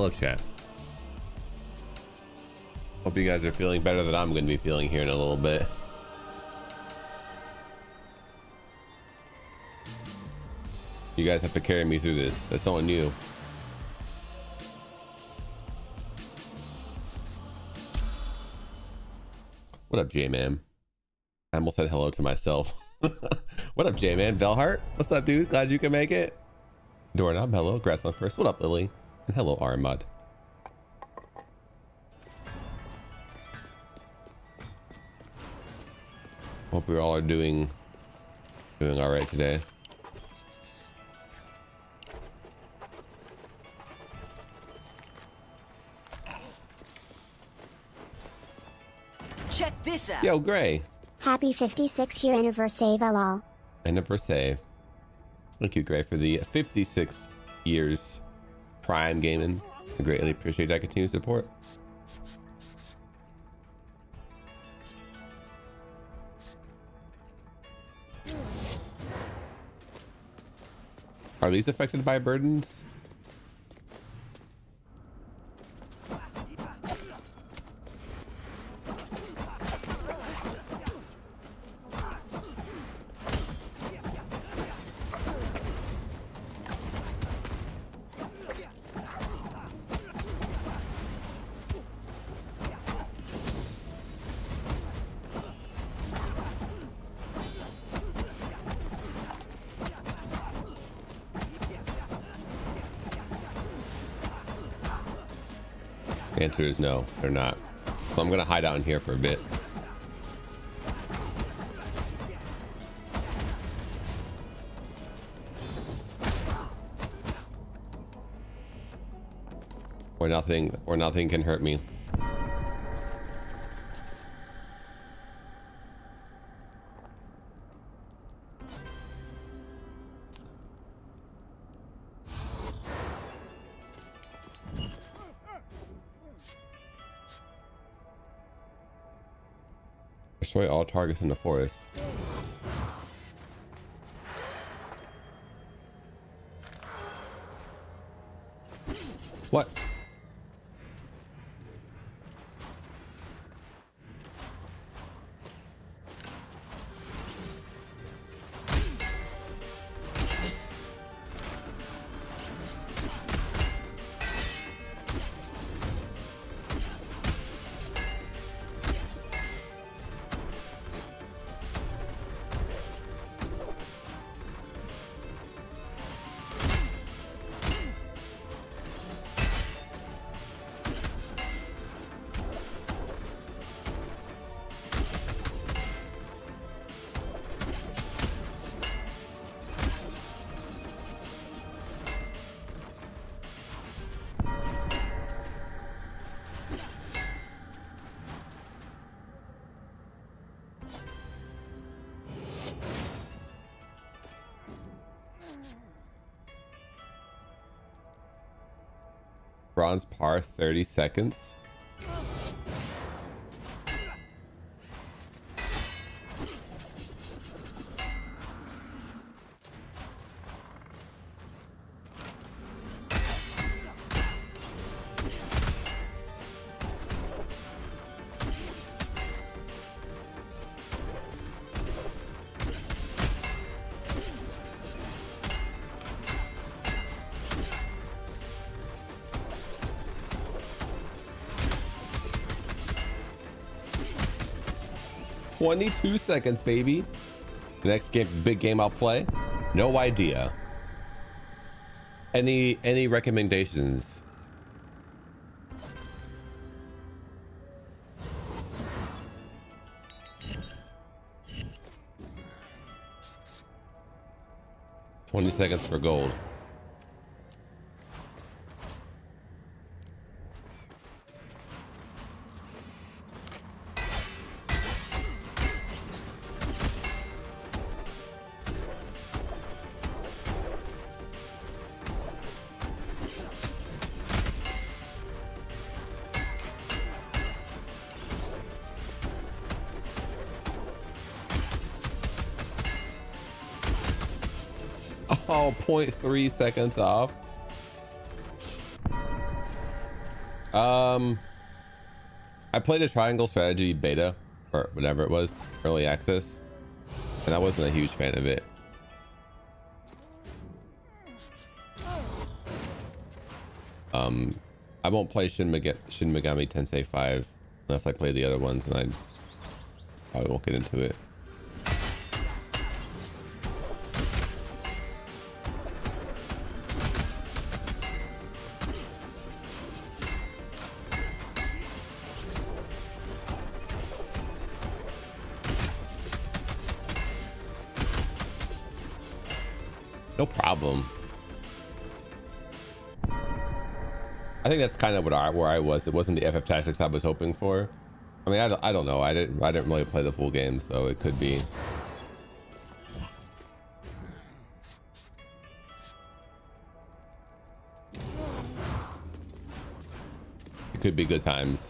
Hello, chat. Hope you guys are feeling better than I'm going to be feeling here in a little bit. You guys have to carry me through this. That's on you. What up, J-Man? I almost said hello to myself. what up, J-Man? Vellhart? What's up, dude? Glad you can make it. Doorknob, hello. Grass on first. What up, Lily? And hello, Armad. Hope we all are doing doing all right today. Check this out. Yo, Gray. Happy 56 year anniversary, Valal. Anniversary. Thank you, Gray, for the 56 years Prime Gaming. I greatly appreciate that continued support. Are these affected by burdens? Answer is no, they're not. So I'm gonna hide out in here for a bit. Or nothing, or nothing can hurt me. Targets in the forest. 30 seconds. Twenty-two seconds, baby. The next game, big game I'll play. No idea. Any any recommendations? Twenty seconds for gold. Oh, 0.3 seconds off. Um, I played a triangle strategy beta or whatever it was, early access, and I wasn't a huge fan of it. Um, I won't play Shin, Meg Shin Megami Tensei 5 unless I play the other ones, and I probably won't get into it. Kind of what I, where I was. It wasn't the FF Tactics I was hoping for. I mean, I don't, I don't know. I didn't I didn't really play the full game, so it could be. It could be good times.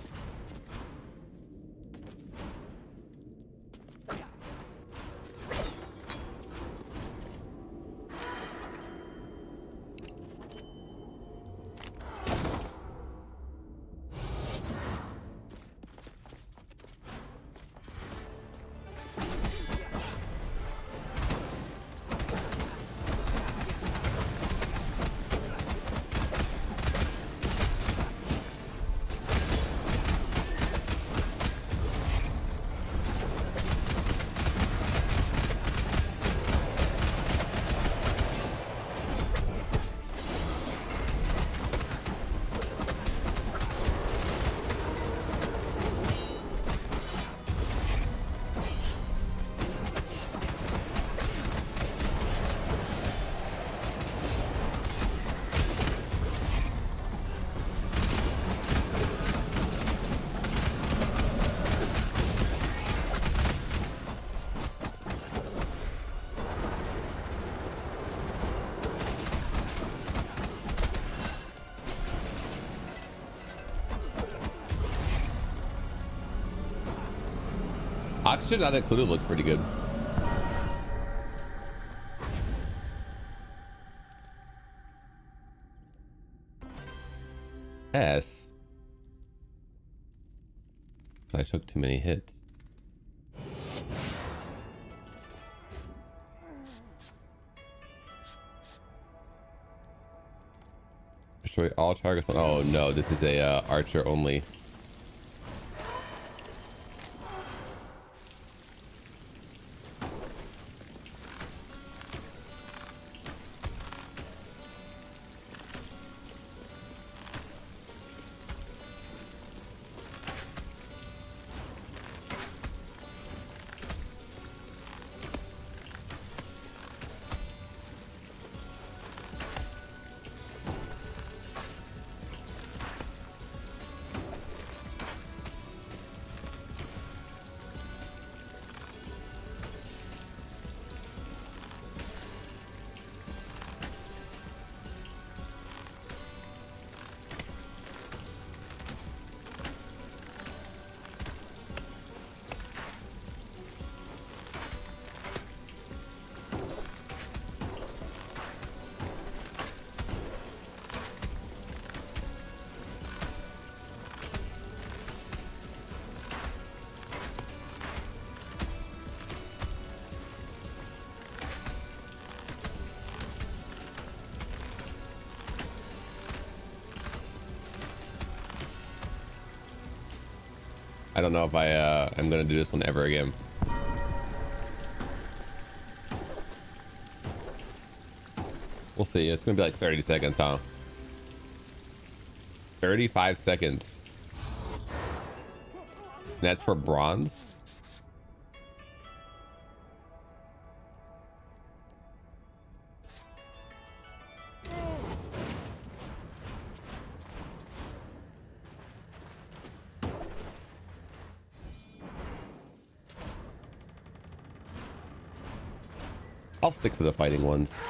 Oxygen not included looked pretty good. Yes. I took too many hits. Destroy all targets. Oh no, this is a uh, archer only. Don't know if I uh, am gonna do this one ever again. We'll see. It's gonna be like 30 seconds, huh? 35 seconds. And that's for bronze. I'll stick to the fighting ones.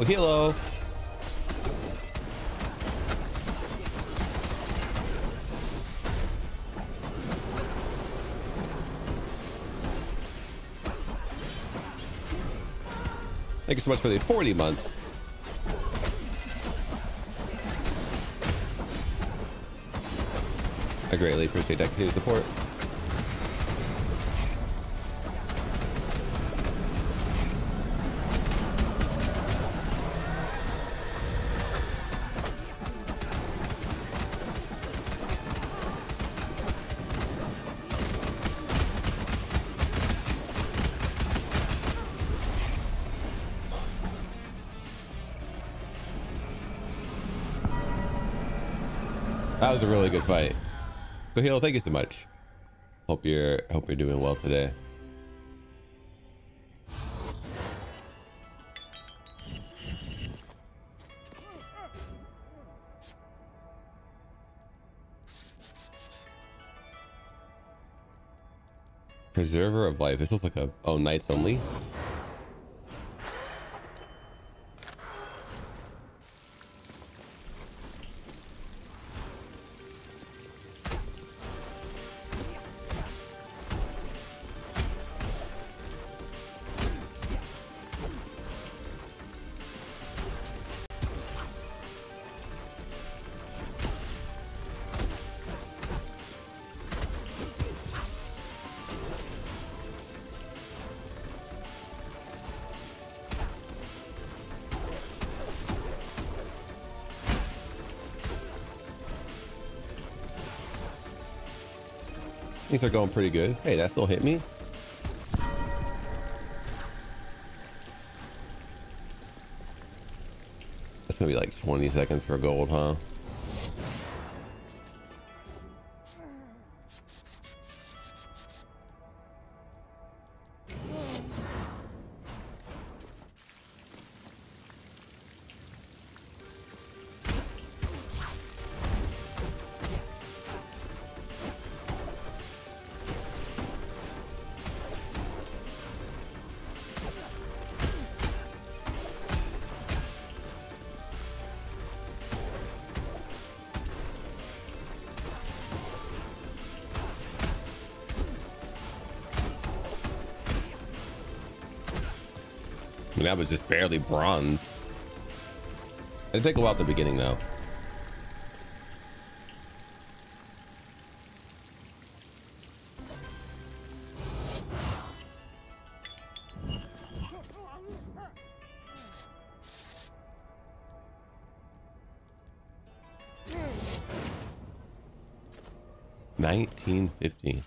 Kohilo. Thank you so much for the 40 months. I greatly appreciate that continued support. Was a really good fight. Kohilo, thank you so much. Hope you're hope you're doing well today. Preserver of life. This looks like a oh knights only. Things are going pretty good. Hey, that still hit me. That's gonna be like 20 seconds for gold, huh? Was just barely bronze. It'd take a while at the beginning, though. Nineteen fifty.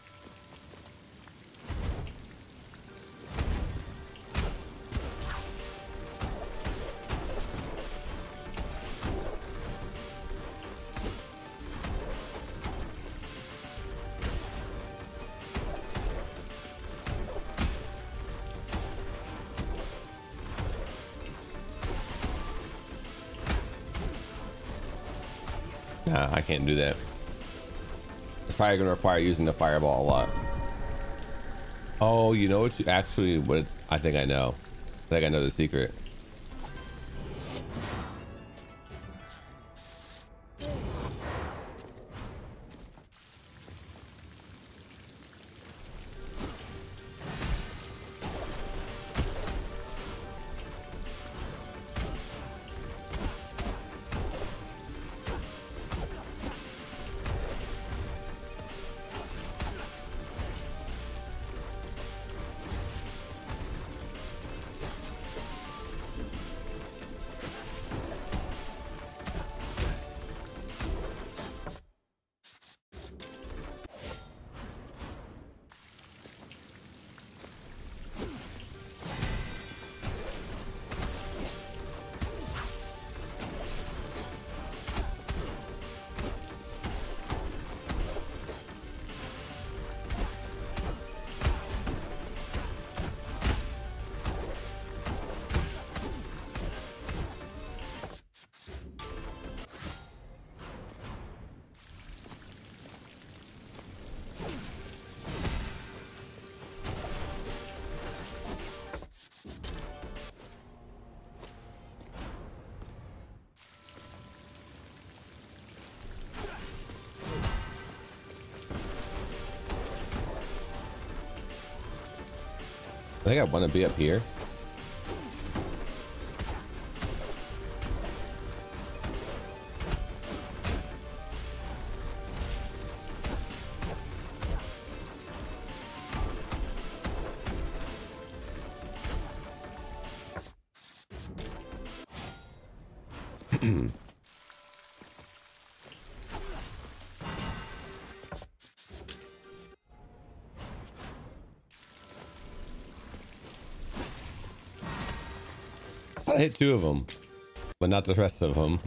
Can't do that. It's probably gonna require using the fireball a lot. Oh, you know what? You actually, what I think I know. I think I know the secret. Think I want to be up here. Hit two of them, but not the rest of them.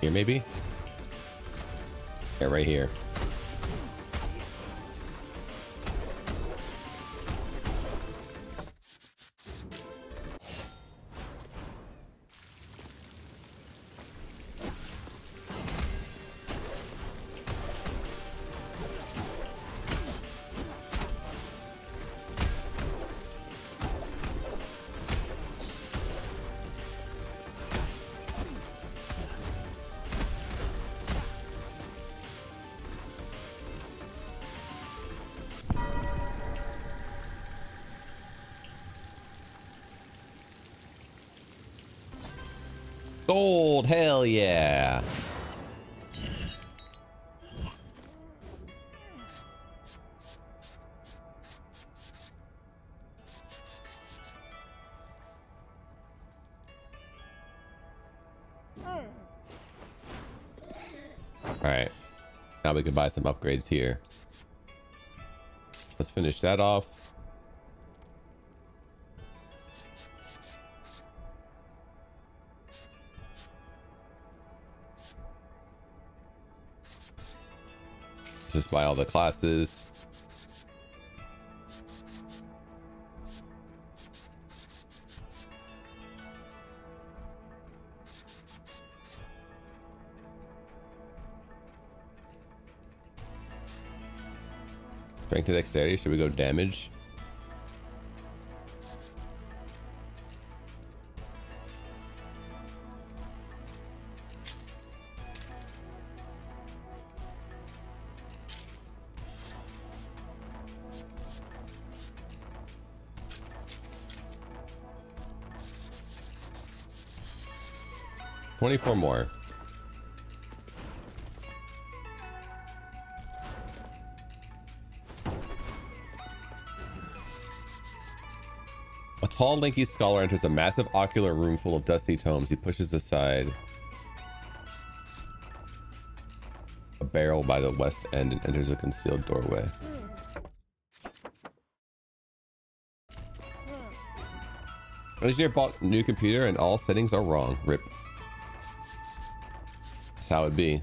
Here, maybe? Yeah, right here. We can buy some upgrades here. Let's finish that off. Just buy all the classes. Strength to dexterity. Should we go damage? Twenty-four more. Tall, lanky scholar enters a massive ocular room full of dusty tomes. He pushes aside a barrel by the west end and enters a concealed doorway. Engineer bought new computer and all settings are wrong. Rip. That's how it be.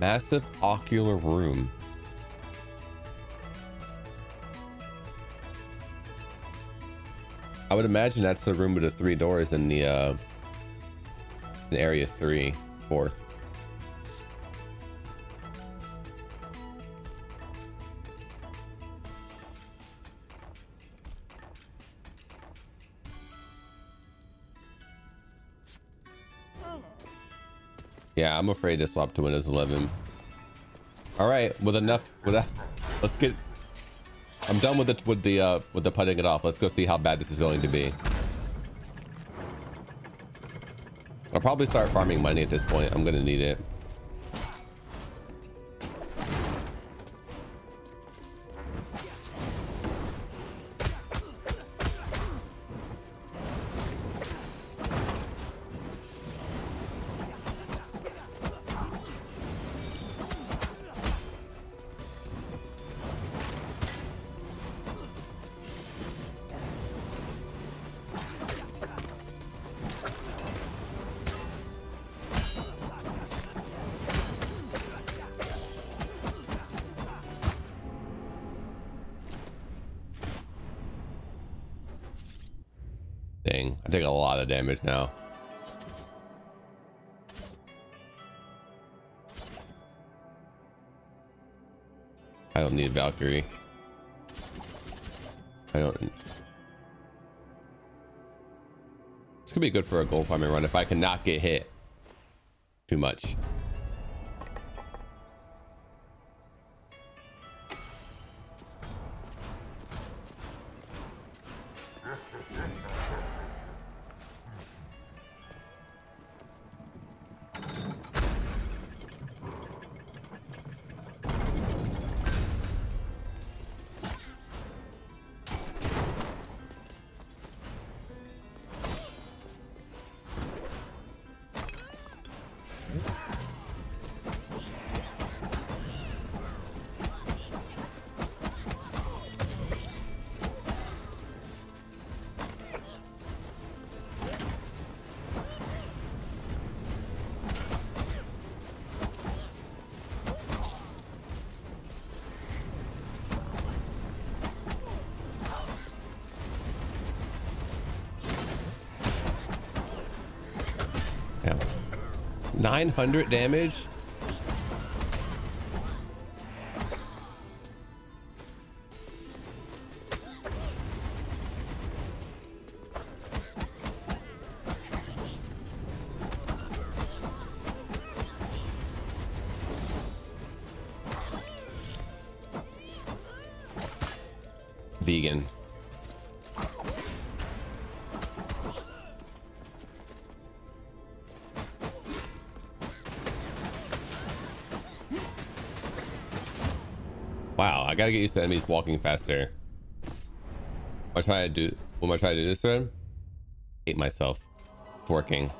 Massive ocular room. I would imagine that's the room with the three doors in the uh in area three, four. Yeah, I'm afraid to swap to Windows 11. All right, with enough, with that, let's get. I'm done with it with the uh with the putting it off. Let's go see how bad this is going to be. I'll probably start farming money at this point. I'm gonna need it. Damage now. I don't need Valkyrie. I don't. This could be good for a gold farming run if I cannot get hit too much. 900 damage. Gotta get used to enemies walking faster. I trying to do? Am I trying to do this time? Hate myself. It's working.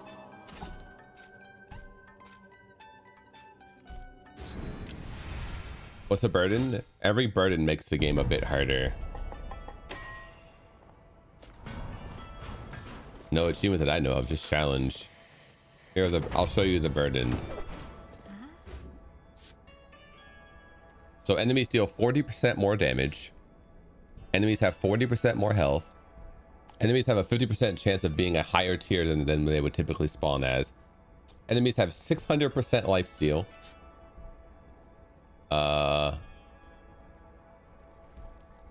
What's a burden? Every burden makes the game a bit harder. No achievement that I know of, just challenge. Here the I'll show you the burdens. So enemies deal 40% more damage. Enemies have 40% more health. Enemies have a 50% chance of being a higher tier than, than they would typically spawn as. Enemies have 600% life steal. Uh,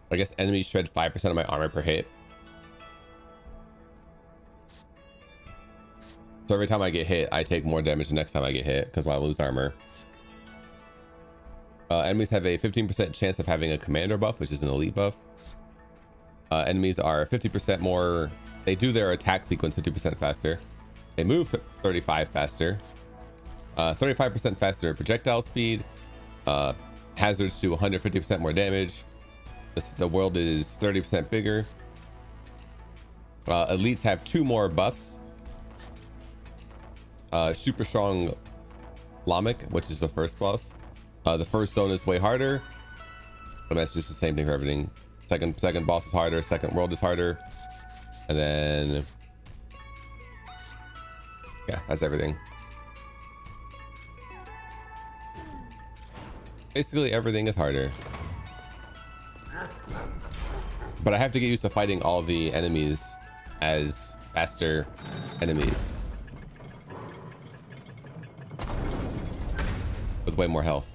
I guess enemies shred 5% of my armor per hit. So every time I get hit, I take more damage the next time I get hit because I lose armor. Uh, enemies have a 15% chance of having a commander buff, which is an elite buff. Uh, enemies are 50% more. They do their attack sequence 50% faster. They move 35 faster. 35% uh, faster projectile speed. Uh, hazards do 150% more damage. This, the world is 30% bigger. Uh, elites have two more buffs. Uh, super strong Lamech, which is the first boss. Uh, the first zone is way harder, but that's just the same thing for everything. Second, second boss is harder. Second world is harder, and then yeah, that's everything. Basically, everything is harder. But I have to get used to fighting all the enemies as faster enemies. With way more health.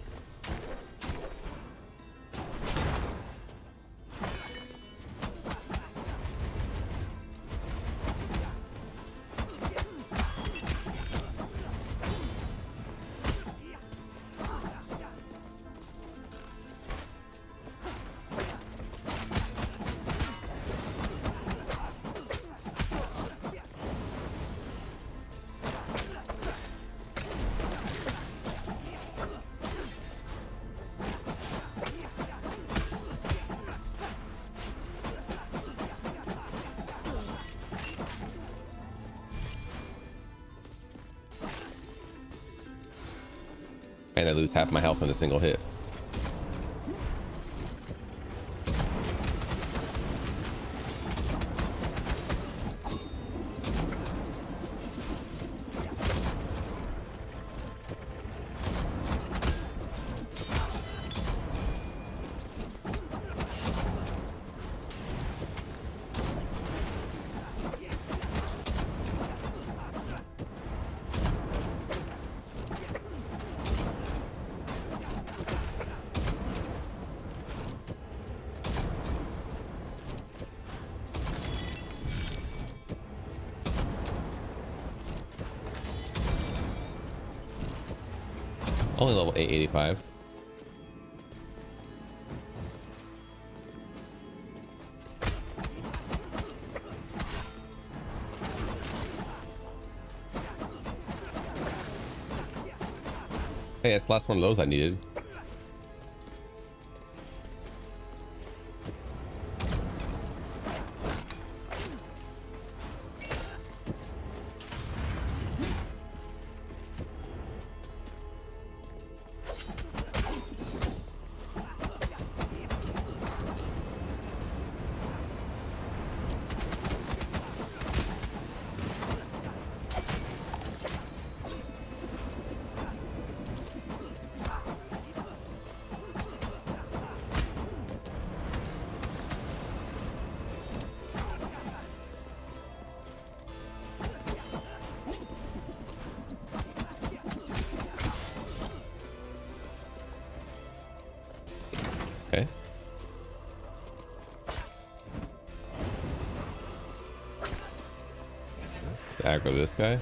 Half my health in a single hit. 25. Hey, that's the last one of those I needed. Aggro this guy.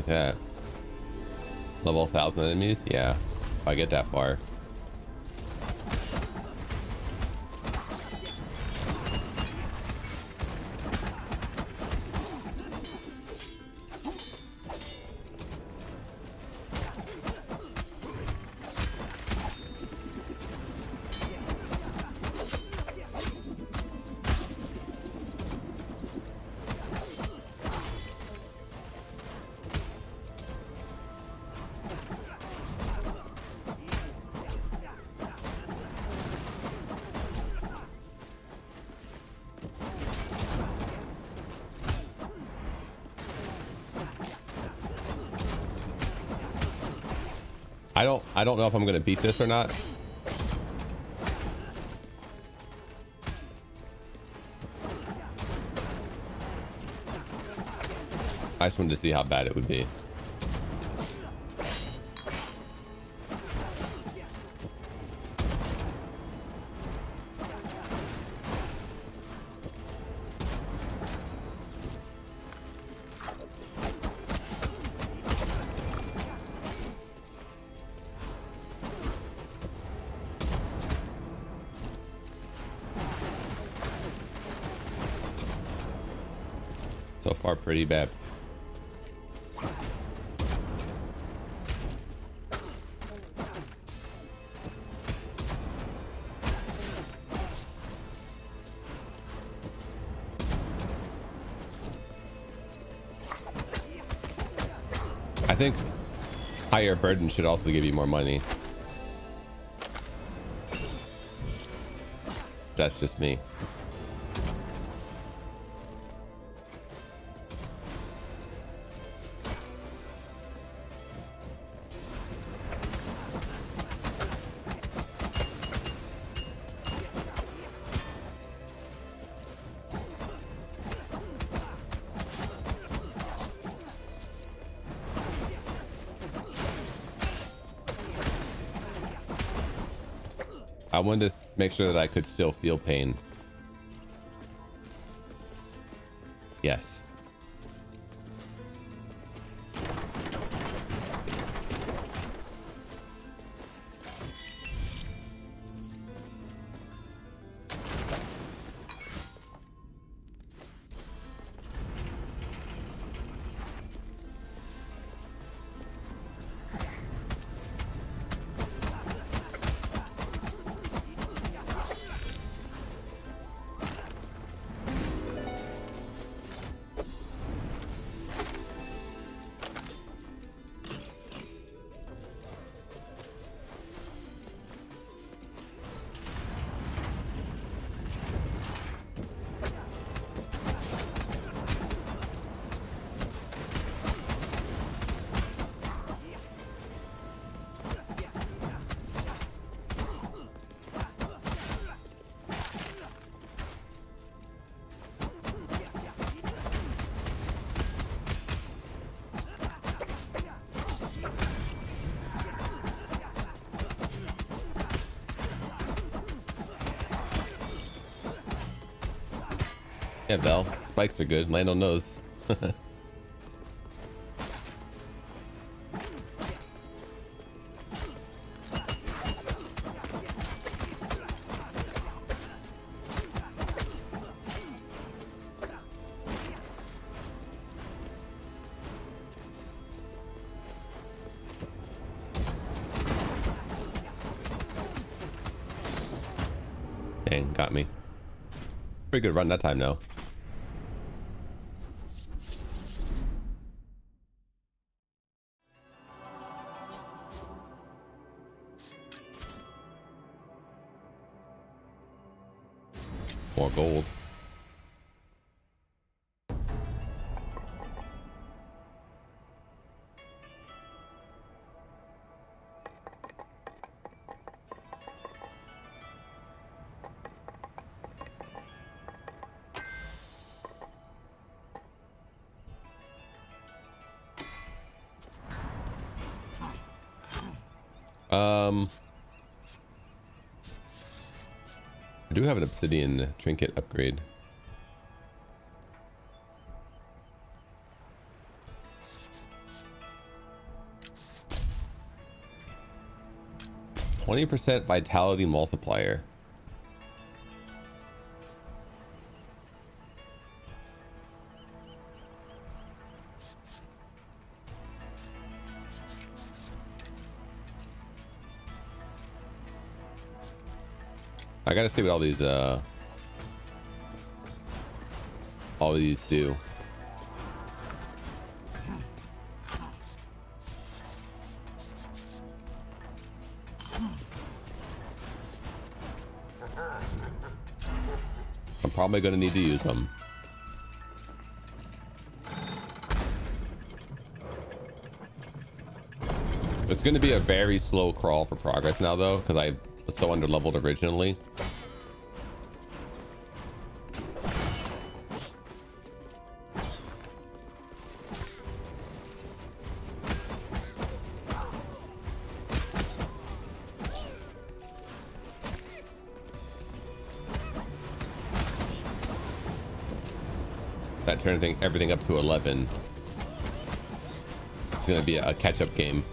Like that. Level 1000 enemies? Yeah. I get that far. If I'm gonna beat this or not. I just wanted to see how bad it would be. Burden should also give you more money. That's just me. Make sure that I could still feel pain. Yes. Spikes are good. Lando knows. Dang, got me. Pretty good run that time now. Do have an obsidian trinket upgrade. Twenty percent vitality multiplier. I gotta see what all these uh all these do. I'm probably gonna need to use them. It's gonna be a very slow crawl for progress now though, because I was so under leveled originally. That turning everything up to 11. It's gonna be a catch-up game.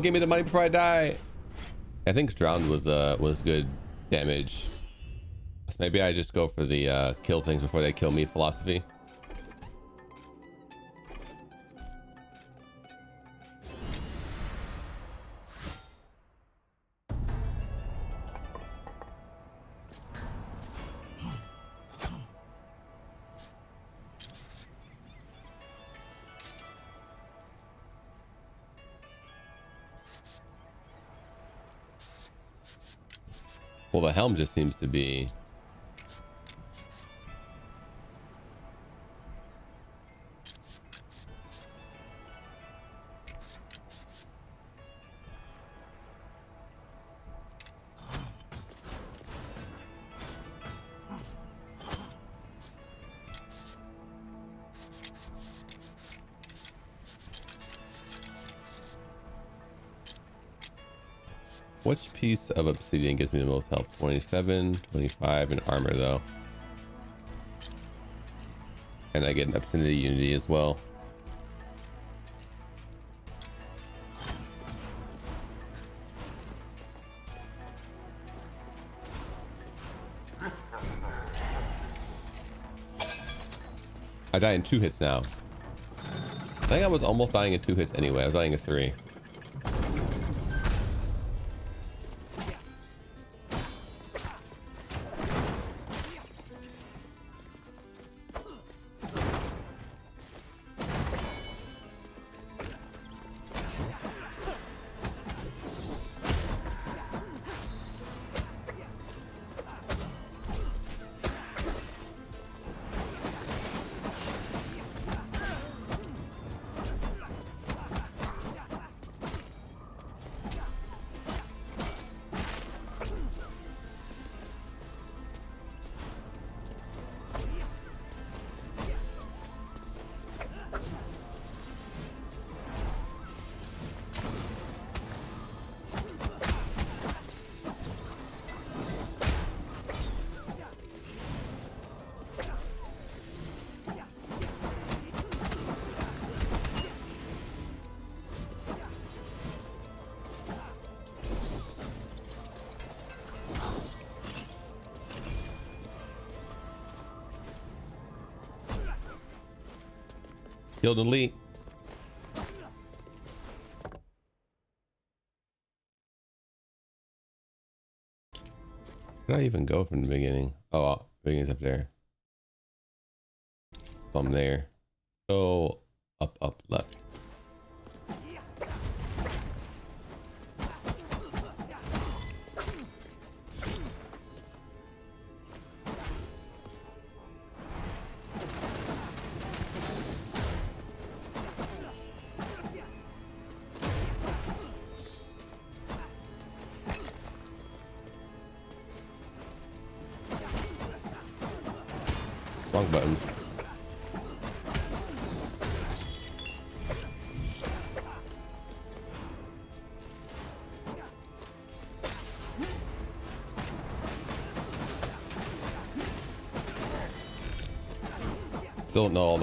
Give me the money before I die. I think drowned was uh was good damage. Maybe I just go for the uh, kill things before they kill me philosophy. Just seems to be piece of obsidian gives me the most health? 27, 25, and armor though. And I get an obsidian unity as well. I die in two hits now. I think I was almost dying in two hits anyway. I was dying in three. Elite. Did I even go from the beginning? Oh, beginning's up there. From there. Go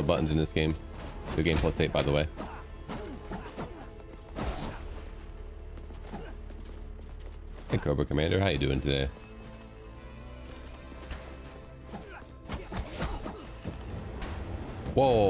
buttons in this game. The game plus eight, by the way. Hey, Cobra Commander, how you doing today? Whoa.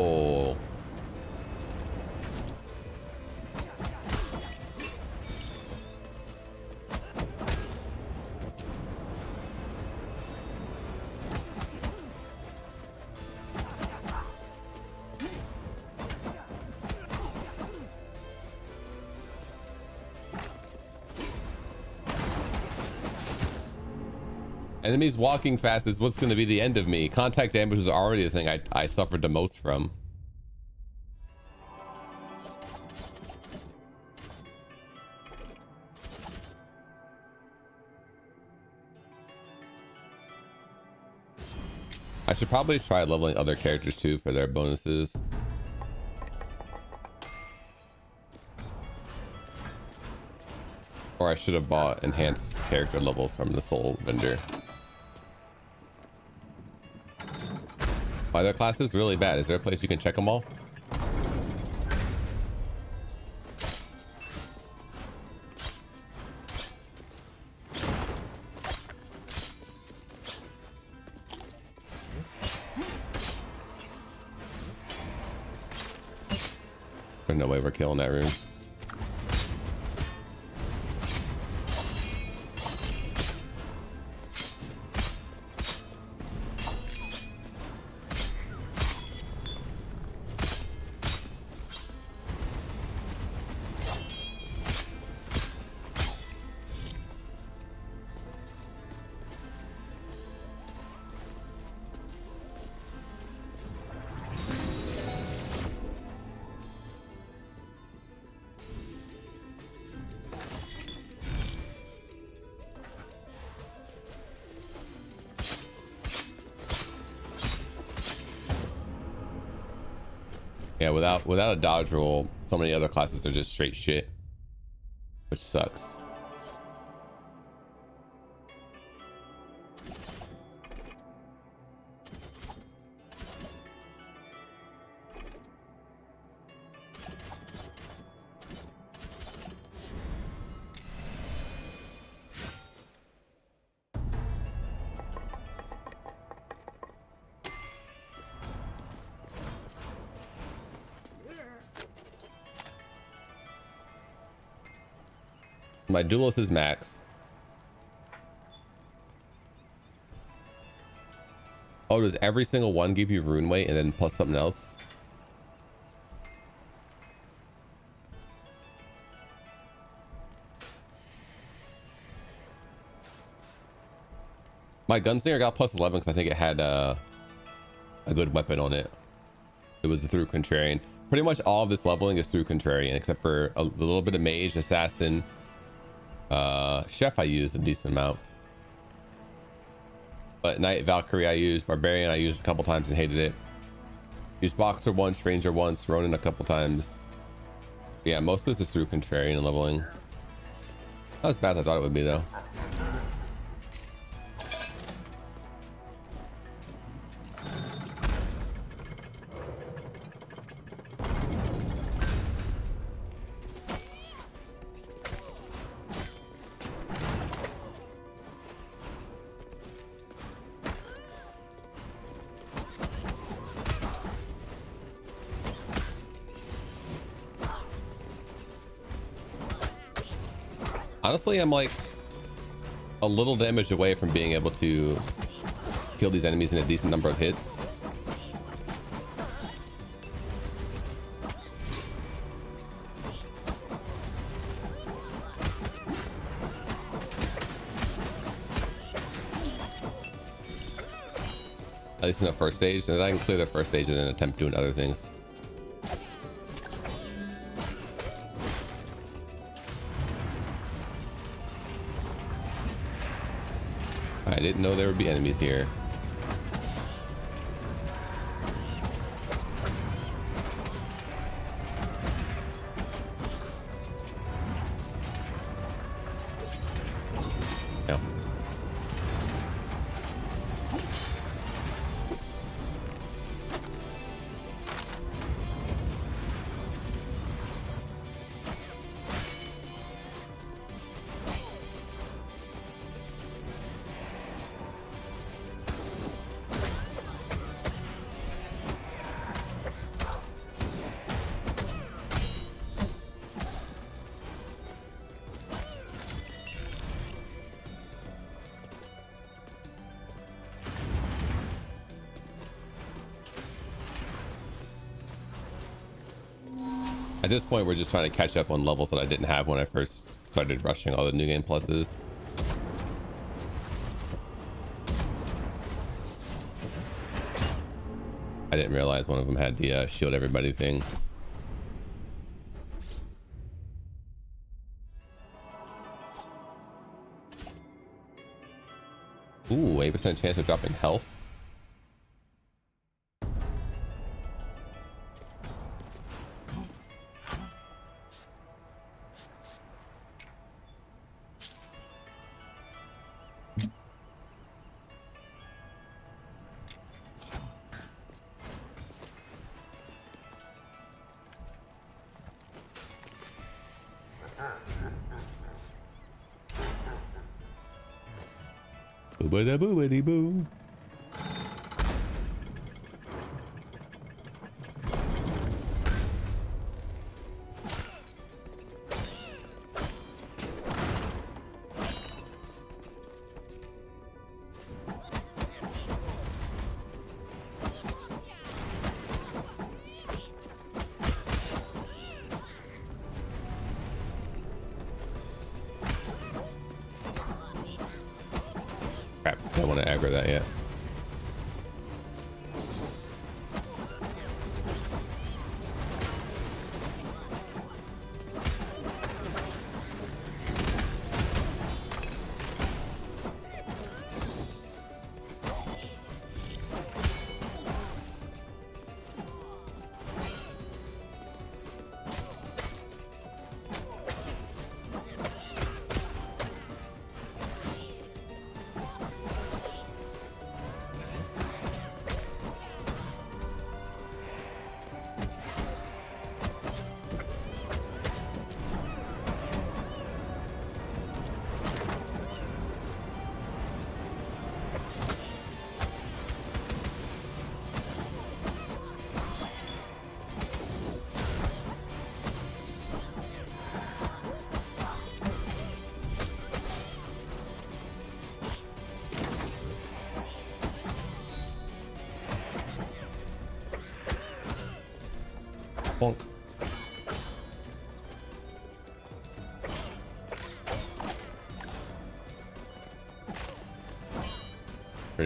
Enemies walking fast is what's going to be the end of me. Contact damage is already the thing I, I suffered the most from. I should probably try leveling other characters too for their bonuses. Or I should have bought enhanced character levels from the soul vendor. Are their classes really bad? Is there a place you can check them all? There's no way we're killing that room. Without a dodge roll, so many other classes are just straight shit. Which sucks. Duelist is max. Oh, does every single one give you rune weight and then plus something else? My gunslinger got plus 11 because I think it had uh, a good weapon on it. It was through Contrarian. Pretty much all of this leveling is through Contrarian, except for a little bit of Mage, Assassin, uh, Chef I used a decent amount. But Knight, Valkyrie I used, Barbarian I used a couple times and hated it. Used Boxer once, Ranger once, Ronin a couple times. Yeah, most of this is through Contrarian leveling. Not as bad as I thought it would be though. I'm like a little damage away from being able to kill these enemies in a decent number of hits. At least in the first stage, and then I can clear the first stage and then attempt doing other things. Didn't know there would be enemies here. At this point, we're just trying to catch up on levels that I didn't have when I first started rushing all the new game pluses. I didn't realize one of them had the uh, shield everybody thing. Ooh, 8% chance of dropping health.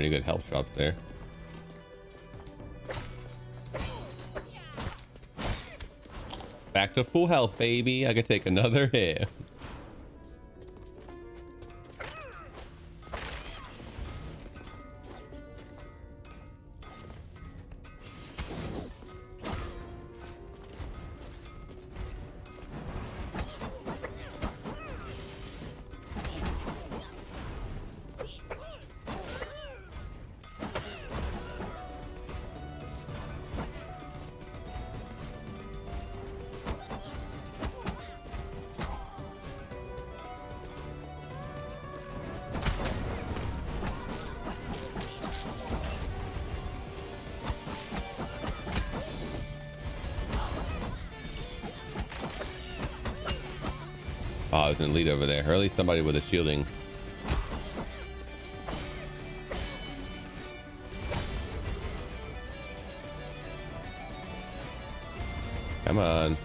Pretty good health drops there. Back to full health, baby. I could take another hit. An elite over there. Or at least somebody with a shielding. Come on.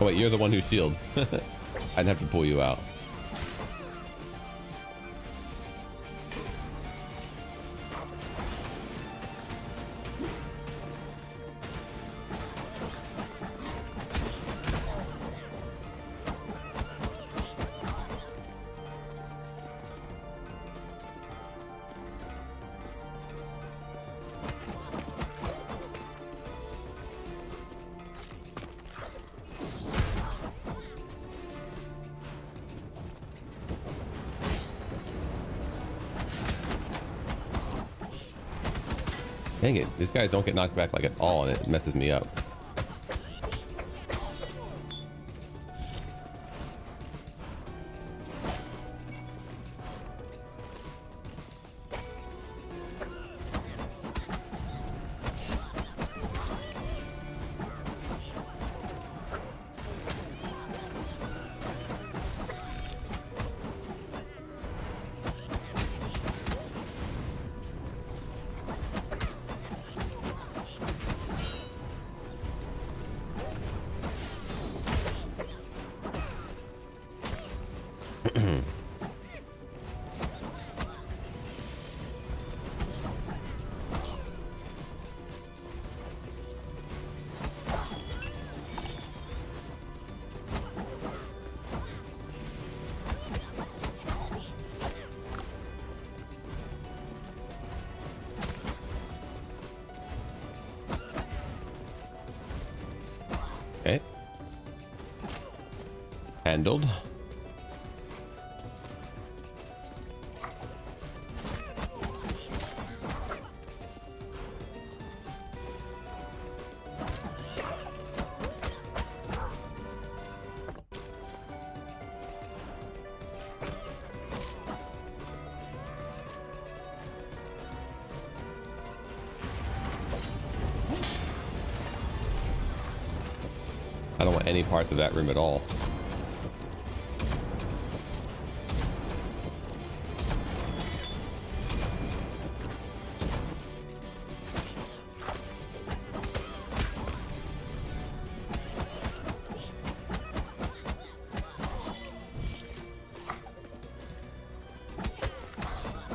Oh wait, you're the one who shields. I'd have to pull you out. Dang it, these guys don't get knocked back like at all and it messes me up. Parts of that room at all.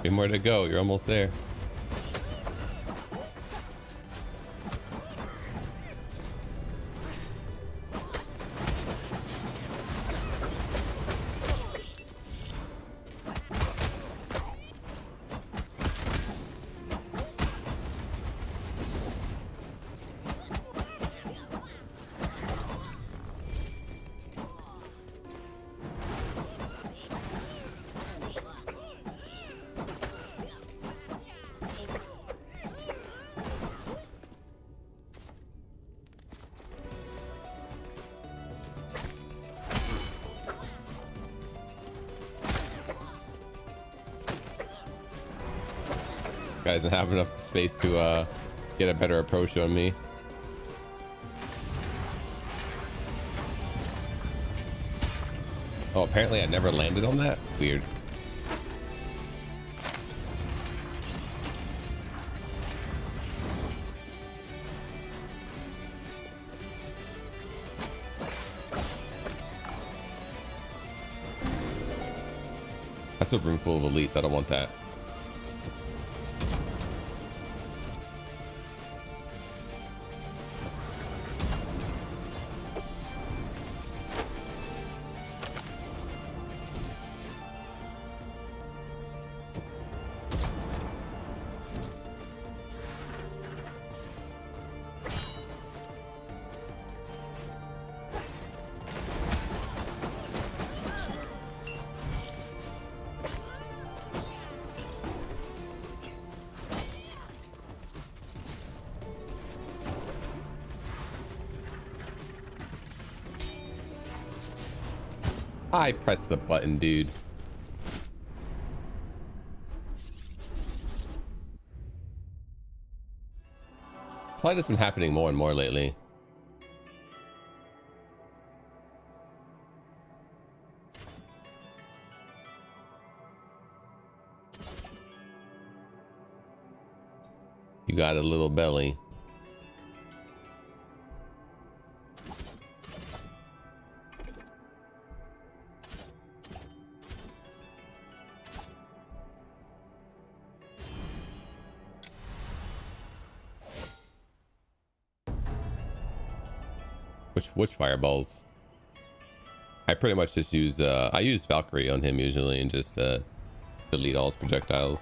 Three more to go. You're almost there. doesn't have enough space to uh, get a better approach on me. Oh, apparently I never landed on that. Weird. That's a room full of elites. I don't want that. I pressed the button, dude. Flight has been happening more and more lately. You got a little belly. Which fireballs? I pretty much just use uh I use Valkyrie on him usually and just uh delete all his projectiles.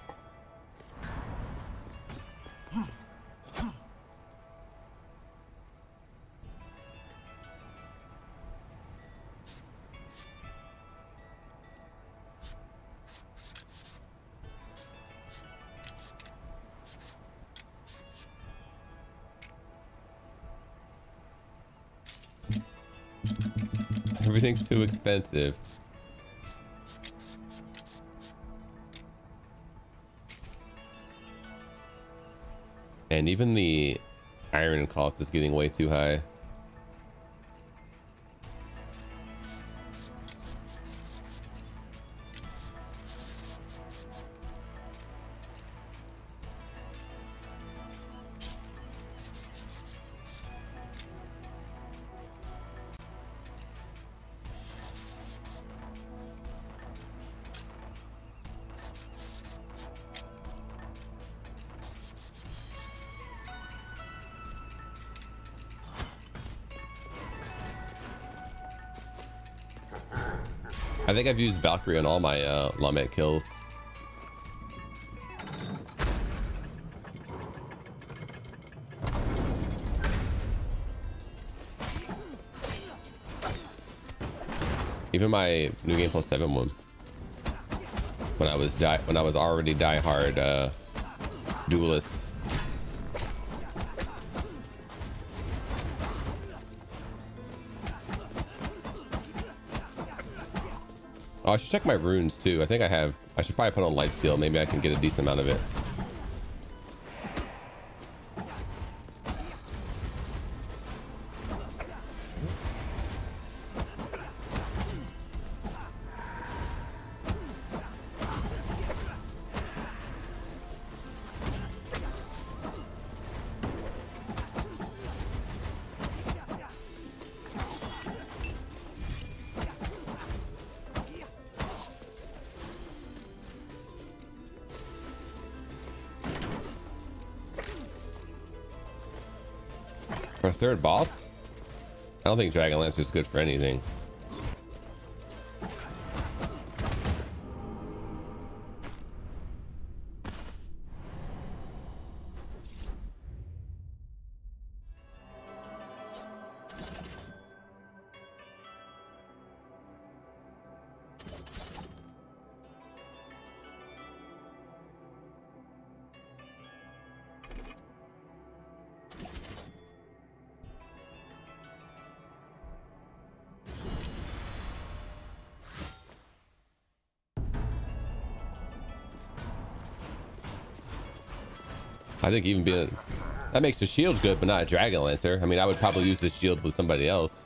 Expensive. And even the iron cost is getting way too high. Think I've used Valkyrie on all my uh, kills. Even my new game plus seven one. When I was die when I was already die hard uh, duelist. Oh, I should check my runes too. I think I have. I should probably put on lifesteal. Maybe I can get a decent amount of it. Third boss? I don't think Dragonlance is good for anything. Think even being that makes the shield good, but not a dragon lancer. I mean, I would probably use the shield with somebody else.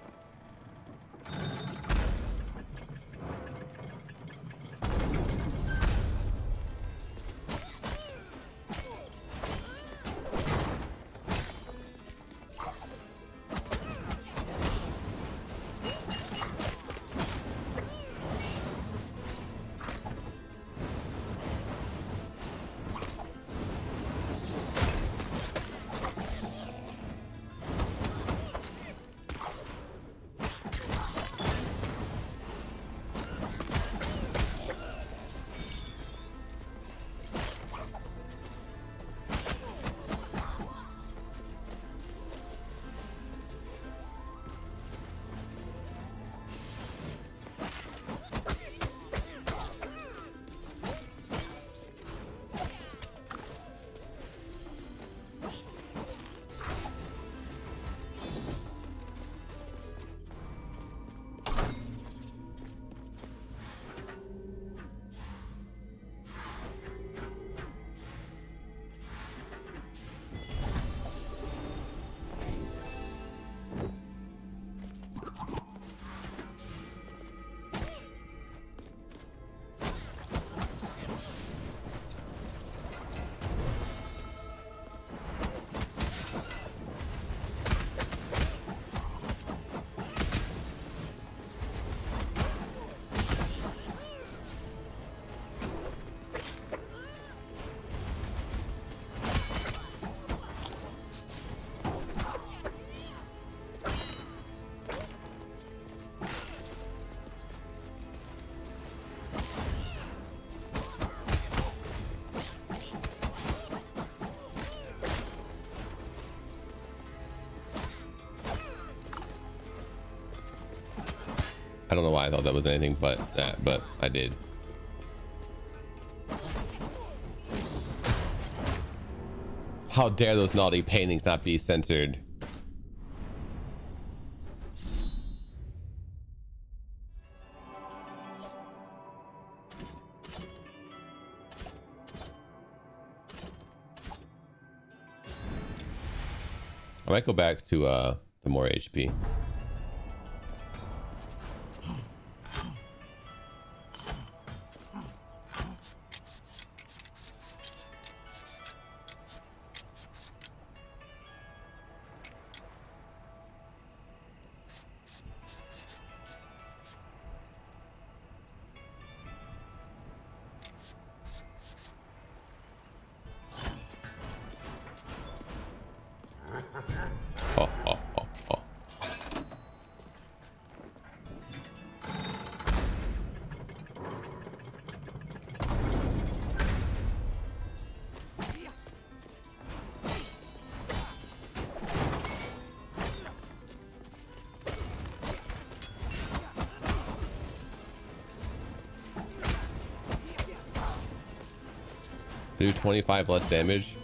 I thought that was anything but that, but I did. How dare those naughty paintings not be censored? I might go back to uh the more HP. Do 25 less damage.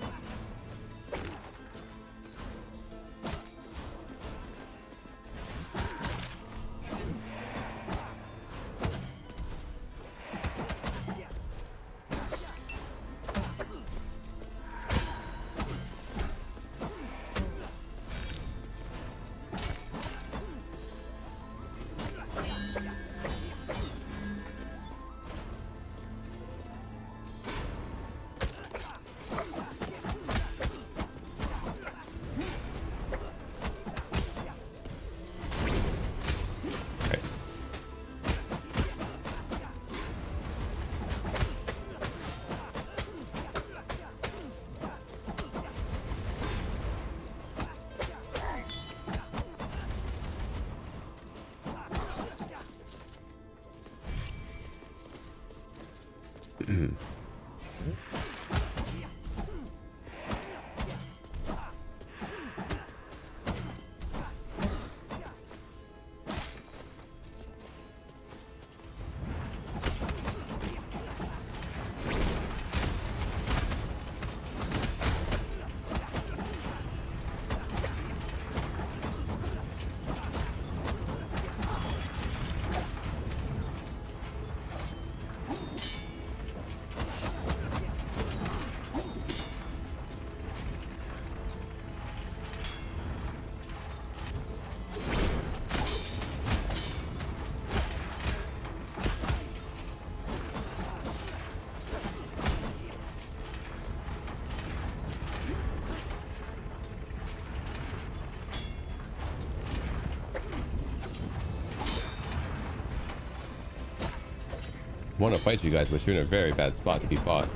Want to fight you guys, but you're in a very bad spot to be fought.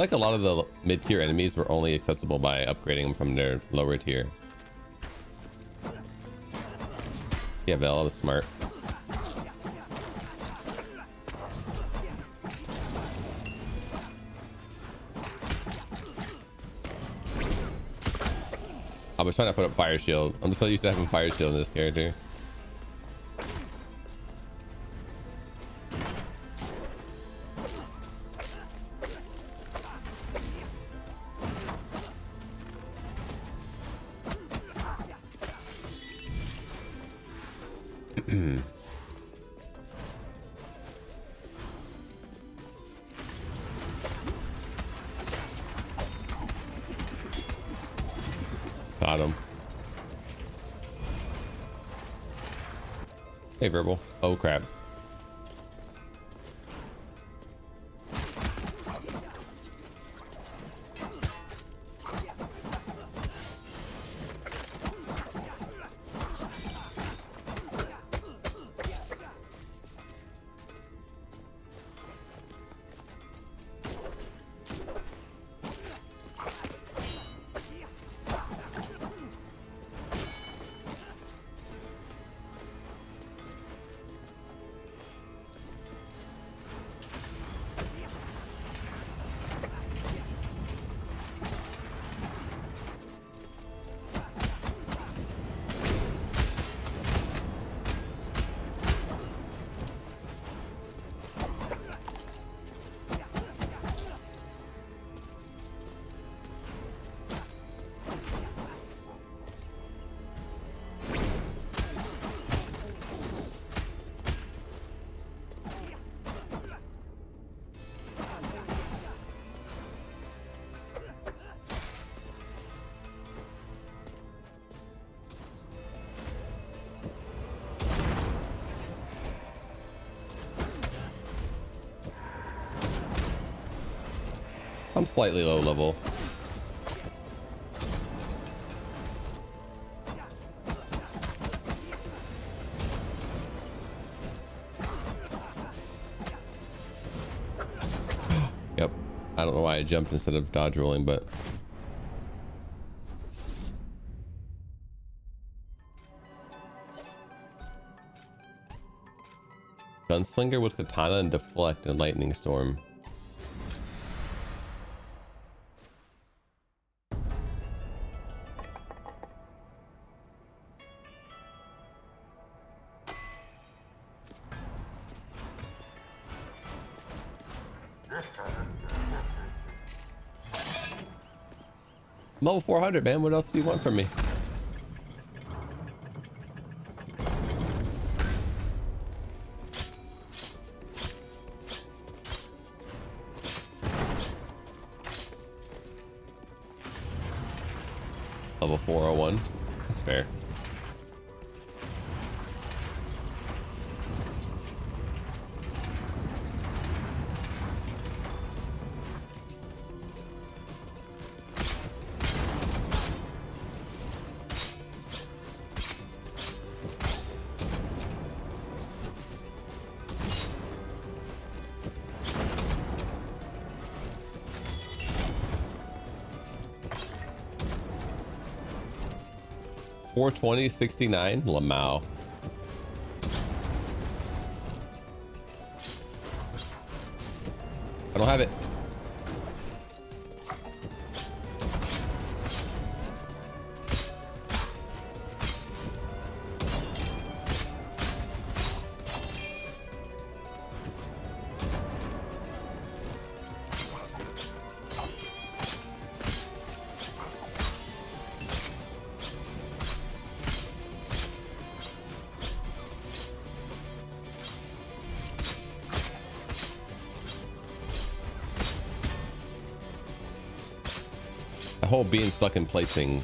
Like a lot of the mid-tier enemies were only accessible by upgrading them from their lower tier. Yeah, Vel is smart. I was trying to put up fire shield. I'm so used to having fire shield in this character. Hey, slightly low level. yep. I don't know why I jumped instead of dodge rolling, but Gunslinger with katana and deflect and lightning storm. Level 400, man. What else do you want from me? 420, 69, Lamau. I don't have it. Stuck in placing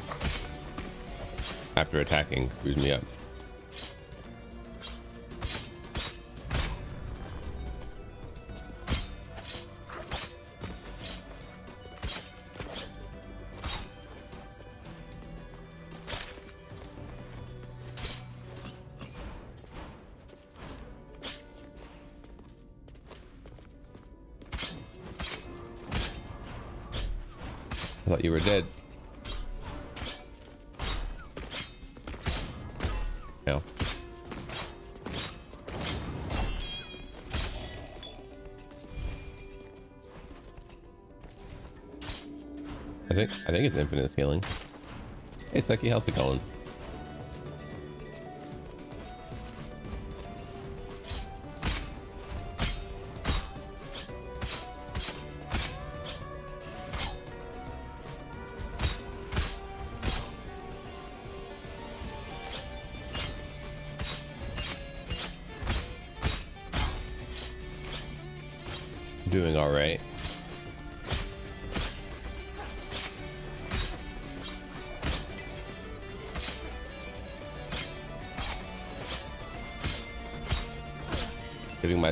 after attacking screws me up. Infinite scaling. Hey Sucky, how's it going?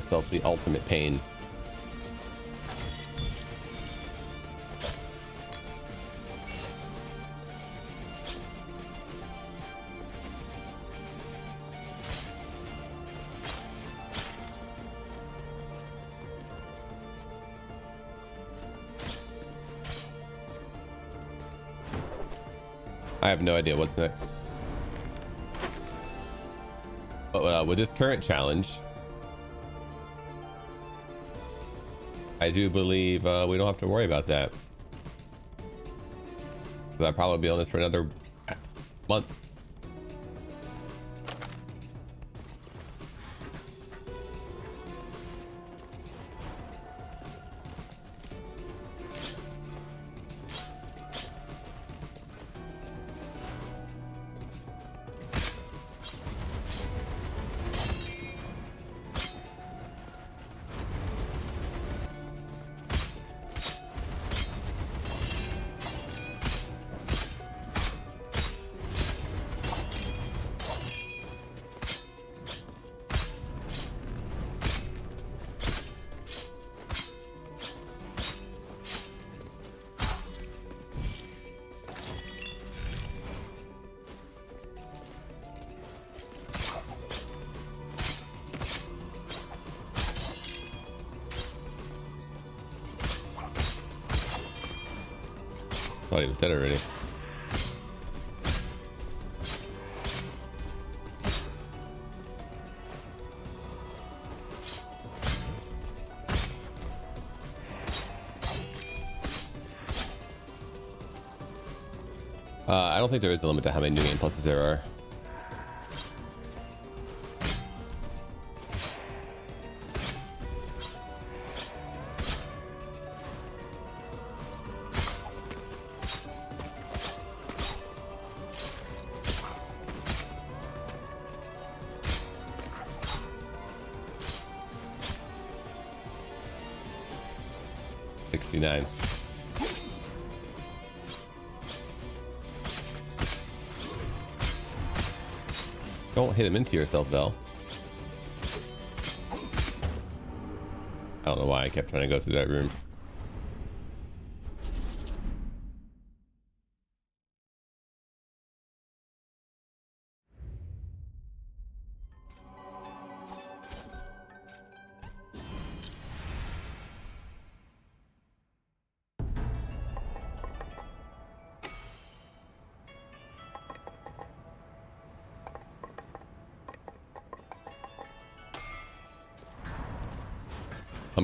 Myself the ultimate pain. I have no idea what's next. But uh, with this current challenge, I do believe uh, we don't have to worry about that. I'll probably be on this for another think there is a limit to how many new game pluses there are. Sixty-nine. Don't hit him into yourself, Vel. I don't know why I kept trying to go through that room.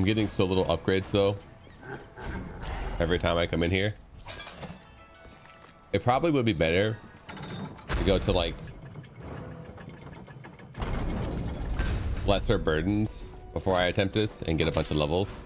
I'm getting so little upgrades though. Every time I come in here. It probably would be better to go to like lesser burdens before I attempt this and get a bunch of levels.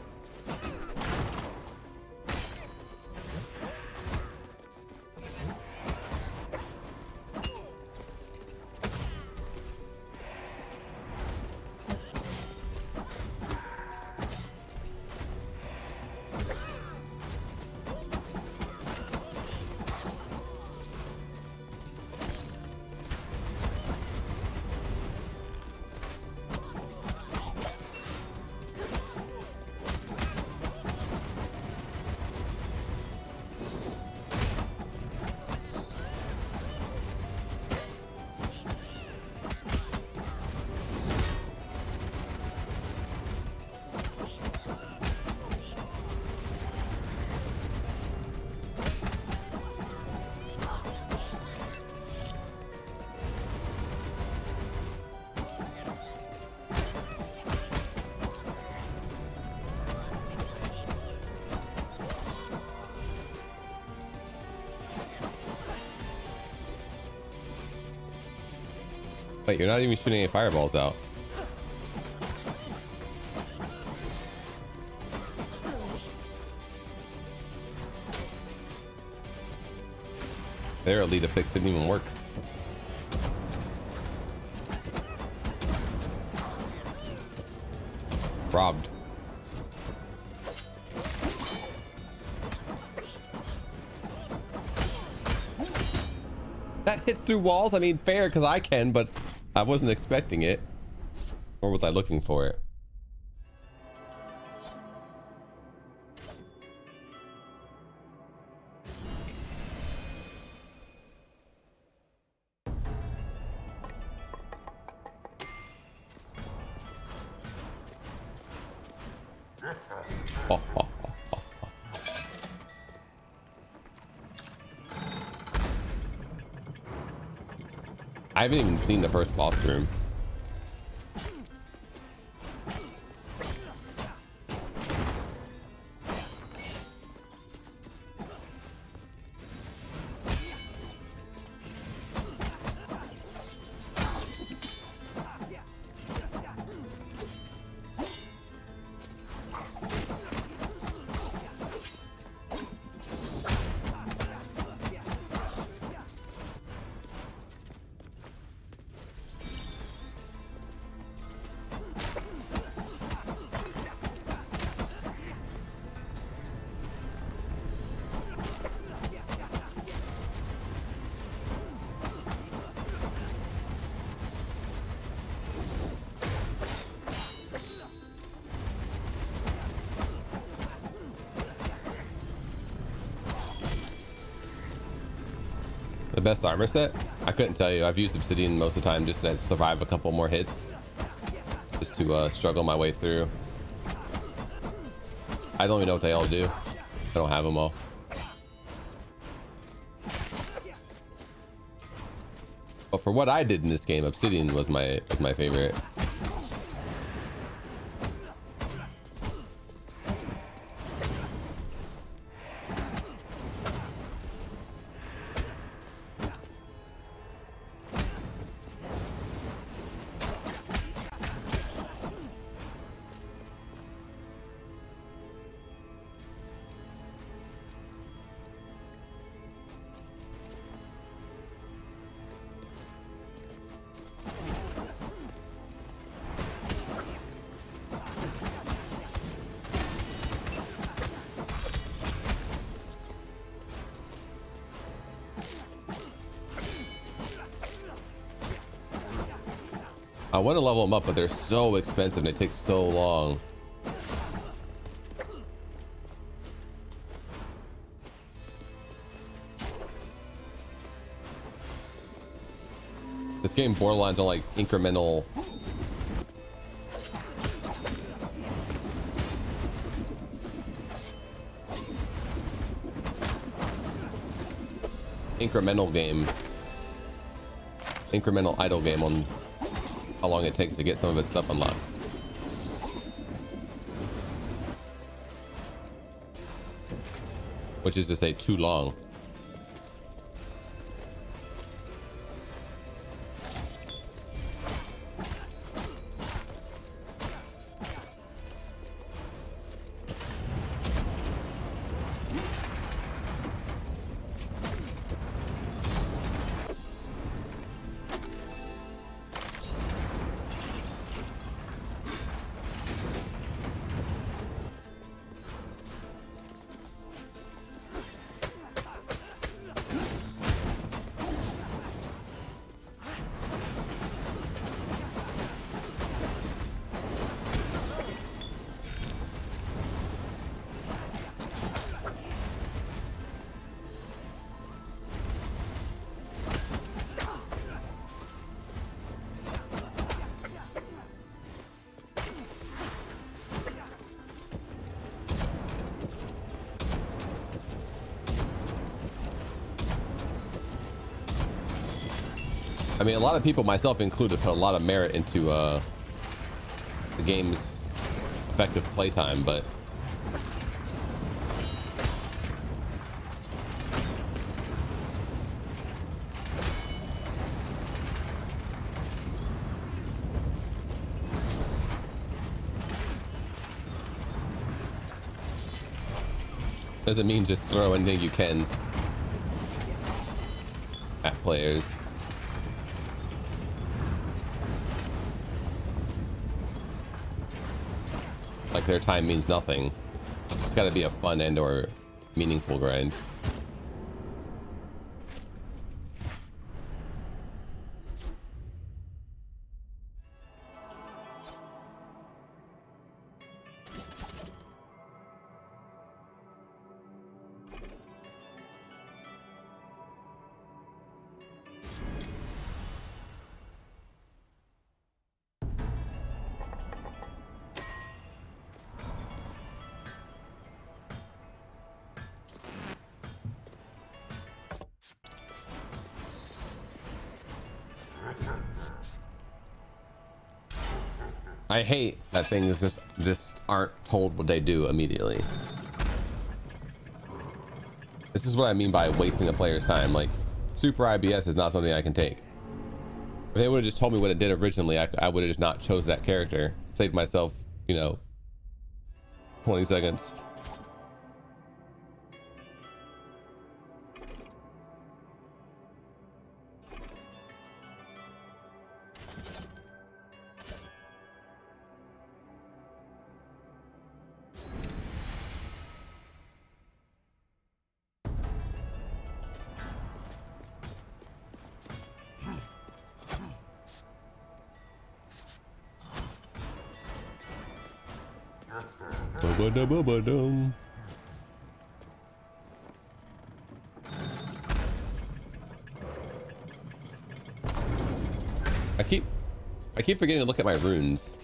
Wait, you're not even shooting any fireballs out. Their elite fix didn't even work. Robbed. That hits through walls? I mean, fair, because I can, but I wasn't expecting it. Or was I looking for it? Haven't even seen the first boss room. best armor set? I couldn't tell you. I've used obsidian most of the time just to survive a couple more hits. Just to uh, struggle my way through. I don't even know what they all do. I don't have them all. But for what I did in this game, obsidian was my was my favorite. I want to level them up, but they're so expensive and it takes so long. This game borderlines on like incremental incremental game incremental idle game on how long it takes to get some of its stuff unlocked. Which is to say too long. Lot of people, myself included, put a lot of merit into uh, the game's effective playtime, but doesn't mean just throw anything you can at players. Like their time means nothing. It's got to be a fun and or meaningful grind. Things just just aren't told what they do immediately. This is what I mean by wasting a player's time. Like, super IBS is not something I can take. If they would have just told me what it did originally, I, I would have just not chose that character. Saved myself, you know, 20 seconds. Ba-ba-da-ba-ba-dum. I keep I keep forgetting to look at my runes.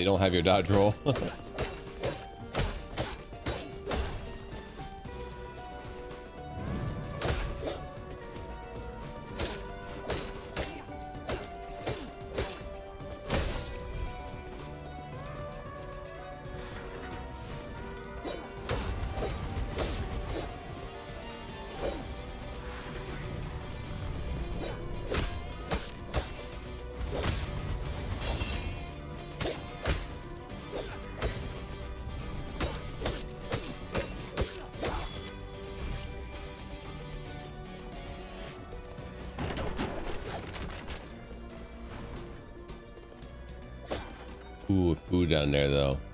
You don't have your dodge roll. down there though.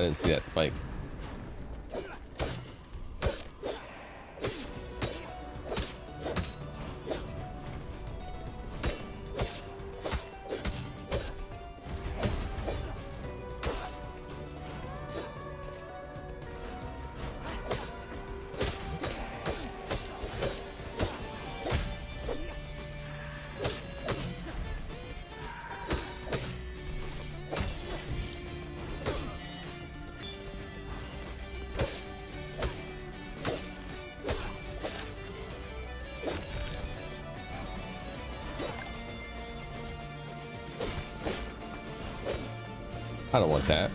I didn't see that spike. I don't want that.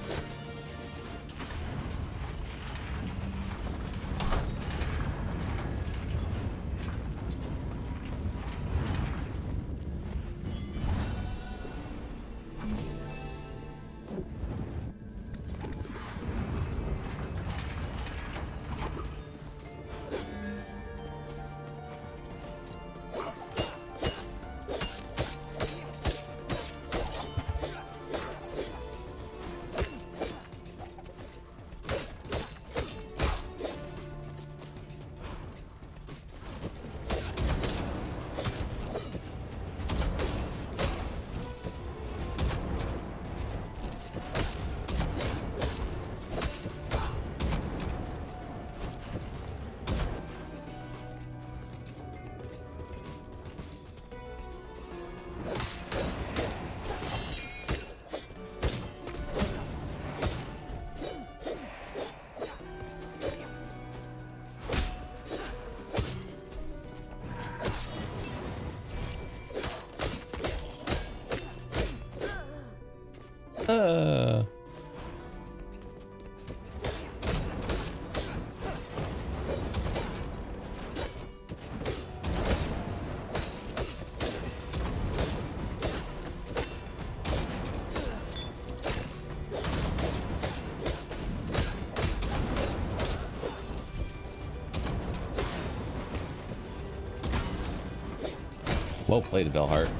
Well played, Vellhart.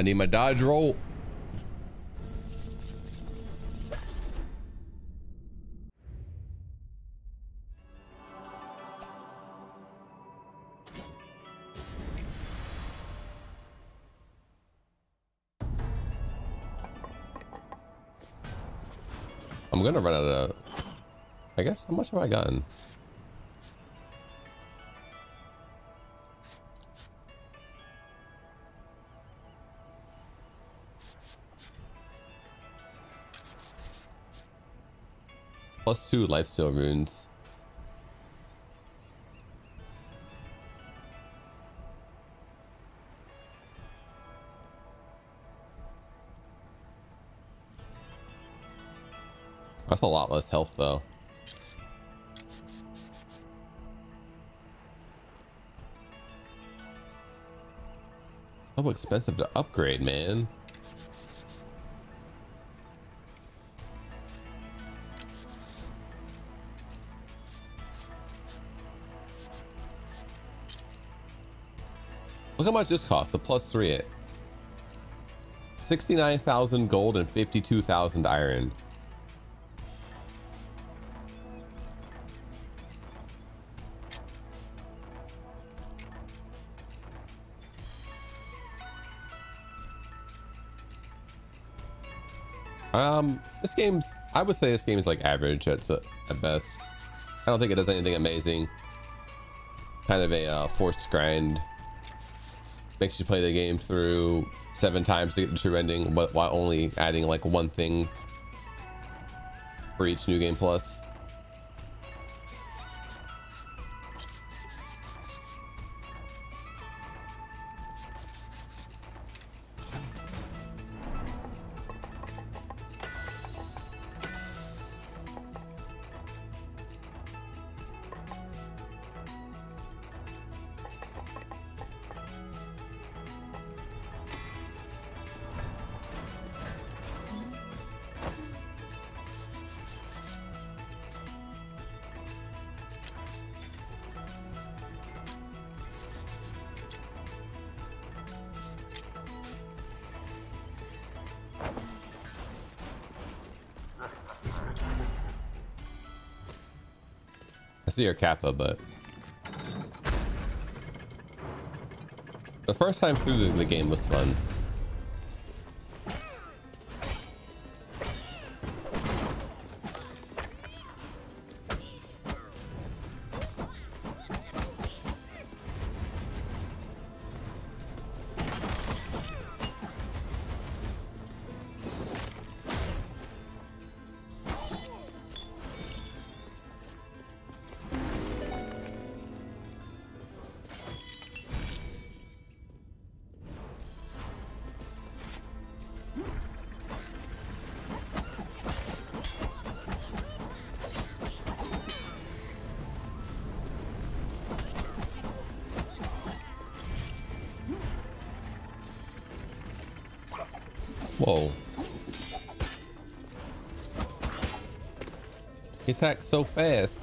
I need my dodge roll. I'm gonna run out of. I guess how much have I gotten? plus two lifesteal runes. That's a lot less health though. How expensive to upgrade, man. Much this costs, a plus three it. 69,000 gold and 52,000 iron. Um, this game's, I would say this game is like average at, at best. I don't think it does anything amazing. Kind of a uh, forced grind. Makes you play the game through seven times to get the true ending, but while only adding like one thing for each new game plus. Your kappa, but the first time through the game was fun. He attacks so fast.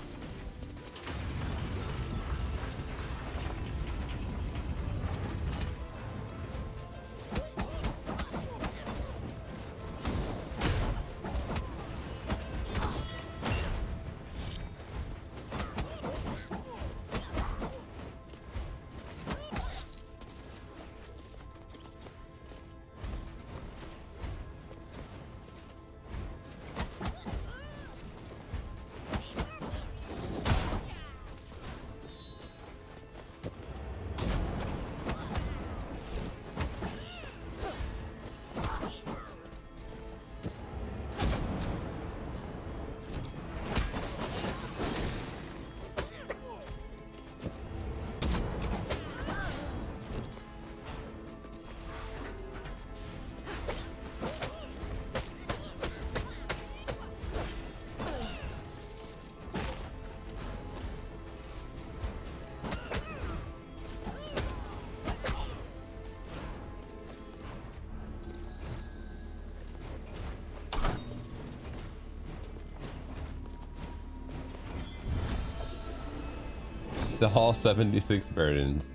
All 76 burdens.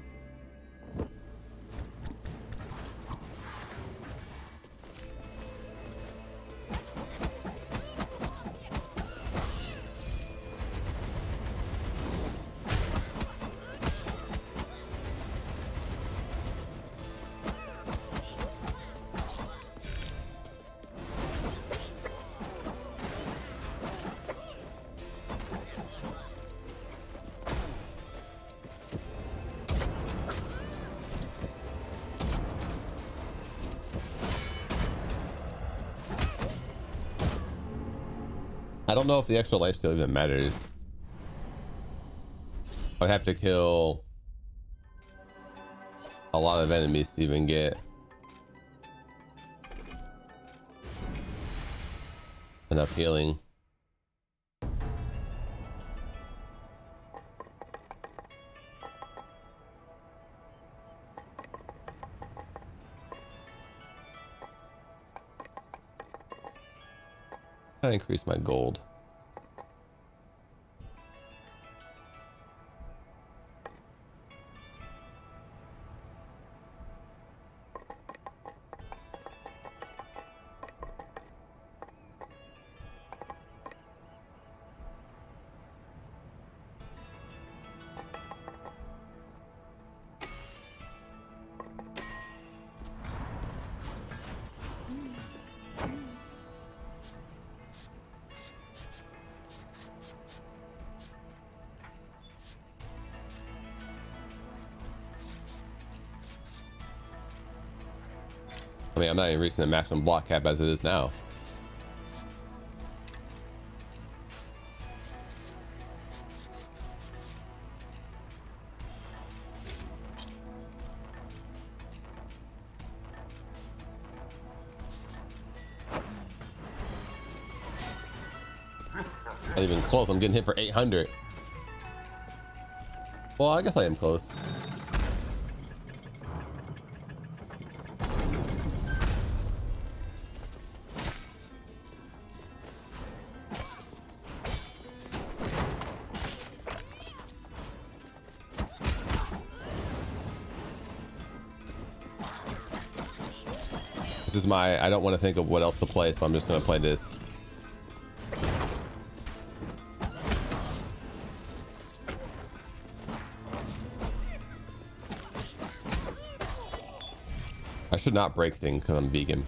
don't know if the extra lifesteal even matters. I'd have to kill a lot of enemies to even get enough healing. I increase my gold. Even reaching the maximum block cap as it is now. Not even close. I'm getting hit for 800. Well, I guess I am close. My, I don't want to think of what else to play, so I'm just going to play this. I should not break things because I'm vegan.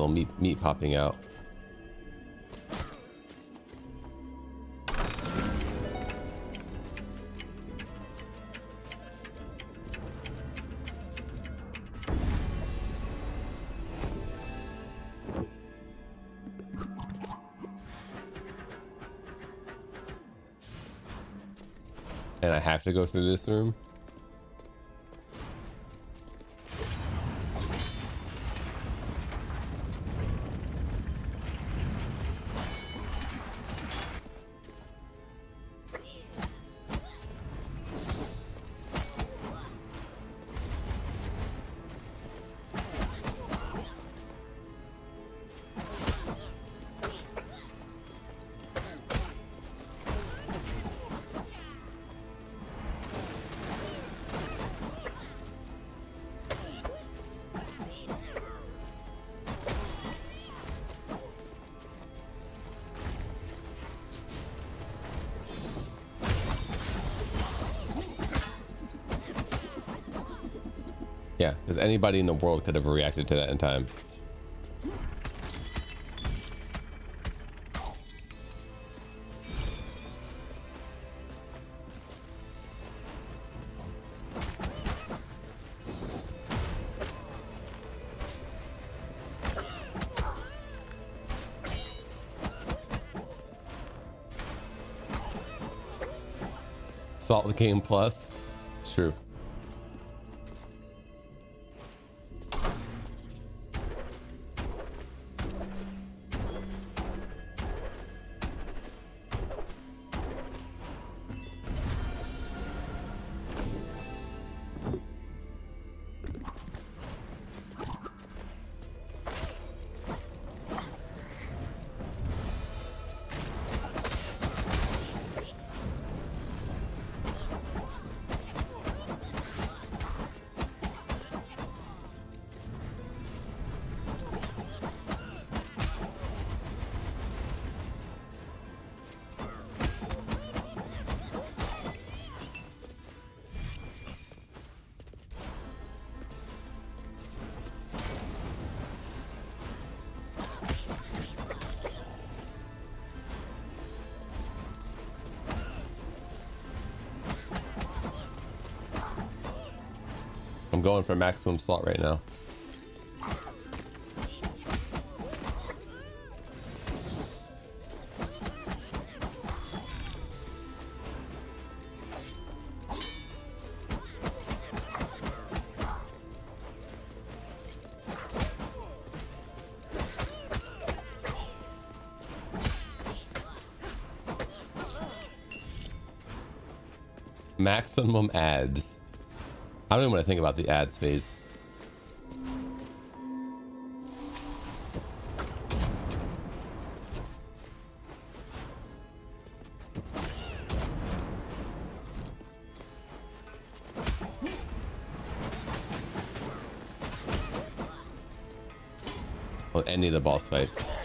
Accidental meat, meat popping out. And I have to go through this room. Anybody in the world could have reacted to that in time. Salt the game plus. True. going for maximum slot right now. maximum adds. I don't even want to think about the adds phase. Well, any of the boss fights.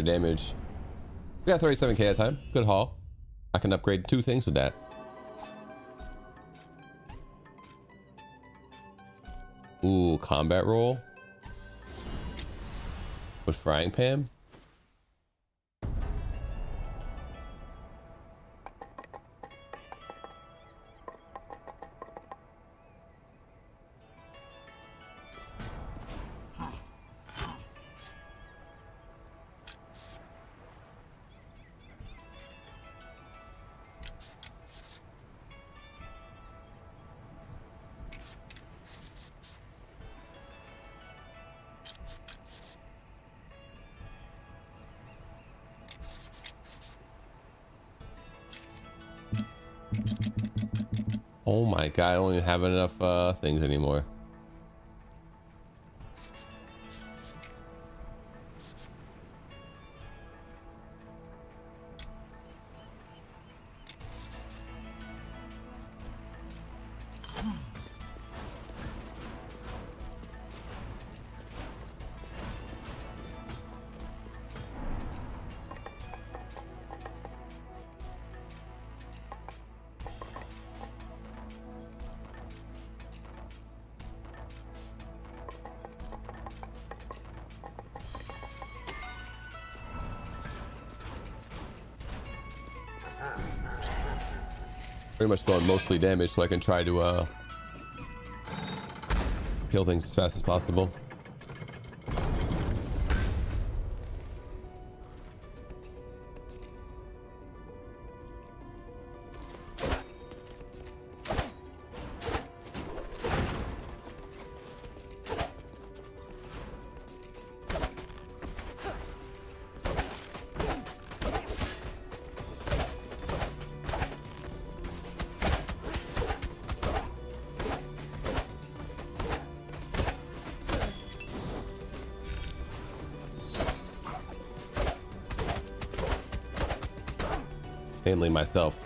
For damage. We got 37k at time. Good haul. I can upgrade two things with that. Ooh, combat roll. With frying pan. Have enough uh, things anymore. Much going mostly damage so I can try to uh, kill things as fast as possible. Myself.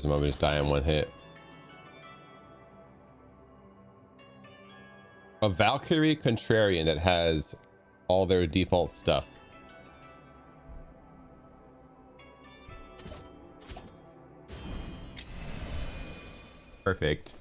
Vampirism, I'm just die in one hit. A Valkyrie Contrarian that has all their default stuff. Perfect.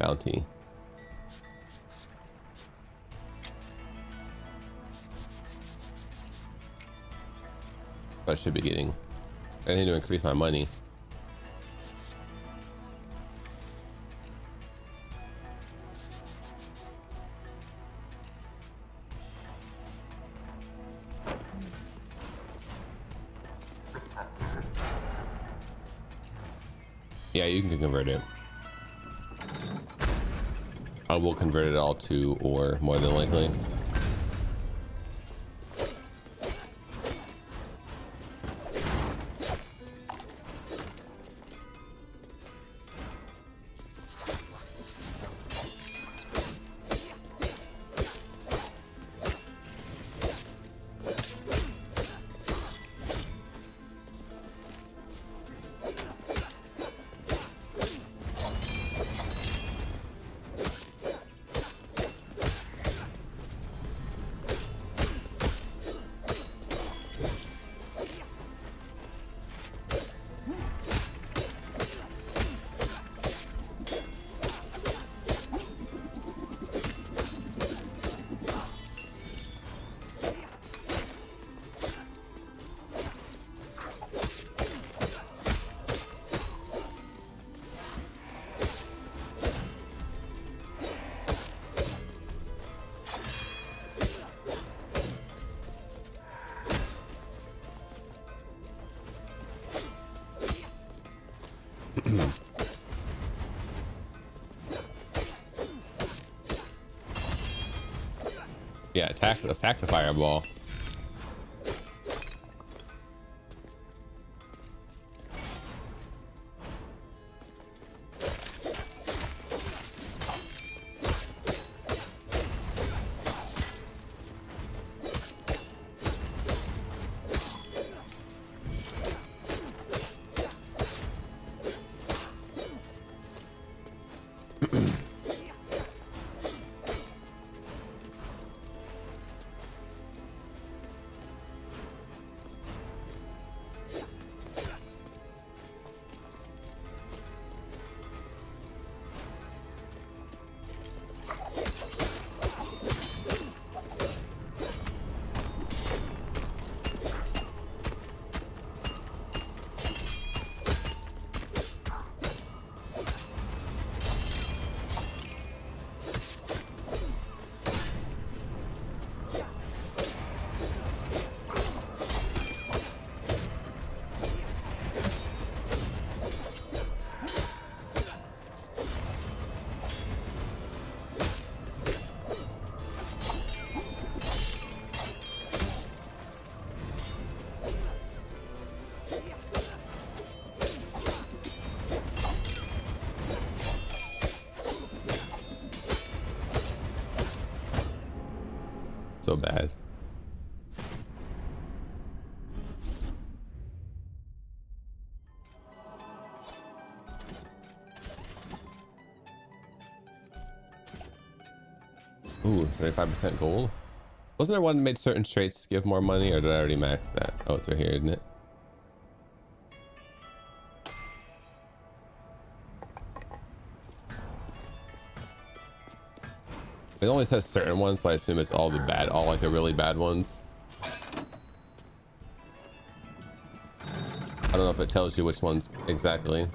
Bounty. I should be getting. I need to increase my money. Yeah, you can convert it. I will convert it all to ore more than likely. percent gold? Wasn't there one that made certain traits give more money, or did I already max that? Oh, it's right here, isn't it? It only says certain ones, so I assume it's all the bad, all like the really bad ones. I don't know if it tells you which ones exactly.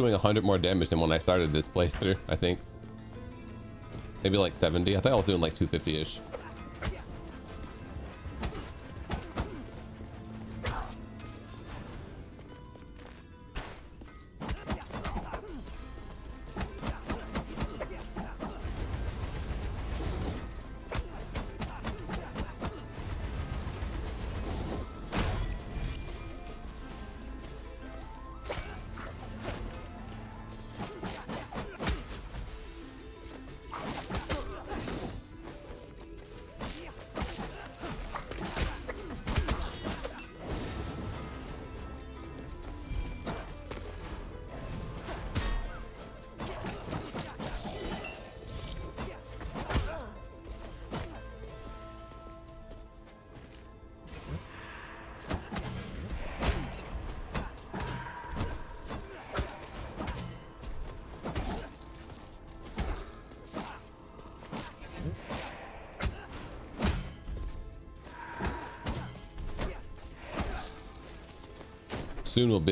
Doing 100 more damage than when I started this playthrough, I think. Maybe like 70. I thought I was doing like 250-ish.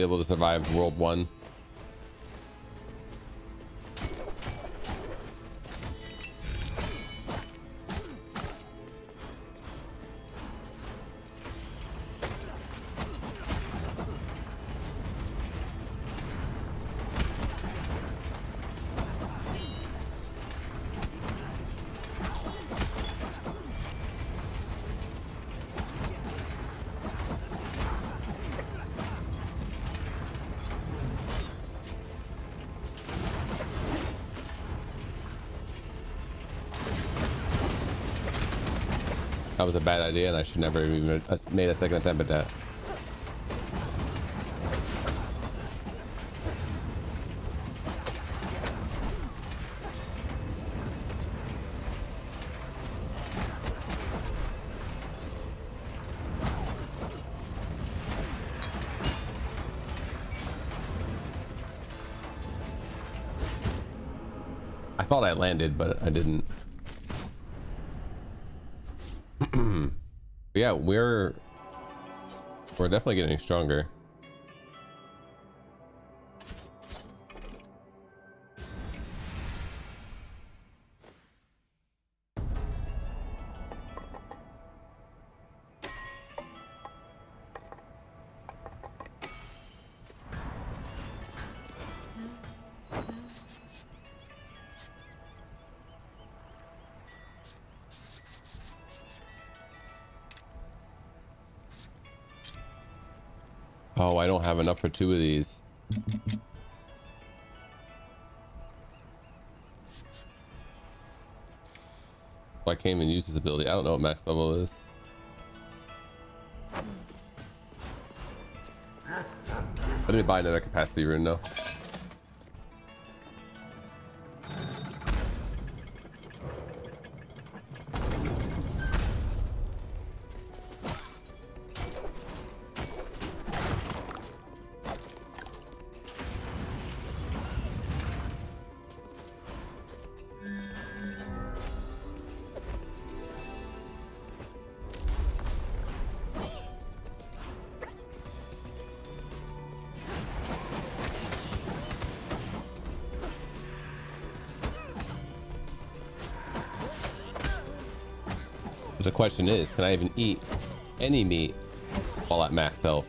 Able to survive World 1. Was a bad idea and I should never even uh, made a second attempt at that. I thought I landed, but I didn't. Yeah, we're we're definitely getting stronger. For two of these. I can't even use this ability. I don't know what max level is. I didn't buy another capacity rune though. Question is, can I even eat any meat while at max health?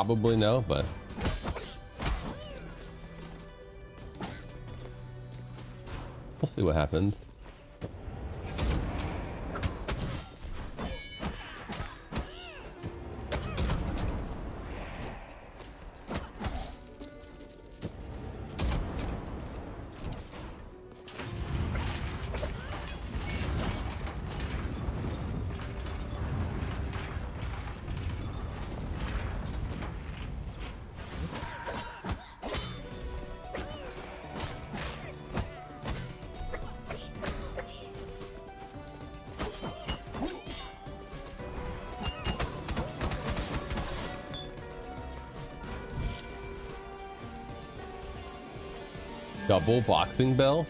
Probably no, but we'll see what happens. Double boxing bell.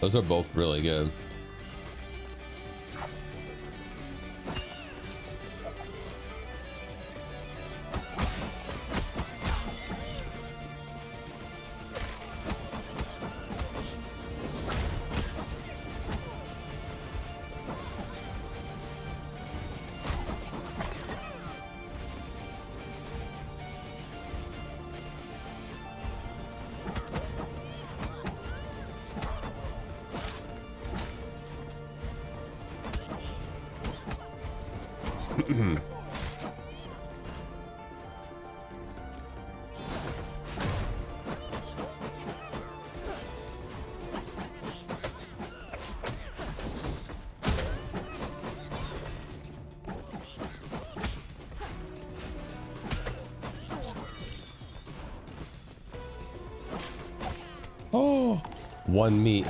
Those are both really good. One meat,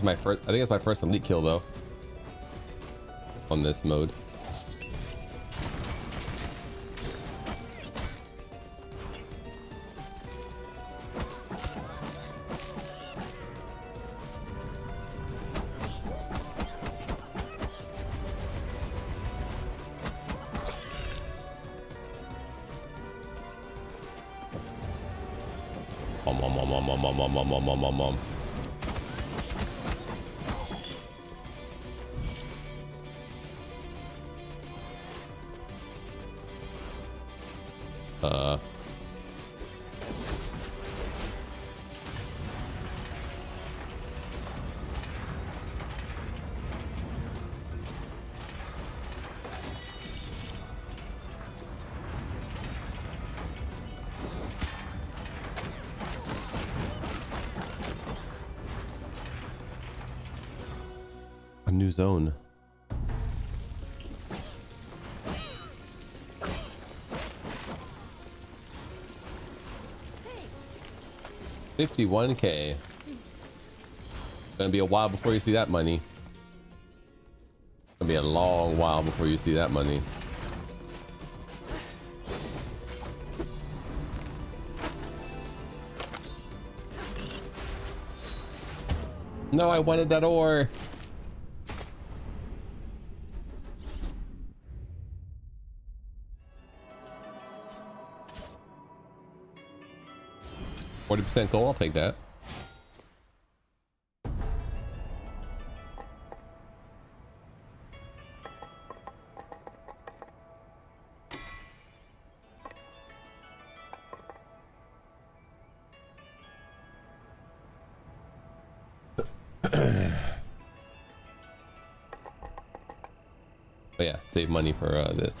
it's my first. I think it's my first elite kill though. On this mode. Zone. Fifty-one K. Gonna be a while before you see that money. Gonna be a long while before you see that money. No, I wanted that ore. Forty percent gold. I'll take that. but yeah, save money for uh, this.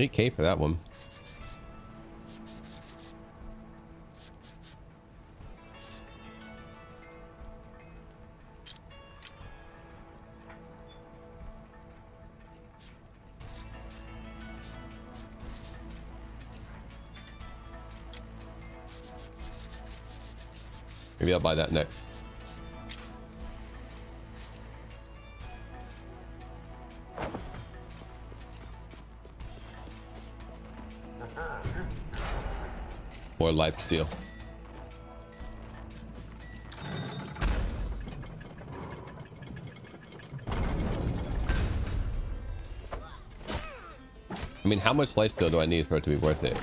Eight K for that one. Maybe I'll buy that next. Or life steal. I mean, how much life steal do I need for it to be worth it?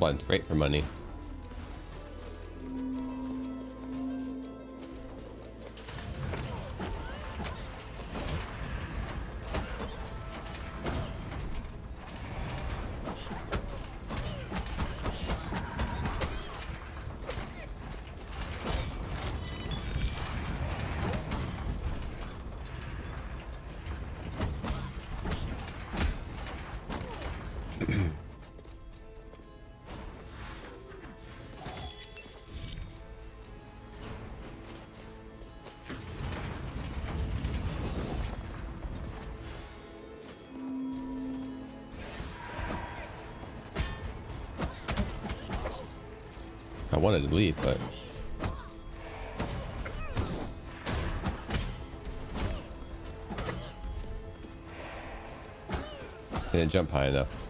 Yeah, great for money. Wanted to leave, but didn't jump high enough.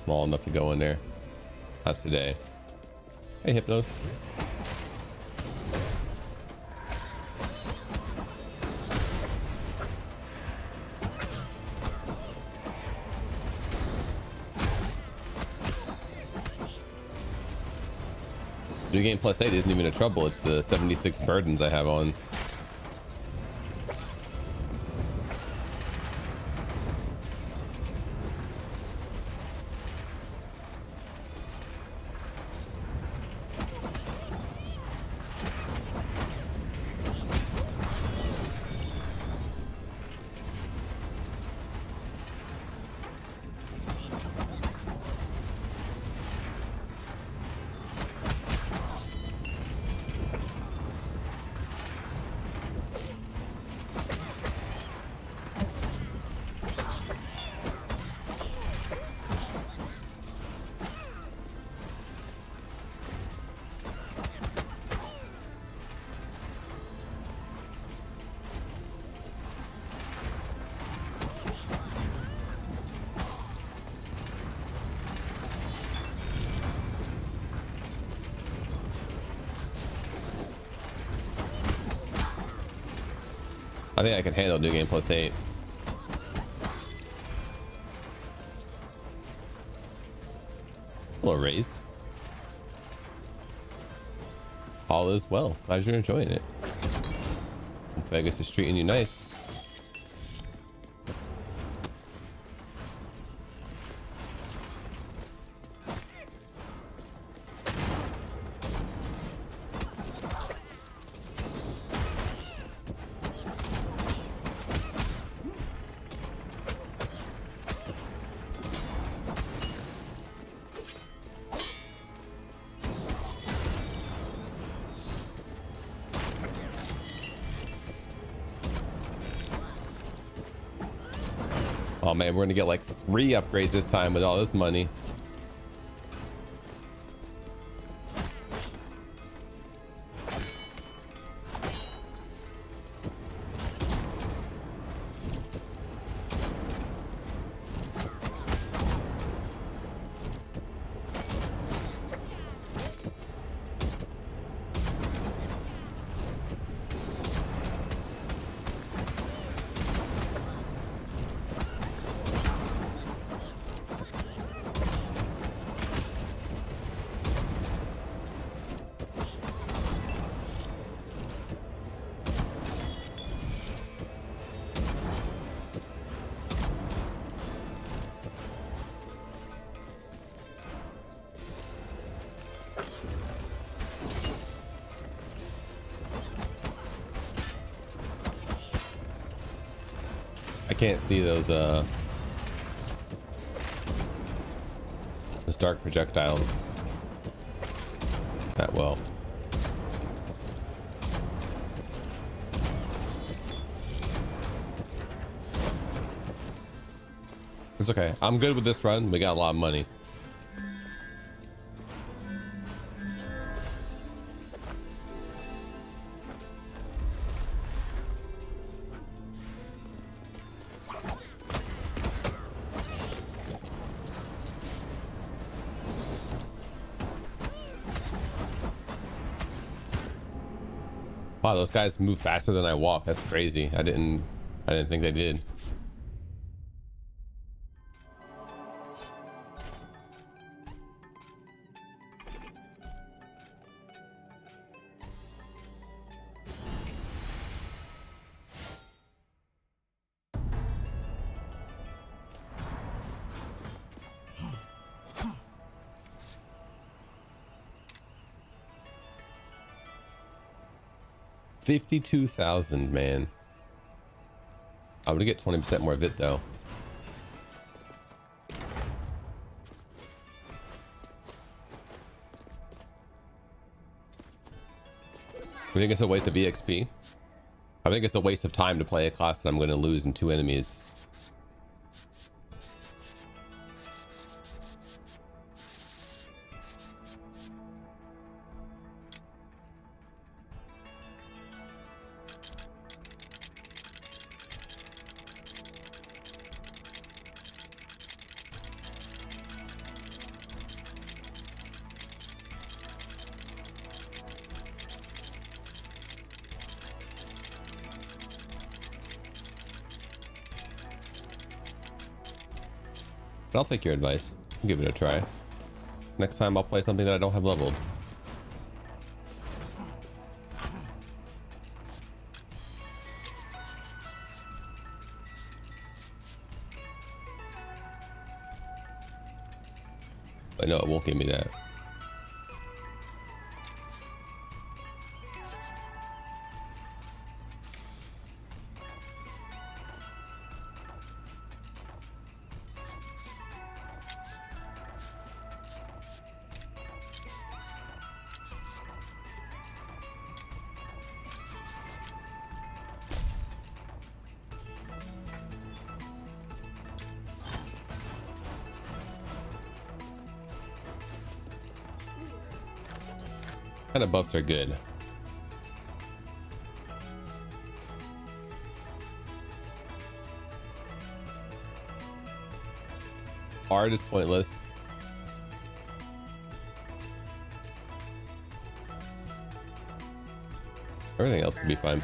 Small enough to go in there. Not today. Hey, Hypnos. New Game Plus 8 isn't even a trouble. It's the 76 burdens I have on. Plus 8. Hello, raise. All is well. Glad you're enjoying it. Vegas is treating you nice. We're gonna get like three upgrades this time with all this money. See those uh those dark projectiles that well. It's okay. I'm good with this run. We got a lot of money. Wow, those guys move faster than I walk. That's crazy. I didn't I didn't think they did. Fifty-two thousand, man. I'm gonna get twenty percent more of it though. We think it's a waste of EXP? I think it's a waste of time to play a class that I'm going to lose in two enemies. I'll take your advice. I'll give it a try. Next time I'll play something that I don't have leveled. I know it won't give me that. Buffs are good? Art is pointless. Everything else can be fine.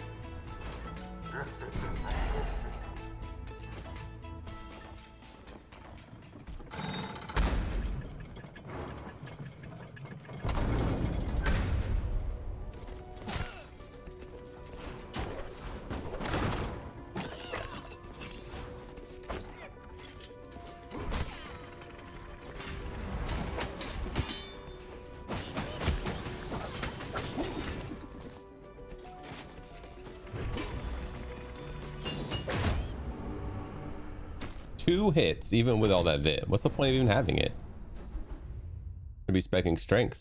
even with all that vit. What's the point of even having it? Should be specking strength.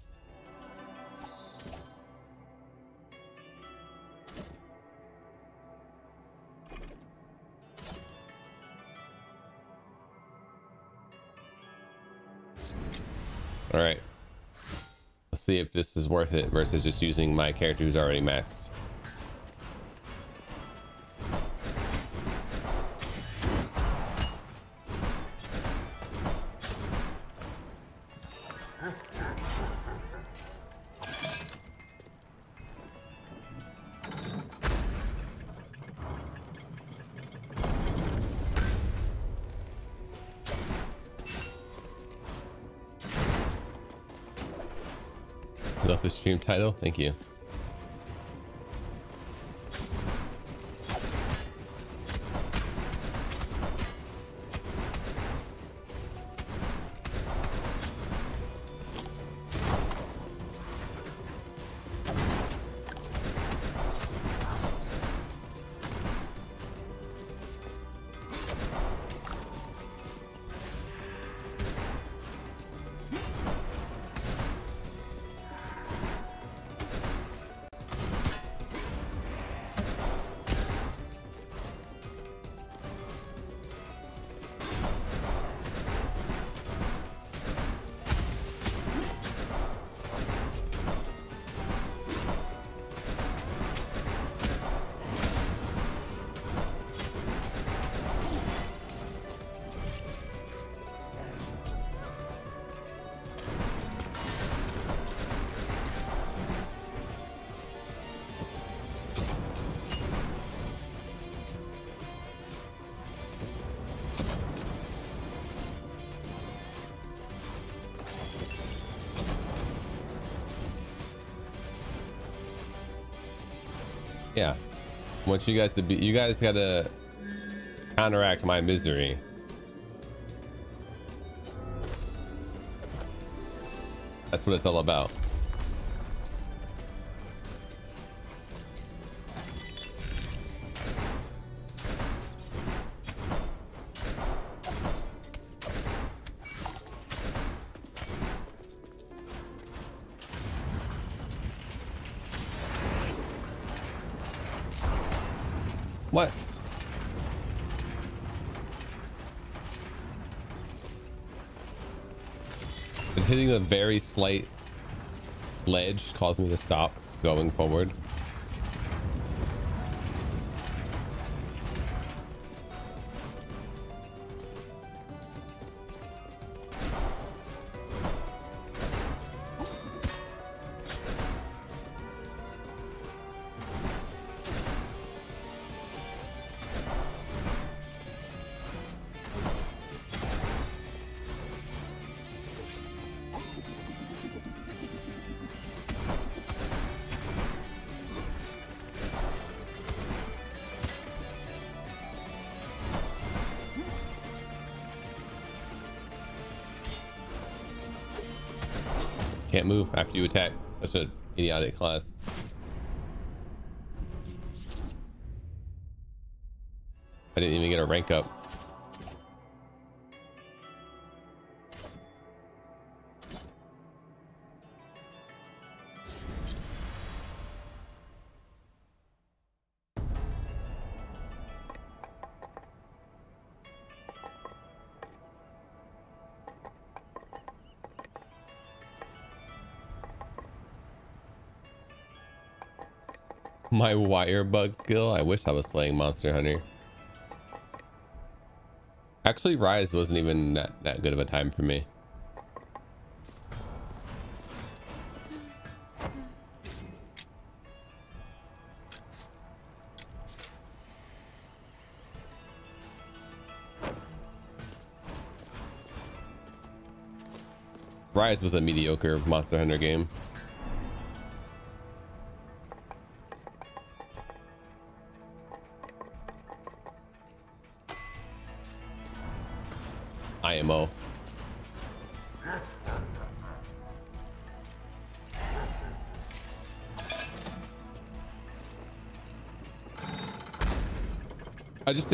All right. Let's see if this is worth it versus just using my character who's already maxed. Title. Thank you. Want you guys to be you guys gotta counteract my misery. That's what it's all about. Very slight ledge caused me to stop going forward. You attack. Such an idiotic class. I didn't even get a rank up. My wire bug skill. I wish I was playing Monster Hunter. Actually, Rise wasn't even that, that good of a time for me. Rise was a mediocre Monster Hunter game.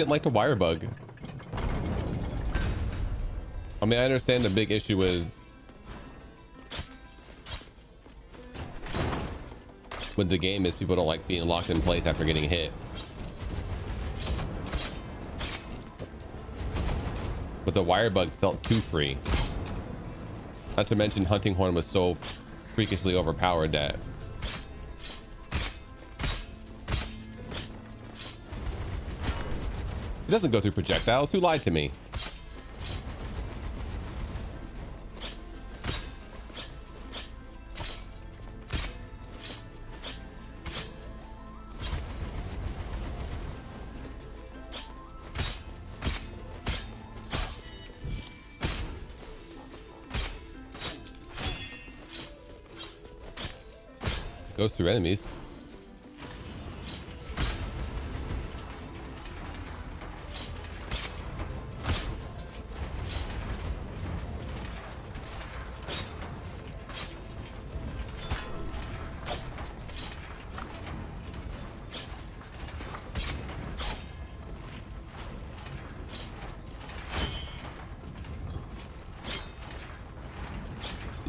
Didn't like the wire bug. I mean, I understand the big issue with with the game is people don't like being locked in place after getting hit. But the wire bug felt too free. Not to mention Hunting Horn was so freakishly overpowered that It doesn't go through projectiles. Who lied to me? Goes through enemies.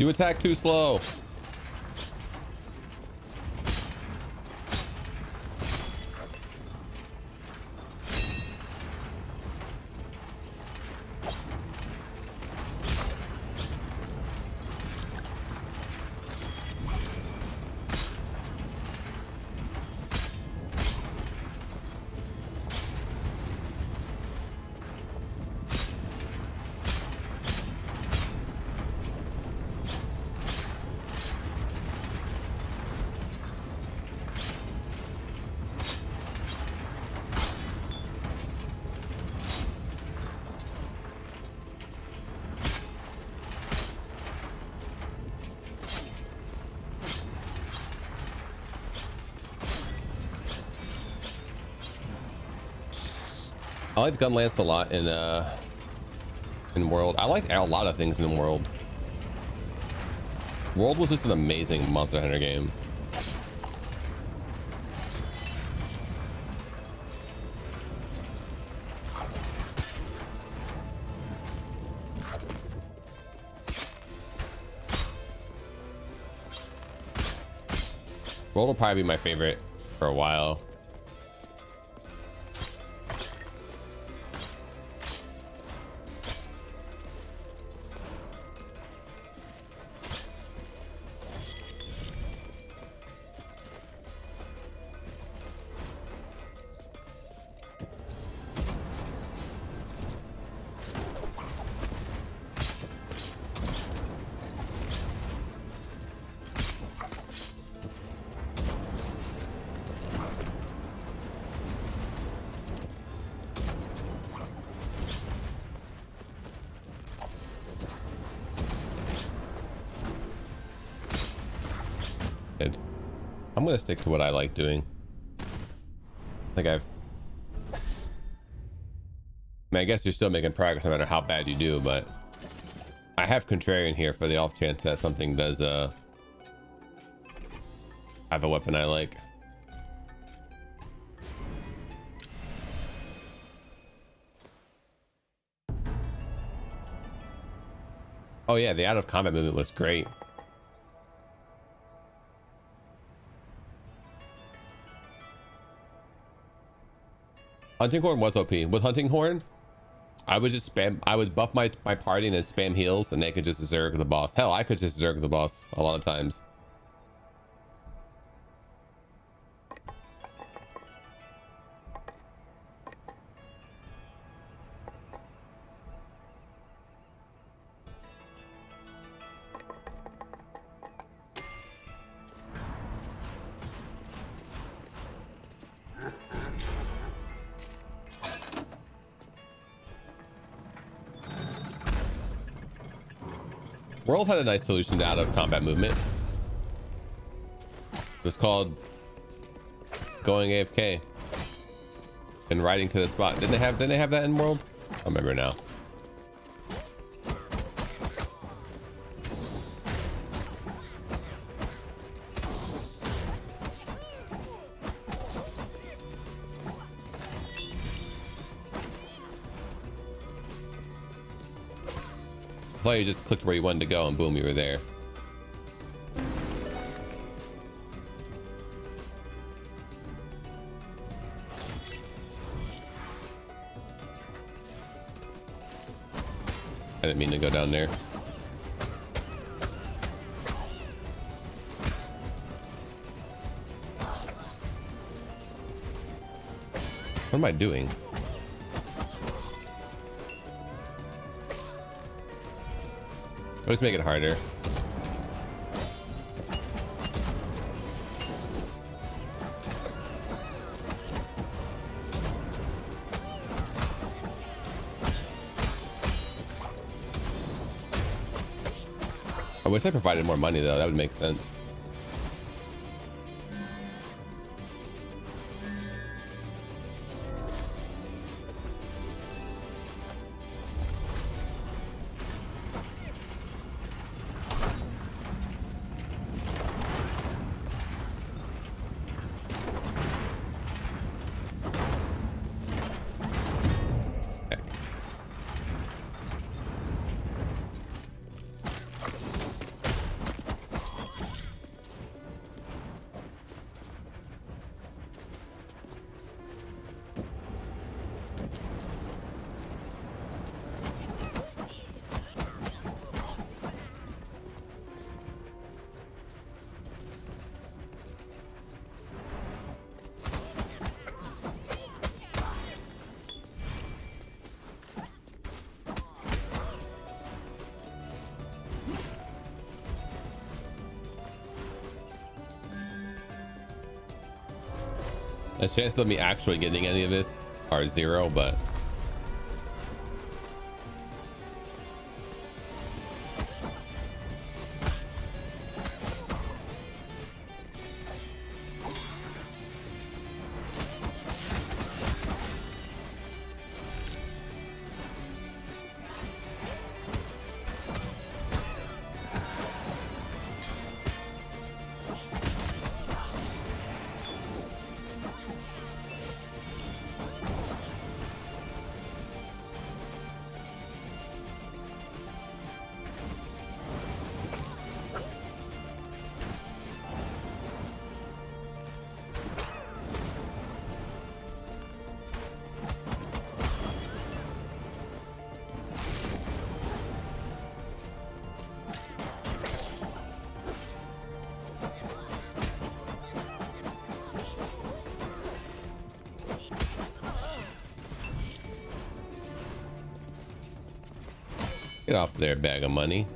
You attack too slow. I liked Gun Lance a lot in uh in World. I like a lot of things in the World. World was just an amazing Monster Hunter game. World will probably be my favorite for a while. Gonna stick to what I like doing. Like I've I mean, I guess you're still making progress no matter how bad you do, but I have contrarian here for the off chance that something does uh have a weapon I like. Oh yeah, the out of combat movement was great. Hunting Horn was OP. With Hunting Horn, I would just spam, I would buff my, my party and then spam heals and they could just Zerg the boss. Hell, I could just Zerg the boss a lot of times. World had a nice solution to out of combat movement. It was called going AFK and riding to the spot. Didn't they have didn't they have that in World? I remember now. You just clicked where you wanted to go and boom, you were there. I didn't mean to go down there. What am I doing? Let's make it harder. I wish I provided more money though, that would make sense. The chances of me actually getting any of this. Are zero, but off their bag of money.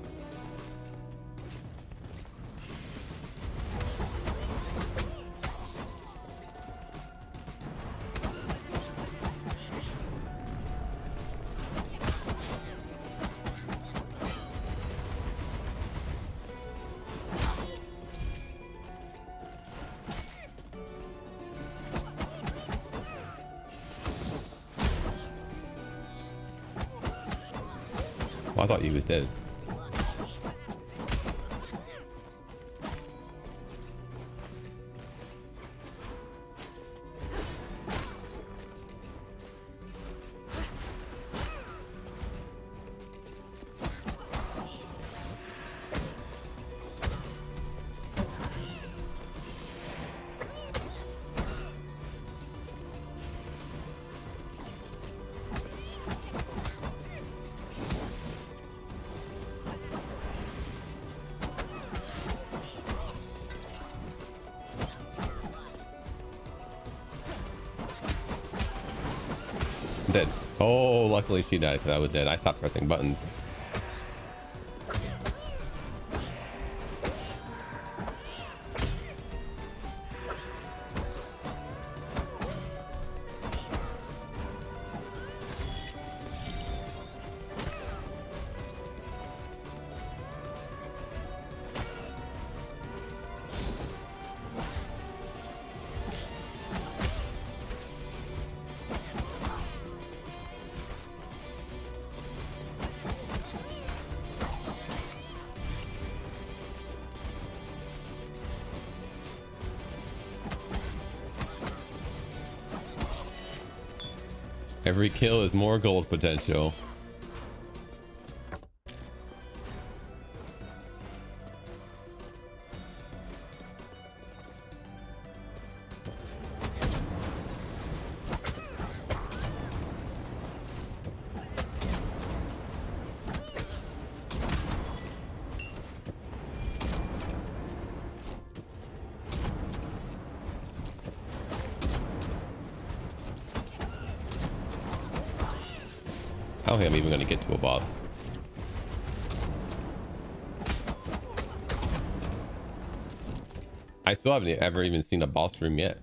Thought he was dead. Dead. Oh, luckily she died because I was dead. I stopped pressing buttons. Every kill is more gold potential. I'm even going to get to a boss. I still haven't ever even seen a boss room yet.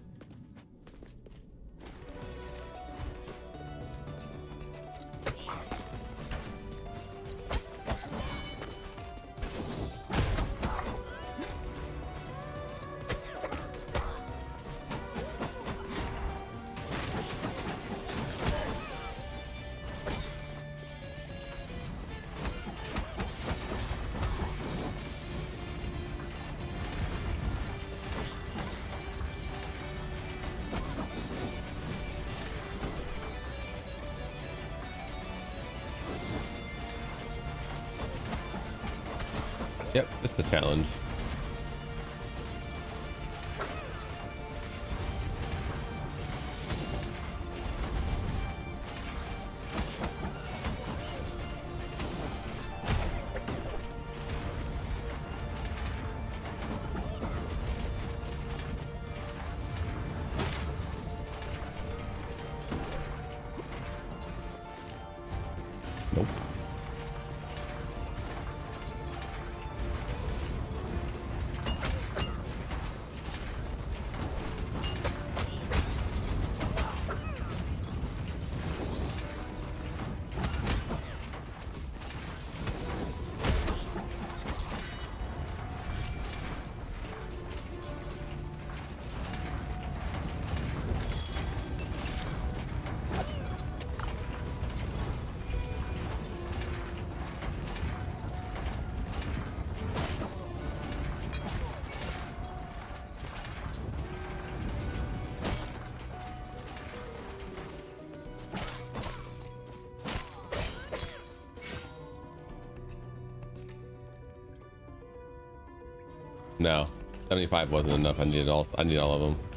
75 wasn't enough. I needed all. I need all of them.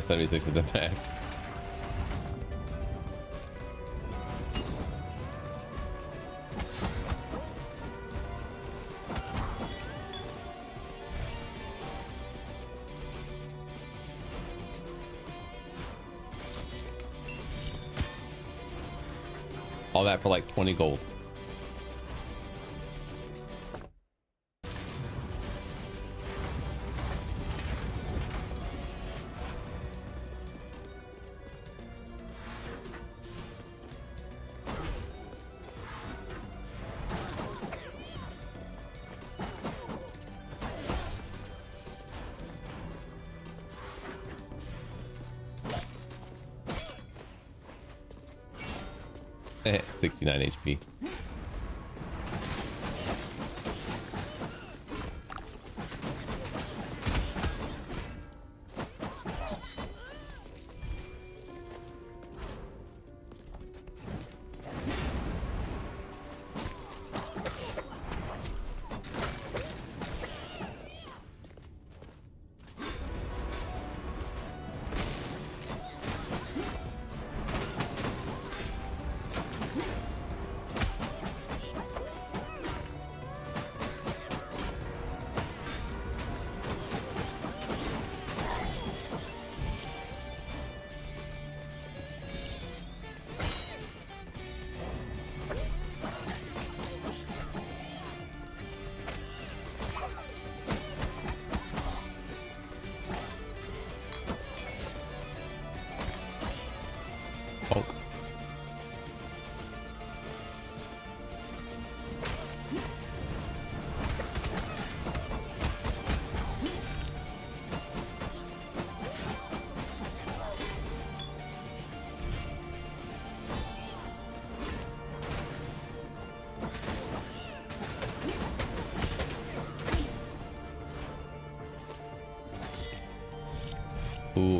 Yeah, 76 is the max. All that for like 20 gold.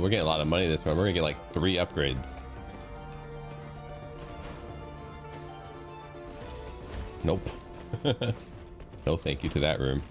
We're getting a lot of money this one. We're gonna get like three upgrades. Nope. no thank you to that room.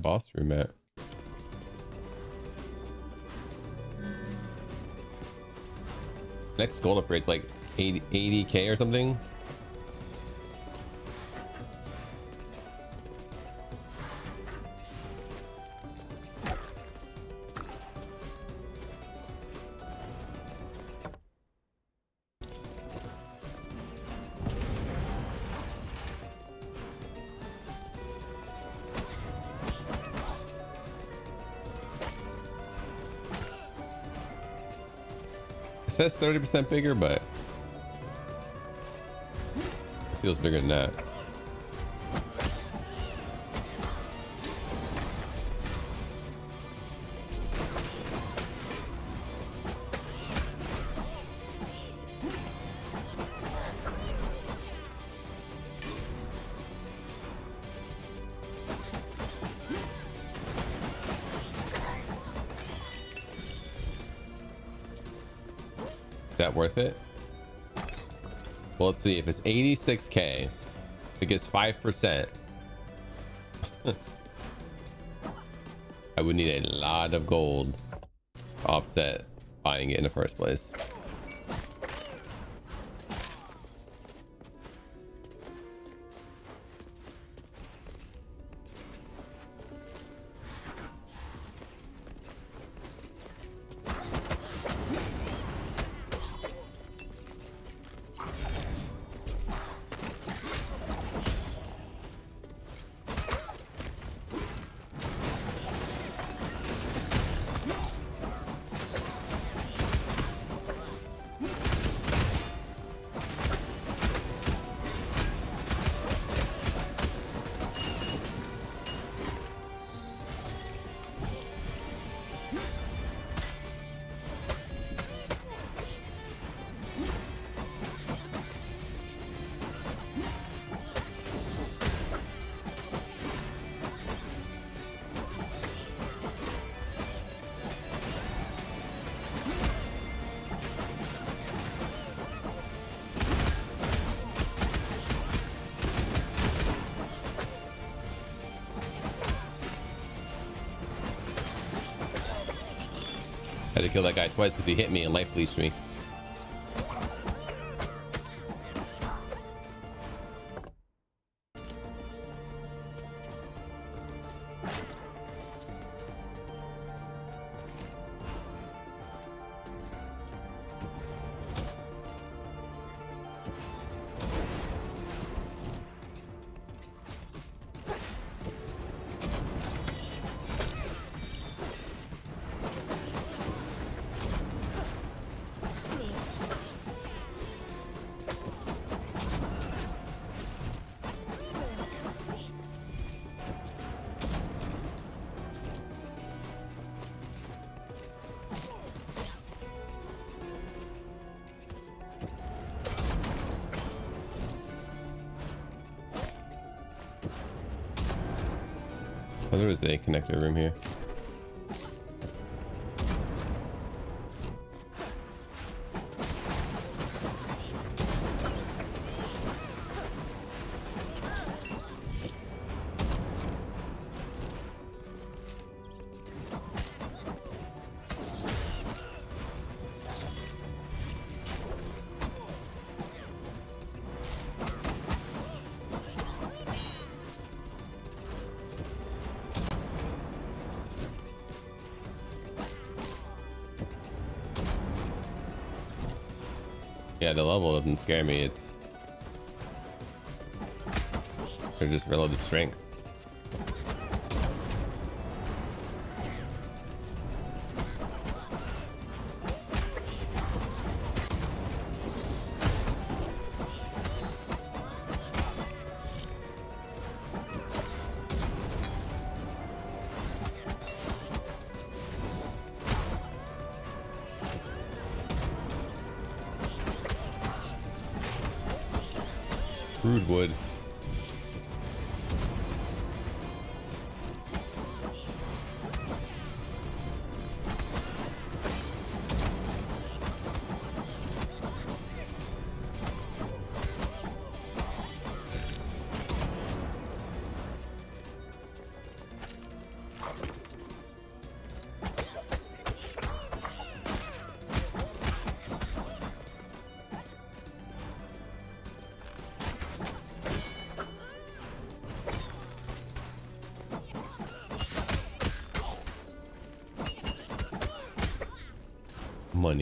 Boss room at? Next gold upgrade's like 80, 80k or something. Says 30% bigger, but it feels bigger than that. Let's see. If it's 86k, it gets 5%. I would need a lot of gold offset buying it in the first place. Twice because he hit me and life leashed me. Yeah, the level doesn't scare me. It's they're just relative strength.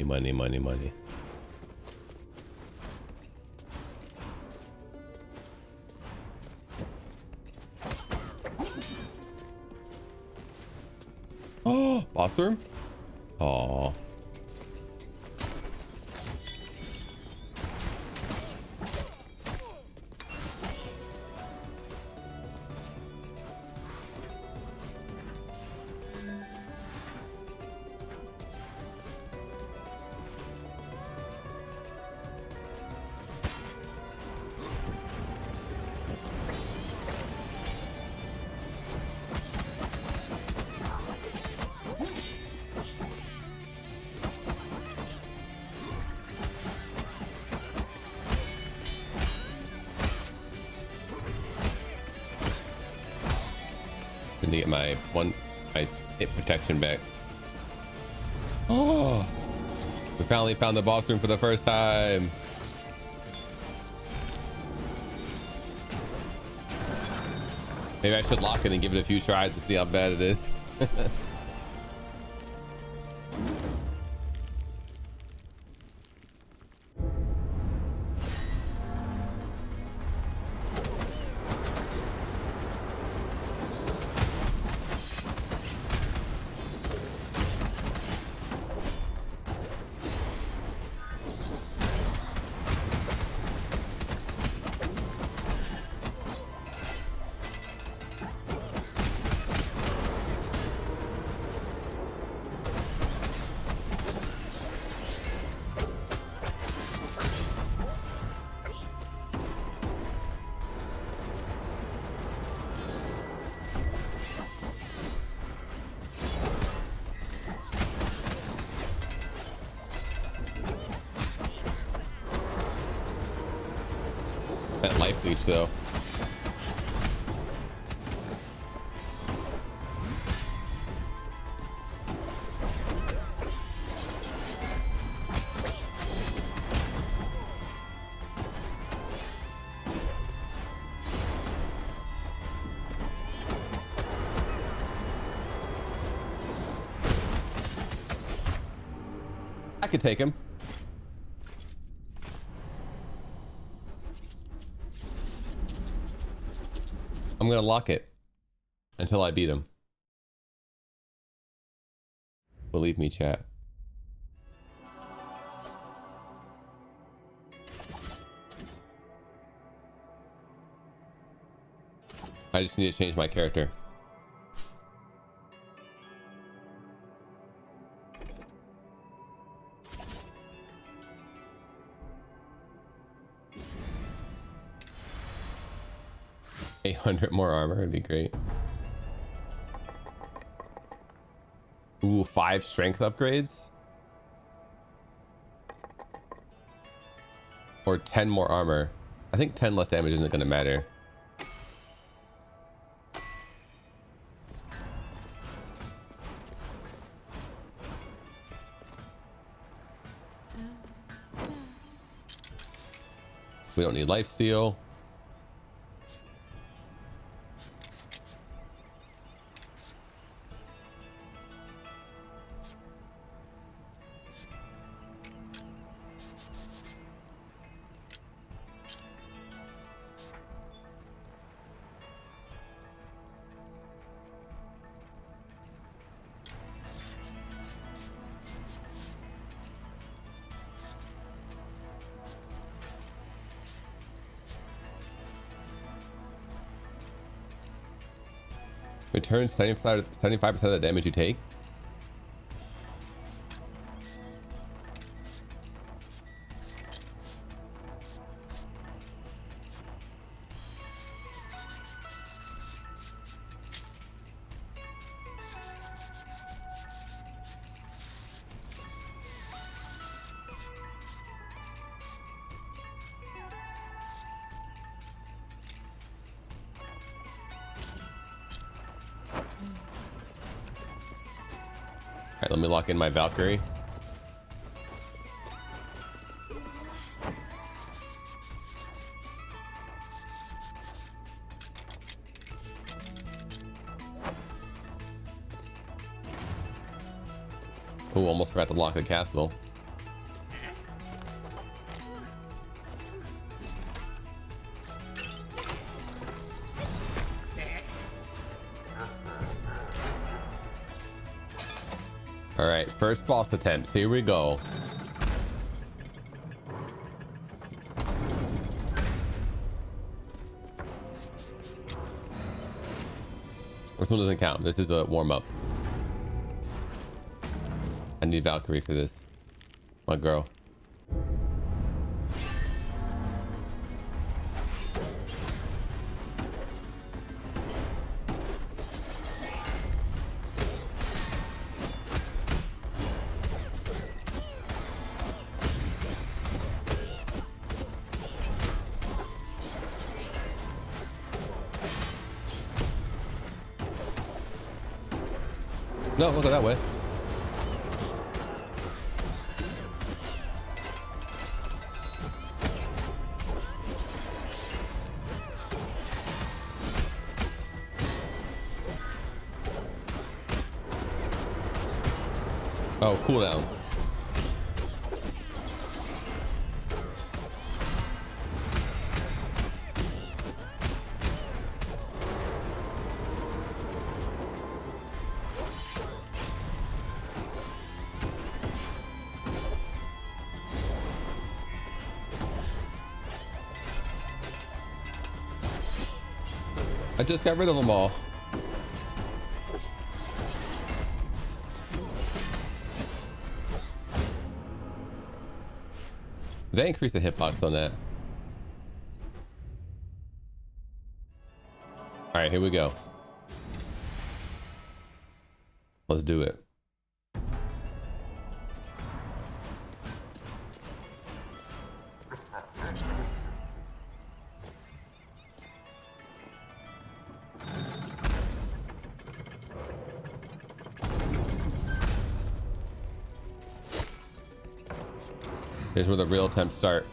Money, money, money. Oh, boss get my one my hit protection back. Oh, we finally found the boss room for the first time. Maybe I should lock it and give it a few tries to see how bad it is. I could take him. I'm gonna lock it until I beat him. Believe me, chat. I just need to change my character. Eight hundred more armor would be great. Ooh, five strength upgrades. Or 10 more armor. I think 10 less damage isn't going to matter. We don't need life steal. Returns 75% of the damage you take. In my Valkyrie. Oh, almost forgot to lock the castle. First boss attempts. Here we go. This one doesn't count. This is a warm up. I need Valkyrie for this. My girl. Just got rid of them all. They increased the hitbox on that. All right, here we go. Let's do it. Where the real attempts start.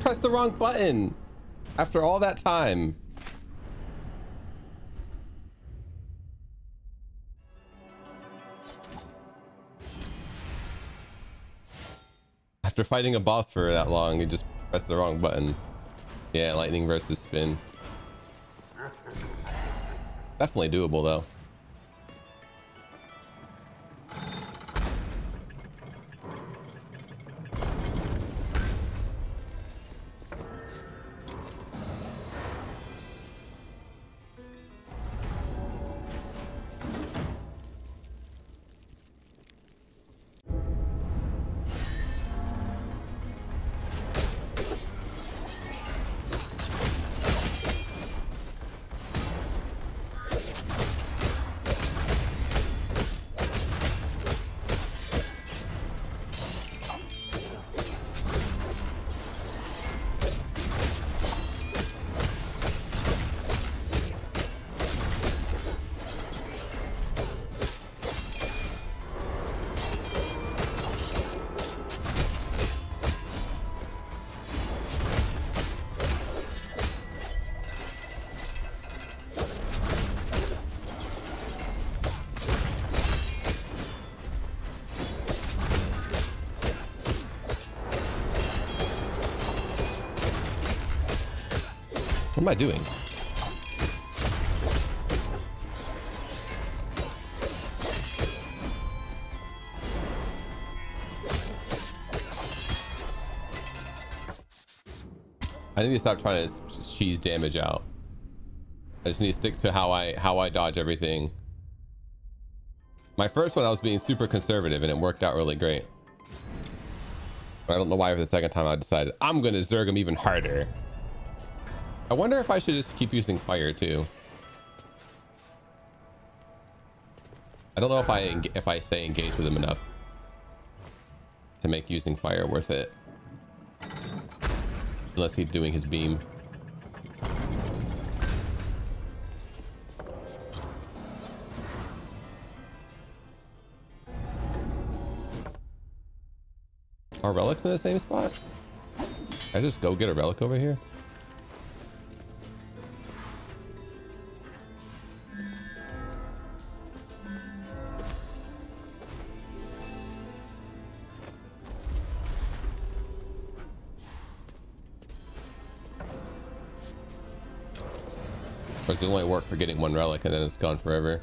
Pressed the wrong button after all that time. After fighting a boss for that long, you just press the wrong button. Yeah, lightning versus spin. Definitely doable though. I doing? I need to stop trying to cheese damage out. I just need to stick to how I how I dodge everything. My first one I was being super conservative and it worked out really great. But I don't know why for the second time I decided I'm gonna zerg him even harder. I wonder if I should just keep using fire too. I don't know if I if I say engage with him enough to make using fire worth it. Unless he's doing his beam. Are relics in the same spot? Can I just go get a relic over here? It only work for getting one relic and then it's gone forever.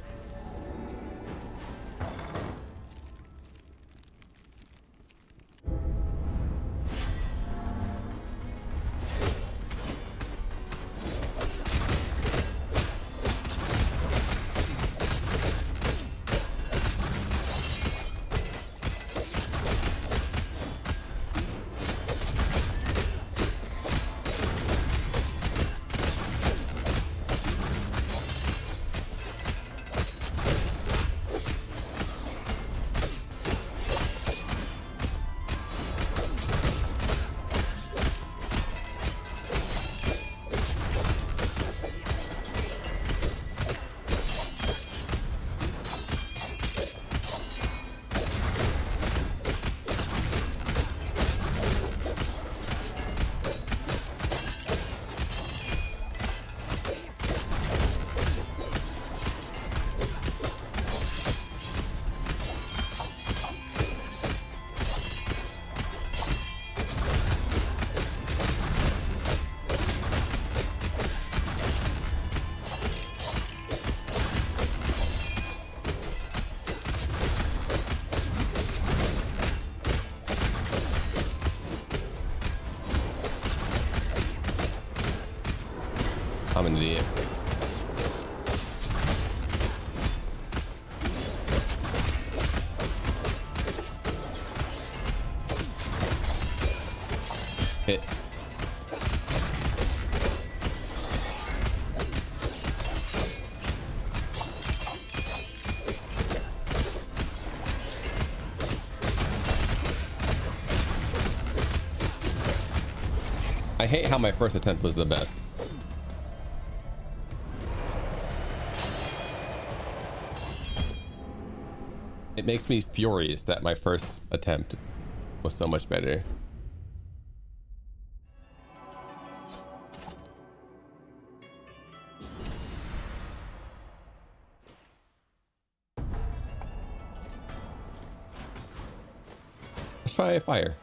My first attempt was the best. It makes me furious that my first attempt was so much better. Let's try a fire.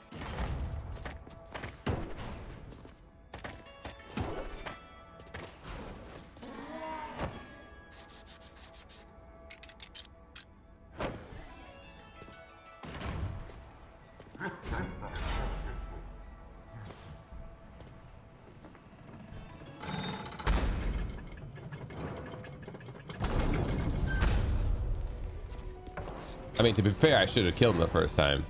I mean, to be fair, I should have killed him the first time.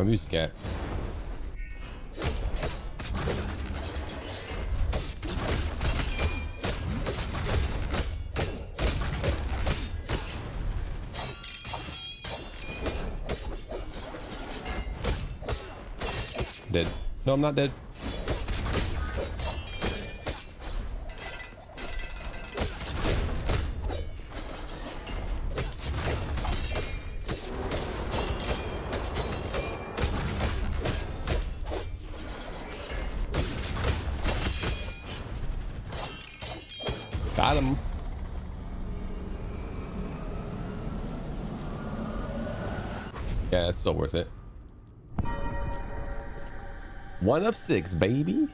My music at? Dead. No, I'm not dead. Still worth it. One of six, baby.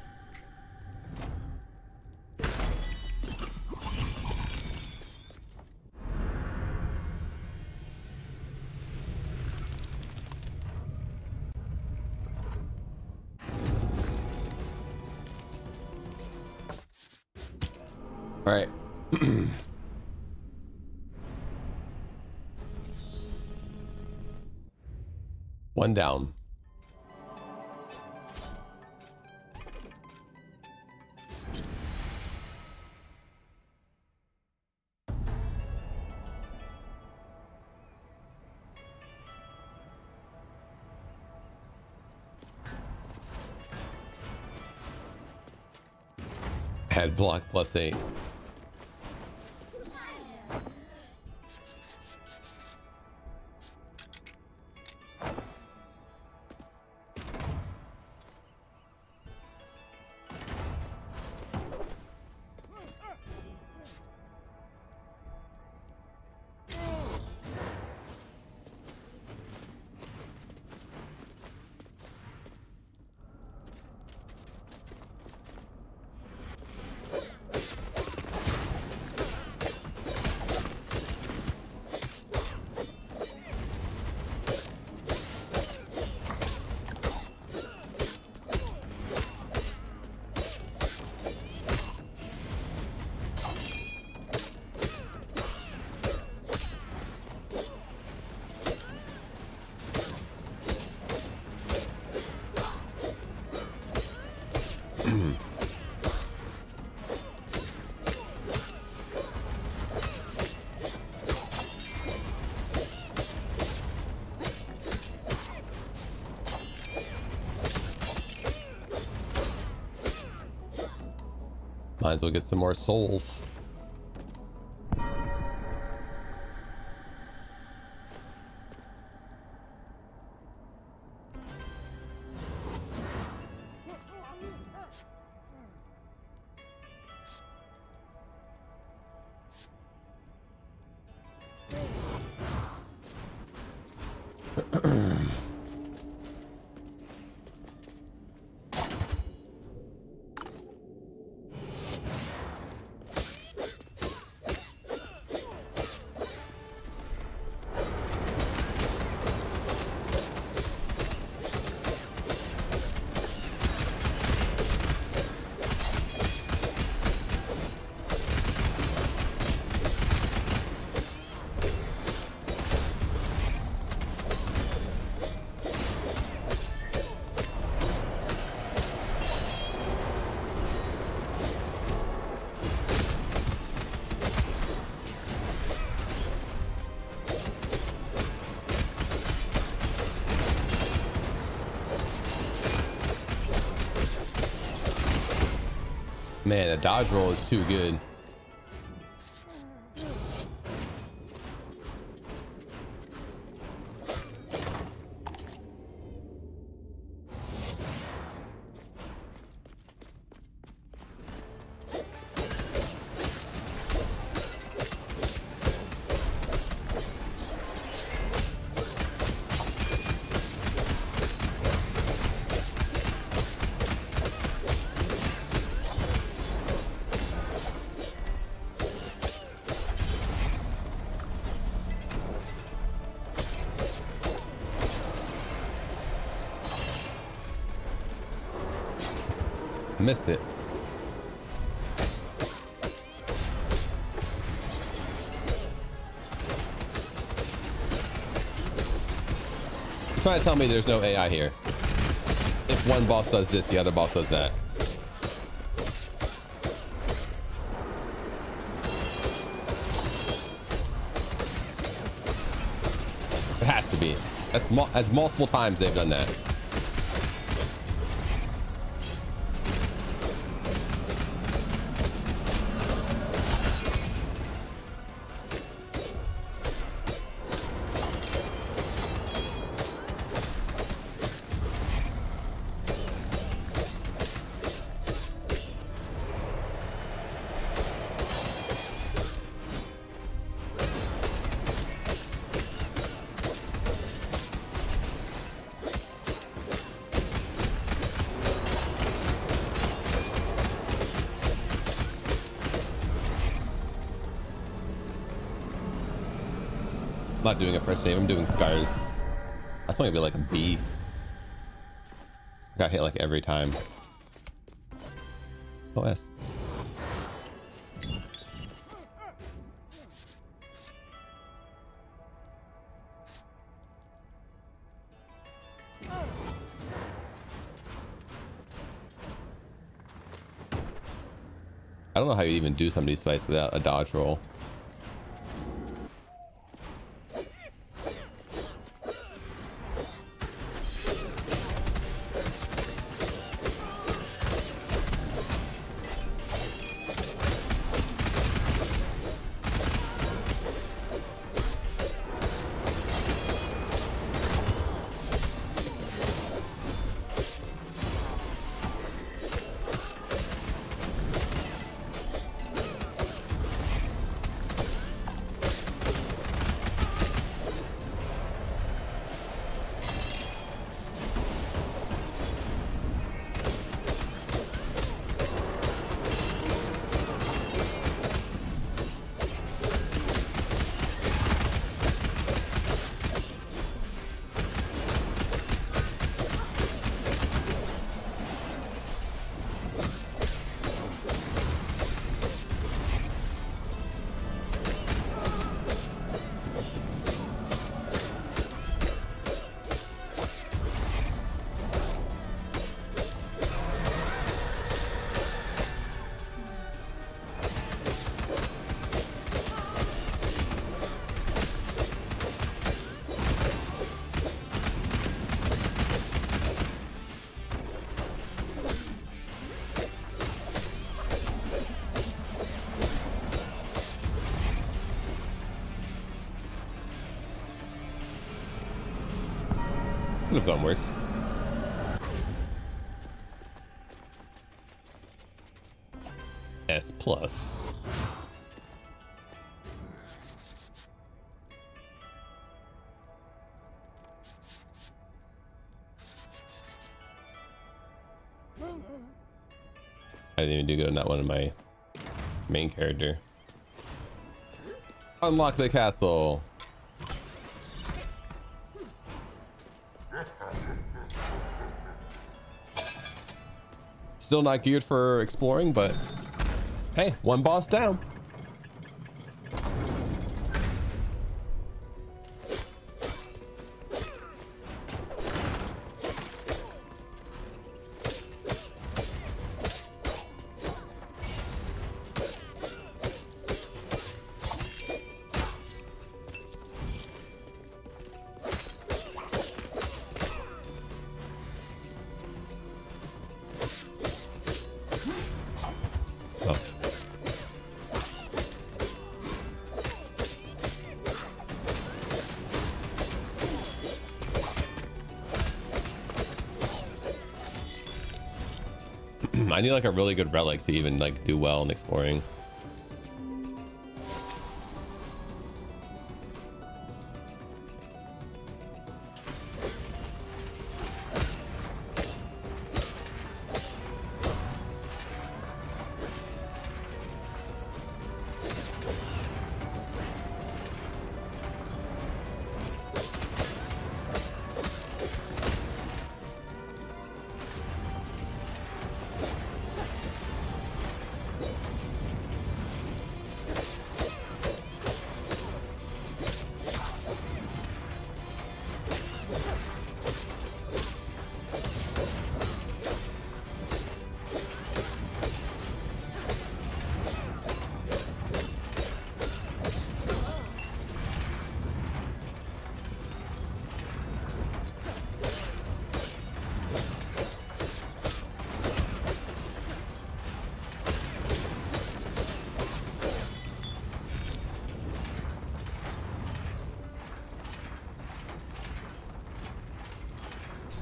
One down. Had block plus eight. Might as well get some more souls. Man, a dodge roll is too good. Missed it. trying to tell me there's no AI here. If one boss does this, the other boss does that. It has to be. That's, that's multiple times they've done that. Save. I'm doing scars. That's only gonna be like a B. Got hit like every time. OS. I don't know how you even do some of these fights without a dodge roll. Didn't even do good on that one in my main character. Unlock the castle. Still not geared for exploring, but hey, one boss down. Need like a really good relic to even like do well in exploring.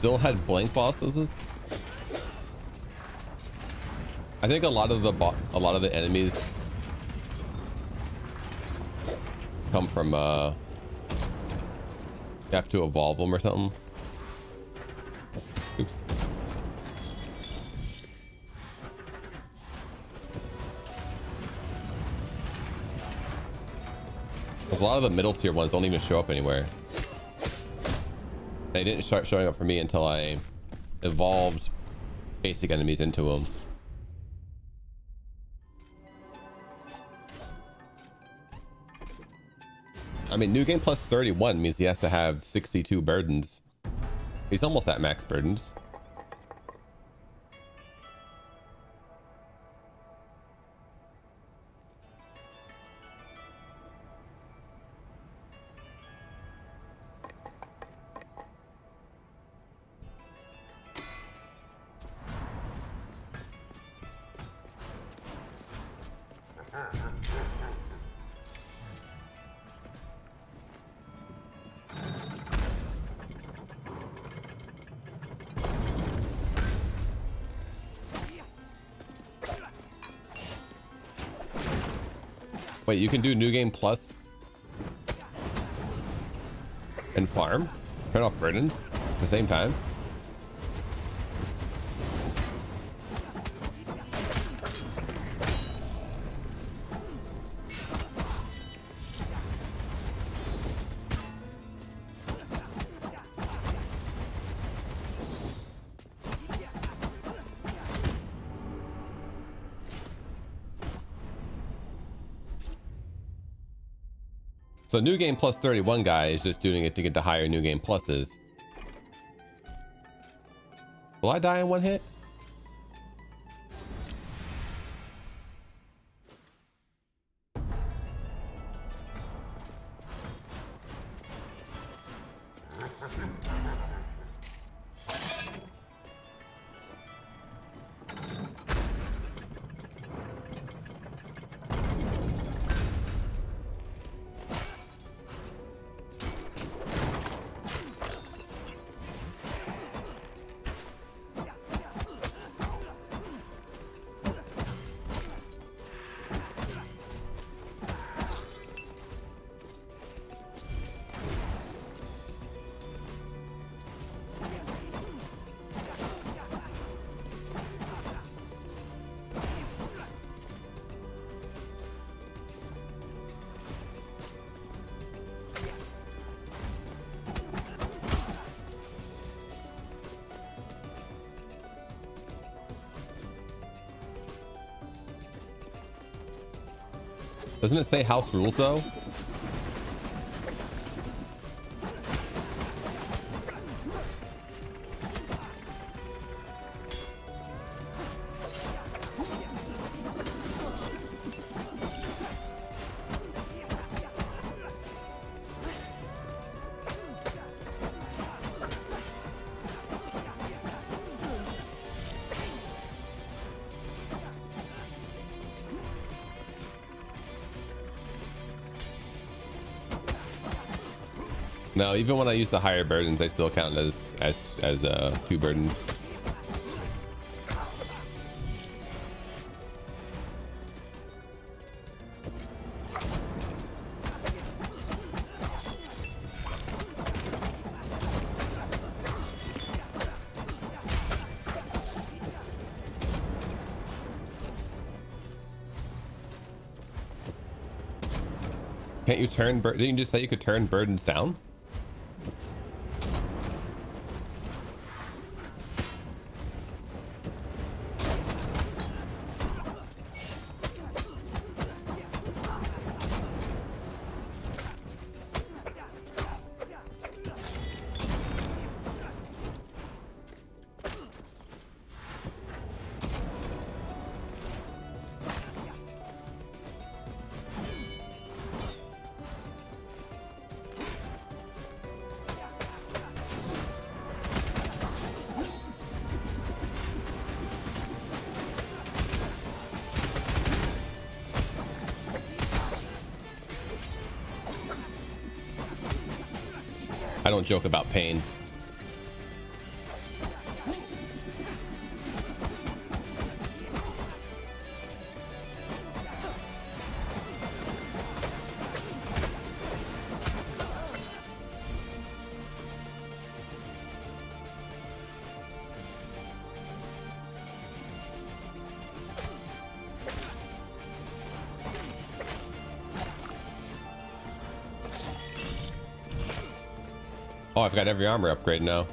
Still had blank bosses. I think a lot of the a lot of the enemies come from uh you have to evolve them or something. Oops. Because a lot of the middle tier ones don't even show up anywhere. They didn't start showing up for me until I evolved basic enemies into them. I mean, new game plus 31 means he has to have 62 burdens. He's almost at max burdens. Wait, you can do new game plus and farm, turn off burdens at the same time. So new game plus 31 guy is just doing it to get to higher new game pluses. Will I die in one hit? Doesn't it say house rules though? Even when I use the higher burdens, I still count as as as uh, two burdens. Can't you turn? Didn't you just say you could turn burdens down? Joke about pain. I've got every armor upgrade now.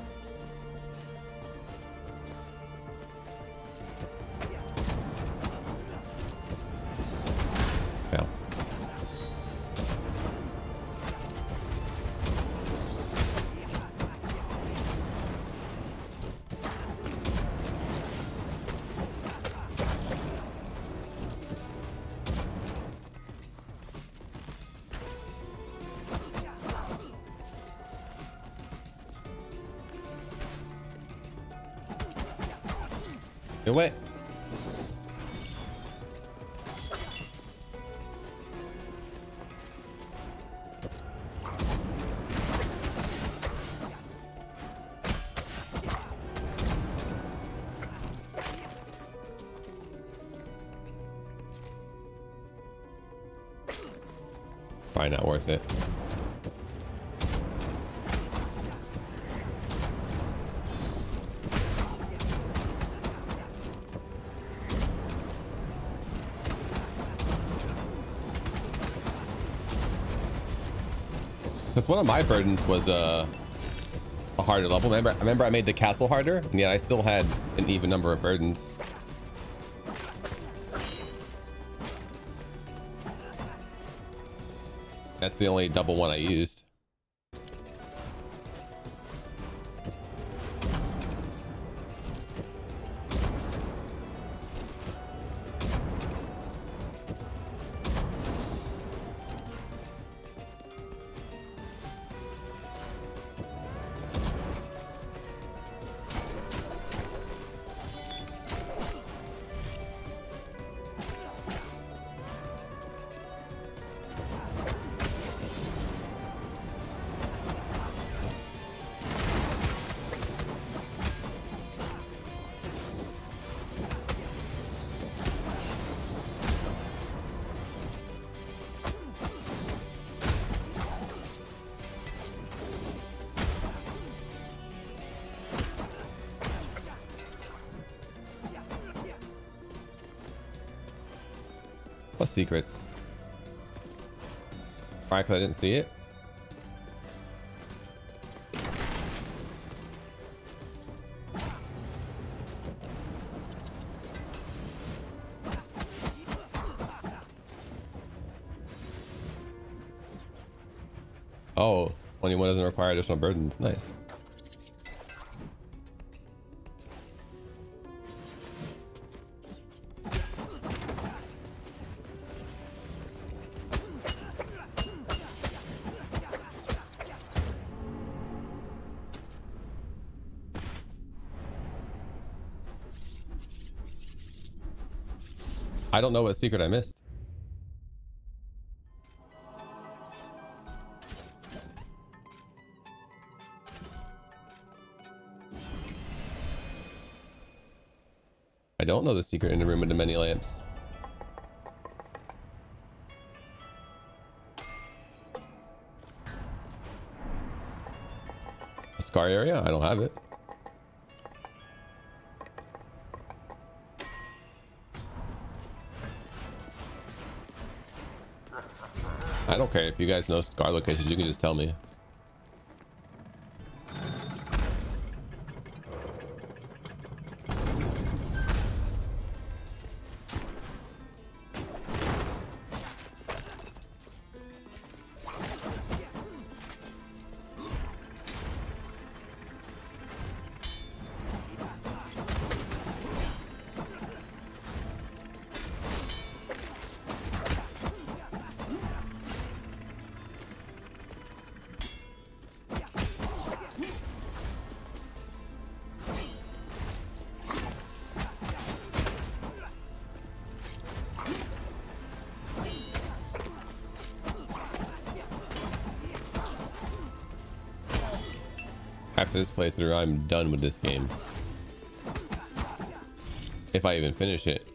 One of my burdens was uh, a harder level. Remember, I remember I made the castle harder, and yet I still had an even number of burdens. That's the only double one I used. Secrets? Right, 'cause I didn't see it. Oh, 21 doesn't require additional burdens. Nice. I don't know what secret I missed. I don't know the secret in the room with the many lamps. A scar area? I don't have it. I if you guys know scar locations, you can just tell me. This playthrough, I'm done with this game. If I even finish it.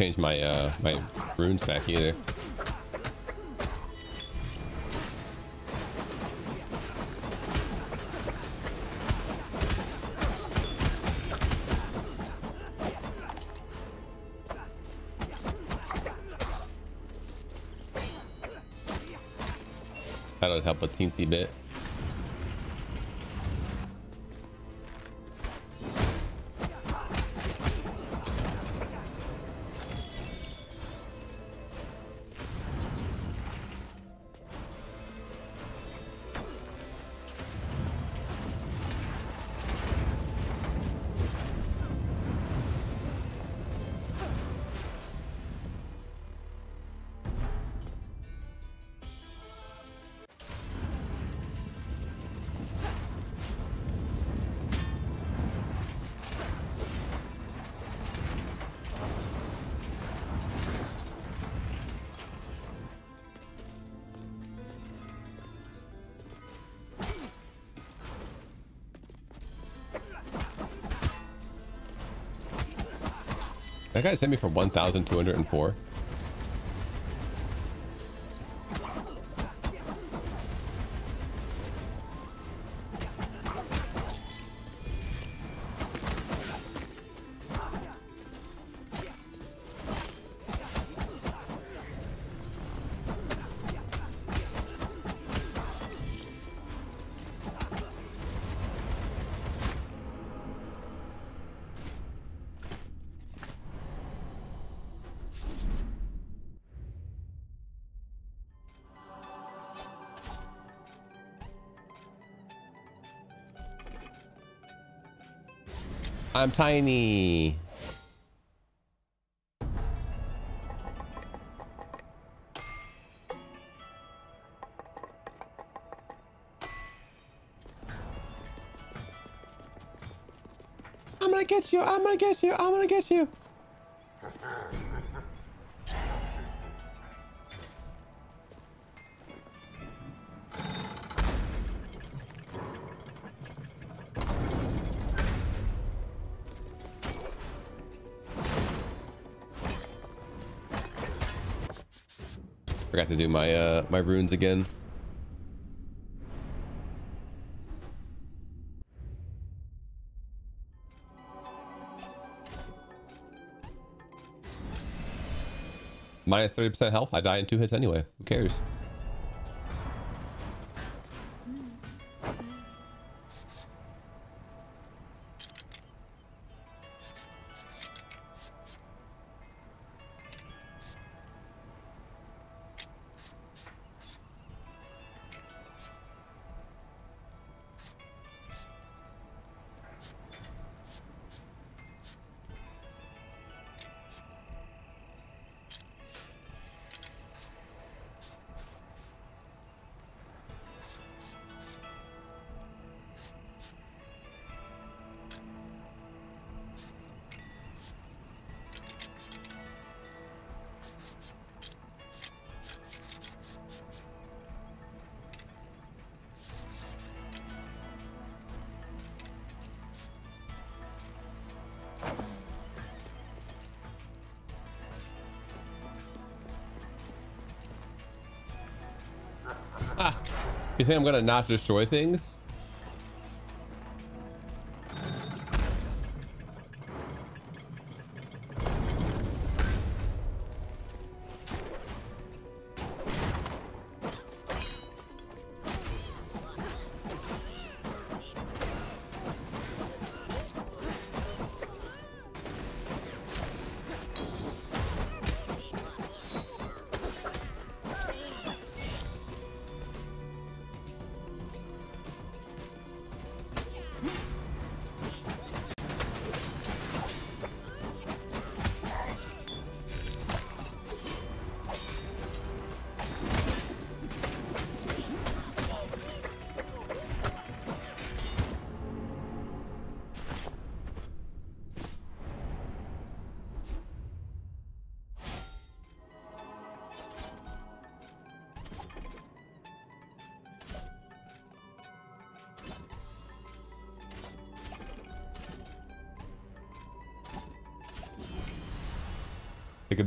Change my uh my runes back either. That'll help a teensy bit. Guy's hit me for 1,204. Tiny. I'm gonna get you. I'm gonna get you. I'm gonna get you. Do my uh my runes again. Minus 30% health. I die in two hits anyway. Who cares? Think I'm gonna not destroy things?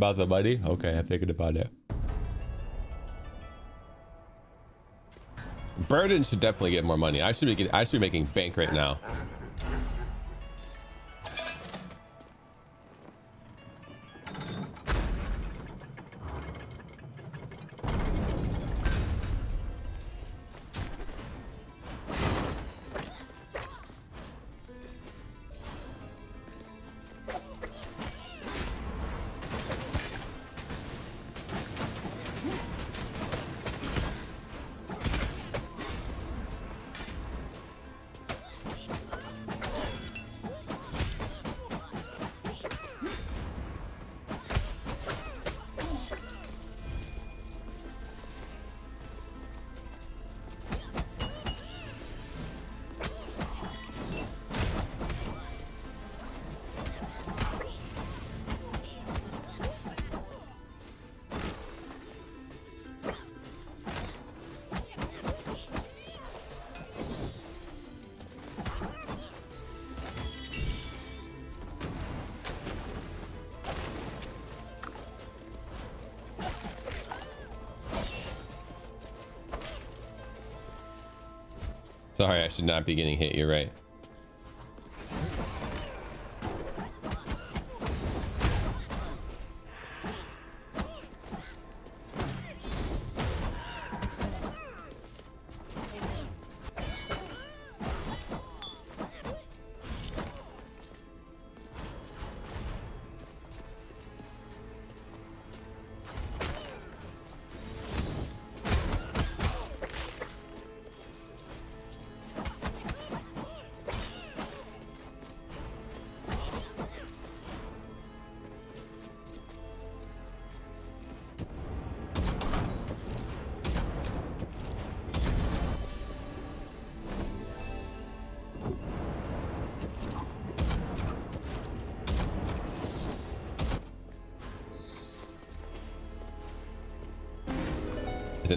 About the money? Okay, I'm thinking about it. Burden should definitely get more money. I should be getting, I should be making bank right now. Sorry, I should not be getting hit. You're right.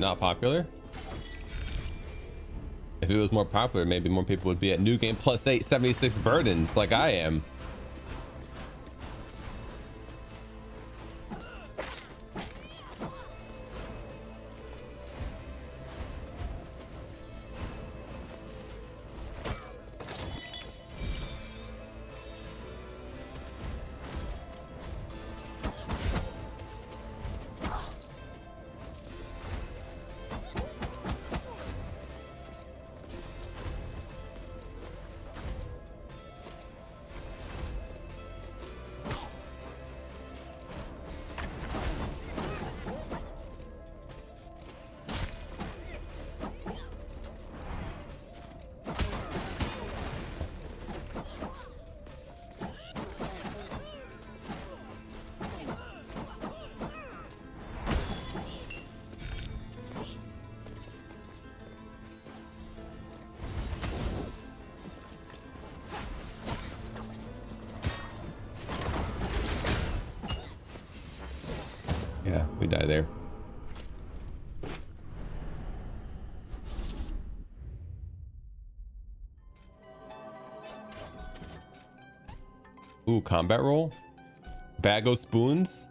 Not popular? If it was more popular, maybe more people would be at New Game Plus 876 Burdens like I am. Combat roll. Bag of spoons.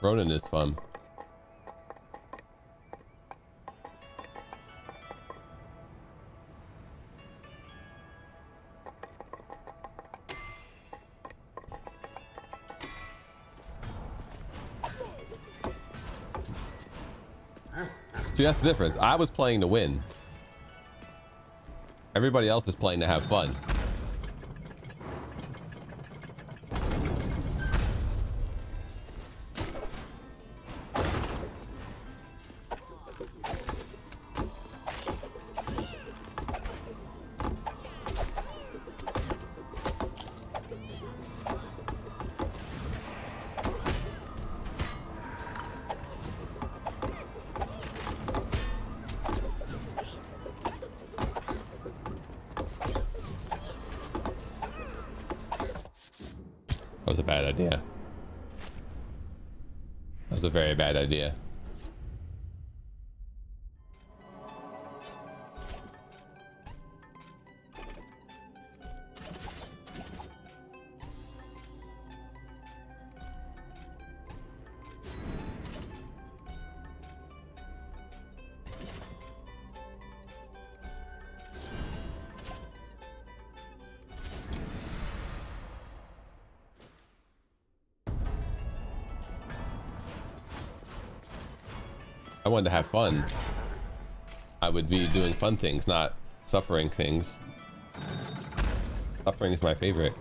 Ronin is fun. See, that's the difference. I was playing to win. Everybody else is playing to have fun. Bad idea. Wanted to have fun, I would be doing fun things, not suffering things. Suffering is my favorite.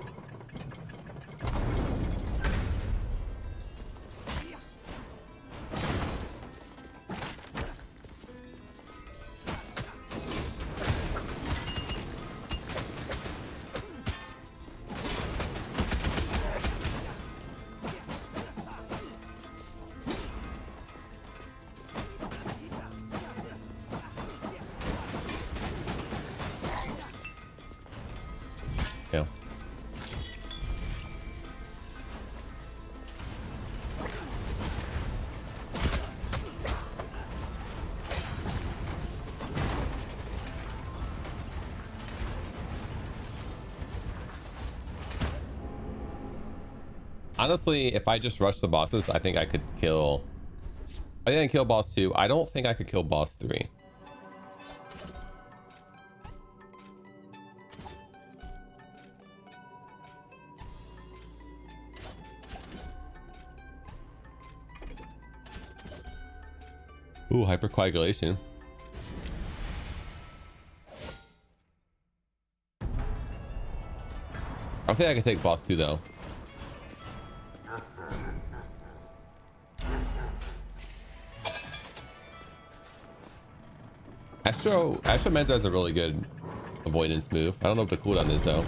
Honestly, if I just rush the bosses, I think I could kill... I I kill boss 2. I don't think I could kill boss 3. Ooh, hypercoagulation. I think I can take boss 2 though. Astro Astromancer has a really good avoidance move. I don't know what the cooldown is though.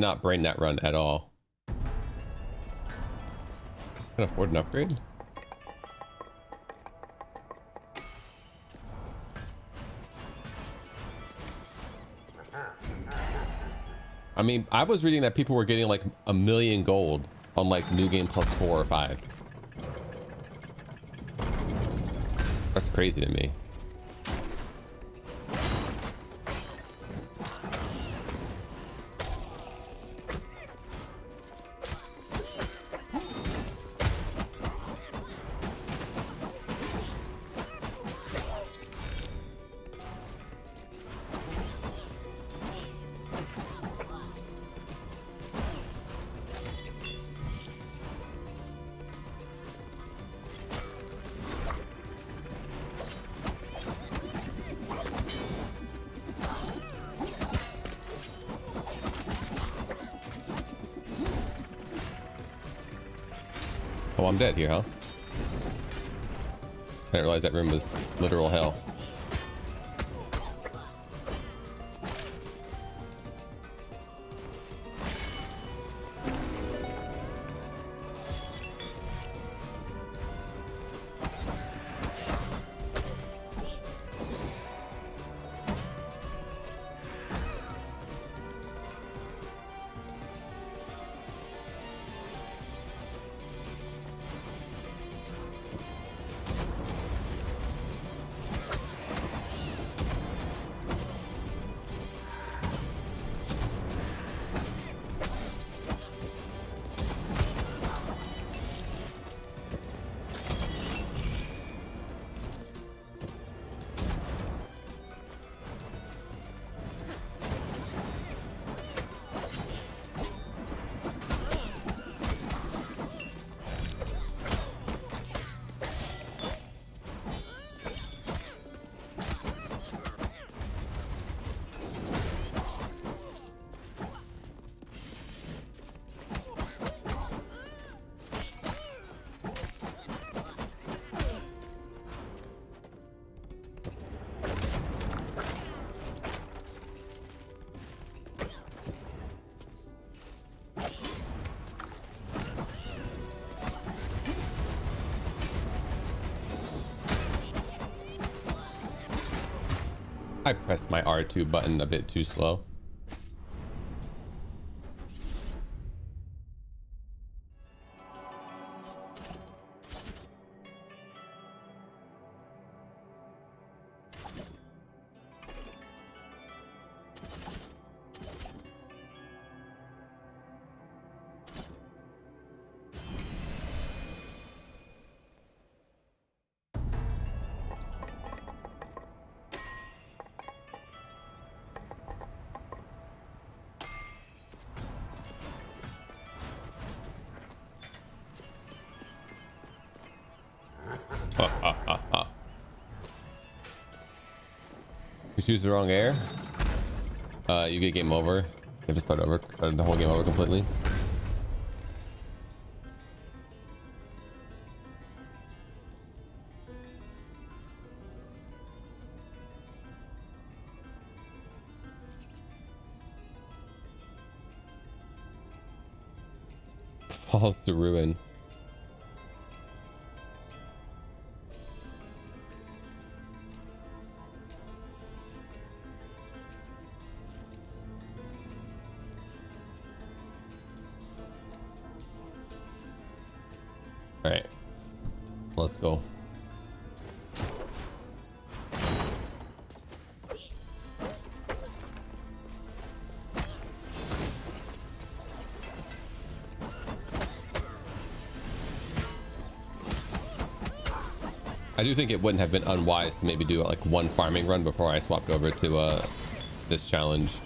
Did not brain that run at all. Can afford an upgrade? I mean, I was reading that people were getting like a million gold on like new game plus four or five. That's crazy to me. Dead here, huh? I didn't realize that room was literal hell. My R2 button a bit too slow. Choose the wrong heir, uh, you get game over. You have to start over, start the whole game over completely. I do think it wouldn't have been unwise to maybe do like one farming run before I swapped over to uh, this challenge.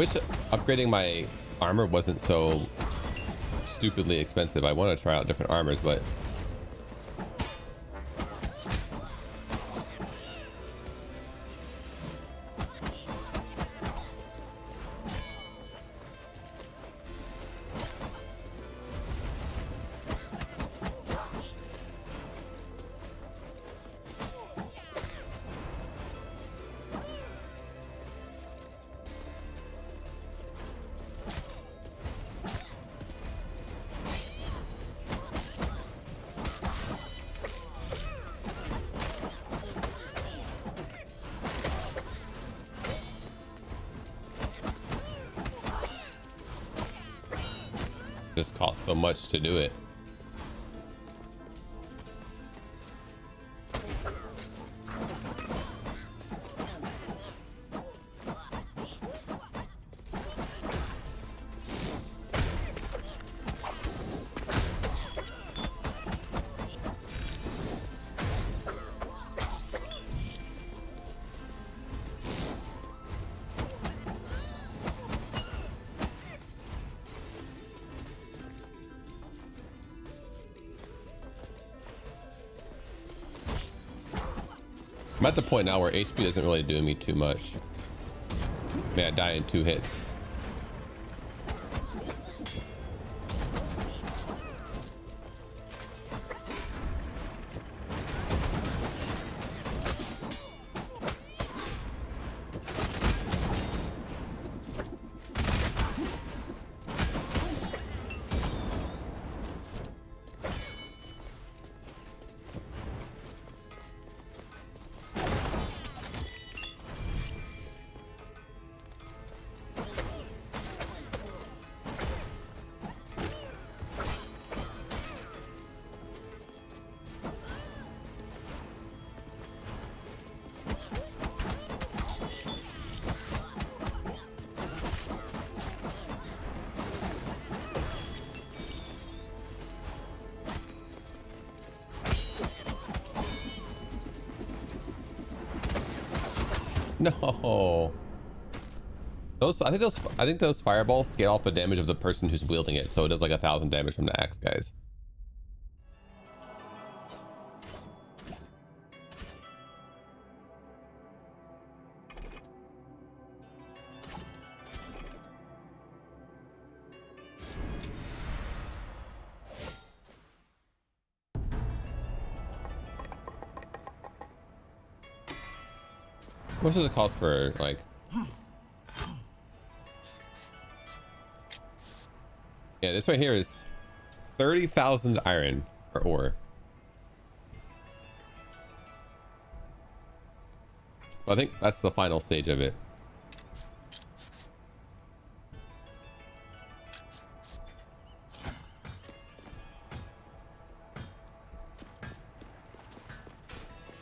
Wish upgrading my armor wasn't so stupidly expensive. I want to try out different armors, but to do it. The point now where HP doesn't really do me too much. I mean, I die in two hits. I think those I think those fireballs scale off the damage of the person who's wielding it, so it does like a thousand damage from the axe, guys. Much does it cost for like this right here is 30,000 iron or ore. I think that's the final stage of it.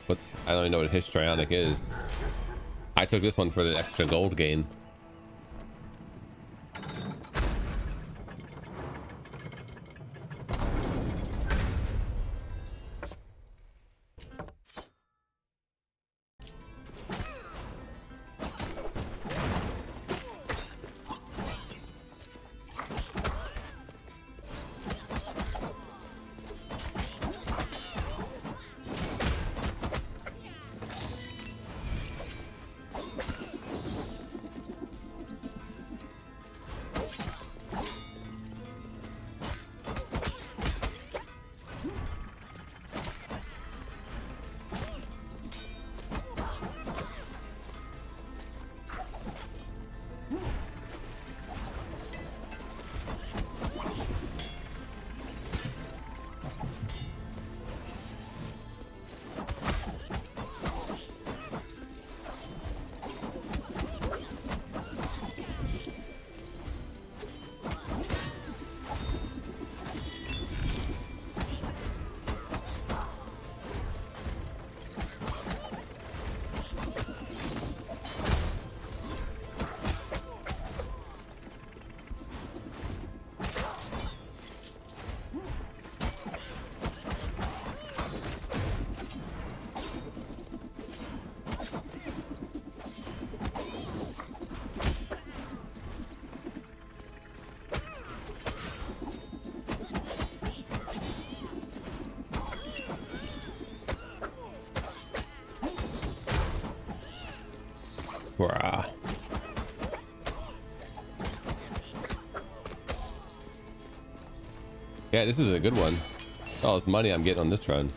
What's I don't even know what histrionic is. I took this one for the extra gold gain. A good one. Oh, All this money I'm getting on this run.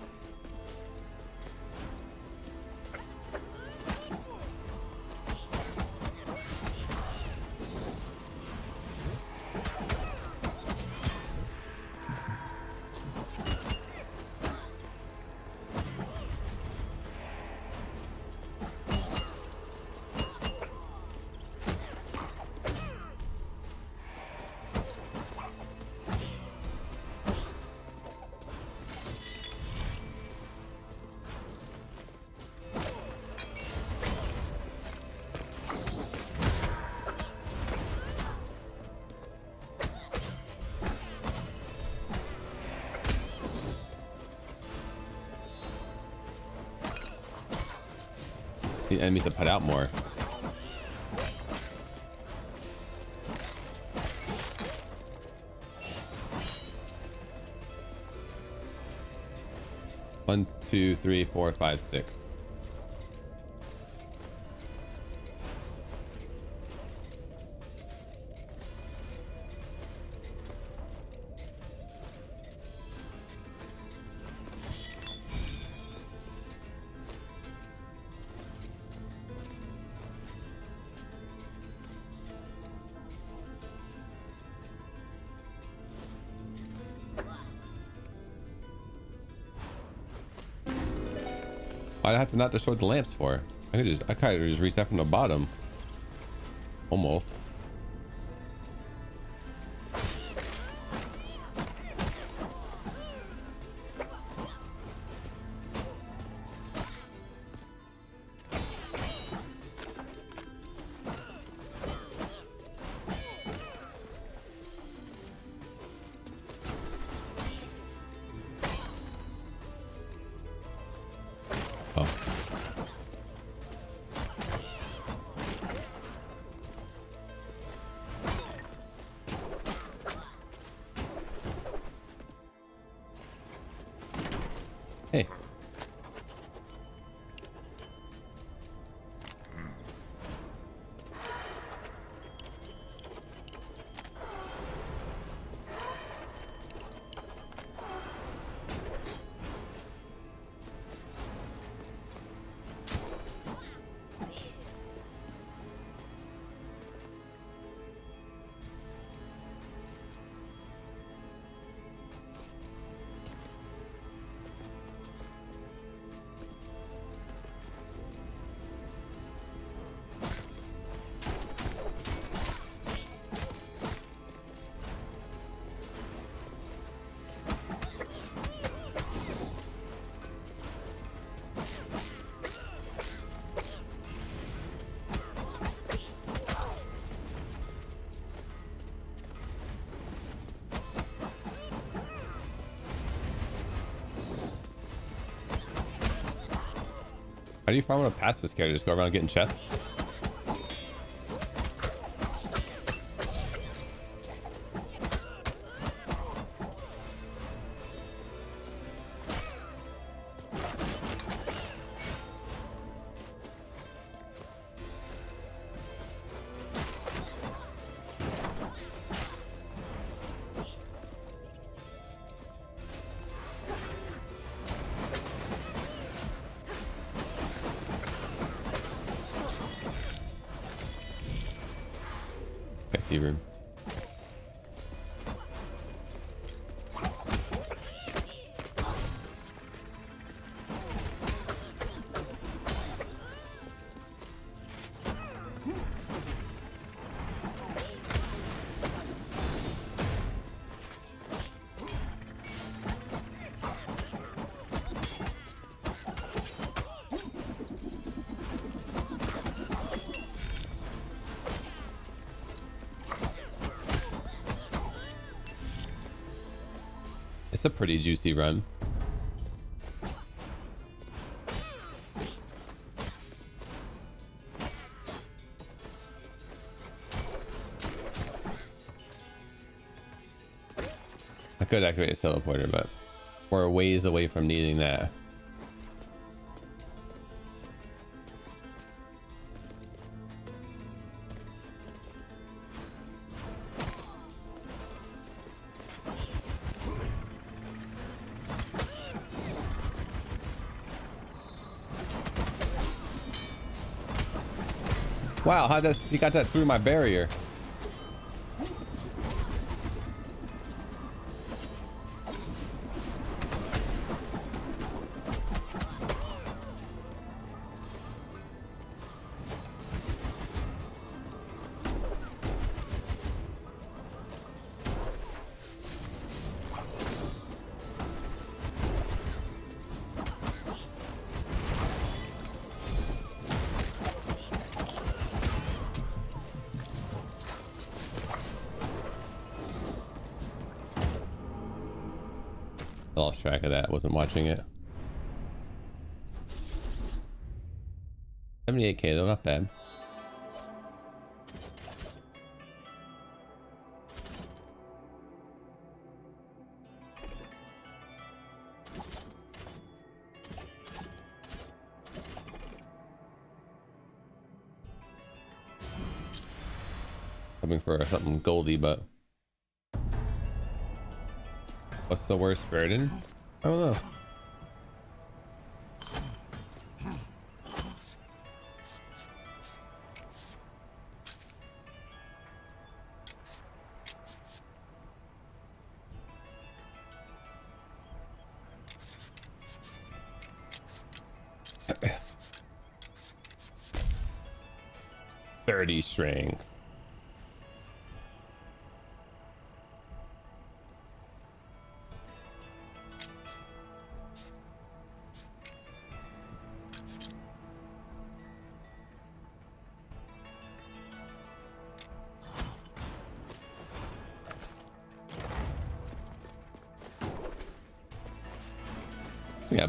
The enemies to put out more. One, two, three, four, five, six. Why'd I have to not destroy the lamps for? I could just, I of just reach that from the bottom. Almost. How do you farm on a pacifist character? Just go around getting chests? Pretty juicy run. I could activate a teleporter, but we're a ways away from needing that. Wow, how does he got that through my barrier? Wasn't watching it. 78k though, not bad. Hoping for something goldy, but what's the worst burden? I don't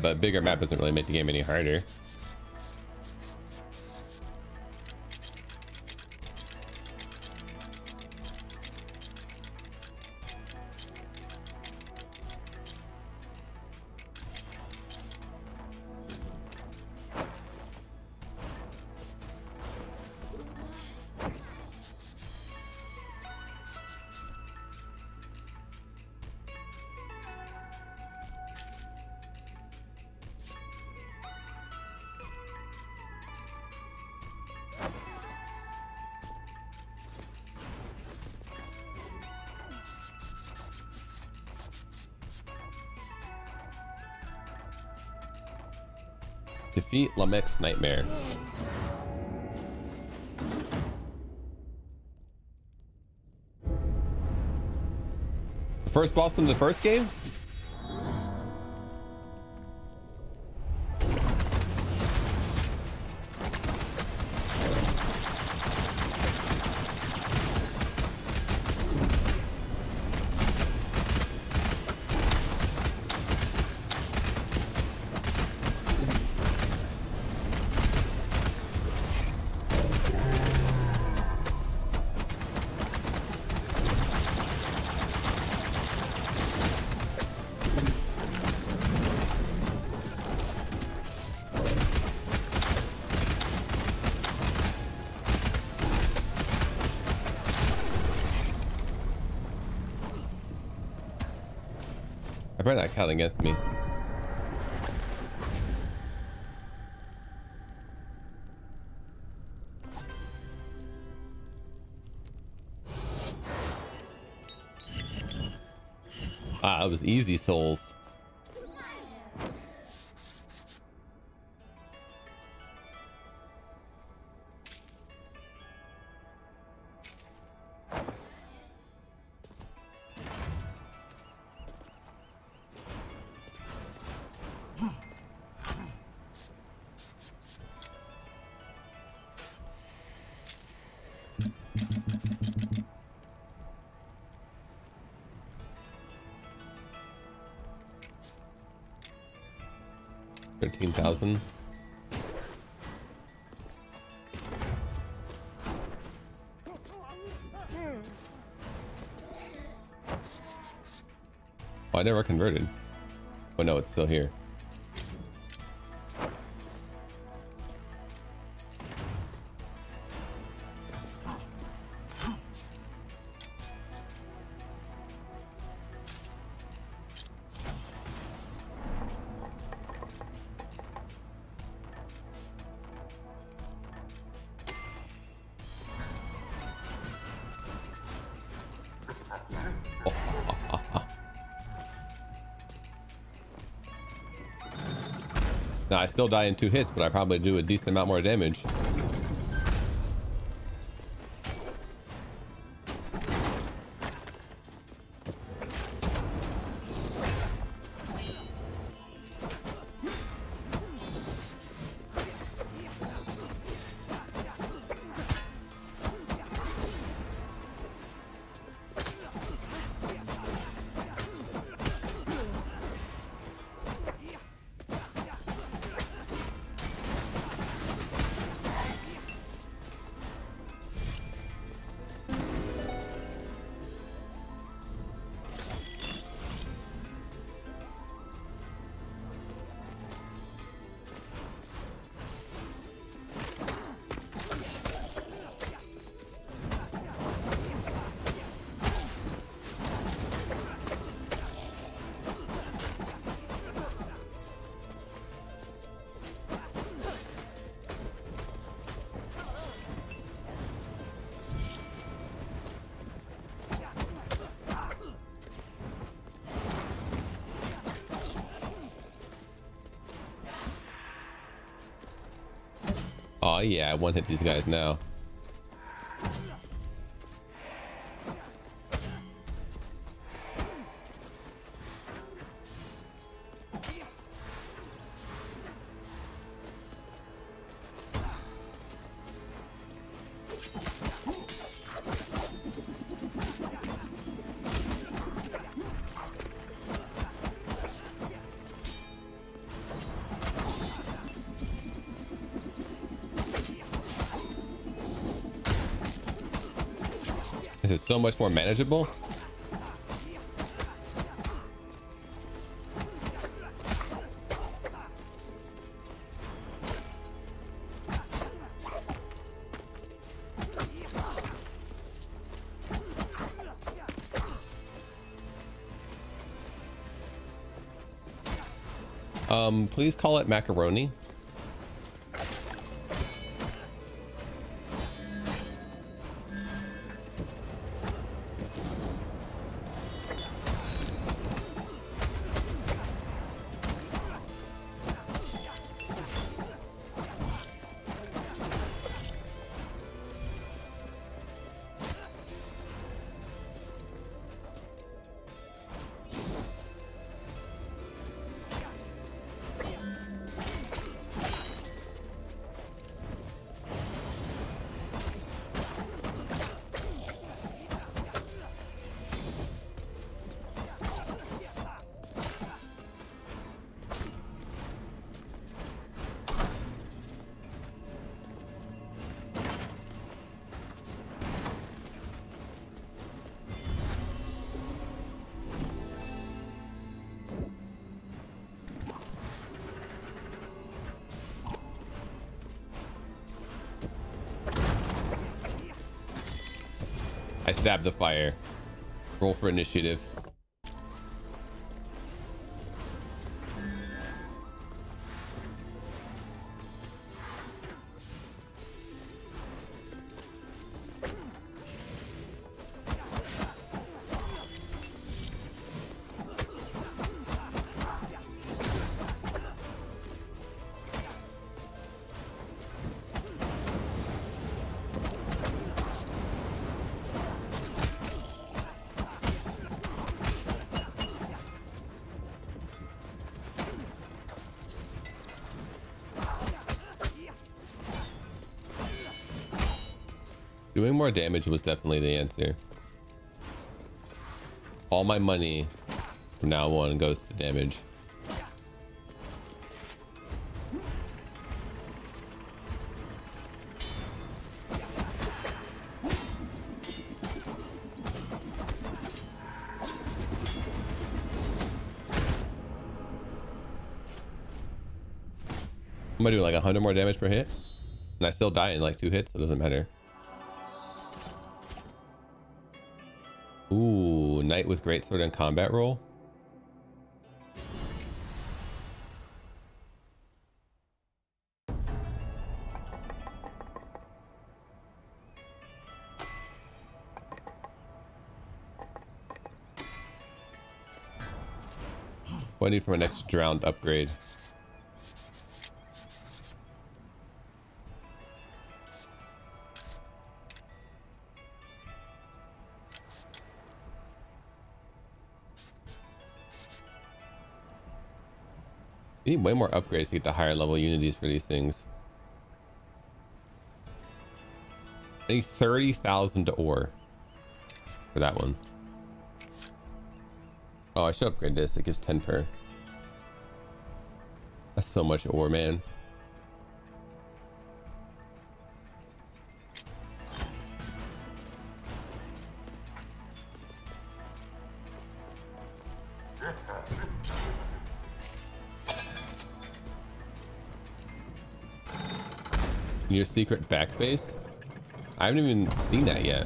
but bigger map doesn't really make the game any harder. Defeat Lamech's Nightmare. The first boss in the first game? Count against me. Ah, it was easy souls. Thousand. Oh, I never converted. Oh no, it's still here. Still die in two hits, but I probably do a decent amount more damage. One hit these guys now. So much more manageable. Um, please call it macaroni. Dab the fire. Roll for initiative. More damage was definitely the answer. All my money from now on goes to damage. I'm gonna do like 100 more damage per hit. And I still die in like two hits, so it doesn't matter. With greatsword and combat roll. What I need for my next drowned upgrade? Need way more upgrades to get the higher level unities for these things. I need 30,000 ore for that one. Oh, I should upgrade this. It gives 10 per. That's so much ore, man. Your secret back base? I haven't even seen that yet.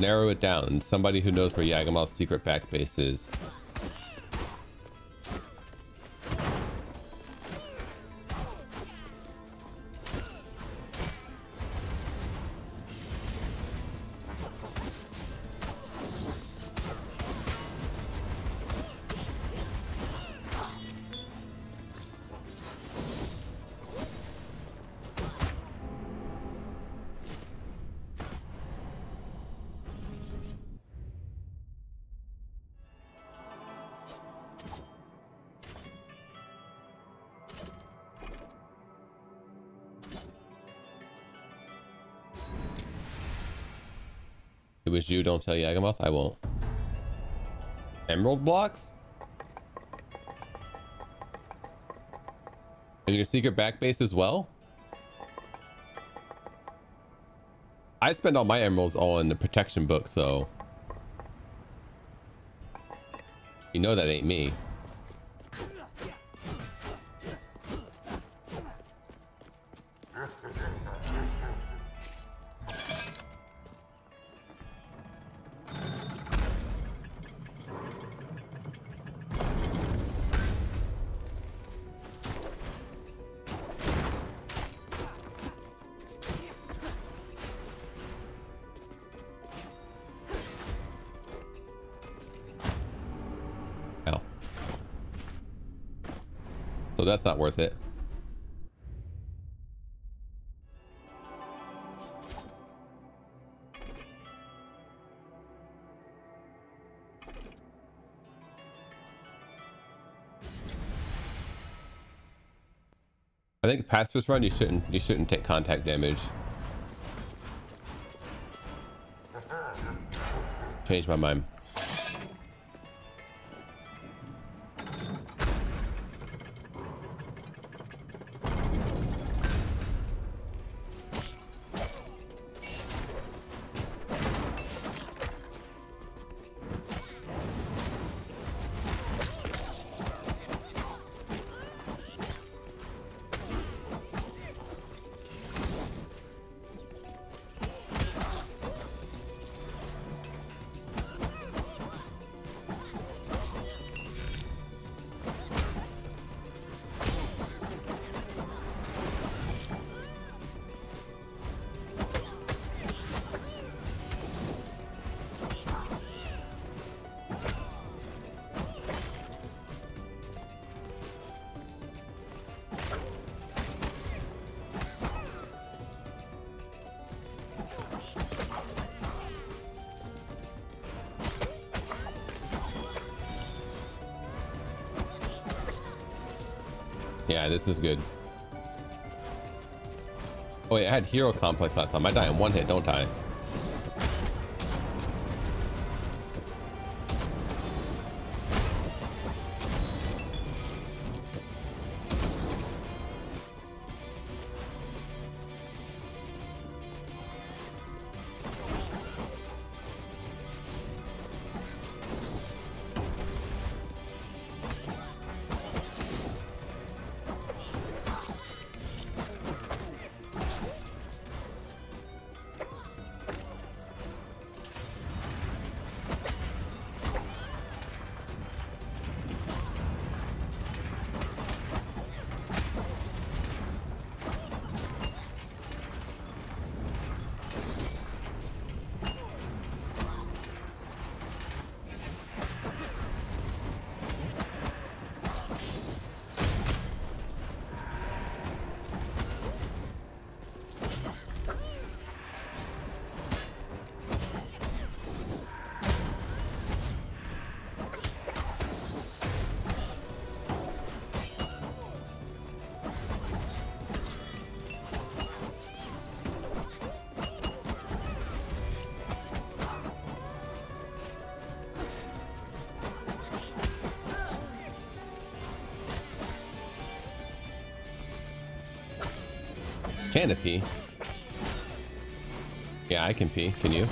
Narrow it down. Somebody who knows where Yagamoth's secret back base is. Don't tell Yagamoth. I won't. Emerald blocks? And your secret back base as well? I spend all my emeralds all in the protection book, so... You know that ain't me. So that's not worth it. I think pacifist run you shouldn't you shouldn't take contact damage. Change my mind. Hero complex last time. I die in one hit, don't I? Can pee? Yeah, I can pee. Can you?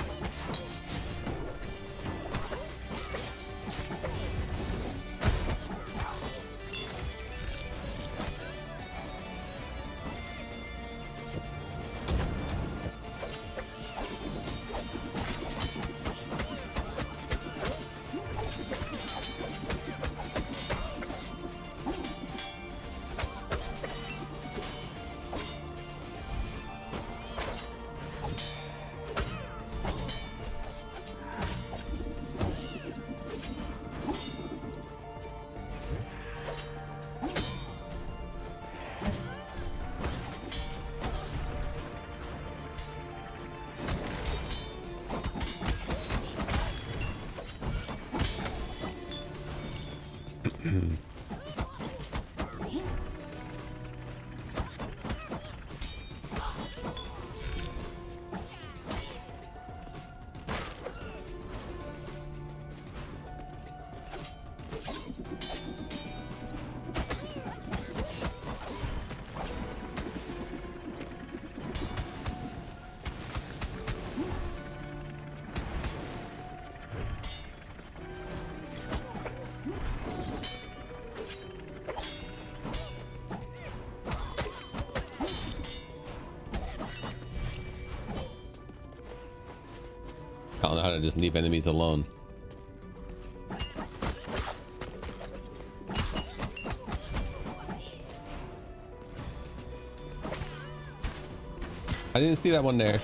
Just leave enemies alone. I didn't see that one there.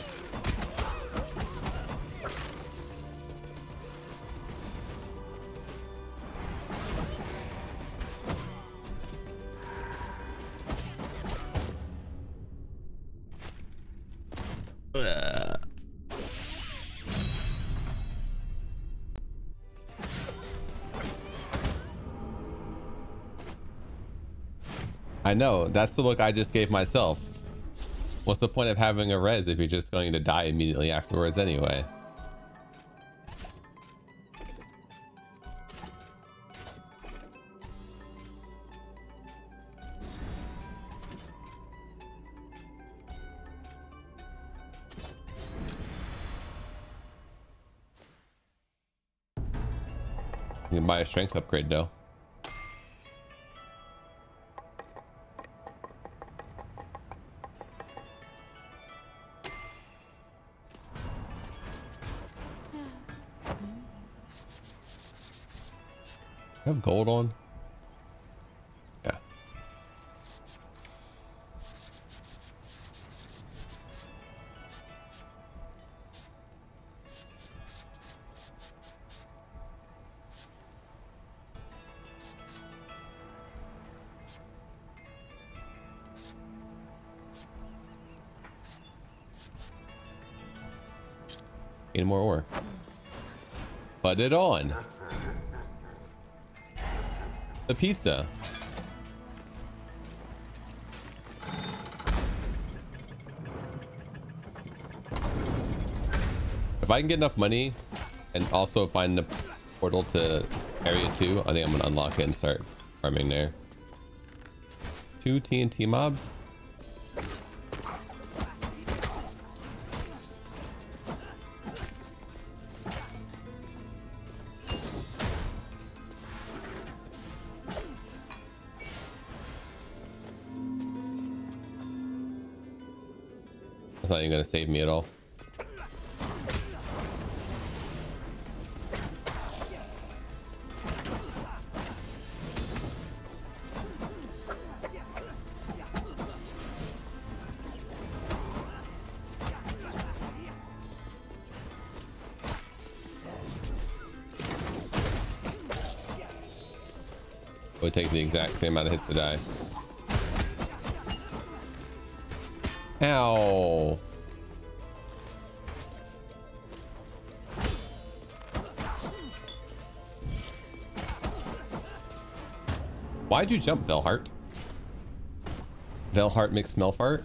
I know. That's the look I just gave myself. What's the point of having a res if you're just going to die immediately afterwards anyway? You can buy a strength upgrade though. Have gold on? Yeah. Any more ore. Put it on the pizza. If I can get enough money and also find the portal to area two, I think I'm going to unlock it and start farming there. Two TNT mobs. Gonna save me at all. Would take the exact same amount of hits to die. Ow. Why'd you jump, Vellhart? Vellhart makes Melfart?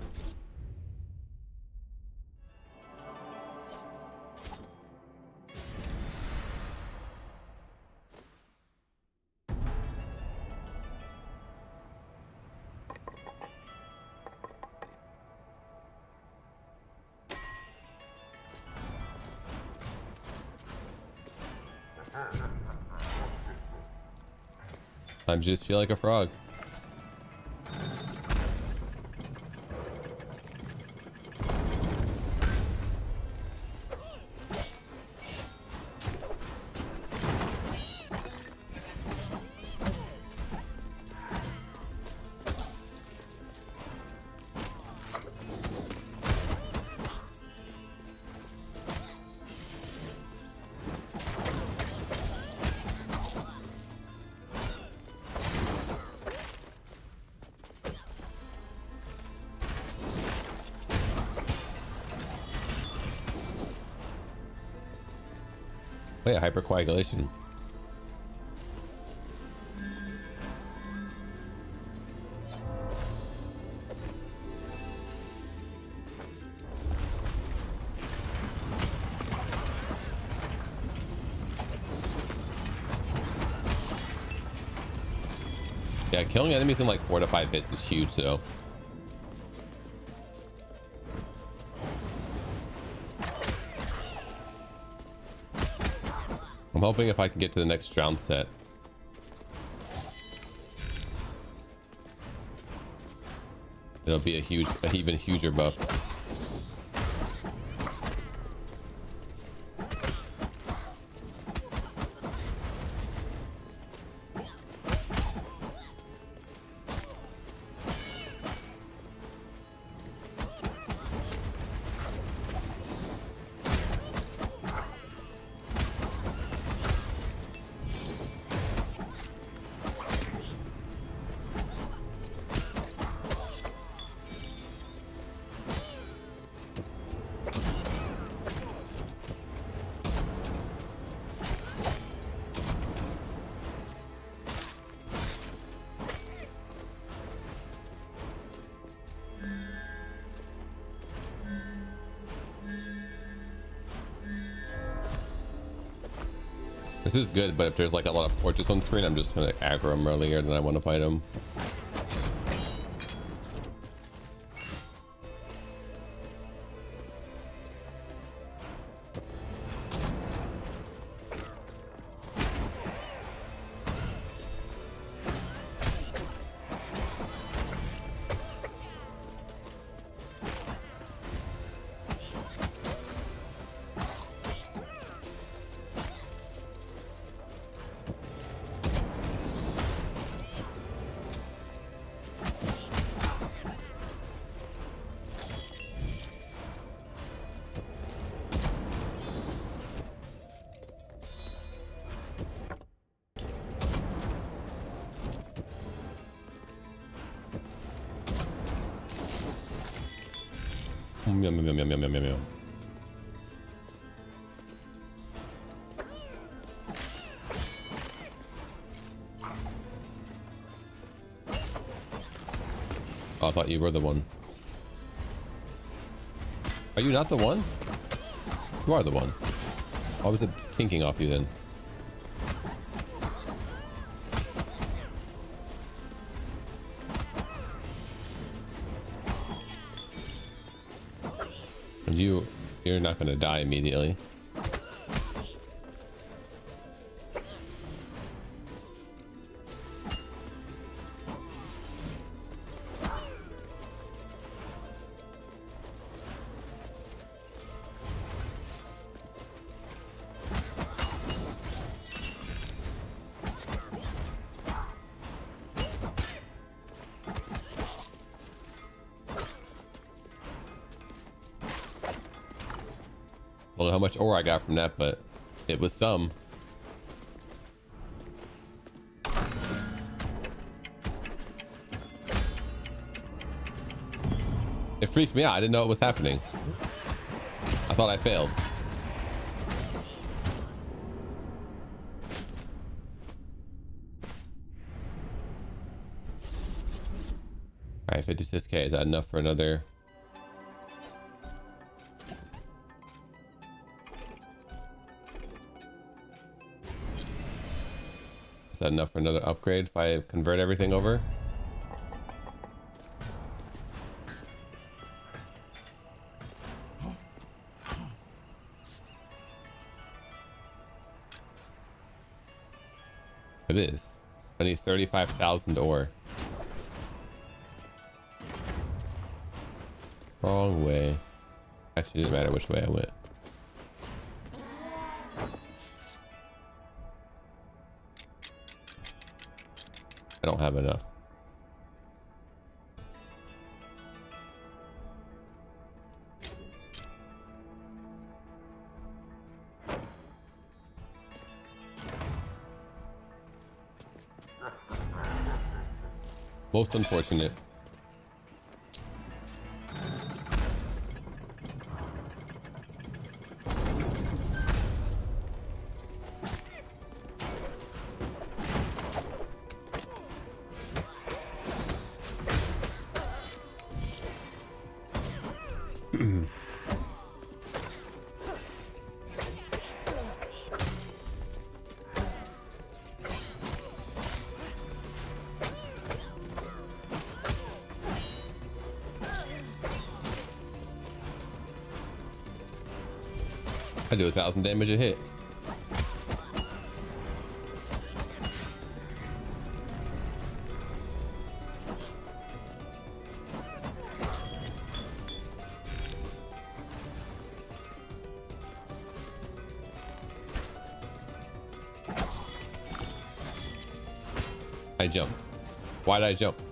I just feel like a frog. Hypercoagulation. Yeah, killing enemies in like four to five hits is huge, though. I'm hoping if I can get to the next drown set. It'll be a huge, an even huger buff. Good, but if there's like a lot of fortress on screen, I'm just gonna aggro them earlier than I want to fight them. Were the one. Are you not the one? You are the one. Why was it kinking off you then? You, you're not going to die immediately. From that, but it was some. It freaked me out. I didn't know it was happening. I thought I failed. All right, 56k. Is that enough for another that enough for another upgrade if I convert everything over? It is. I need 35,000 ore. Wrong way. Actually, it doesn't matter which way I went. Have enough. Most unfortunate. Thousand damage a hit. I jump. Why did I jump?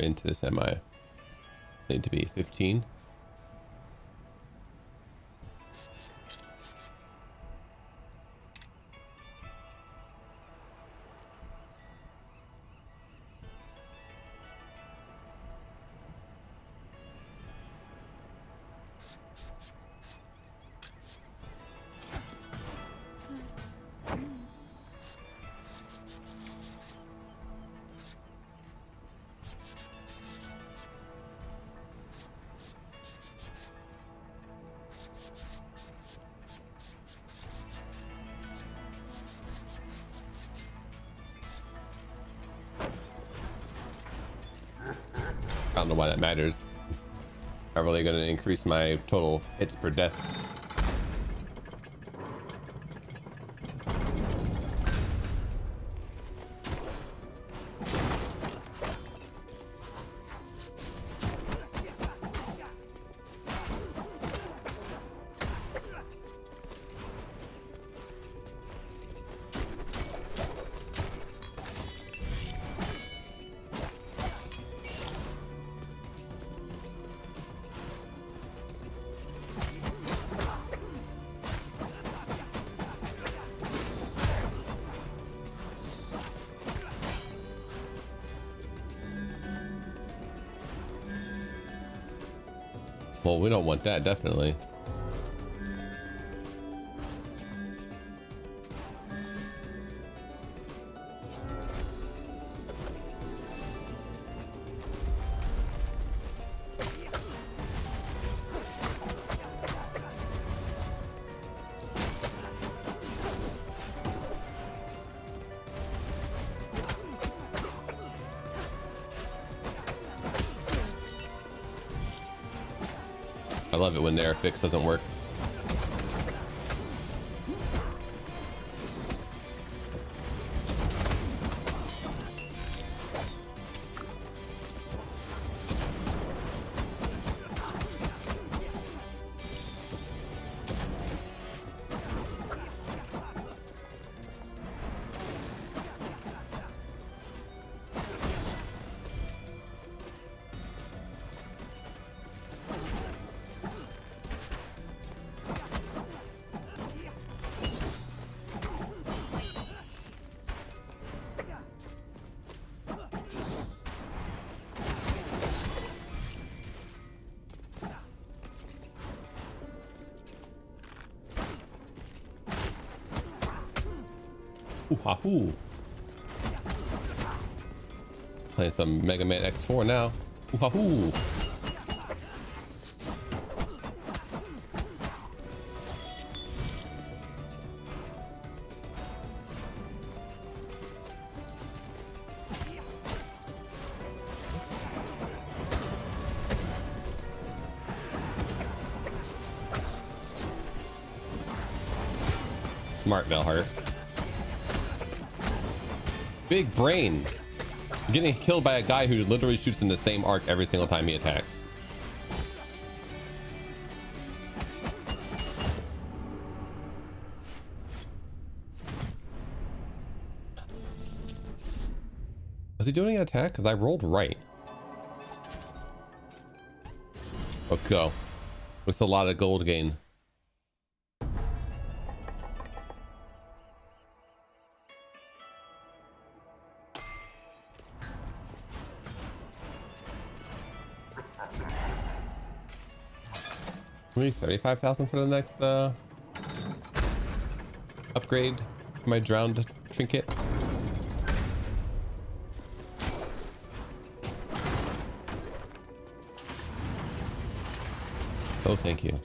Into this am I? Need to be 15. I don't know why that matters. Going to increase my total hits per death. Don't want that, definitely. Fix doesn't work. Ooh. Playing some Mega Man X4 now. Ooh, Brain. Getting killed by a guy who literally shoots in the same arc every single time he attacks. Was he doing an attack? Because I rolled right. Let's go. With a lot of gold gain. Maybe 35,000 for the next uh, upgrade my drowned trinket. Oh, thank you.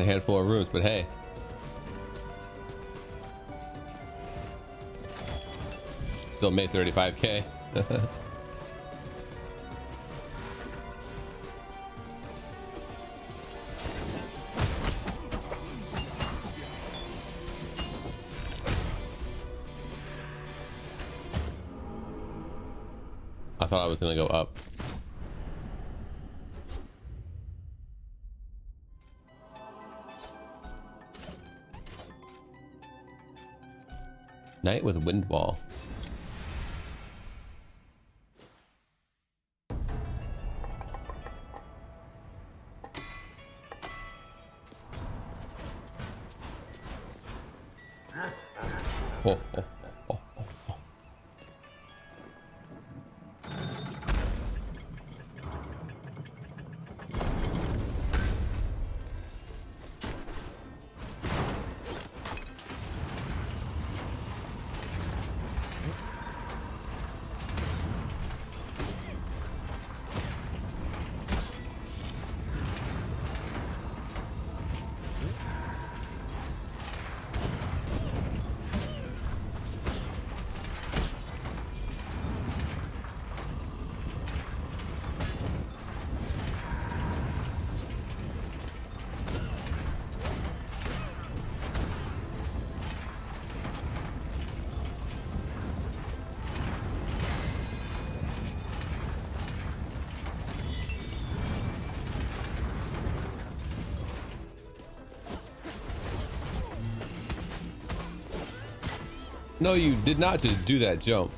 A handful of rooms, but hey. Still made 35k. I thought I was gonna go up. Night with wind No, you did not just do that jump.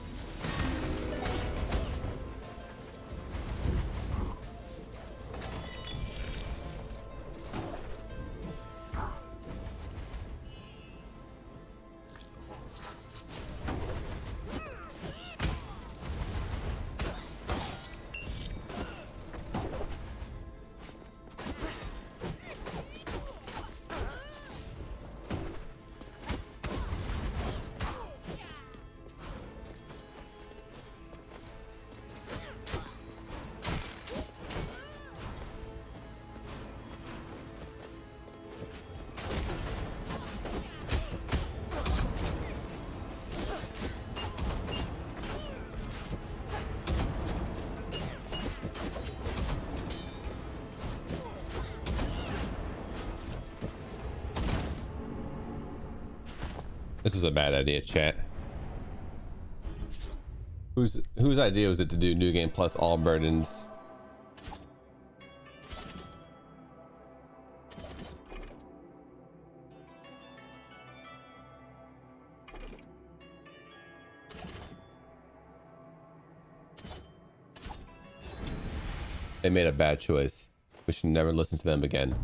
A bad idea, chat. Whose whose idea was it to do new game plus all burdens? They made a bad choice. We should never listen to them again.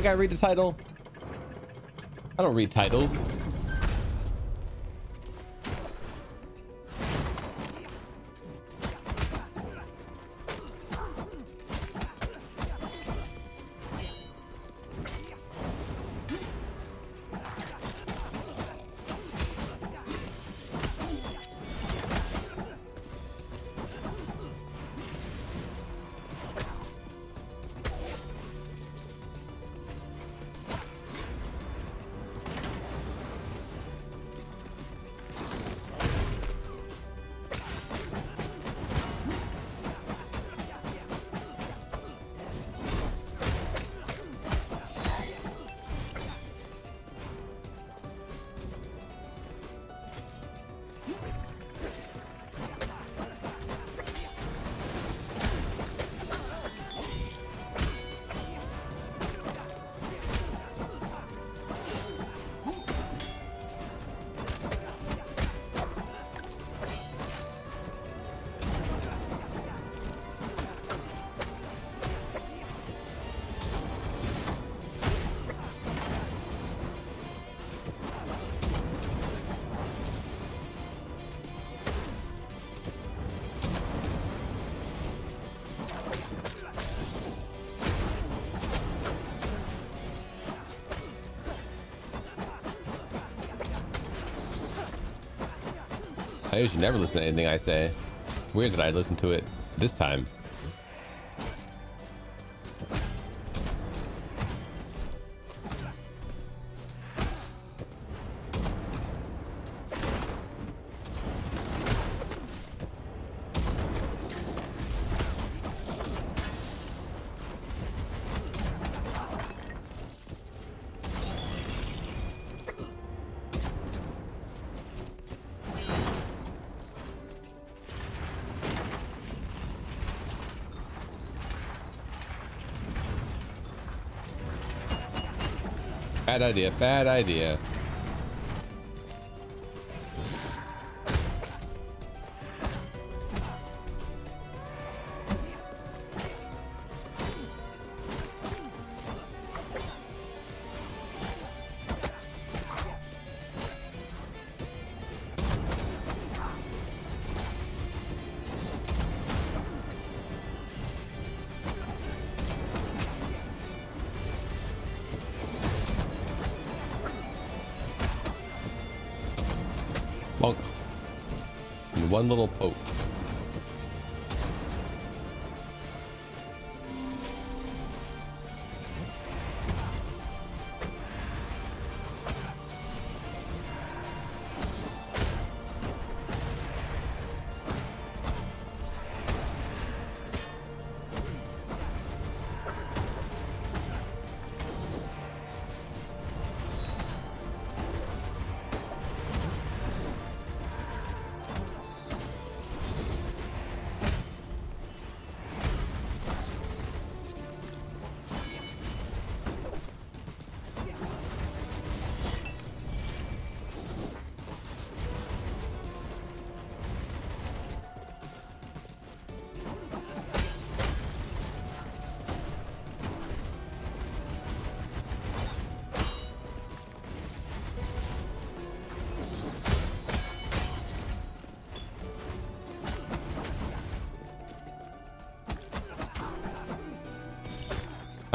Think I read the title? I don't read titles. I usually never listen to anything I say. Weird that I listened to it this time. Bad idea, bad idea. One little poke.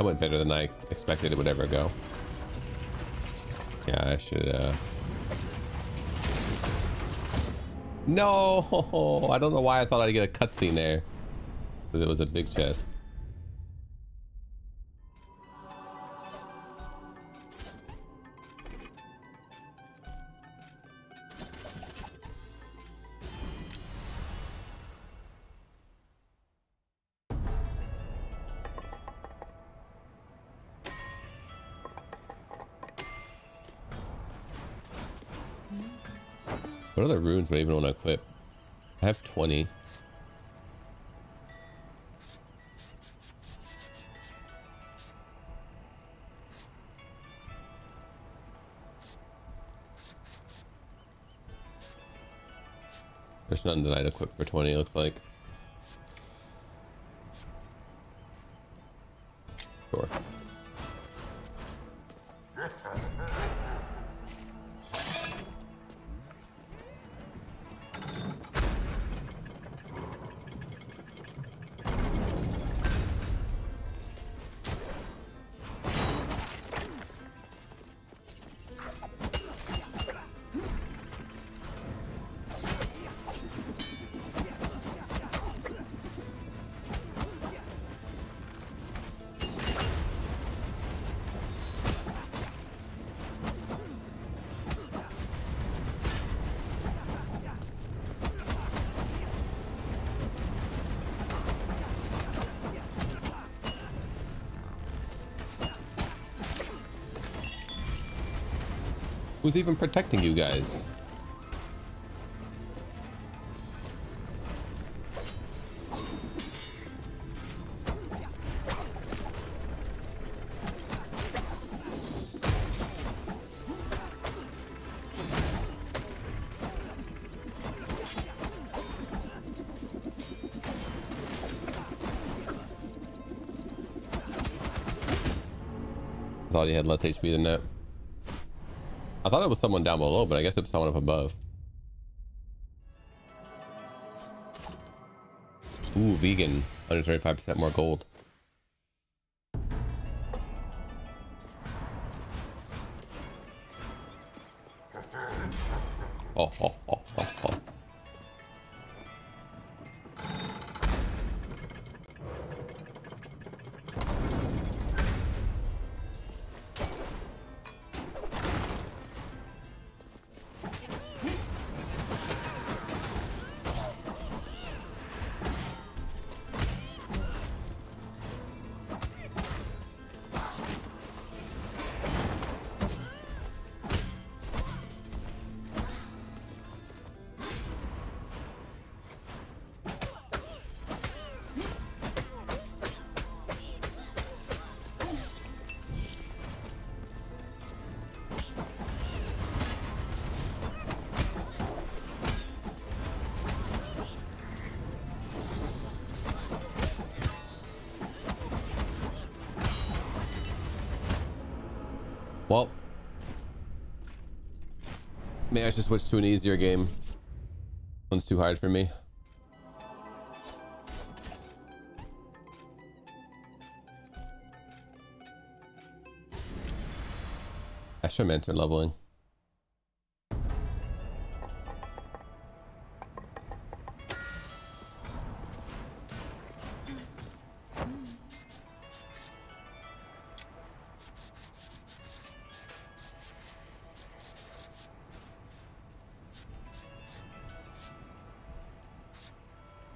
Went better than I expected it would ever go. Yeah, I should, uh... No! I don't know why I thought I'd get a cutscene there. Because it was a big chest. Other runes would I even want to equip? I have 20. There's nothing that I'd equip for 20, looks like. Who's even protecting you guys? Thought he had less HP than that. I thought it was someone down below, but I guess it was someone up above. Ooh, vegan. 135% more gold. Switch to an easier game. One's too hard for me. I should enter leveling.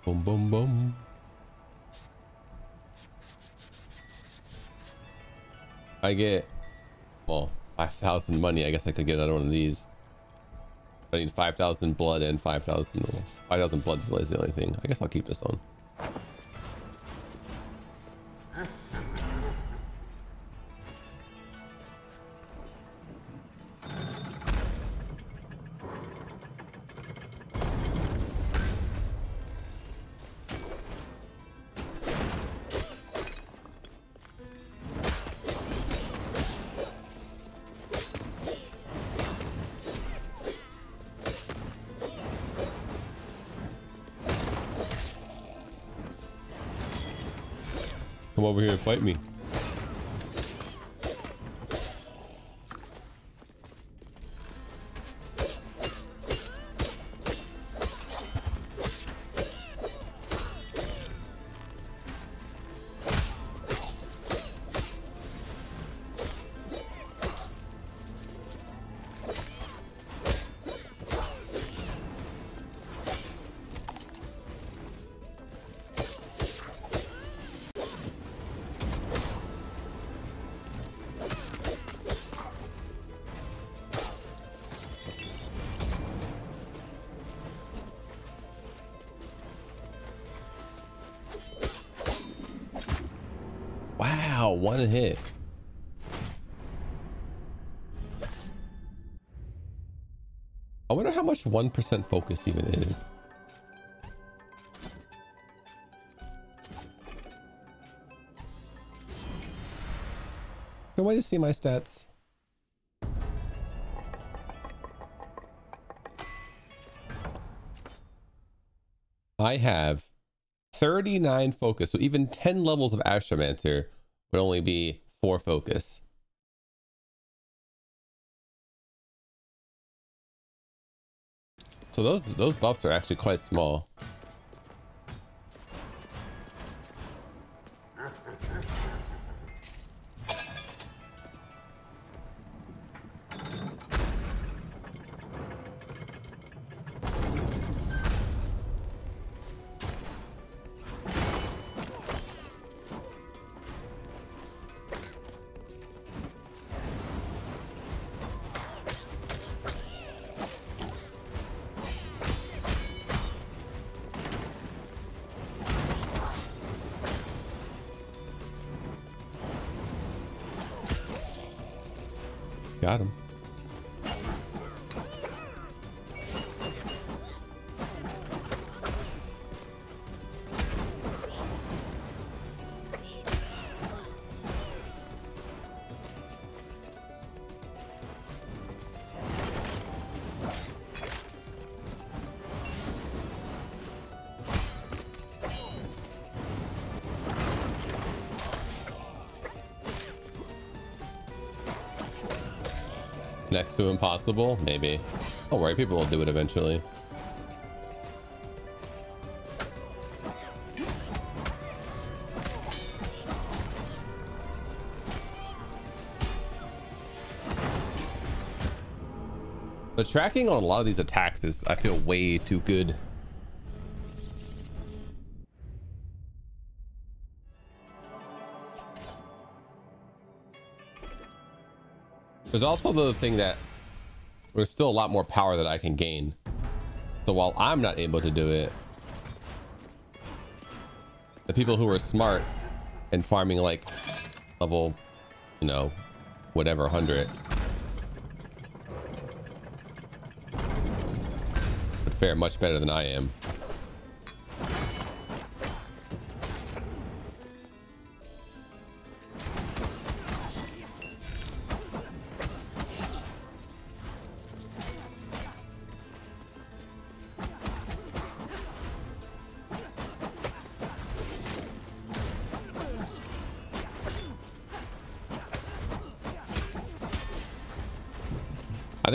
Boom, boom, boom. I get, well, 5,000 money. I guess I could get another one of these. I need 5,000 blood and 5,000. 5,000 blood is the only thing. I guess I'll keep this on. One hit. I wonder how much 1% focus even is. Good way to see my stats. I have 39 focus. So even 10 levels of Astromancer would only be 4 focus. So those those buffs are actually quite small. Impossible? Maybe. Don't worry, people will do it eventually. The tracking on a lot of these attacks is, I feel, way too good. There's also the thing that there's still a lot more power that I can gain. So while I'm not able to do it, the people who are smart and farming like level, you know, whatever, 100 would fare much better than I am.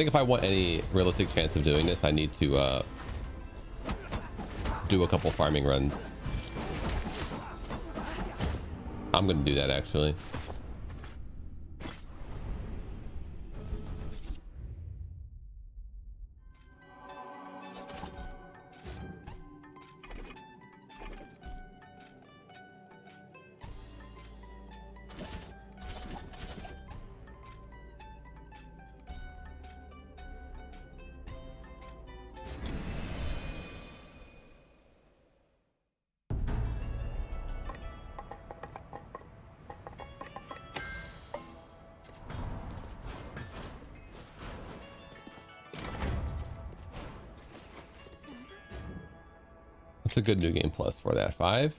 Think if I want any realistic chance of doing this, I need to uh, do a couple farming runs. I'm going to do that actually. Good new game plus for that? Five?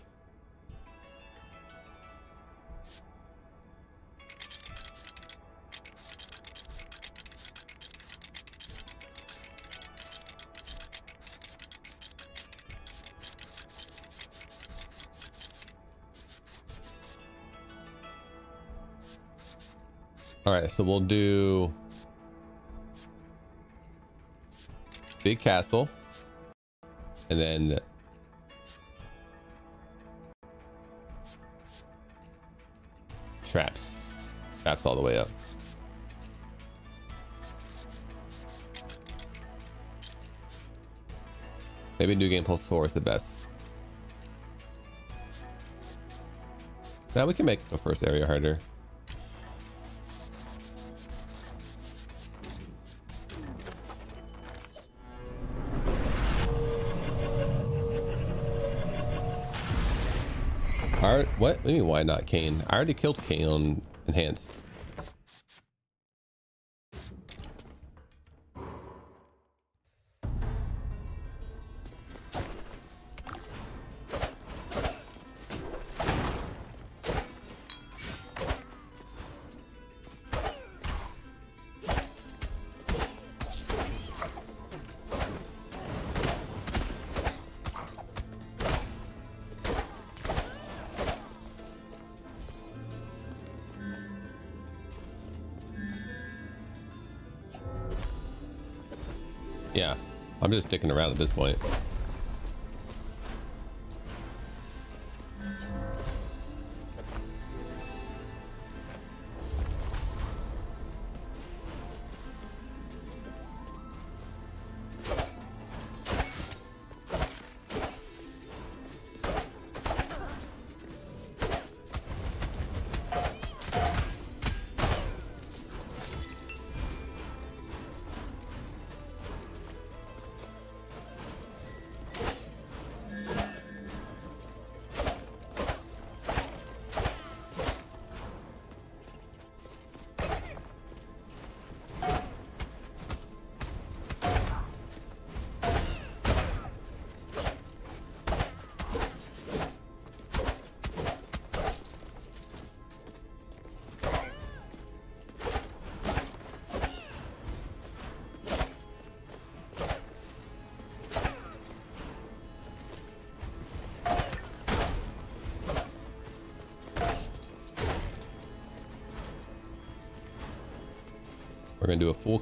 All right, so we'll do big castle and then Traps all the way up. Maybe new game plus four is the best. Now we can make the first area harder. All I, what? You mean, why not Cain? I already killed Cain on enhanced. Sticking around at this point.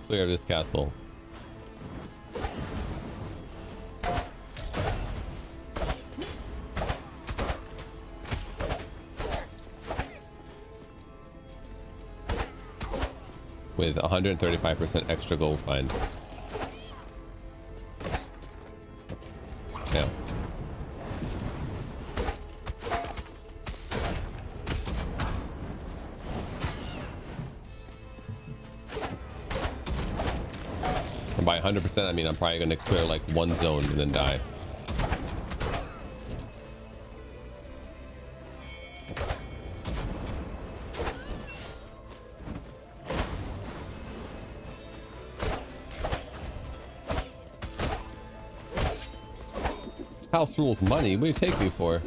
Clear of this castle. With 135% extra gold find. 100%, I mean I'm probably going to clear like one zone and then die. House rules money. What do you take me for?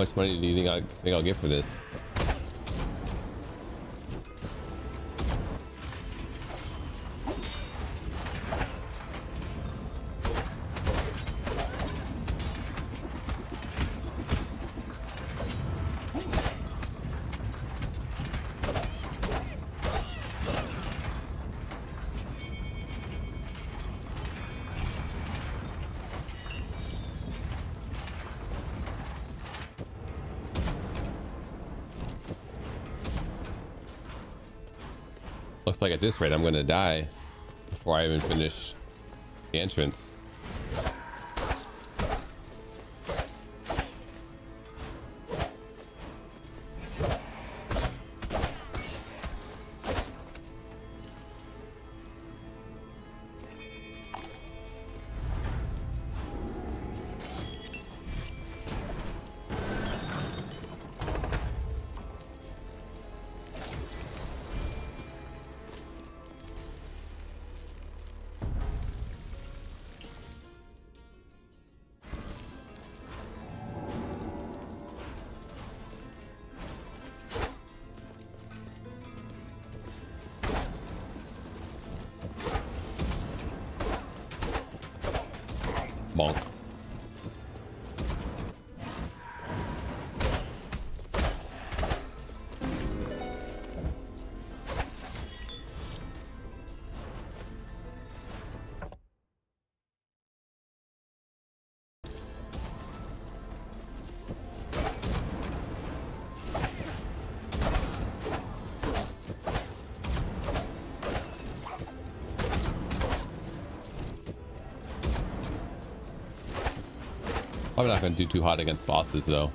Much money do you think I think I'll get for this? Like at this rate I'm gonna die before I even finish the entrance. I'm not going to do too hot against bosses though.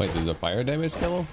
Wait, does the fire damage kill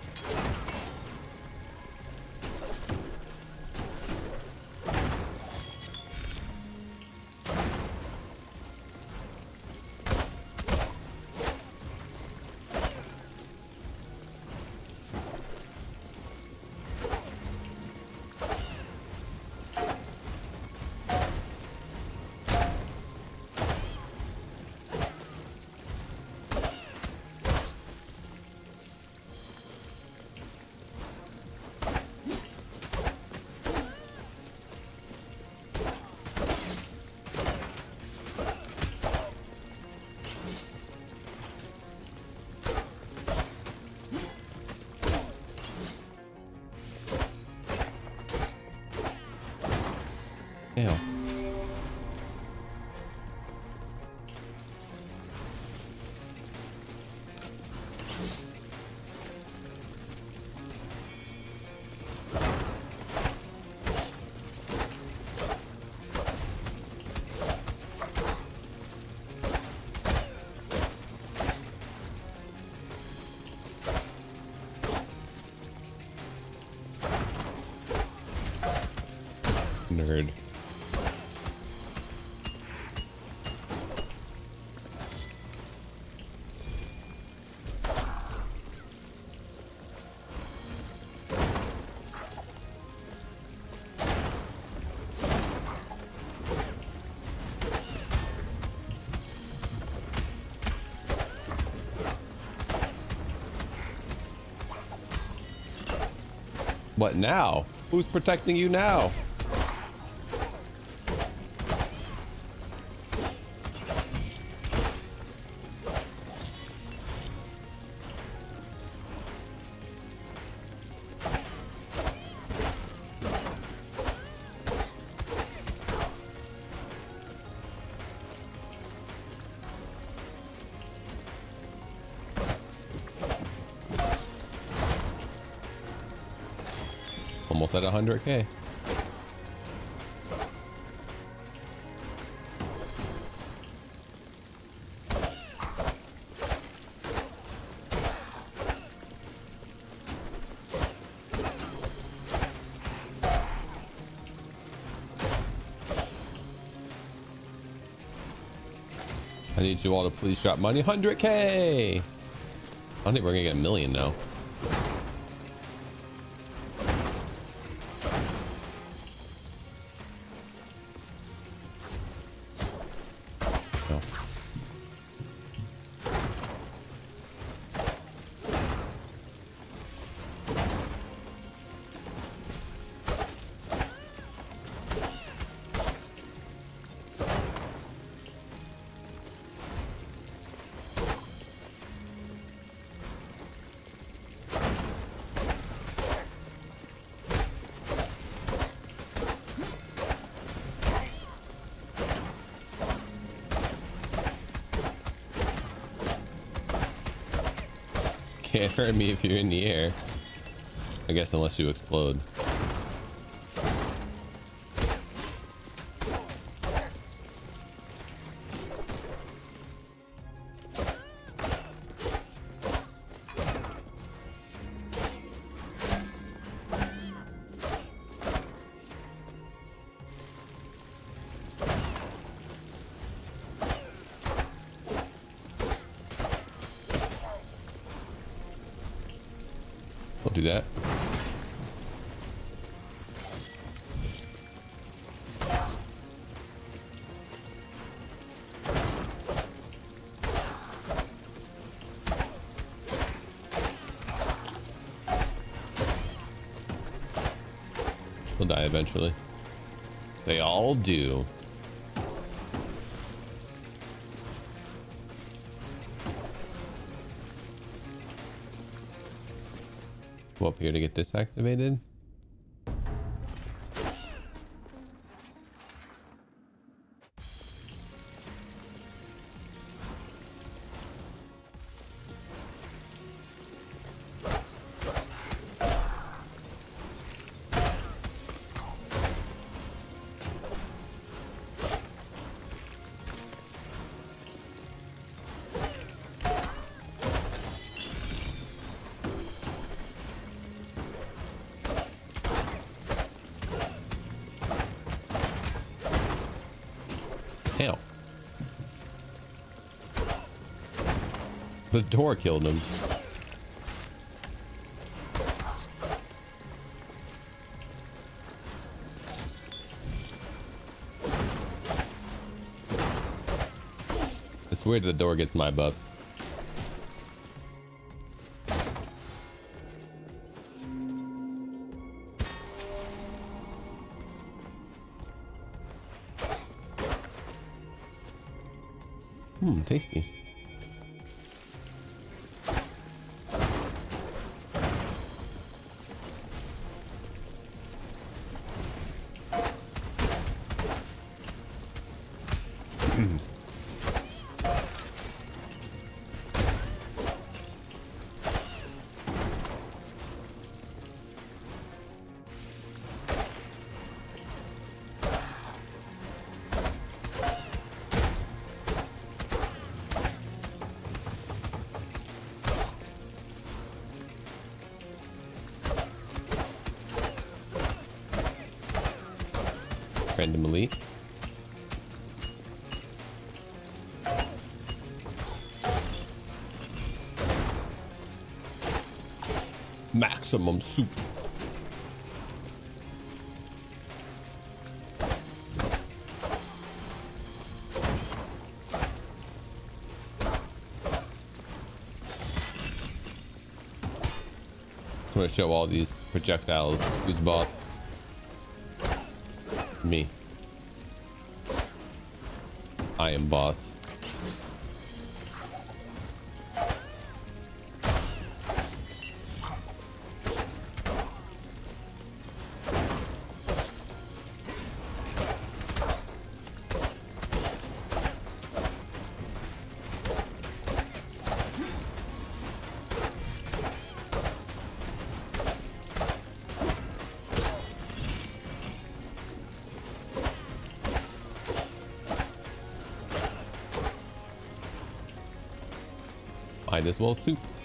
What now? Who's protecting you now? At 100k. I need you all to please drop money. 100k! I think we're gonna get a million now. Can't hurt me if you're in the air. I guess unless you explode. Eventually. They all do. Go up here to get this activated. Door killed him. It's weird the door gets my buffs. Hmm, tasty. Maximum soup. I'm gonna show all these projectiles who's boss. Me. I am boss. As well soup.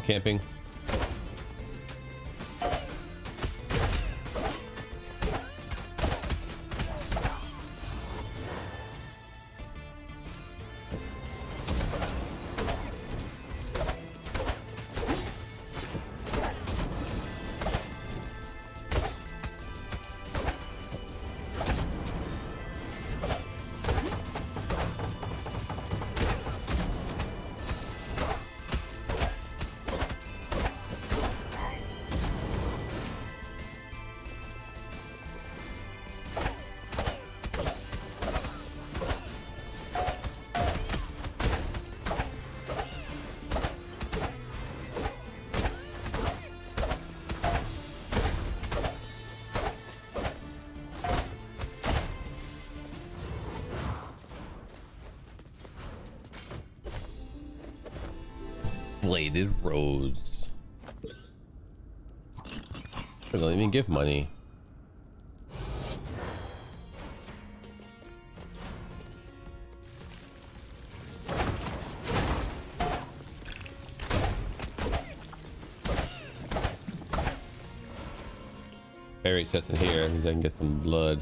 Camping. Even give money. Barry chest in here, so I can get some blood.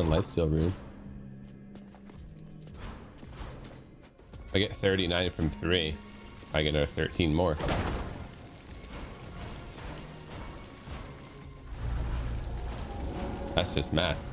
Another lifesteal room. I get 39 from three. I get another 13 more. That's just math.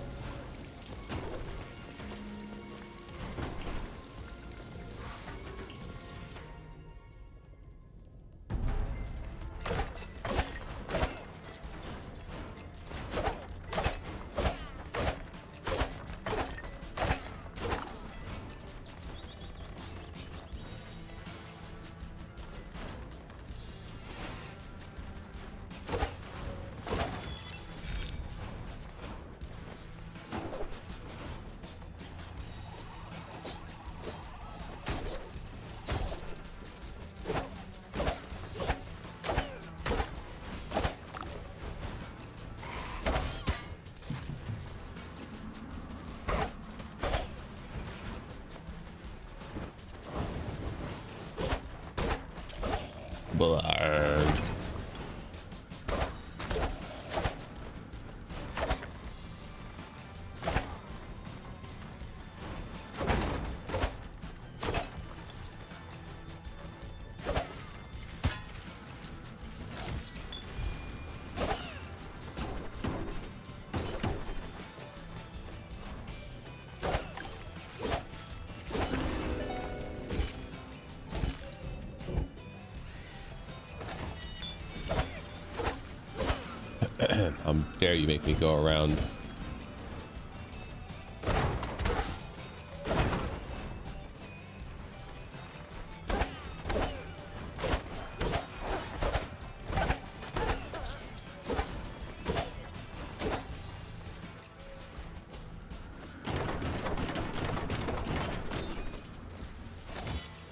Make me go around?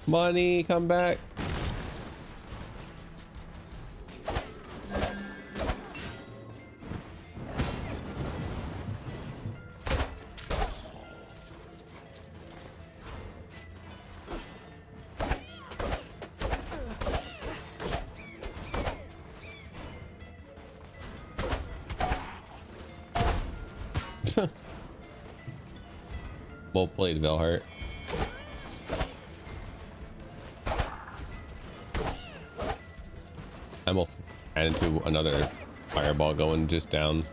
Money, come back. Played, Vellhart. I almost ran into another fireball going just down.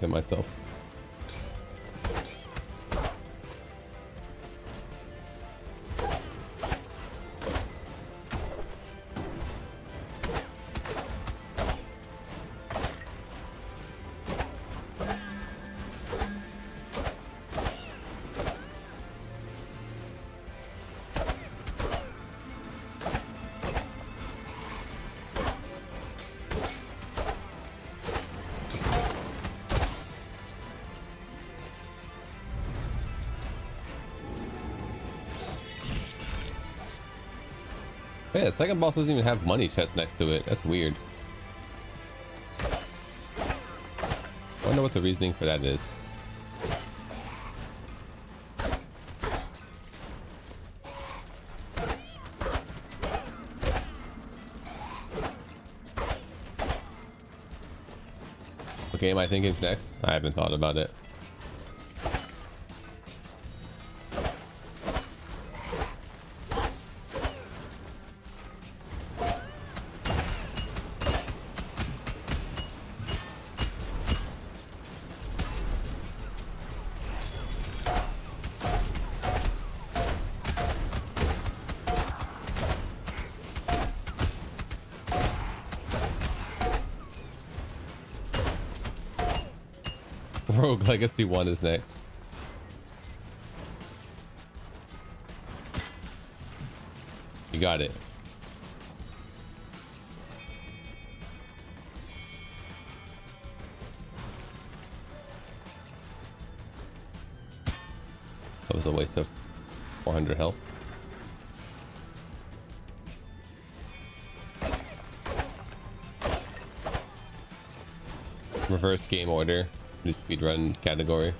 In myself. Second boss doesn't even have money chest next to it. That's weird. I wonder what the reasoning for that is. What game I think is next? I haven't thought about it. Legacy 1 is next. You got it. That was a waste of 400 health. Reverse game order. New speedrun category.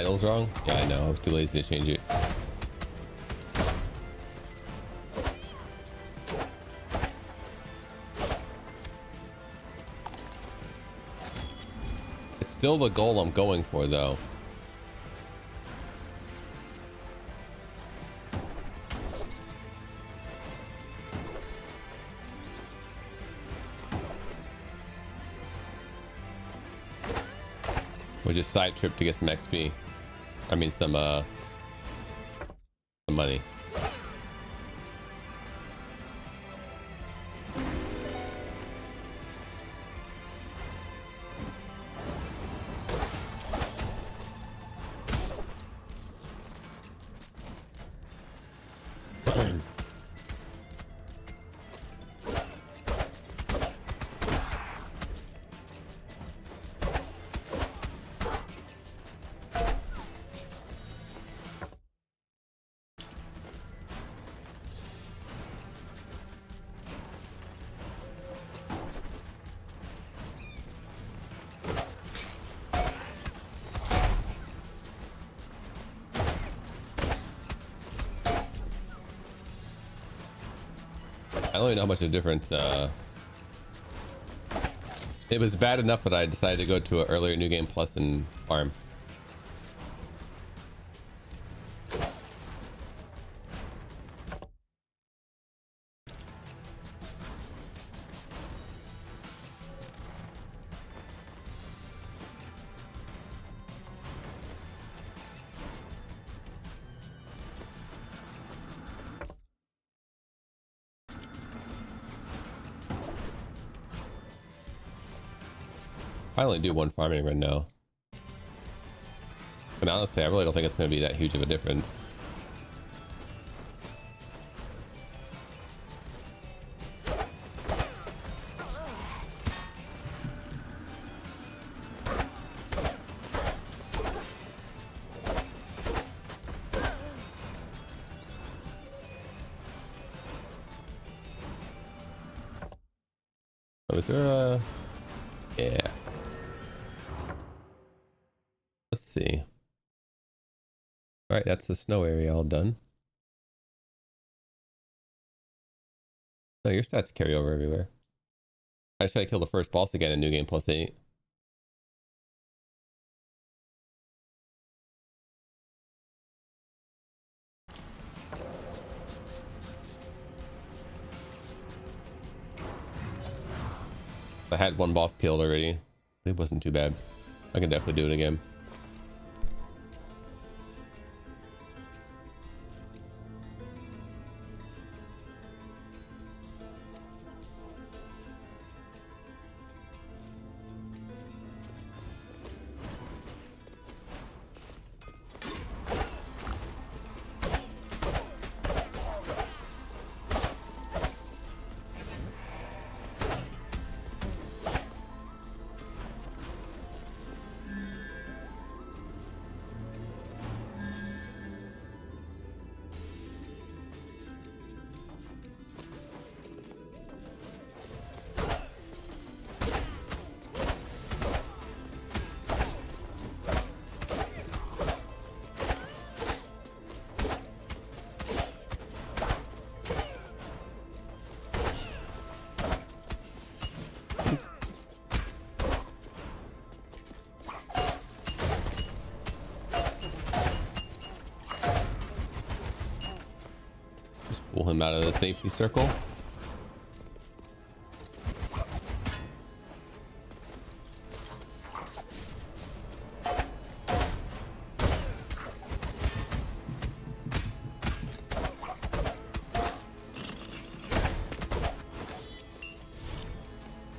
Title's wrong? Yeah, I know. I was too lazy to change it. It's still the goal I'm going for, though. Which is side trip to get some XP. I mean some uh some money. How much of a difference. Uh, it was bad enough that I decided to go to an earlier new game plus and farm. I only do one farming run now. But honestly, I really don't think it's going to be that huge of a difference. Oh, is there a... Yeah. See. All right, that's the snow area all done. No, your stats carry over everywhere. I to kill the first boss again in New Game Plus 8. I had one boss killed already. It wasn't too bad. I can definitely do it again. Safety circle.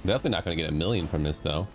Definitely not going to get a million from this though.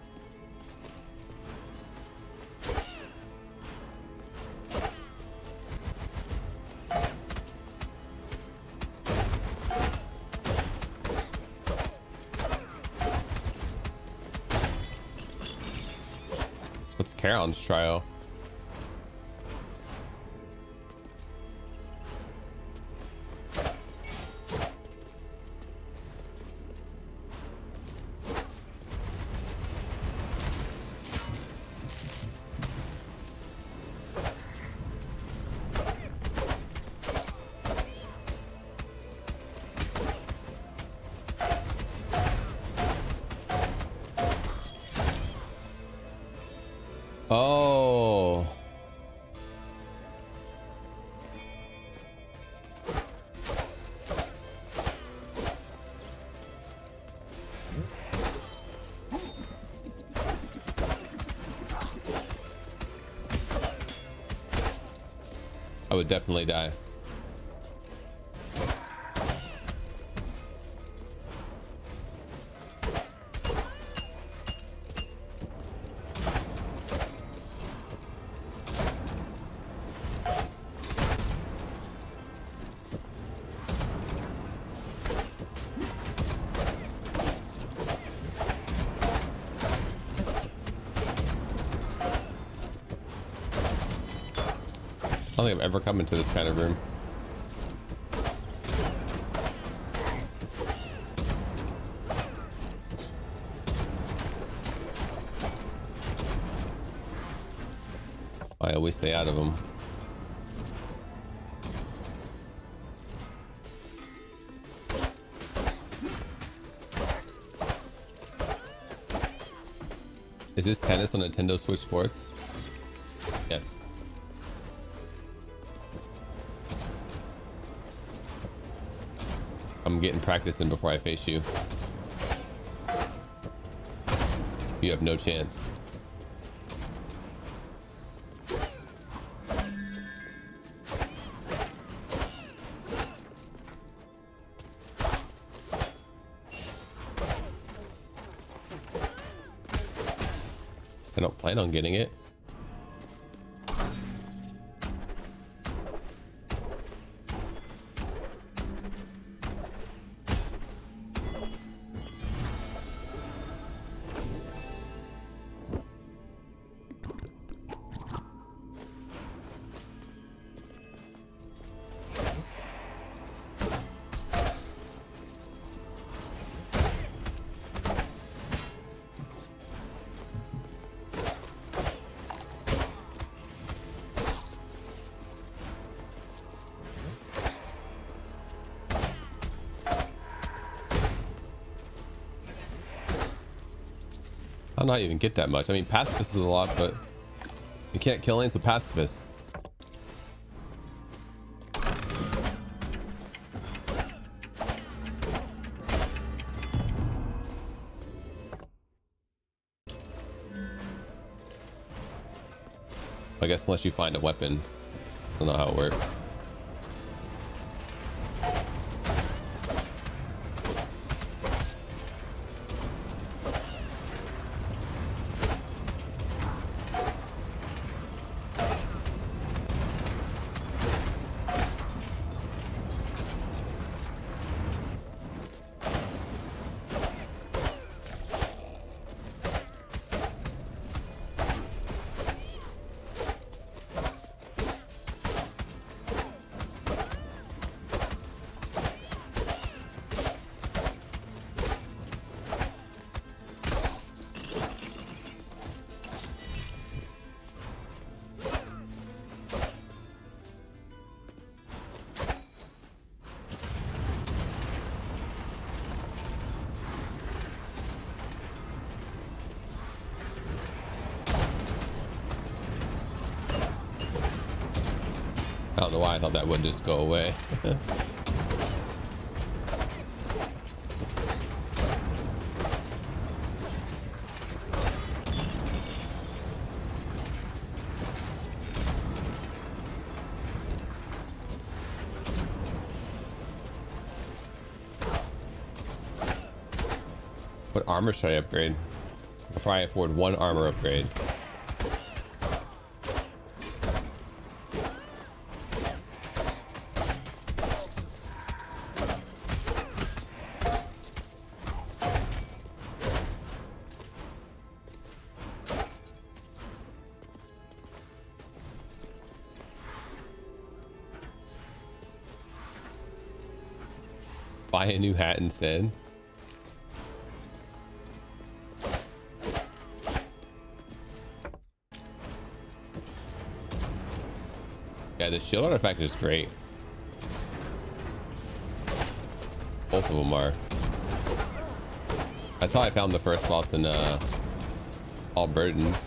I would definitely die. Think I've ever come into this kind of room. I always stay out of them. Is this tennis on Nintendo Switch Sports? Practice in before I face you. You have no chance. I don't plan on getting it. Not even get that much? I mean, pacifist is a lot, but you can't kill lanes with pacifist. I guess unless you find a weapon. I don't know how it works. Just go away. what armor should I upgrade? I'll probably afford one armor upgrade. Hat instead. Yeah, the shield artifact is great. Both of them are. That's how I found the first boss in uh, All Burdens.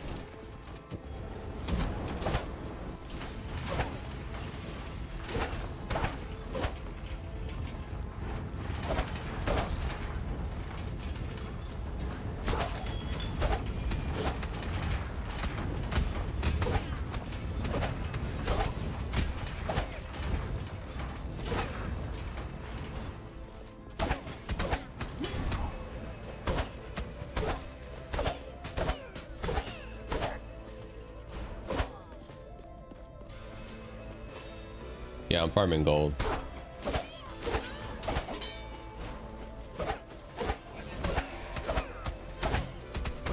Farming gold.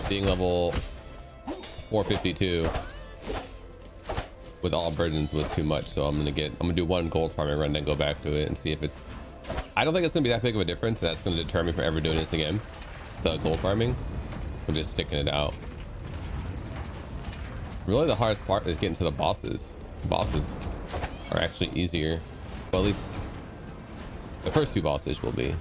Being level 452 with all burdens was too much, so I'm gonna get I'm gonna do one gold farming run, then go back to it and see if it's. I don't think it's gonna be that big of a difference. That's gonna deter me from ever doing this again. The gold farming. I'm just sticking it out. Really, the hardest part is getting to the bosses. Bosses are actually easier. Well, at least the first two bosses will be.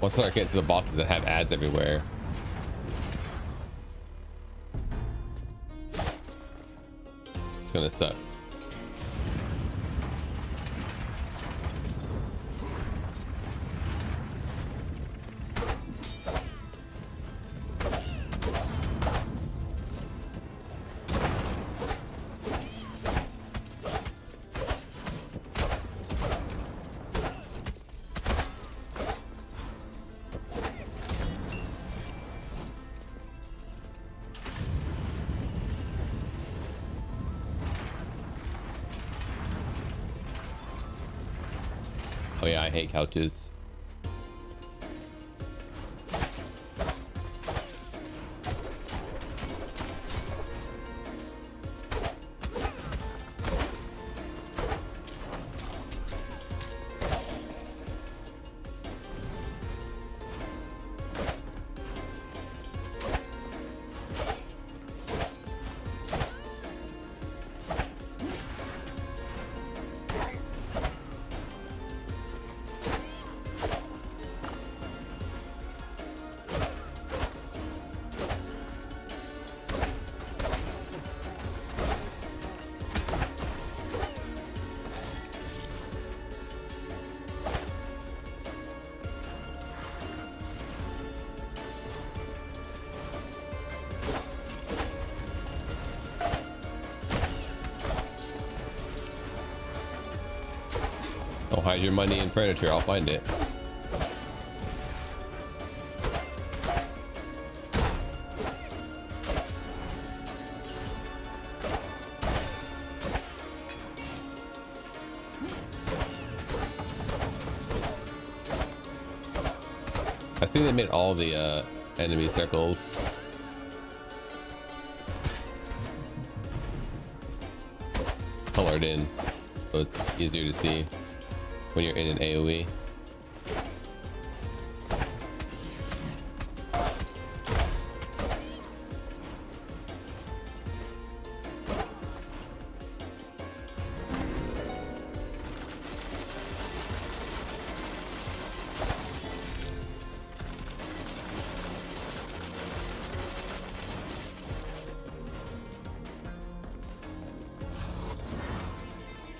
Once I get to the bosses that have adds everywhere. It's gonna suck. Couches. Your money in furniture. I'll find it. I see they made all the uh, enemy circles. Colored in, so it's easier to see when you're in an AoE.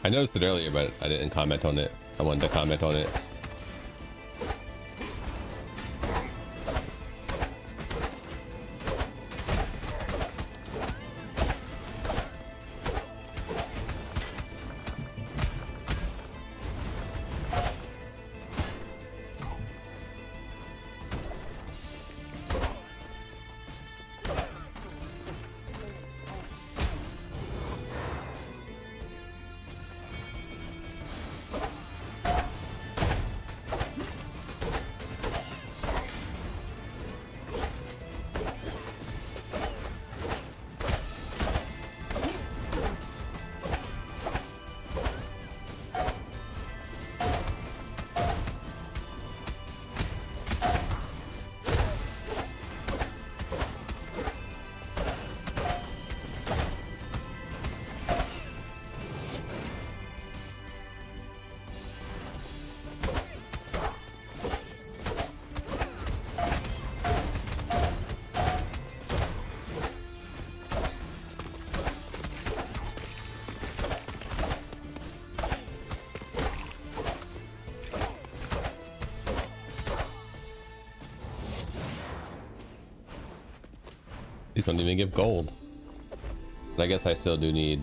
I noticed it earlier, but I didn't comment on it. I wanted to comment on it. Don't even give gold. But I guess I still do need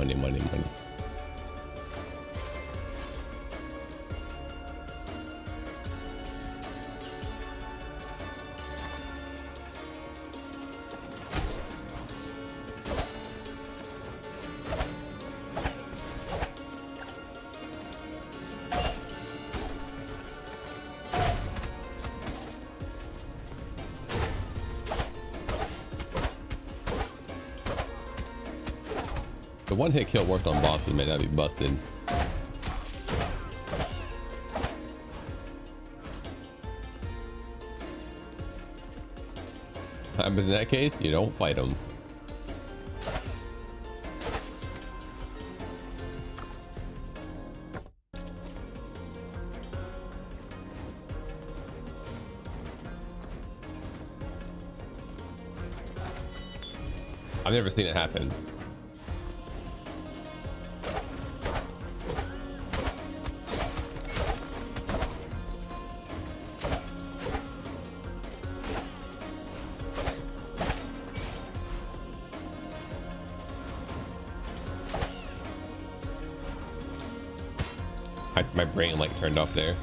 one hit kill worked on bosses may not be busted. But in that case, you don't fight them. I've never seen it happen. Turned off there.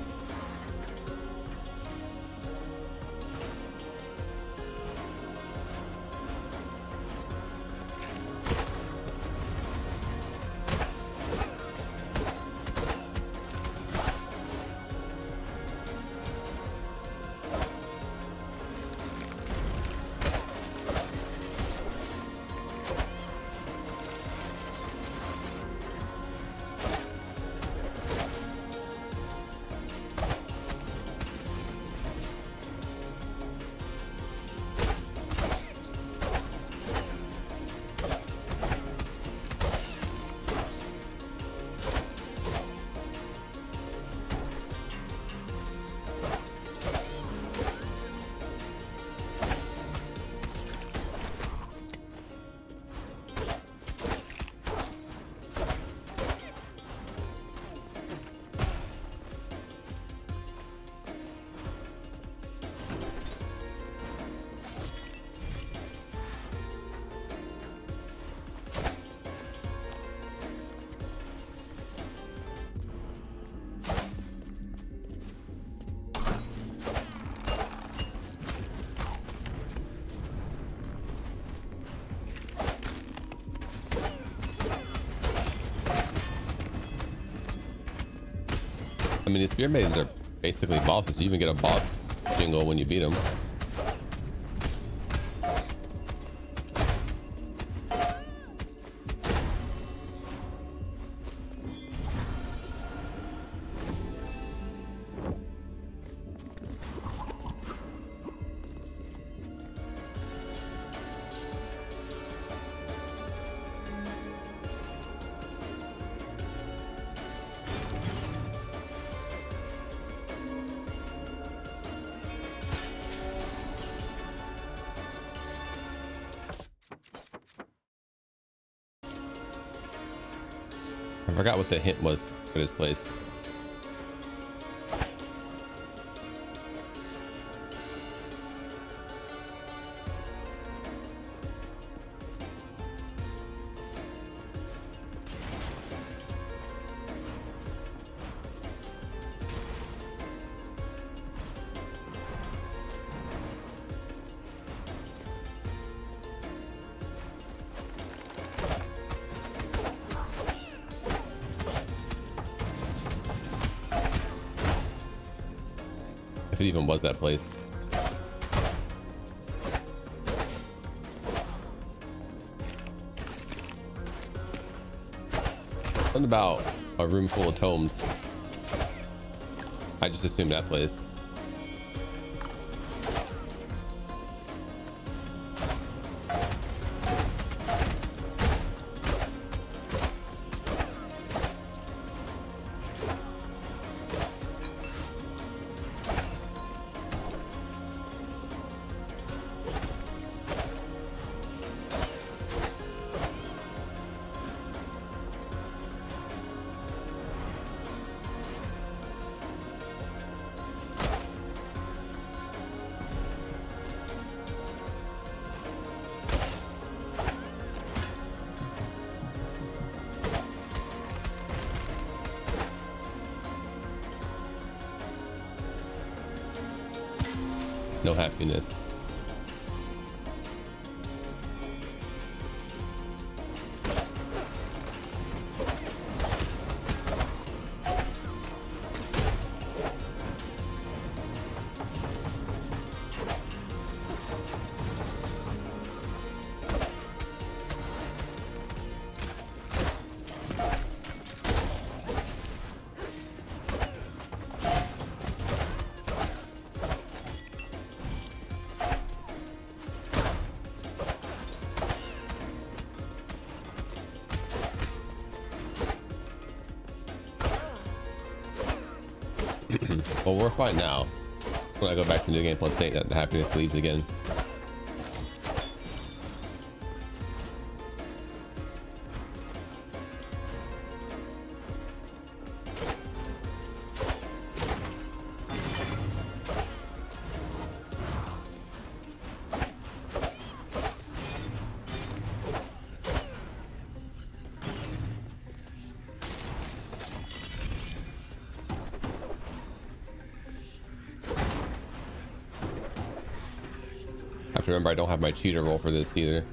I mean, the Spear Maidens are basically bosses. You even get a boss jingle when you beat them. What the hint was for this place. Even was that place. Something about a room full of tomes. I just assumed that place. Happiness. We're fine now. When I go back to New Game Plus 8, that the happiness leaves again. Remember I don't have my cheater roll for this either.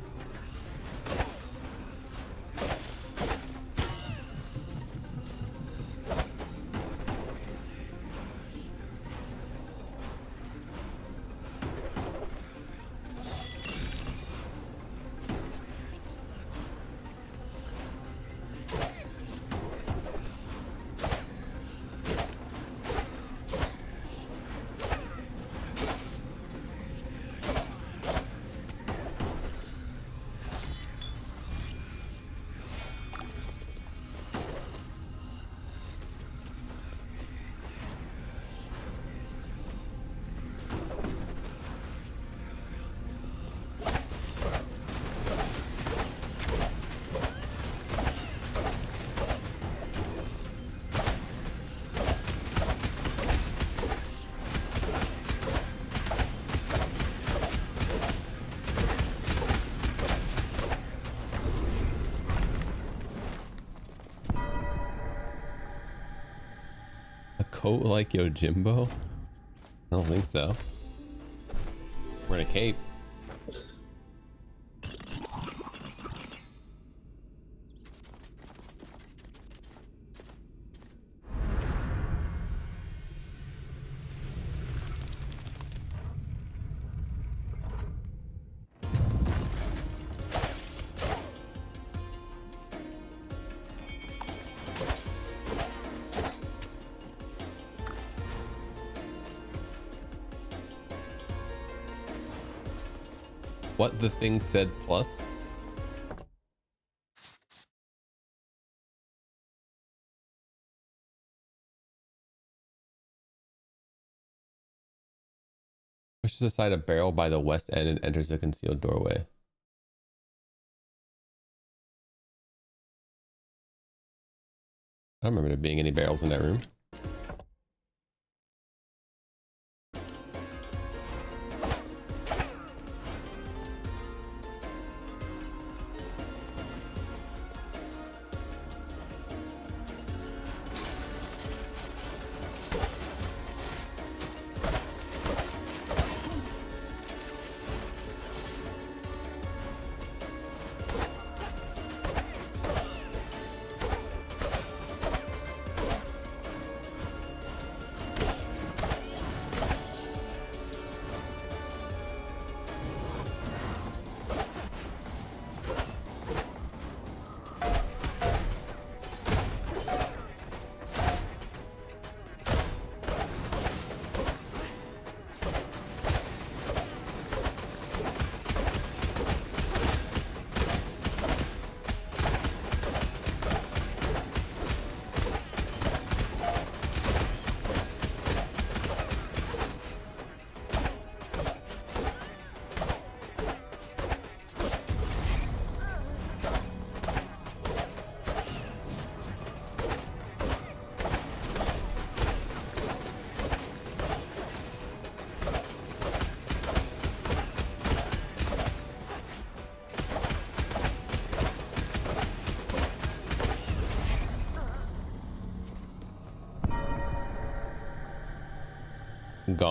Coat like Yojimbo? I don't think so. Wearing a cape. The thing said plus? Pushes aside a barrel by the west end and enters a concealed doorway. I don't remember there being any barrels in that room.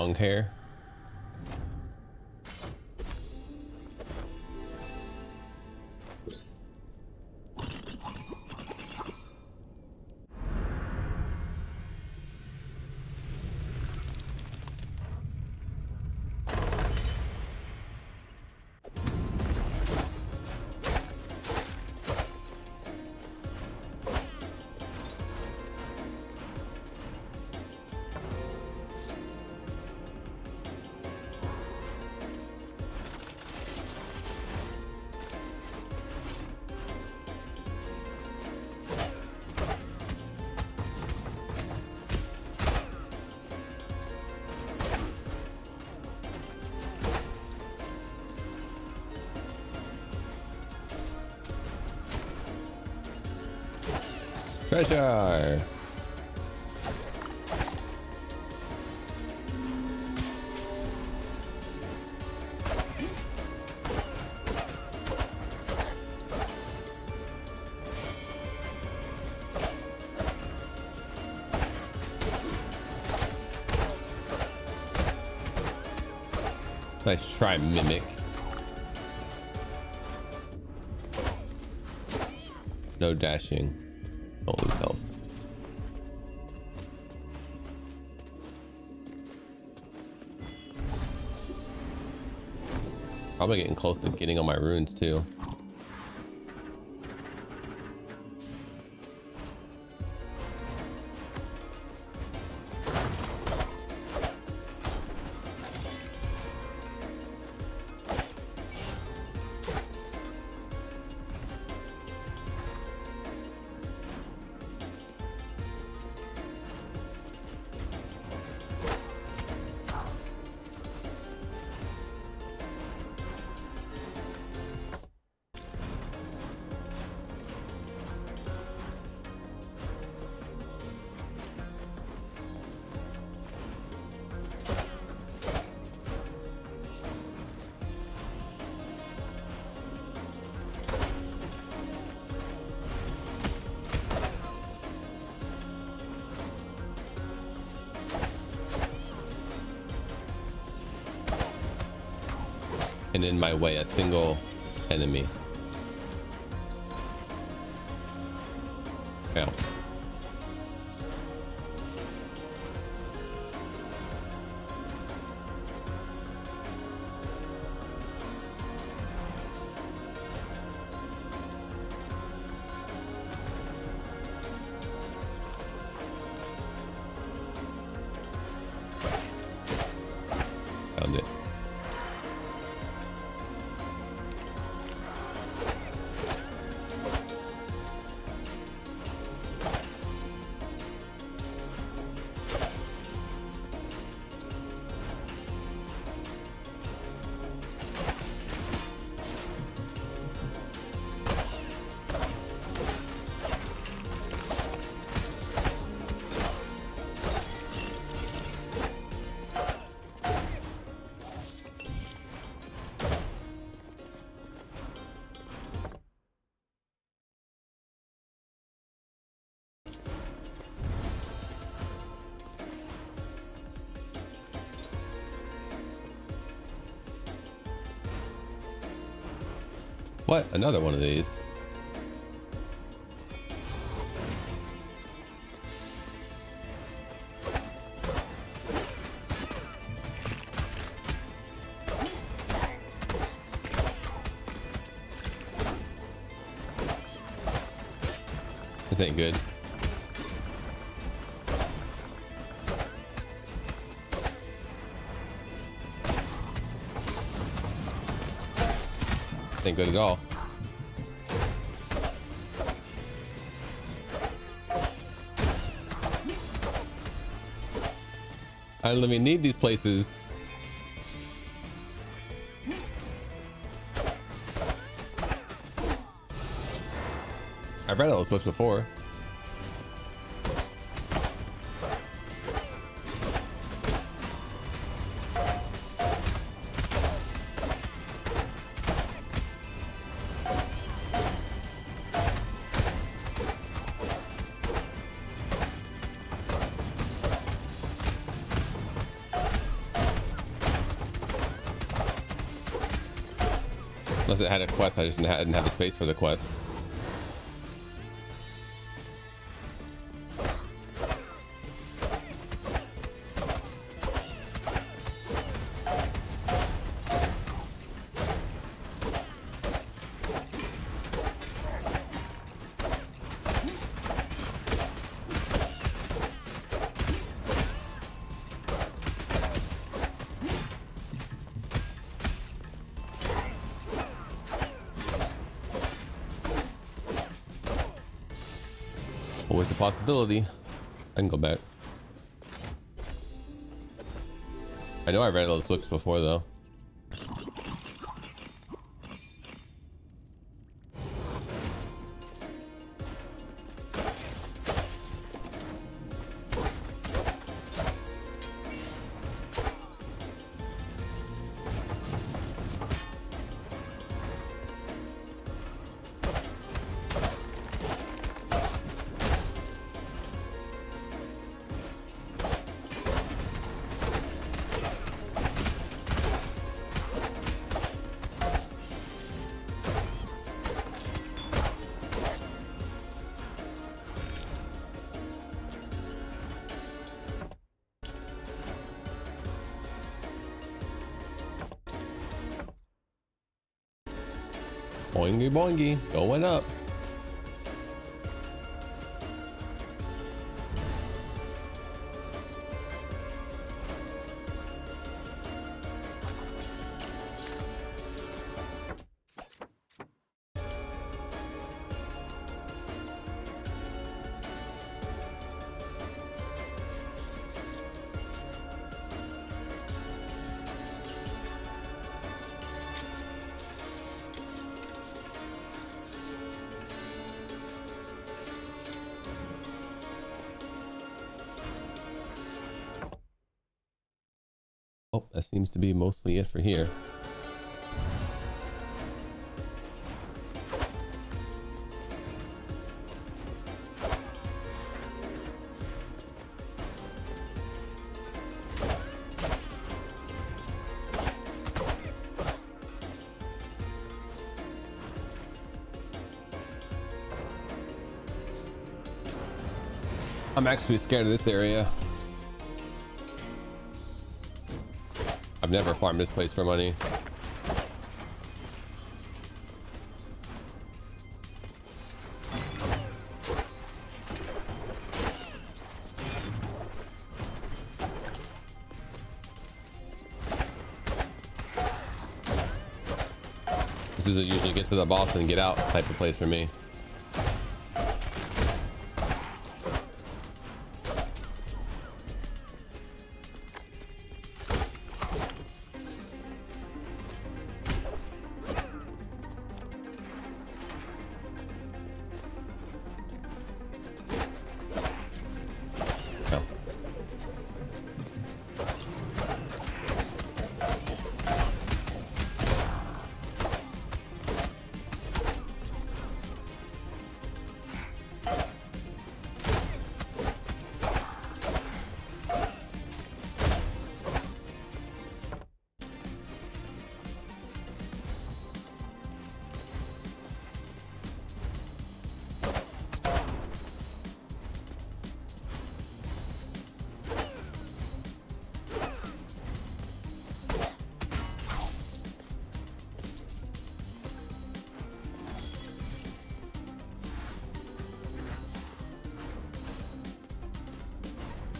Gong hair. Nice try, Mimic. No dashing. Probably getting close to getting on my runes too. In my way a single enemy. What? Another one of these. This ain't good. Ain't good at all. I don't even need these places. I've read all those books before. Had a quest, I just didn't have, didn't have the space for the quest. Always a possibility. I can go back. I know I read those books before though. Boingy going up. Seems to be mostly it for here. I'm actually scared of this area. Never farmed this place for money. This is a usually get to the boss and get out type of place for me.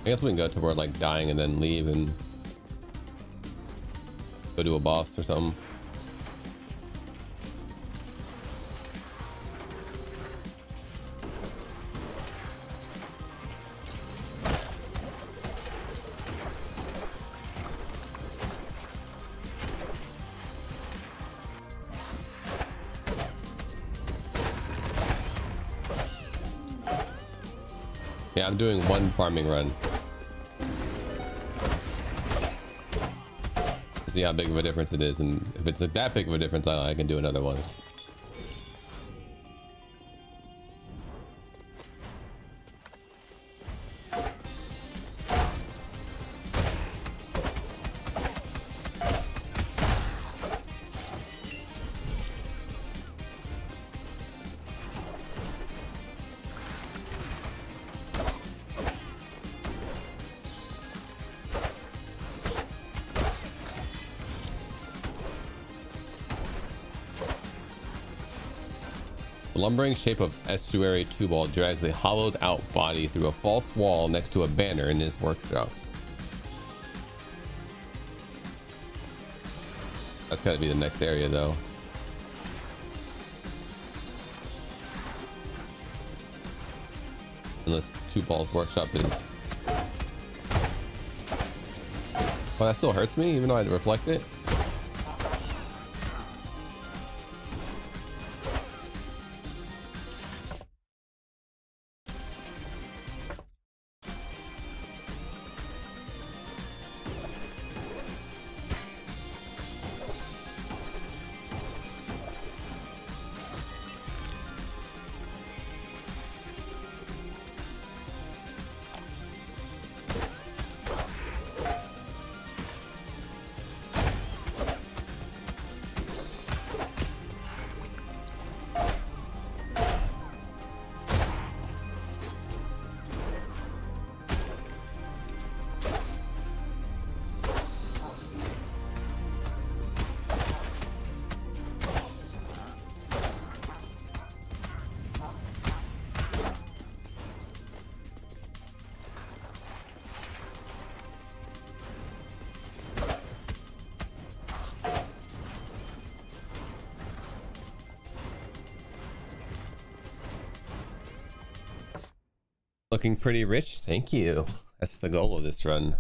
I guess we can go toward like dying and then leave and go to a boss or something. Yeah, I'm doing one farming run. See how big of a difference it is, and if it's that big of a difference, I, I can do another one. Lumbering shape of estuary Tubal drags a hollowed out body through a false wall next to a banner in his workshop. That's gotta be the next area though. Unless Tubal's workshop is... Well, that still hurts me even though I reflect it. Looking pretty rich. Thank you. That's the goal of this run.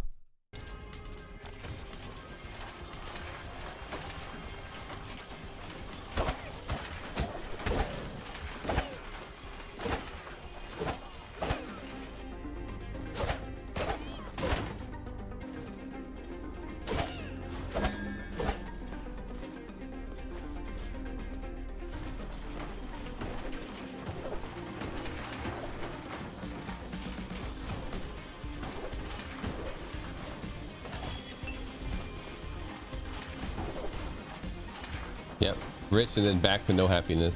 And then back to no happiness.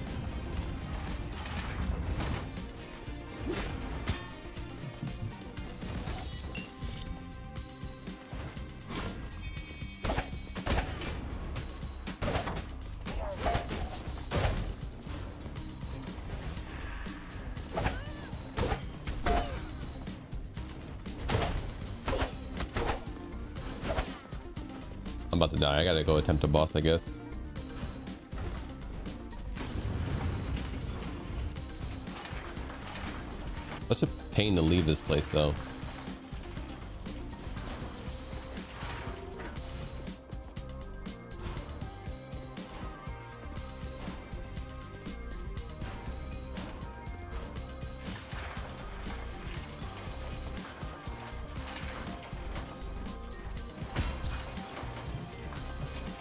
I'm about to die. I gotta go attempt a boss, I guess. Pain to leave this place though.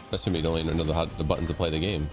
That should be the only the buttons to play the game.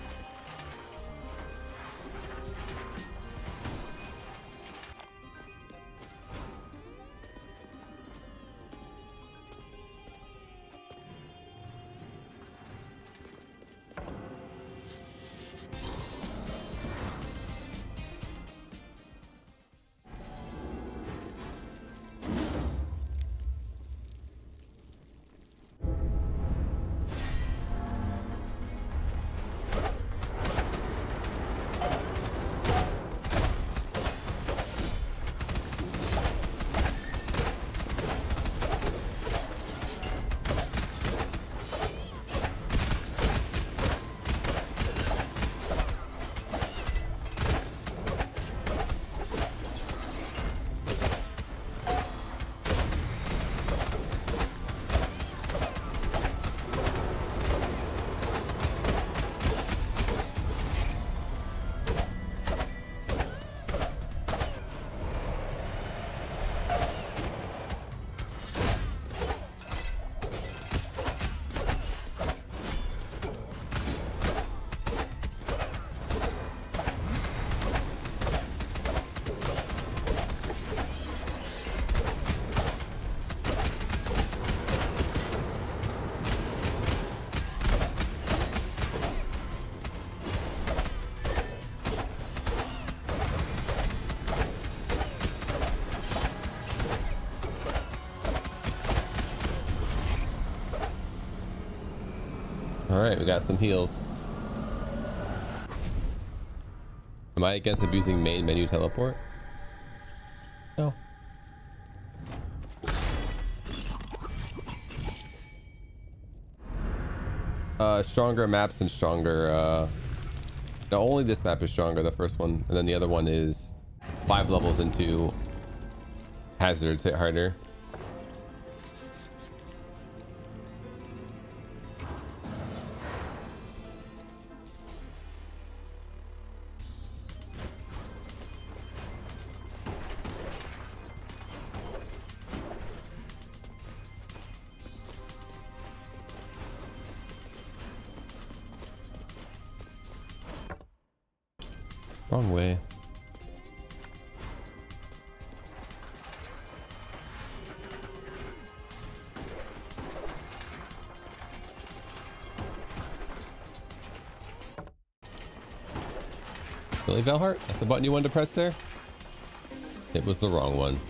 We got some heals. Am I against abusing main menu teleport? No. Uh, stronger maps and stronger, uh... No, only this map is stronger, the first one. And then the other one is five levels into hazards hit harder. Vellhart? That's the button you wanted to press there? It was the wrong one.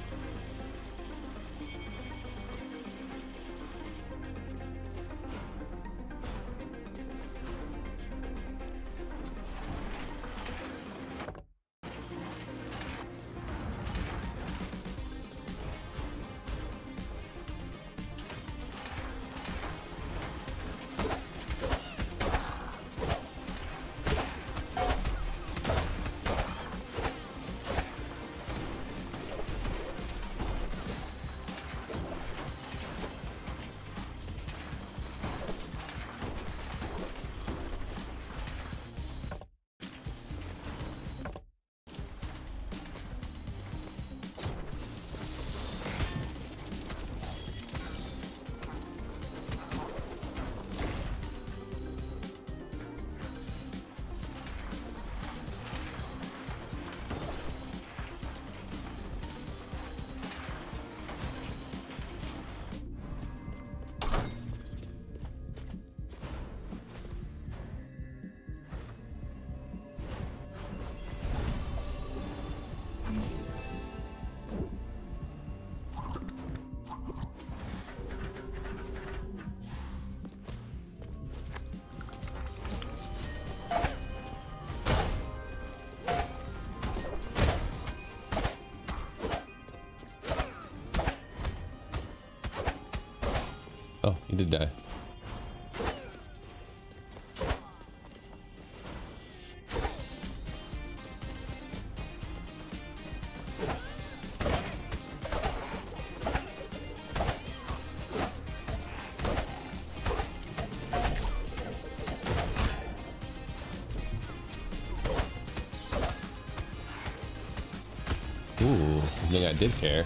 Did care.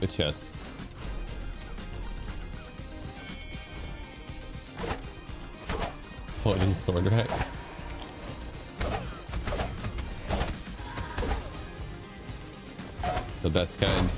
Good chest. Floating sword rack. The best kind.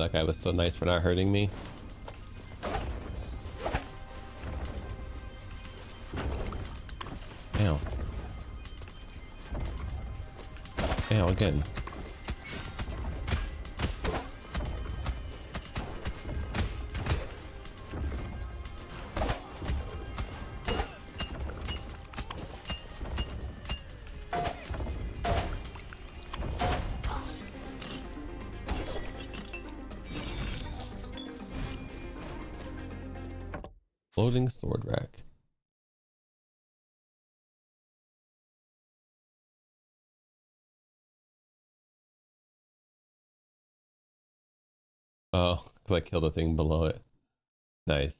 That guy was so nice for not hurting me. Ow. Ow, again. Floating sword rack. Oh, because I killed the thing below it. Nice.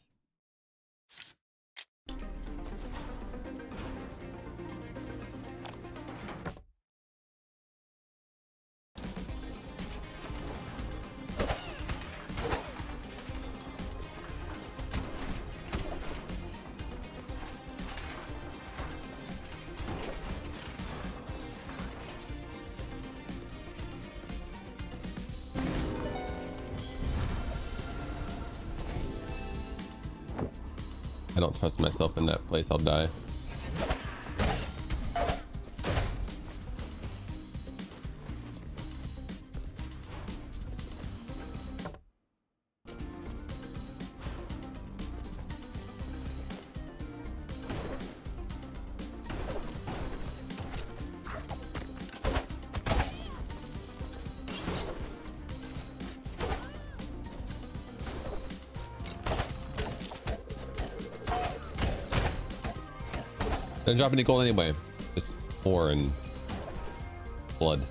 Myself in that place. I'll die. Didn't drop any gold anyway. Just ore and blood.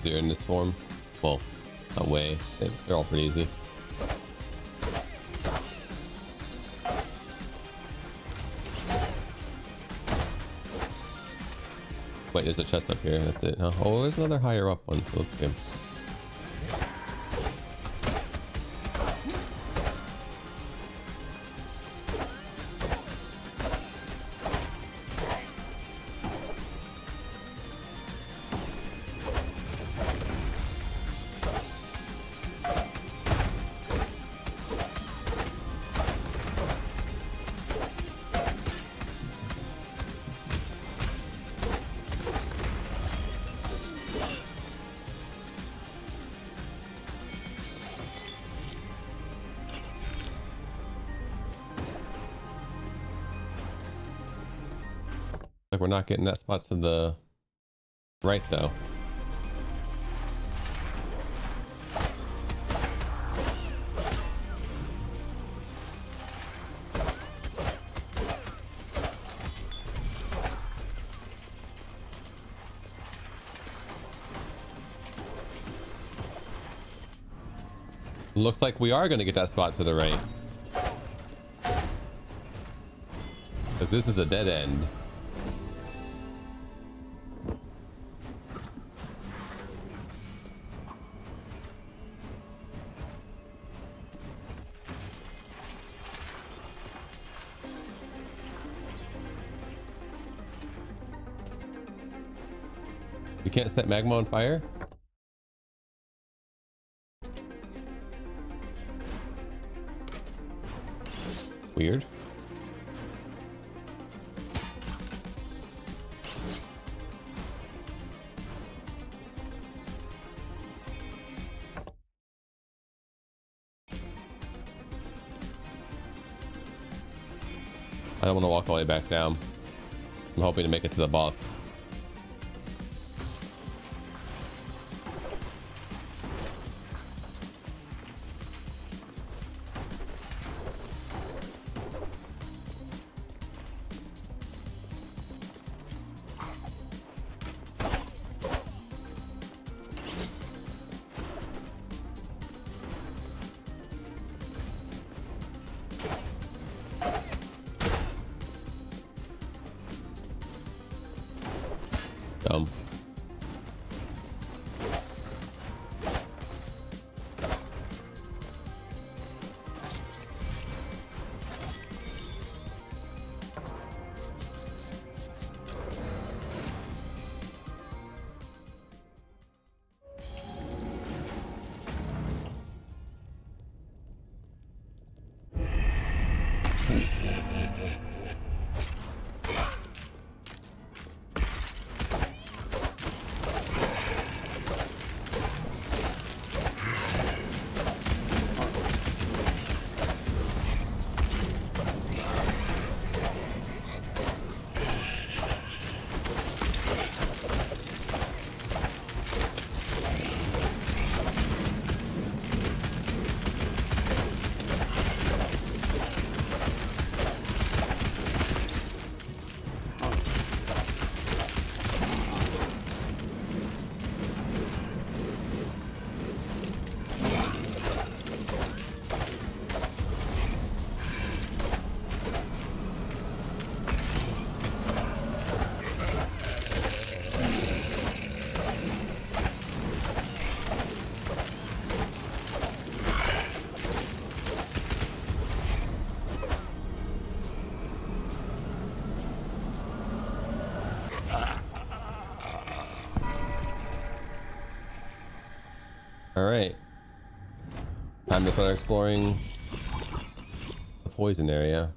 Easier in this form. Well, not way. They- They're all pretty easy. Wait, there's a chest up here. That's it. Oh, there's another higher up one. So let's go. Getting that spot to the right though. Looks like we are going to get that spot to the right. Because this is a dead end. Set magma on fire? Weird. I don't want to walk all the way back down. I'm hoping to make it to the boss. All right. Time to start exploring the poison area.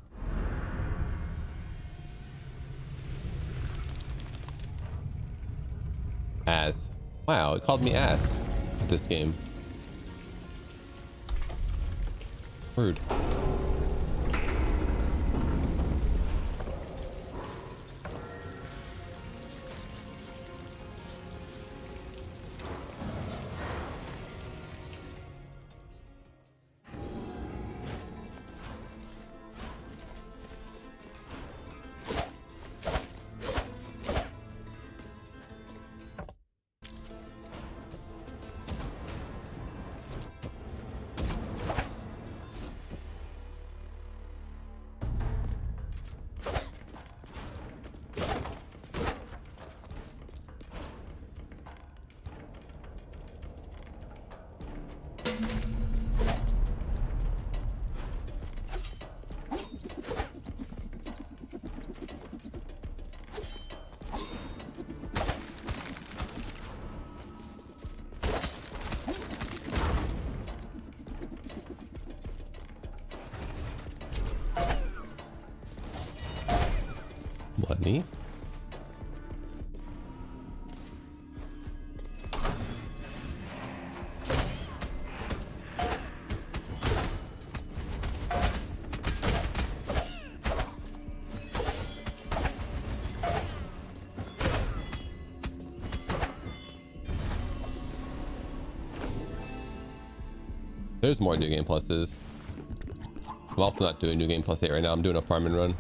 Ass. Wow, it called me ass at this game. Rude. There's more new game pluses. I'm also not doing new game plus 8 right now. I'm doing a farming run.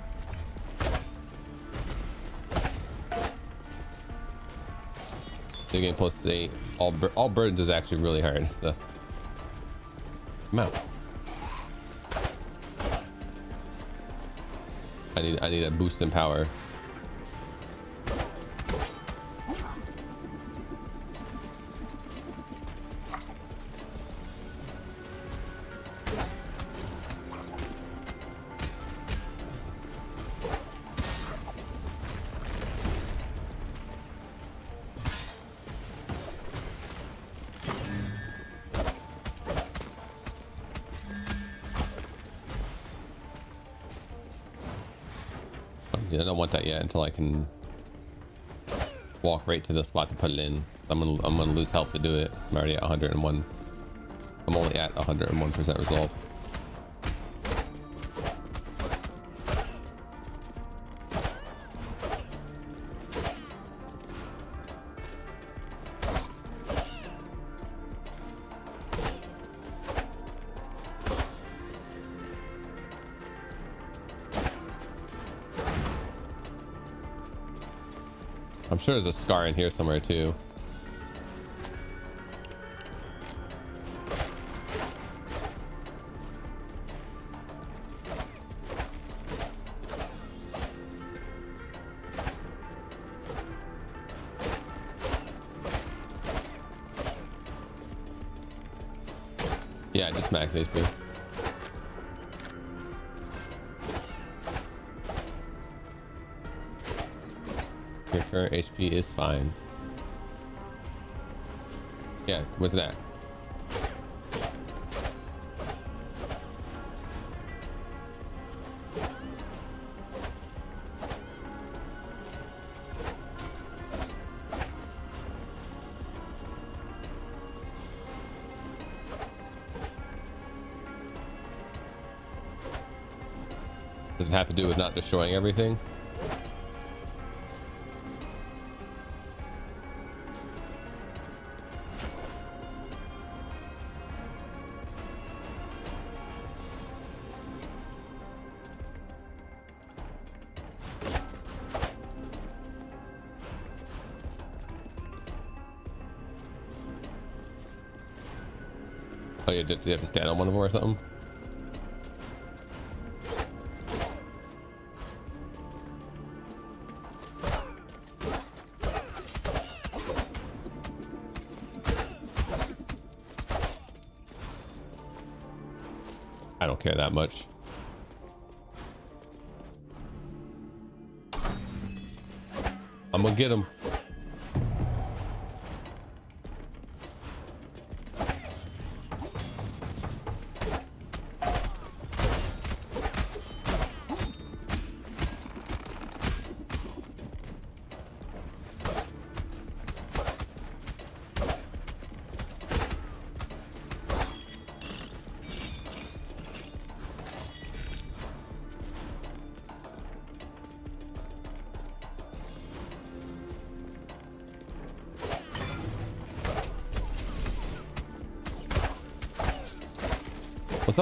New game plus 8. All, all burdens is actually really hard. So. Come out. I need I need a boost in power. That yet until I can walk right to the spot to put it in. I'm gonna I'm gonna lose health to do it. I'm already at 101. I'm only at 101% resolve. sure there's a scar in here somewhere too. Yeah, just max HP. HP is fine. Yeah, what's that? Does it have to do with not destroying everything? Did you have to stand on one of them or something? I don't care that much. I'm gonna get him.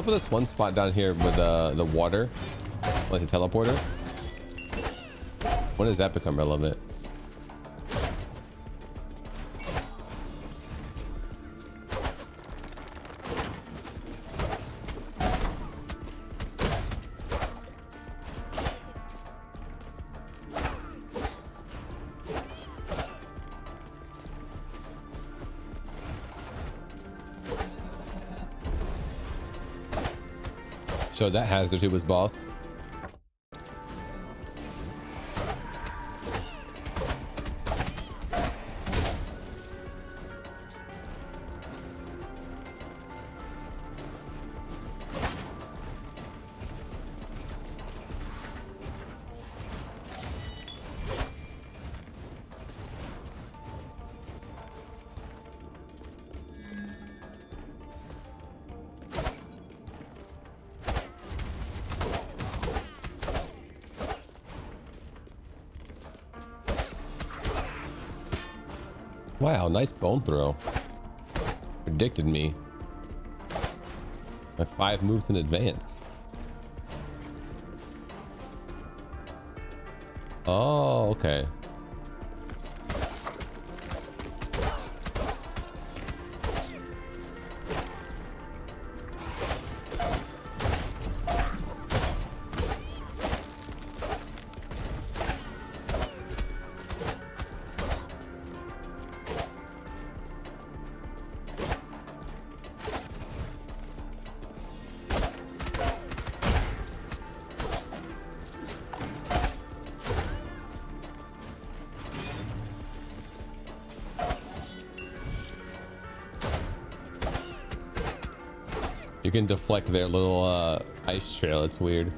Up with this one spot down here with uh, the water? Like a teleporter? When does that become relevant? So that hazard who was boss. Nice bone throw. Predicted me. By five moves in advance. Oh, okay. Can deflect their little uh, ice trail. It's weird.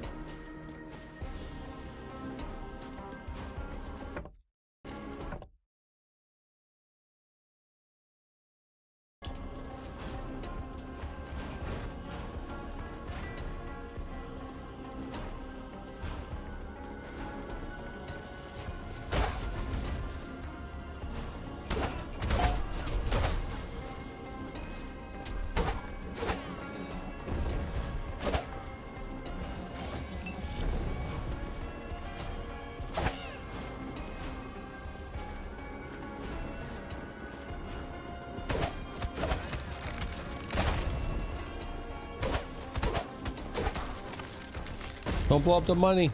Don't blow up the money.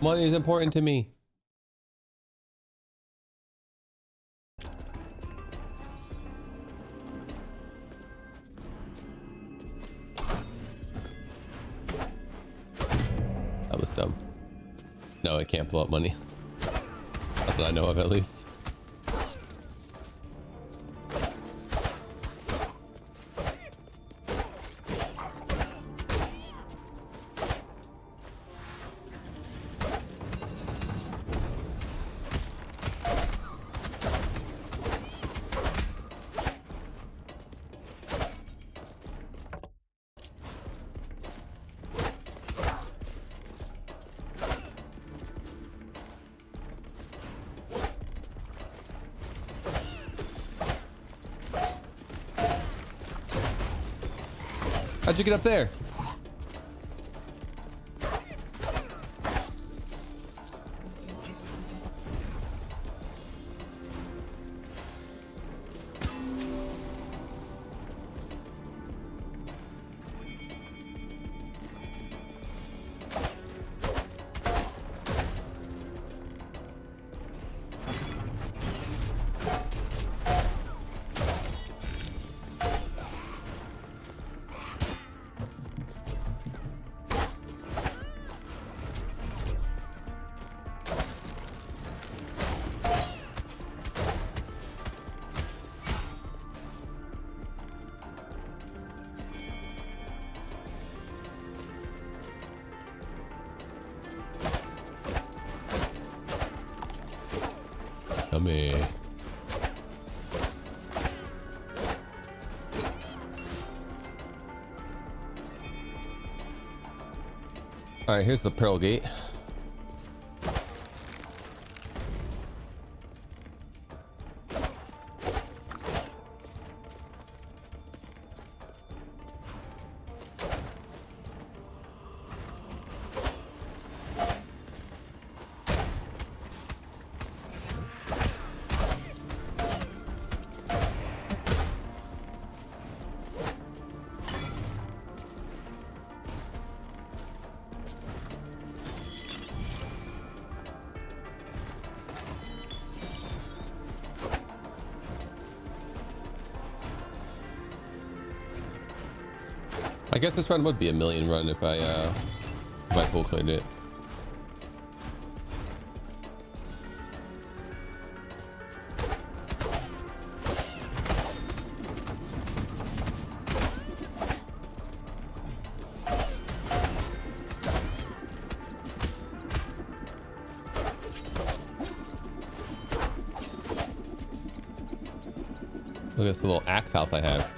Money is important to me. That was dumb. No, I can't blow up money. Not that I know of, at least. How'd you get up there? All right, here's the pearl gate. Guess this run would be a million run if I uh if I full cleared it. Look at this little axe house I have.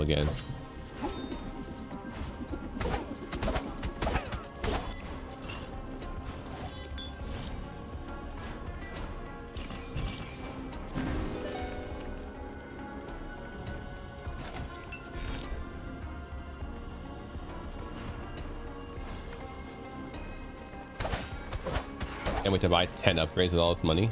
Again. Can't wait to buy 10 upgrades with all this money.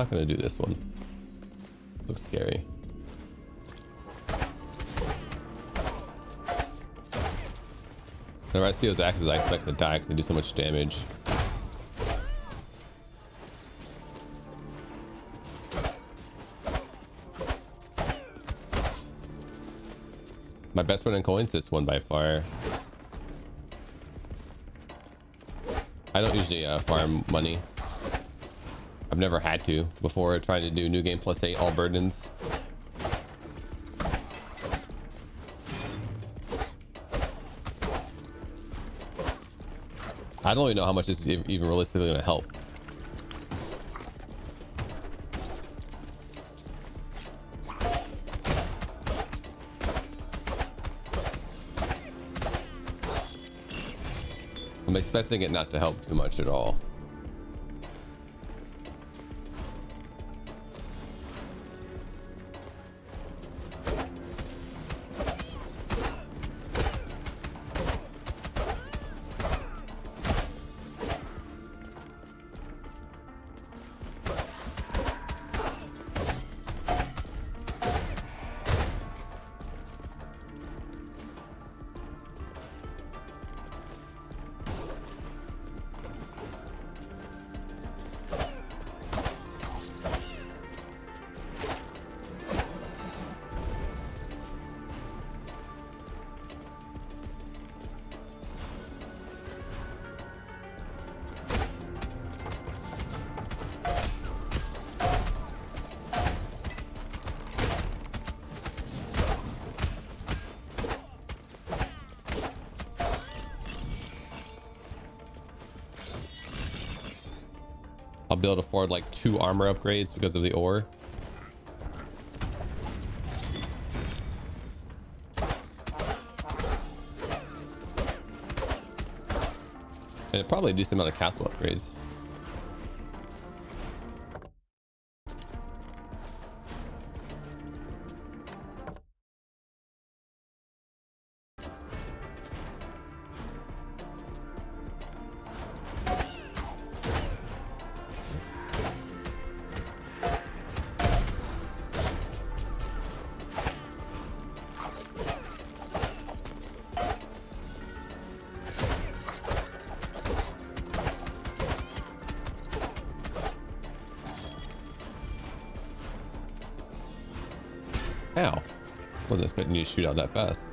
Not gonna do this one. Looks scary. Whenever I see those axes, I expect to die because they do so much damage. My best friend in coins this one by far. I don't usually uh, farm money. I've never had to before trying to do new game plus eight all burdens. I don't even know how much this is even realistically going to help. I'm expecting it not to help too much at all. Be able to afford like two armor upgrades because of the ore. And it probably decent amount of castle upgrades. Wasn't expecting you to shoot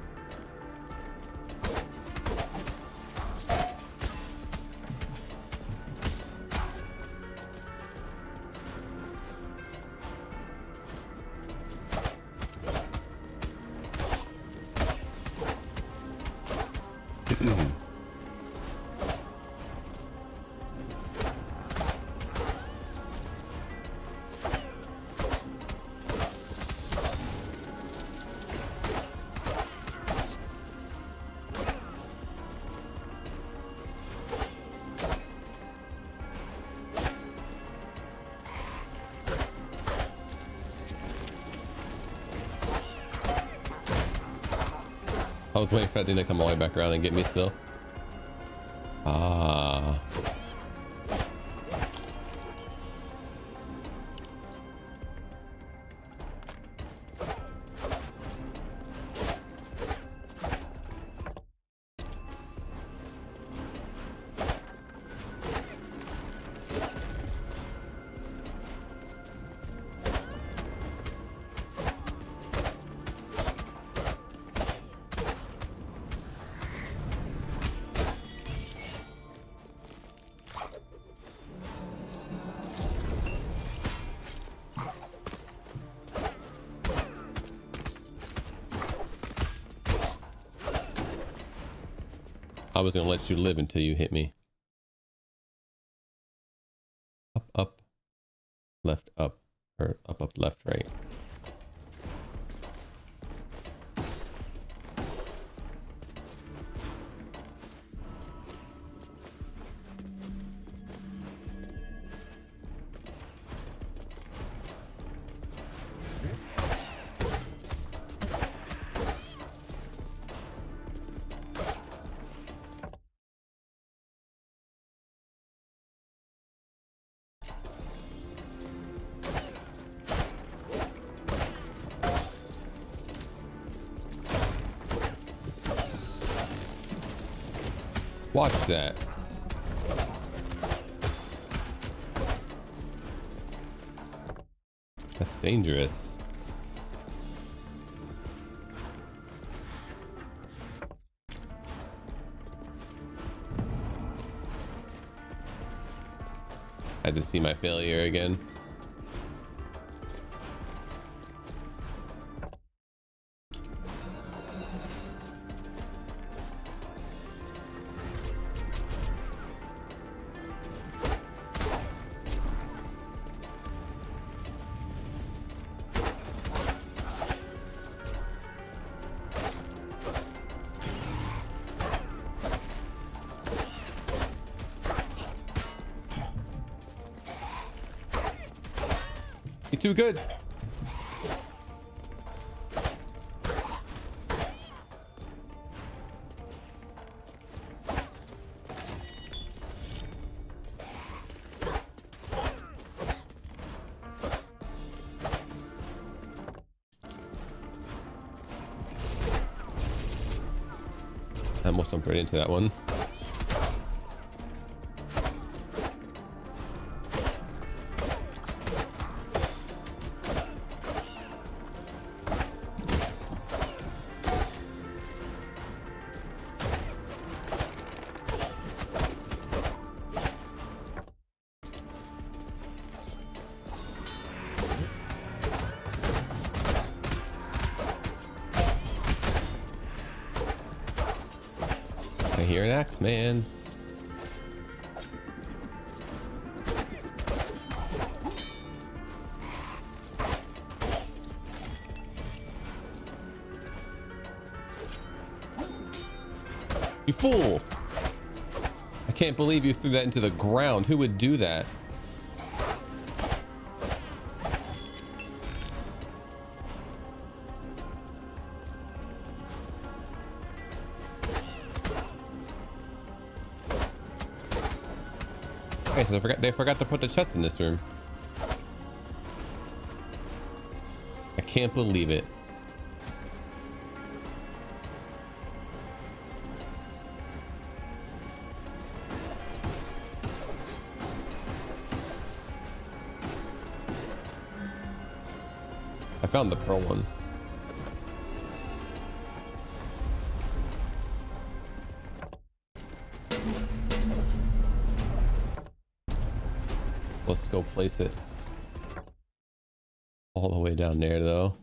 I was waiting for that thing to come all the way back around and get me still. Was gonna let you live until you hit me. That. That's dangerous. I had to see my failure again. Too good. I almost jumped right into that one. Man. You fool! I can't believe you threw that into the ground. Who would do that? So they forgot, they forgot to put the chest in this room. I can't believe it. I found the pearl one. Let's go place it all the way down there though.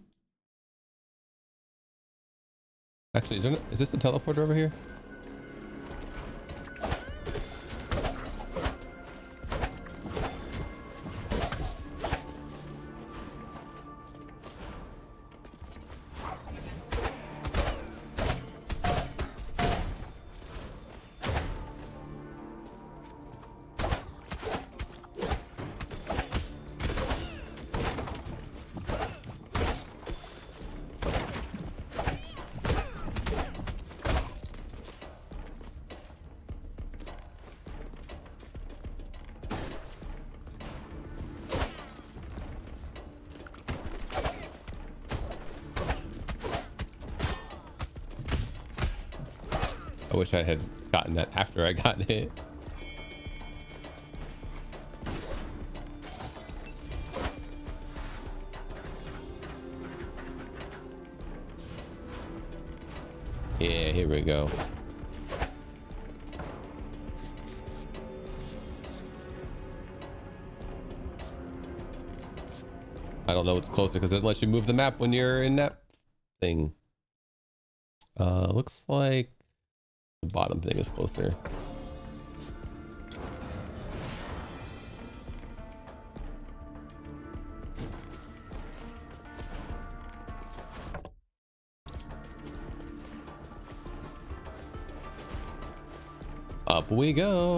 Actually, is, there, is this a teleporter over here? Wish I had gotten that after I got hit. Yeah, here we go. I don't know what's closer because it lets you move the map when you're in that thing. Uh, looks like bottom thing is closer. Up we go.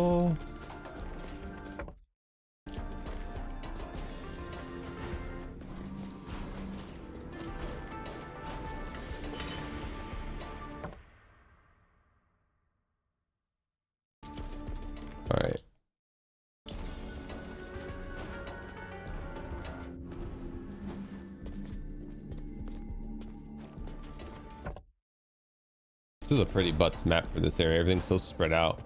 Butts map for this area. Everything's so spread out.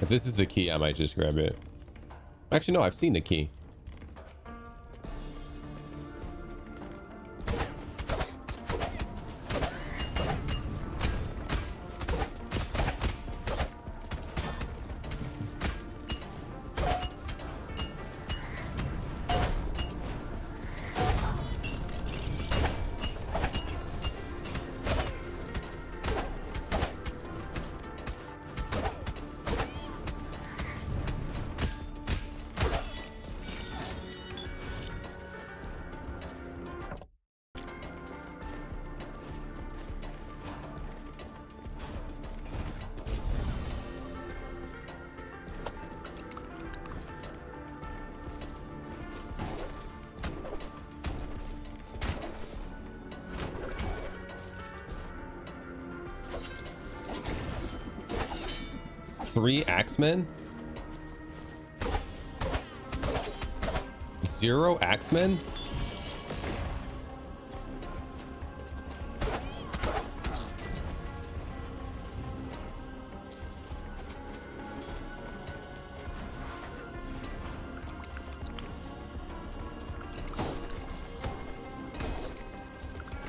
If this is the key, I might just grab it. Actually, no, I've seen the key. Axemen?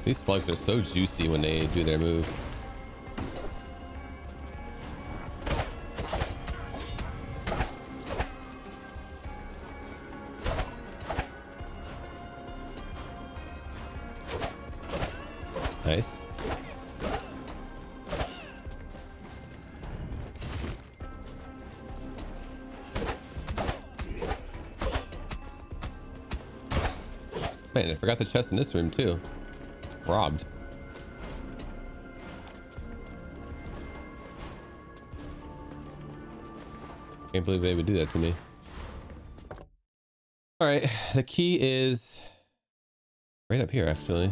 These slugs are so juicy when they do their move. Forgot the chest in this room too. Robbed. Can't believe they would do that to me. All right, the key is right up here, actually.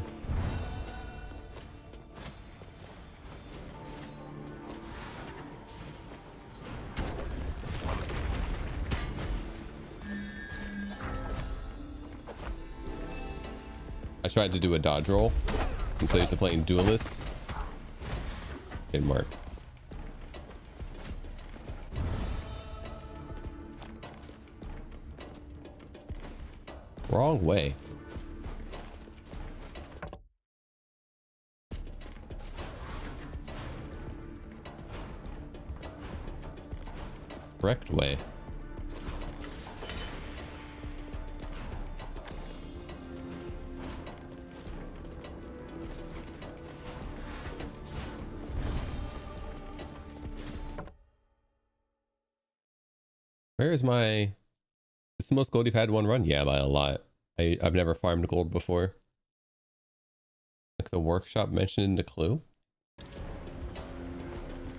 Tried to do a dodge roll. So used to playing duelist. Didn't work. Wrong way. Correct way. My... It's the most gold you've had one run? Yeah, by a lot. I, I've never farmed gold before. Like the workshop mentioned in the clue?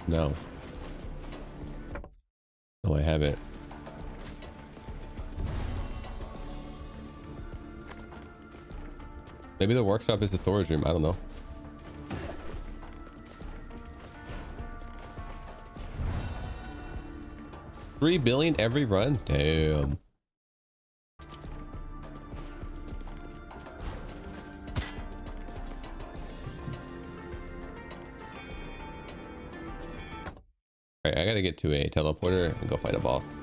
No. Oh, I haven't. Maybe the workshop is the storage room. I don't know. Three billion every run? Damn. Alright, I gotta get to a teleporter and go fight a boss.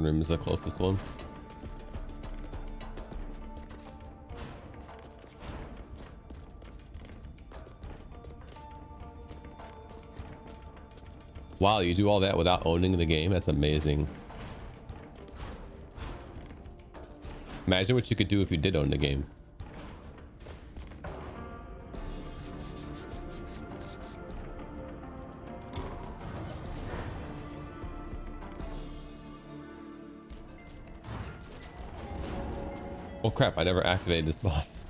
Room is the closest one. Wow, you do all that without owning the game? That's amazing. Imagine what you could do if you did own the game. Crap, I never activated this boss.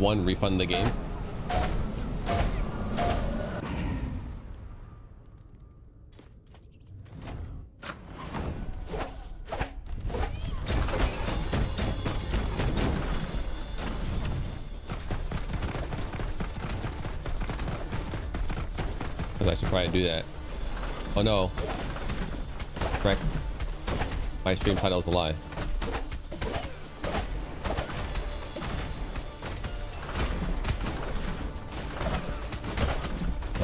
One refund the game? I should probably do that. Oh no. Rex. My stream title's a lie.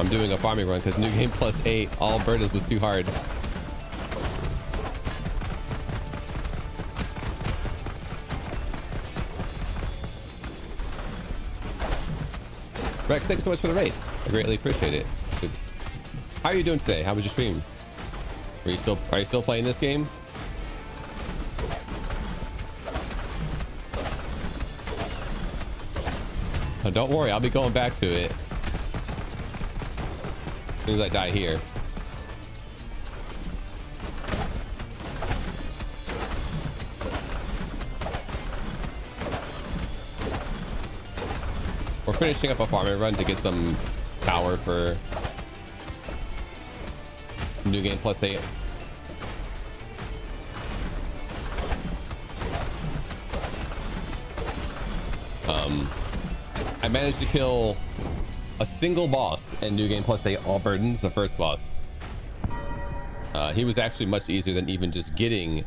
I'm doing a farming run because new game plus eight. All burdens was too hard. Rex, thanks so much for the raid. I greatly appreciate it. How are you doing today? How was your stream? Are you still are you still playing this game? don't worry, I'll be going back to it. Soon as I die here. We're finishing up a farming run to get some power for new game plus eight. Um, I managed to kill a single boss in New Game Plus 8 All Burdens, the first boss. Uh, he was actually much easier than even just getting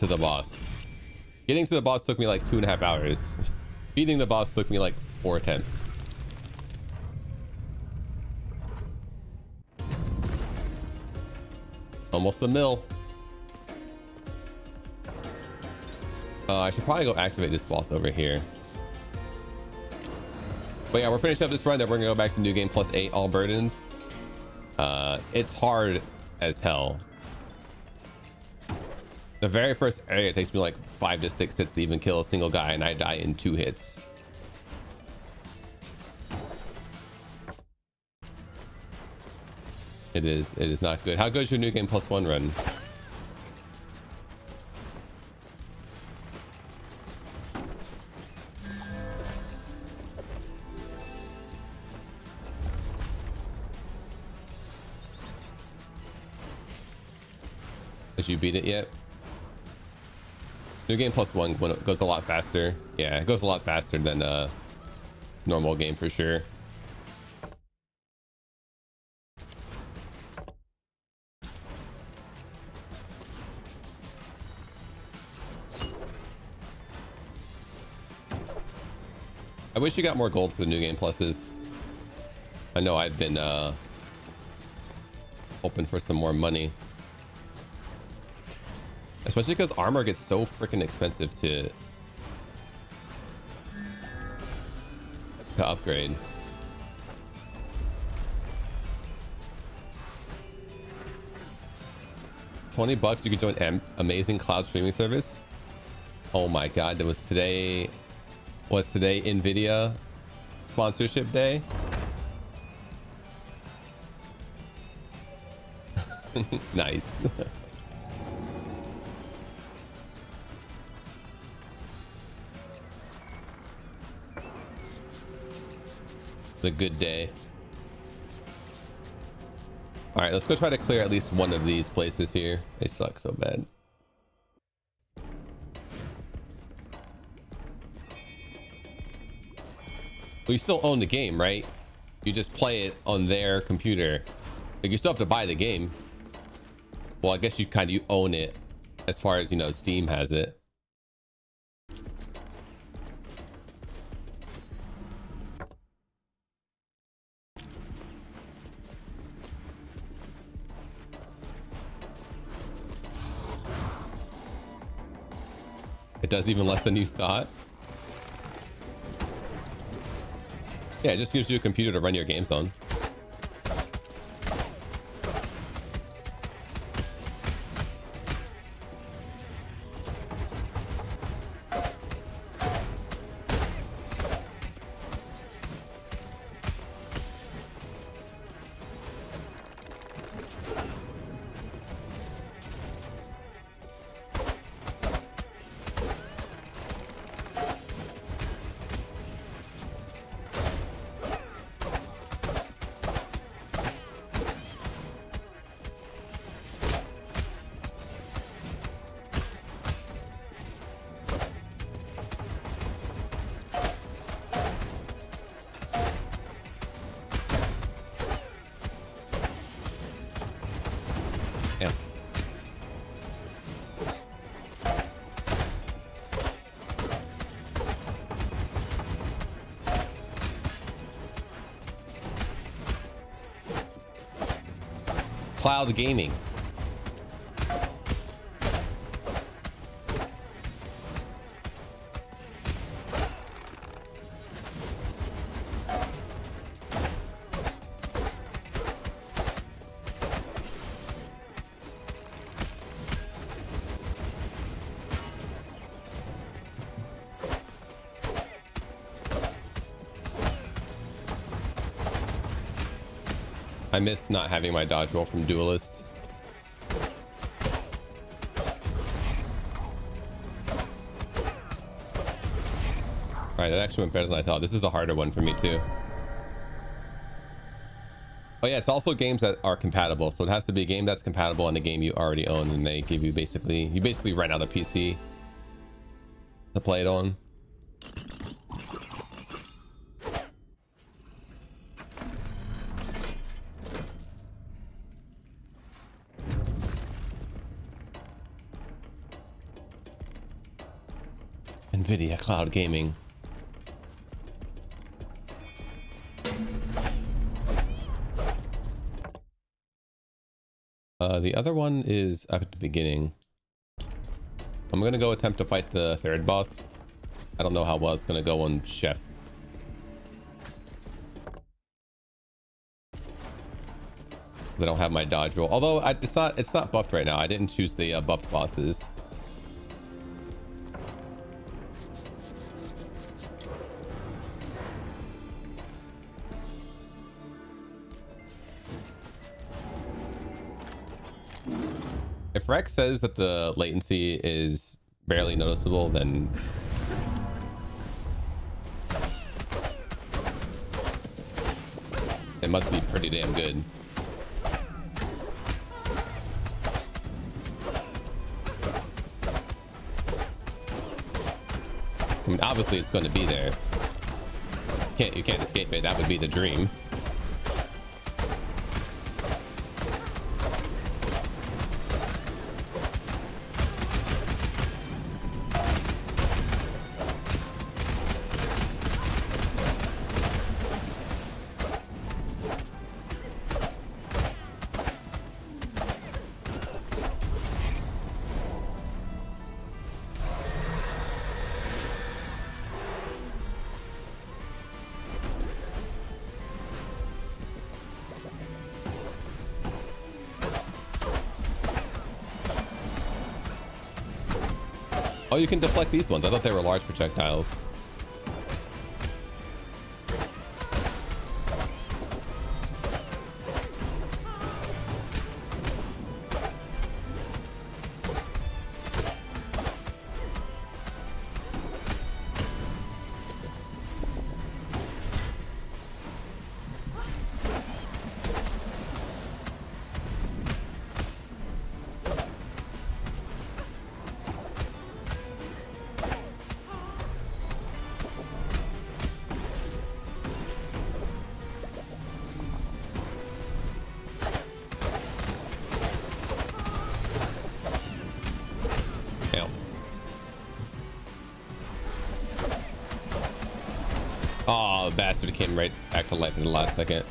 to the boss. Getting to the boss took me like two and a half hours. Beating the boss took me like four attempts. Almost the mill. Uh, I should probably go activate this boss over here. But yeah, we're finishing up this run. Then we're gonna go back to new game plus eight all burdens. Uh, it's hard as hell. The very first area takes me like five to six hits to even kill a single guy, and I die in two hits. It is. It is not good. How good is your new game plus one run? You beat it yet? New game plus one goes a lot faster. Yeah, it goes a lot faster than a uh, normal game for sure. I wish you got more gold for the new game pluses. I know I've been uh, hoping for some more money. Especially because armor gets so freaking expensive to to upgrade. Twenty bucks, you can join M amazing cloud streaming service. Oh my god, that was today. Was today Nvidia sponsorship day? nice. the good day. All right, let's go try to clear at least one of these places here. They suck so bad. We still own the game, right? You just play it on their computer. Like you still have to buy the game. Well, I guess you kind of own it as far as, you know, Steam has it. Does even less than you thought. Yeah, it just gives you a computer to run your games on. Cloud gaming. Miss not having my dodge roll from Duelist. All right, that actually went better than I thought. This is a harder one for me too. Oh yeah, it's also games that are compatible. So it has to be a game that's compatible and a game you already own, and they give you basically you basically rent out a PC to play it on. Cloud Gaming. Uh, the other one is up at the beginning. I'm gonna go attempt to fight the third boss. I don't know how well it's gonna go on Chef. I don't have my dodge roll. Although I, it's not it's not buffed right now. I didn't choose the uh, buffed bosses. Rex says that the latency is barely noticeable, then it must be pretty damn good. I mean, obviously it's going to be there. Can't you can't escape it. That would be the dream. Can deflect these ones. I thought they were large projectiles. Oh, bastard came right back to life in the last second.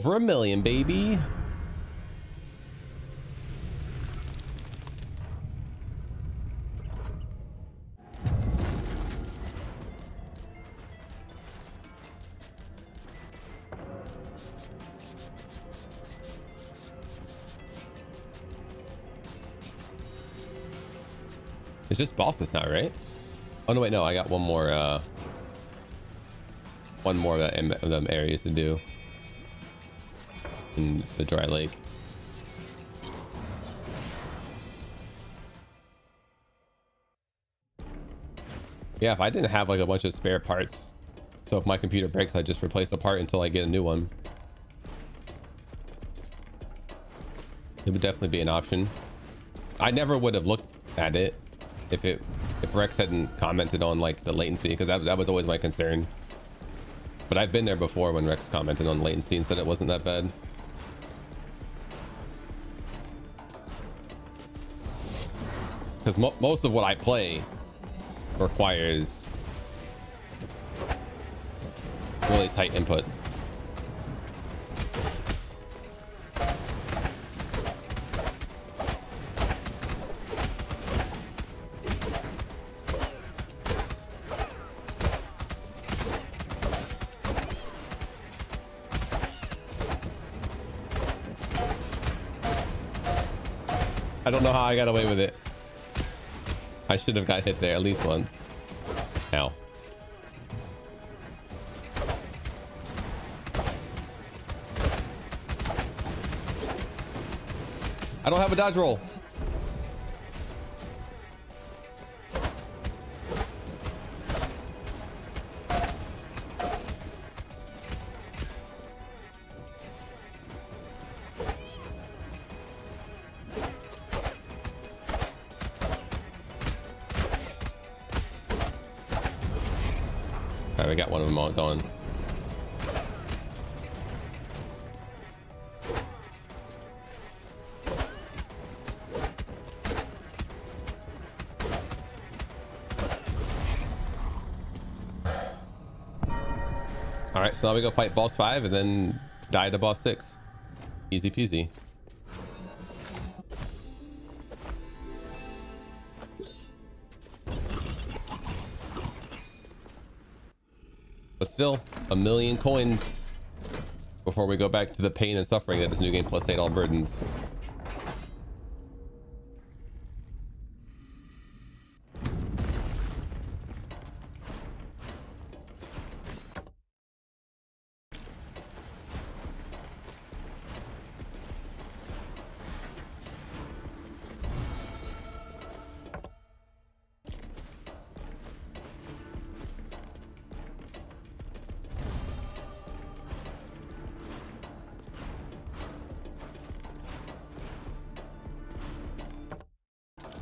Over a million, baby. It's just bosses now, right? Oh no, wait, no, I got one more. uh One more of, that, of them areas to do in the dry lake. Yeah, if I didn't have like a bunch of spare parts, so if my computer breaks, I just replace the part until I get a new one. It would definitely be an option. I never would have looked at it if it if Rex hadn't commented on like the latency because that, that was always my concern. But I've been there before when Rex commented on latency and said it wasn't that bad. Because mo most of what I play requires really tight inputs. I don't know how I got away with it. I should have got hit there at least once. Ow. I don't have a dodge roll. Going. All right, so now we go fight boss five and then die to boss six. Easy peasy. Still, a million coins before we go back to the pain and suffering that is New Game Plus 8 All Burdens.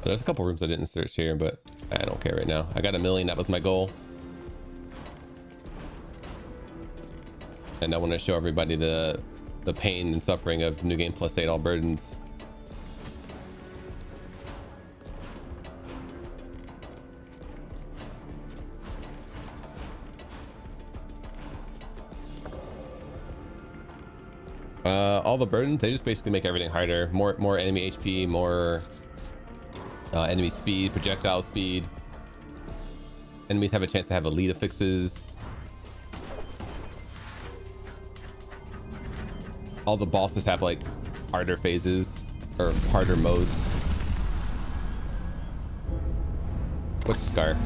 There's a couple rooms I didn't search here, but I don't care right now. I got a million. That was my goal. And I want to show everybody the the pain and suffering of New Game Plus 8 All Burdens. Uh, all the burdens, they just basically make everything harder. More more enemy HP, more uh, enemy speed, projectile speed. Enemies have a chance to have elite affixes. All the bosses have like harder phases or harder modes. What's Scar?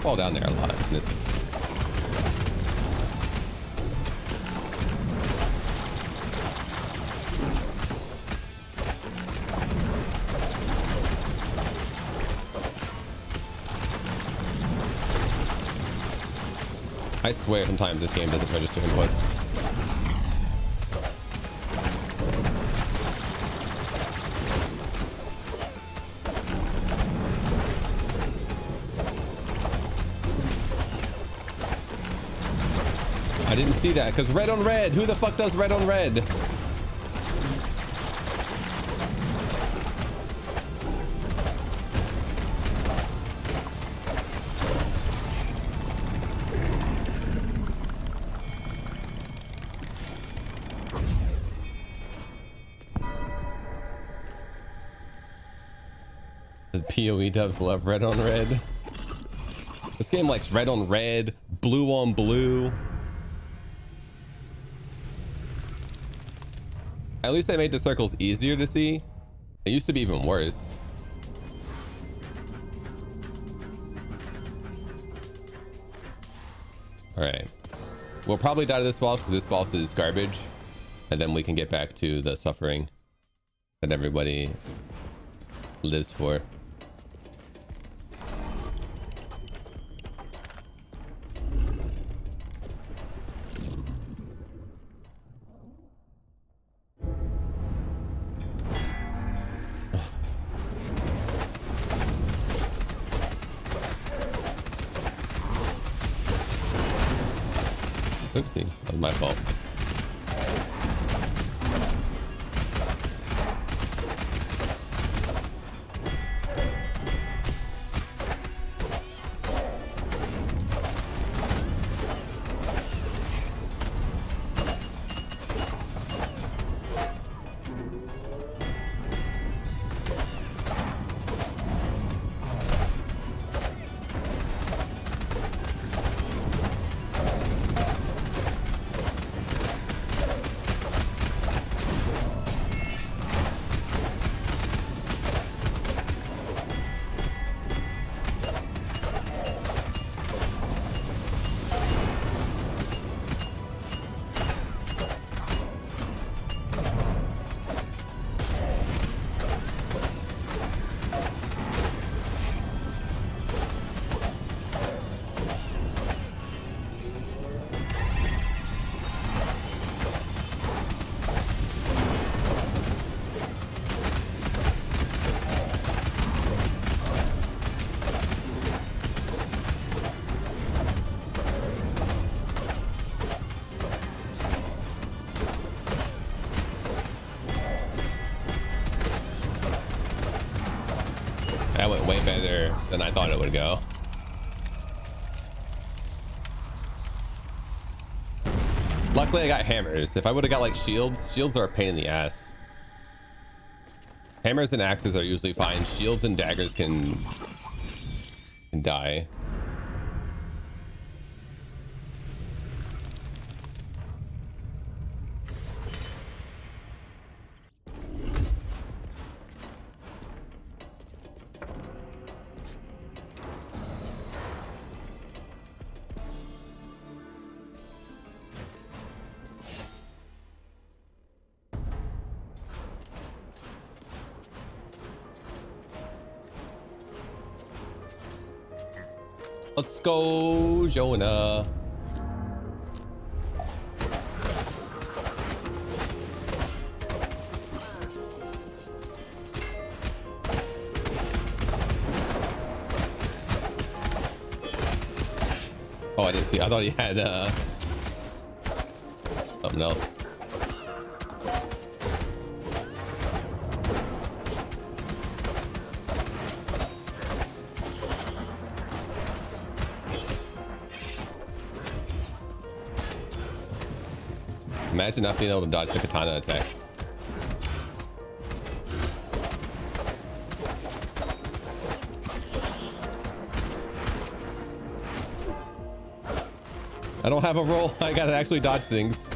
Fall down there a lot. This. I swear sometimes this game doesn't register inputs. See that because red on red. Who the fuck does red on red? The PoE dubs love red on red. This game likes red on red, blue on blue. At least they made the circles easier to see. It used to be even worse. All right. We'll probably die to this boss because this boss is garbage. And then we can get back to the suffering that everybody lives for. My fault. Way better than I thought it would go. Luckily I got hammers. If I would have got like shields, shields are a pain in the ass. Hammers and axes are usually fine. Shields and daggers can, can die. Go, Jonah. Oh, I didn't see. I thought he had uh, something else. Imagine not being able to dodge the katana attack. I don't have a roll. I gotta actually dodge things.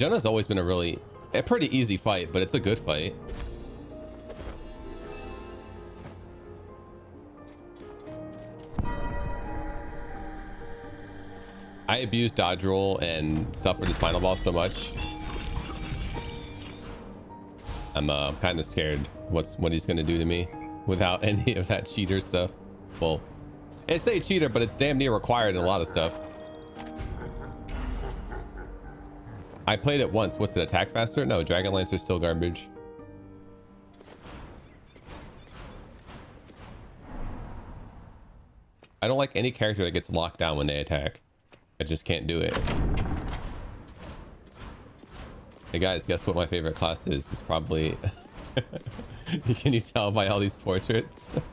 Jonah's always been a really a pretty easy fight, but it's a good fight. I abuse dodge roll and stuff for this final boss so much. I'm uh, kind of scared what's what he's gonna do to me without any of that cheater stuff. Well, it's a cheater, but it's damn near required in a lot of stuff. I played it once. What's it, attack faster? No, Dragonlance is still garbage. I don't like any character that gets locked down when they attack. I just can't do it. Hey guys, guess what my favorite class is? It's probably... Can you tell by all these portraits?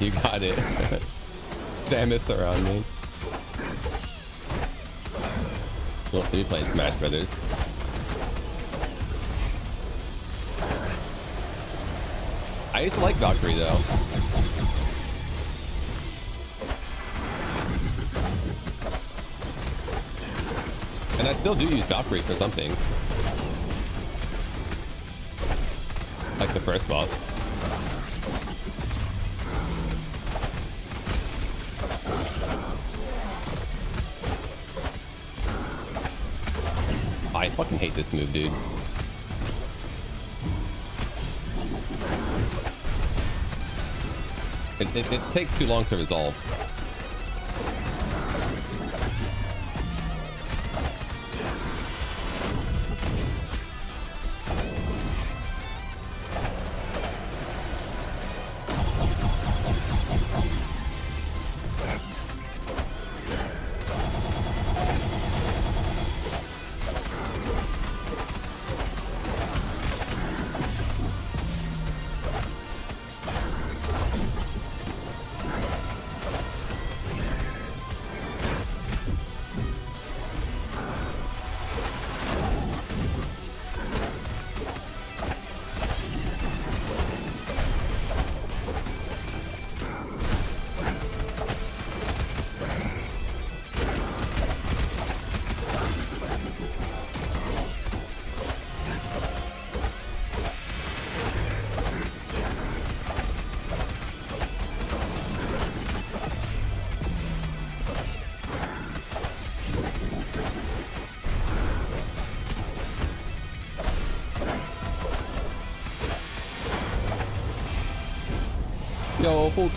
You got it. Samus around me. We'll see me playing Smash Brothers. I used to like Valkyrie though. And I still do use Valkyrie for some things. Like the first boss. I fucking hate this move, dude. It, it, it takes too long to resolve.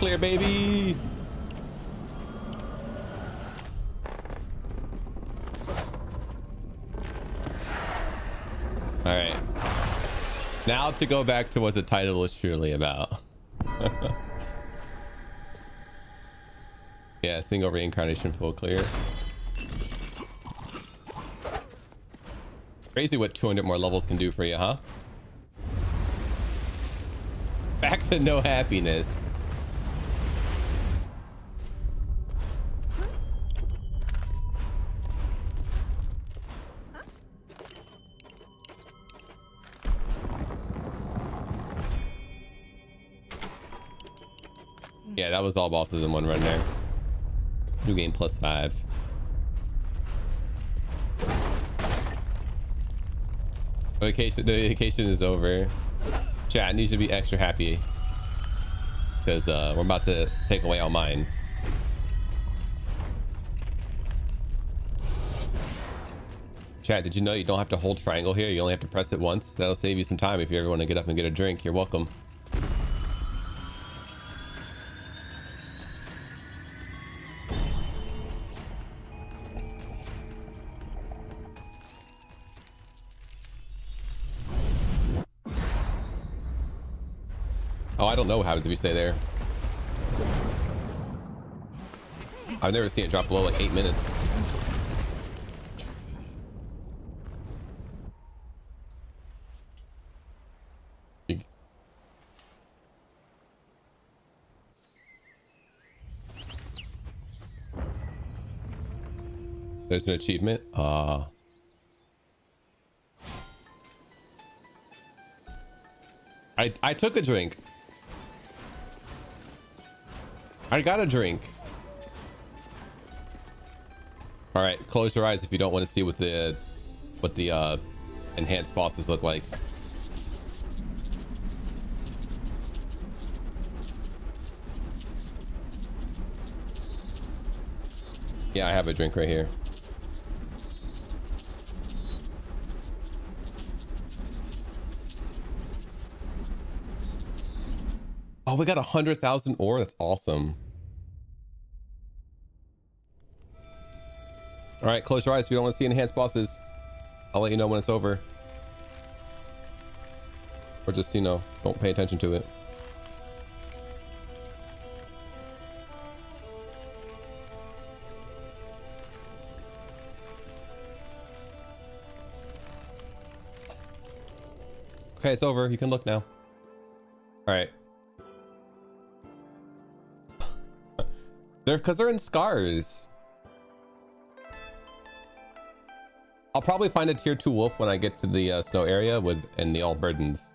Clear, baby. All right. Now to go back to what the title is truly about. yeah, single reincarnation full clear. Crazy what 200 more levels can do for you, huh? Back to no happiness. Was all bosses in one run there. New game plus five. Vacation, the vacation is over. Chat needs to be extra happy because uh, we're about to take away all mine. Chat, did you know you don't have to hold triangle here? You only have to press it once. That'll save you some time if you ever want to get up and get a drink. You're welcome. Don't know what happens if you stay there. I've never seen it drop below like eight minutes. There's an achievement. Uh I I took a drink. I got a drink. All right, close your eyes if you don't want to see what the what the uh, enhanced bosses look like. Yeah, I have a drink right here. Oh, we got a hundred thousand ore. That's awesome. All right, close your eyes if you don't want to see enhanced bosses. I'll let you know when it's over. Or just, you know, don't pay attention to it. Okay, it's over. You can look now. They're because they're in scars. I'll probably find a tier two wolf when I get to the uh, snow area with and the all burdens.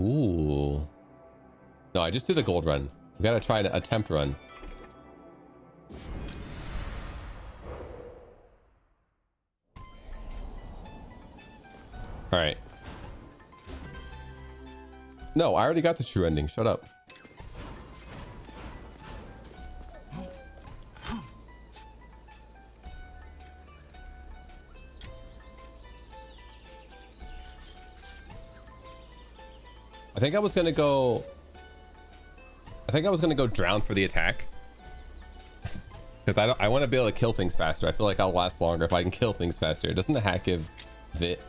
Ooh. No, I just did a gold run. We gotta try an attempt run. No, I already got the true ending. Shut up. I think I was gonna go. I think I was gonna go drown for the attack. Because I, I want to be able to kill things faster. I feel like I'll last longer if I can kill things faster. Doesn't the hack give Vit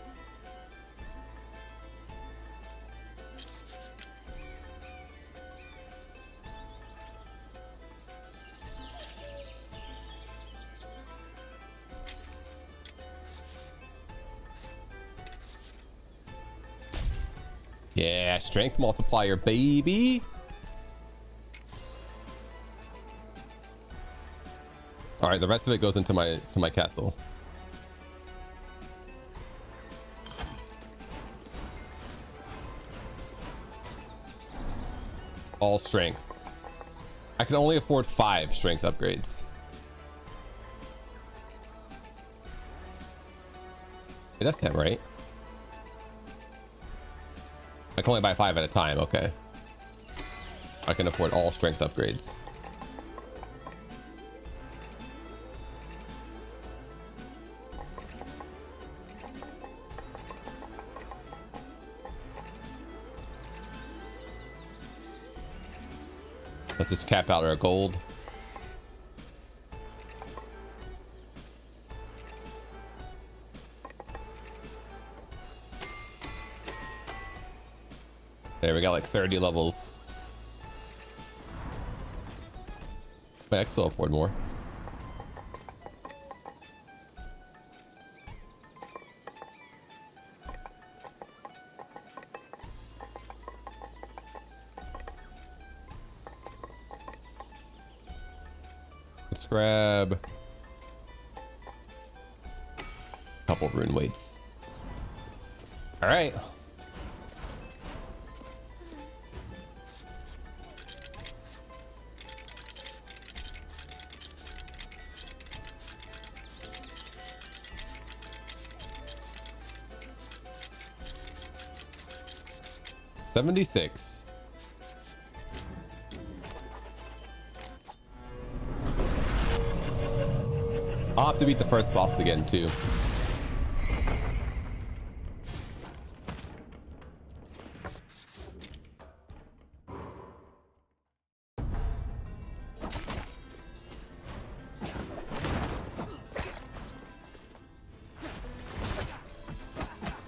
strength multiplier, baby. All right, the rest of it goes into my to my castle. All strength. I can only afford five strength upgrades. That's him, right? I can only buy five at a time. Okay. I can afford all strength upgrades. Let's just cap out our gold. Got like 30 levels. But I can still afford more. 76. I'll have to beat the first boss again too.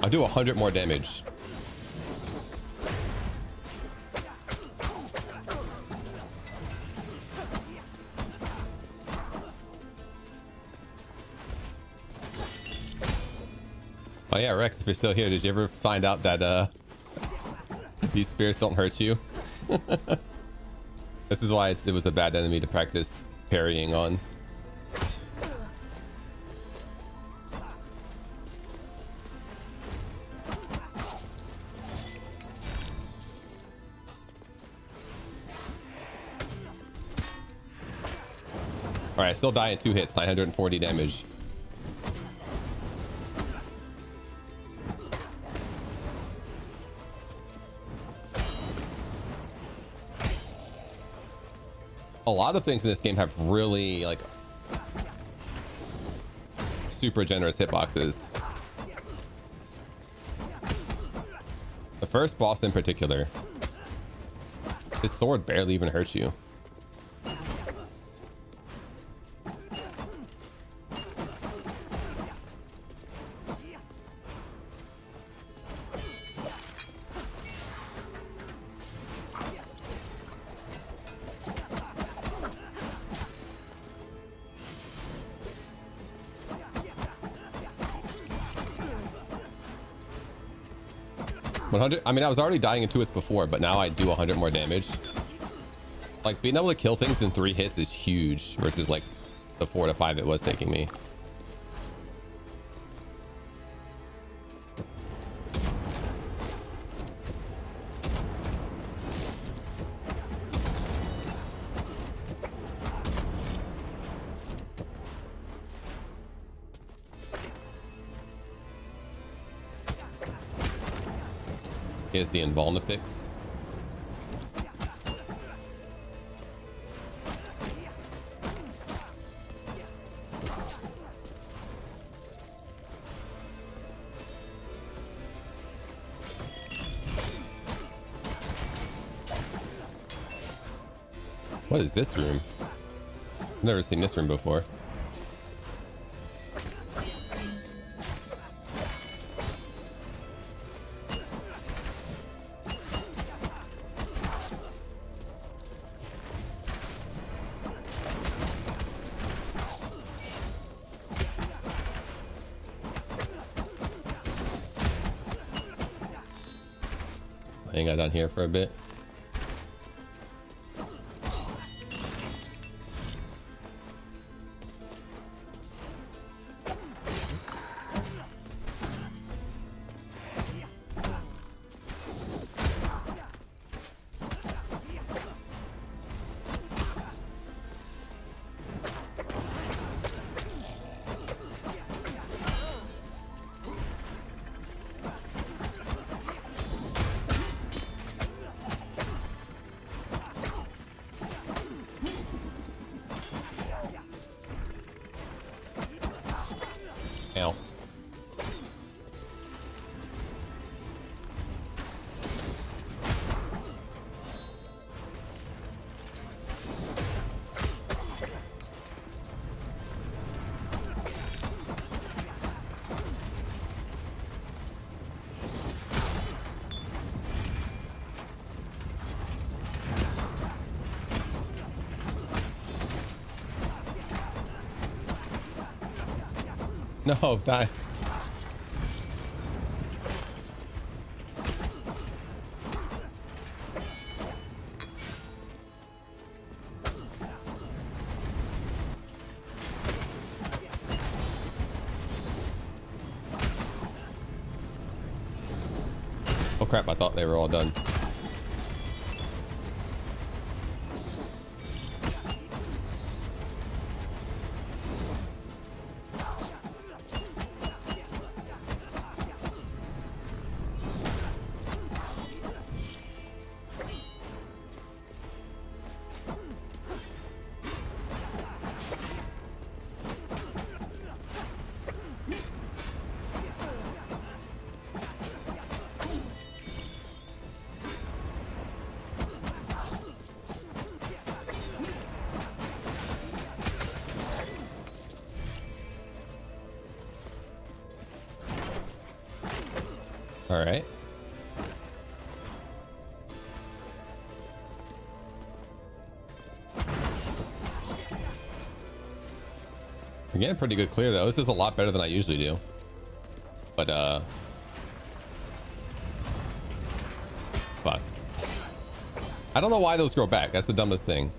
I'll do 100 more damage. Yeah, Rex, if you're still here, did you ever find out that uh these spears don't hurt you? this is why it was a bad enemy to practice parrying on. Alright, I still die in two hits, 940 damage. A lot of things in this game have really like super generous hitboxes. The first boss in particular, his sword barely even hurts you. 100 i mean i was already dying in 2hits before but now i do 100 more damage. Like being able to kill things in three hits is huge versus like the four to five it was taking me is the Invulnifix. What is this room? Never seen this room before. For a bit. No. Oh crap, I thought they were all done. Getting pretty good clear though. This is a lot better than I usually do. But uh fuck. I don't know why those grow back. That's the dumbest thing.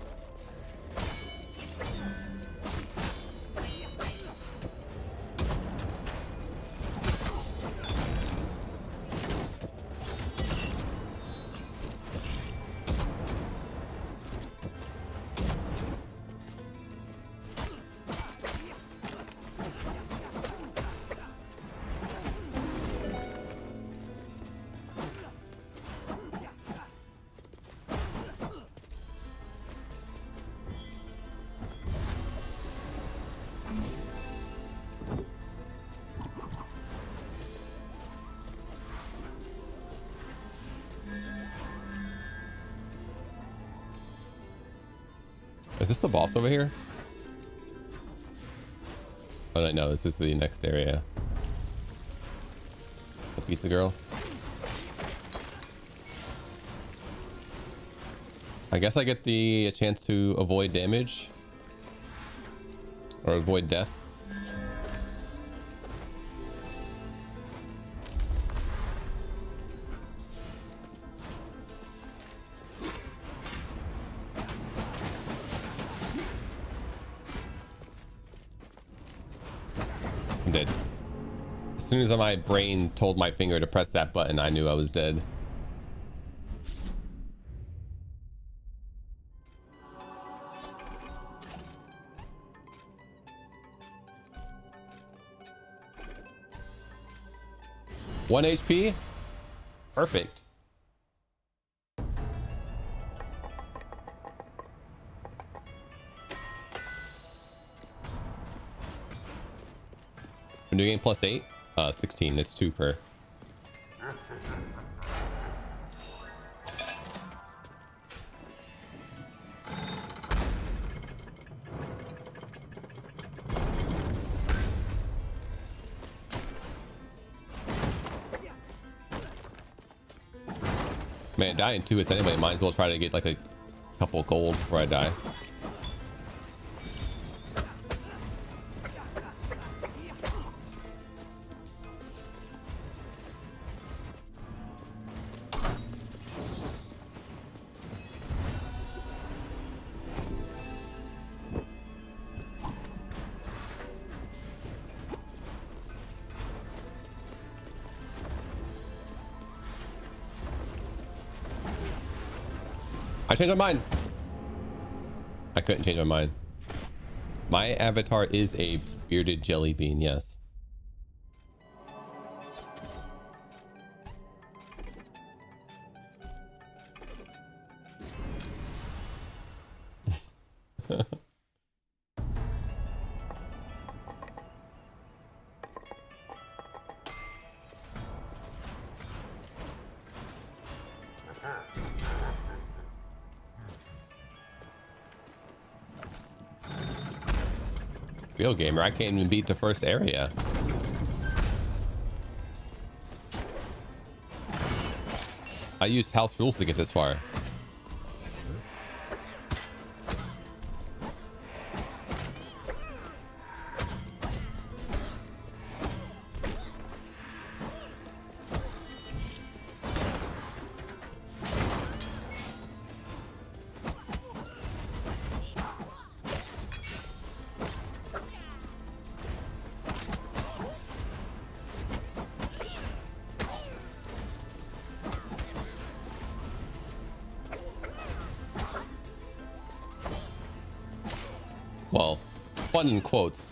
This is the next area. A piece of girl. I guess I get the chance to avoid damage. Or avoid death. My brain told my finger to press that button, I knew I was dead. One HP? Perfect. New game plus eight? Uh, 16. It's two per. Man, dying two hits anyway. Might as well try to get like a couple gold before I die. I changed my mind. I couldn't change my mind. My avatar is a bearded jelly bean, yes. Gamer, I can't even beat the first area. I used house rules to get this far. Quotes.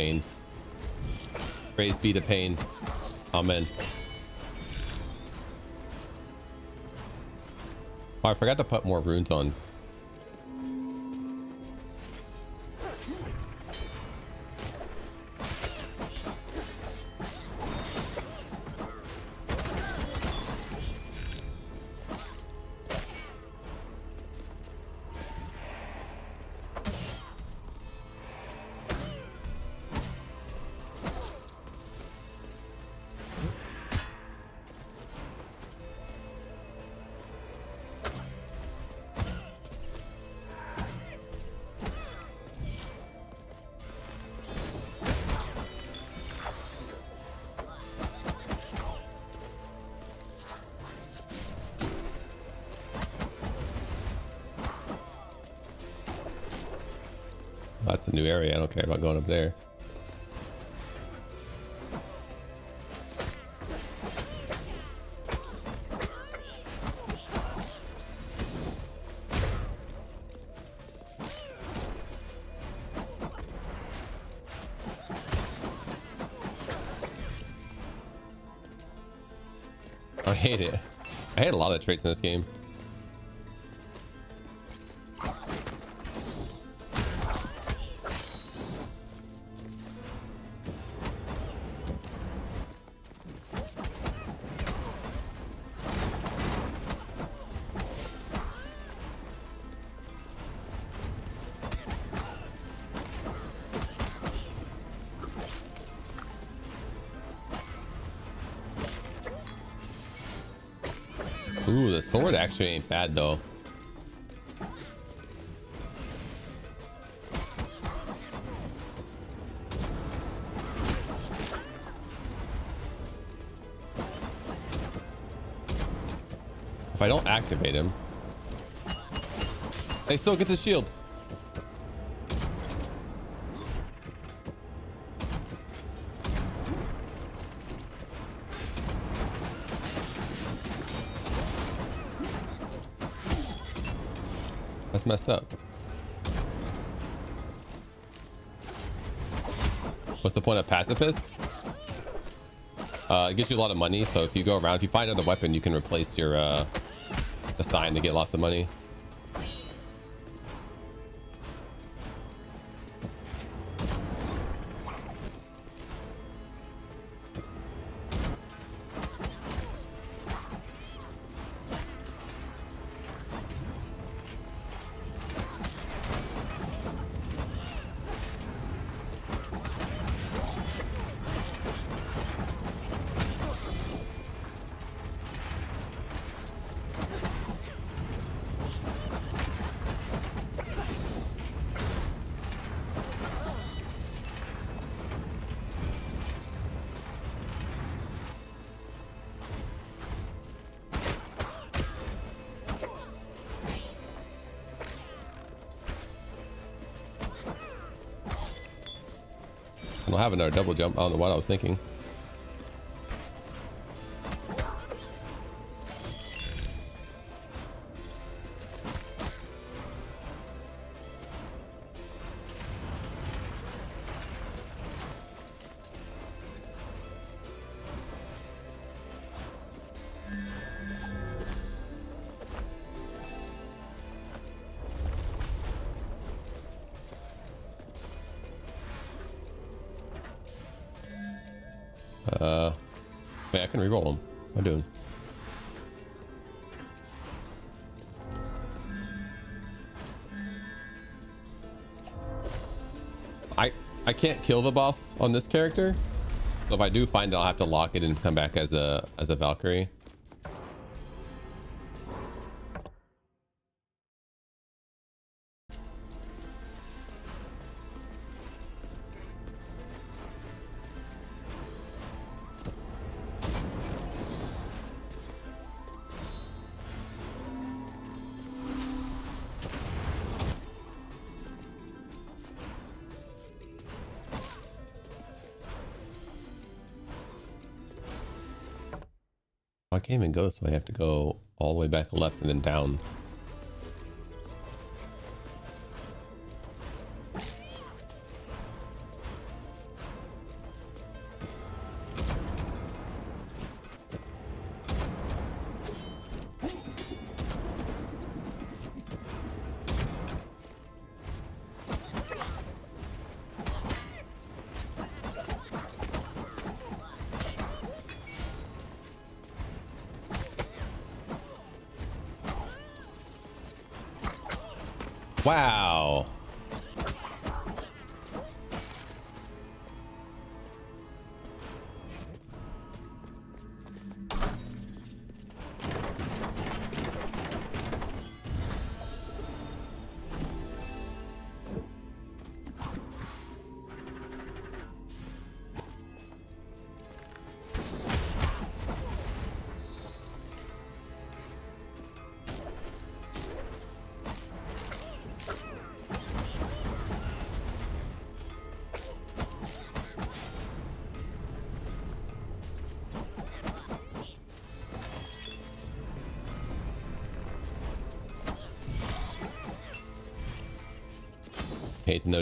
Pain. Praise be to pain. Amen. Oh, I forgot to put more runes on. Traits in this game. Bad though. If I don't activate him, they still get the shield. Messed up. What's the point of pacifist? Uh, it gives you a lot of money, so if you go around, if you find another weapon, you can replace your uh, the sign to get lots of money. Have another double jump. I don't know what I was thinking. Can't kill the boss on this character. So if I do find it, I'll have to lock it and come back as a as a Valkyrie. Way. I have to go all the way back left and then down.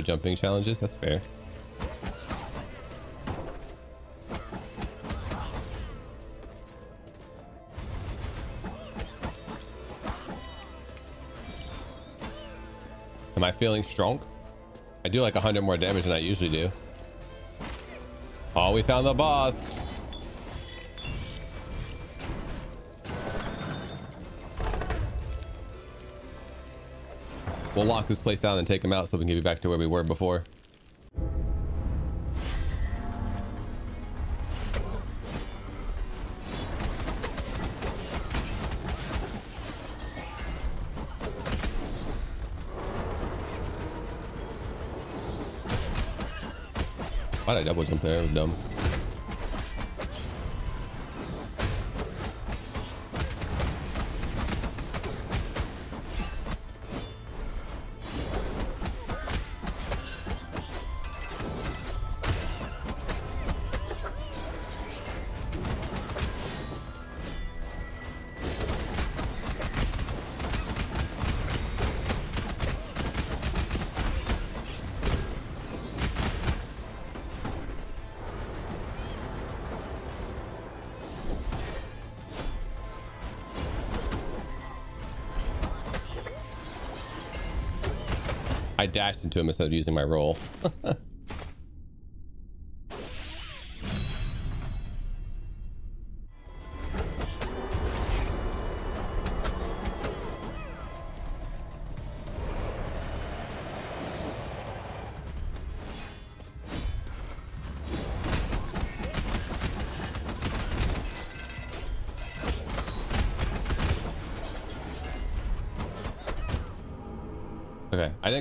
Jumping challenges. That's fair. Am I feeling strong? I do like 100 more damage than I usually do. Oh, we found the boss. We'll lock this place down and take him out so we can get back to where we were before. Why'd I double jump there? It was dumb. I dashed into him instead of using my roll.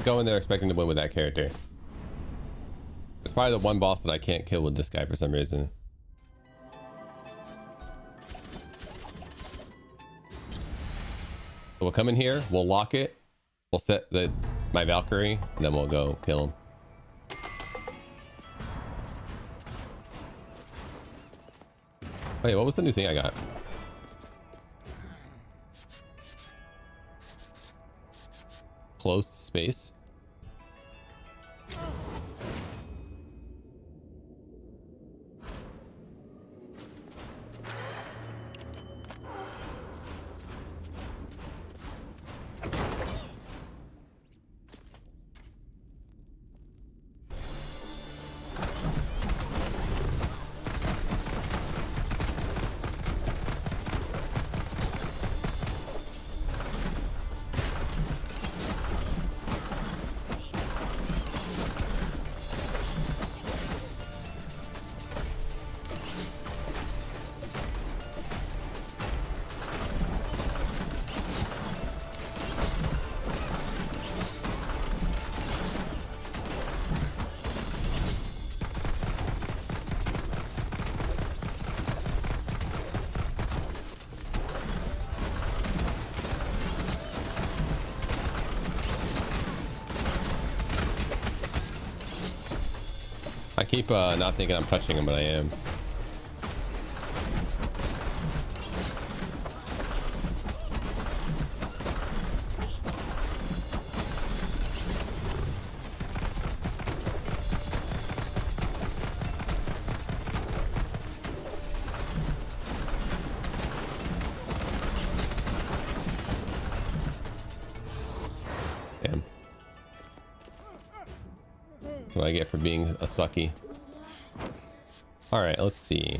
go in there expecting to win with that character. It's probably the one boss that I can't kill with this guy for some reason. So we'll come in here, we'll lock it, we'll set the my Valkyrie, and then we'll go kill him. Wait, what was the new thing I got? Closed space. I keep uh, not thinking I'm touching him, but I am. Get for being a sucky. Alright, let's see.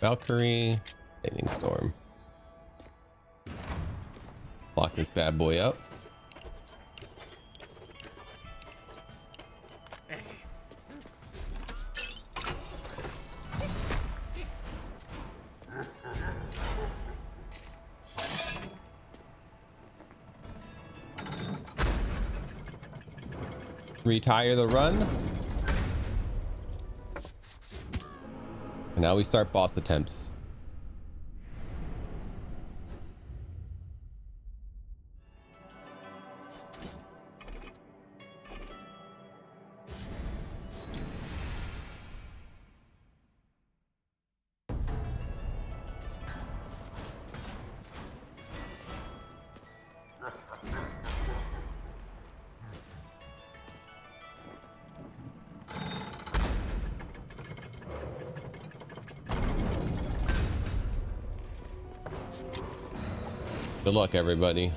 Valkyrie, Lightning Storm. Lock this bad boy up. Retire the run. And now we start boss attempts. Luck, everybody.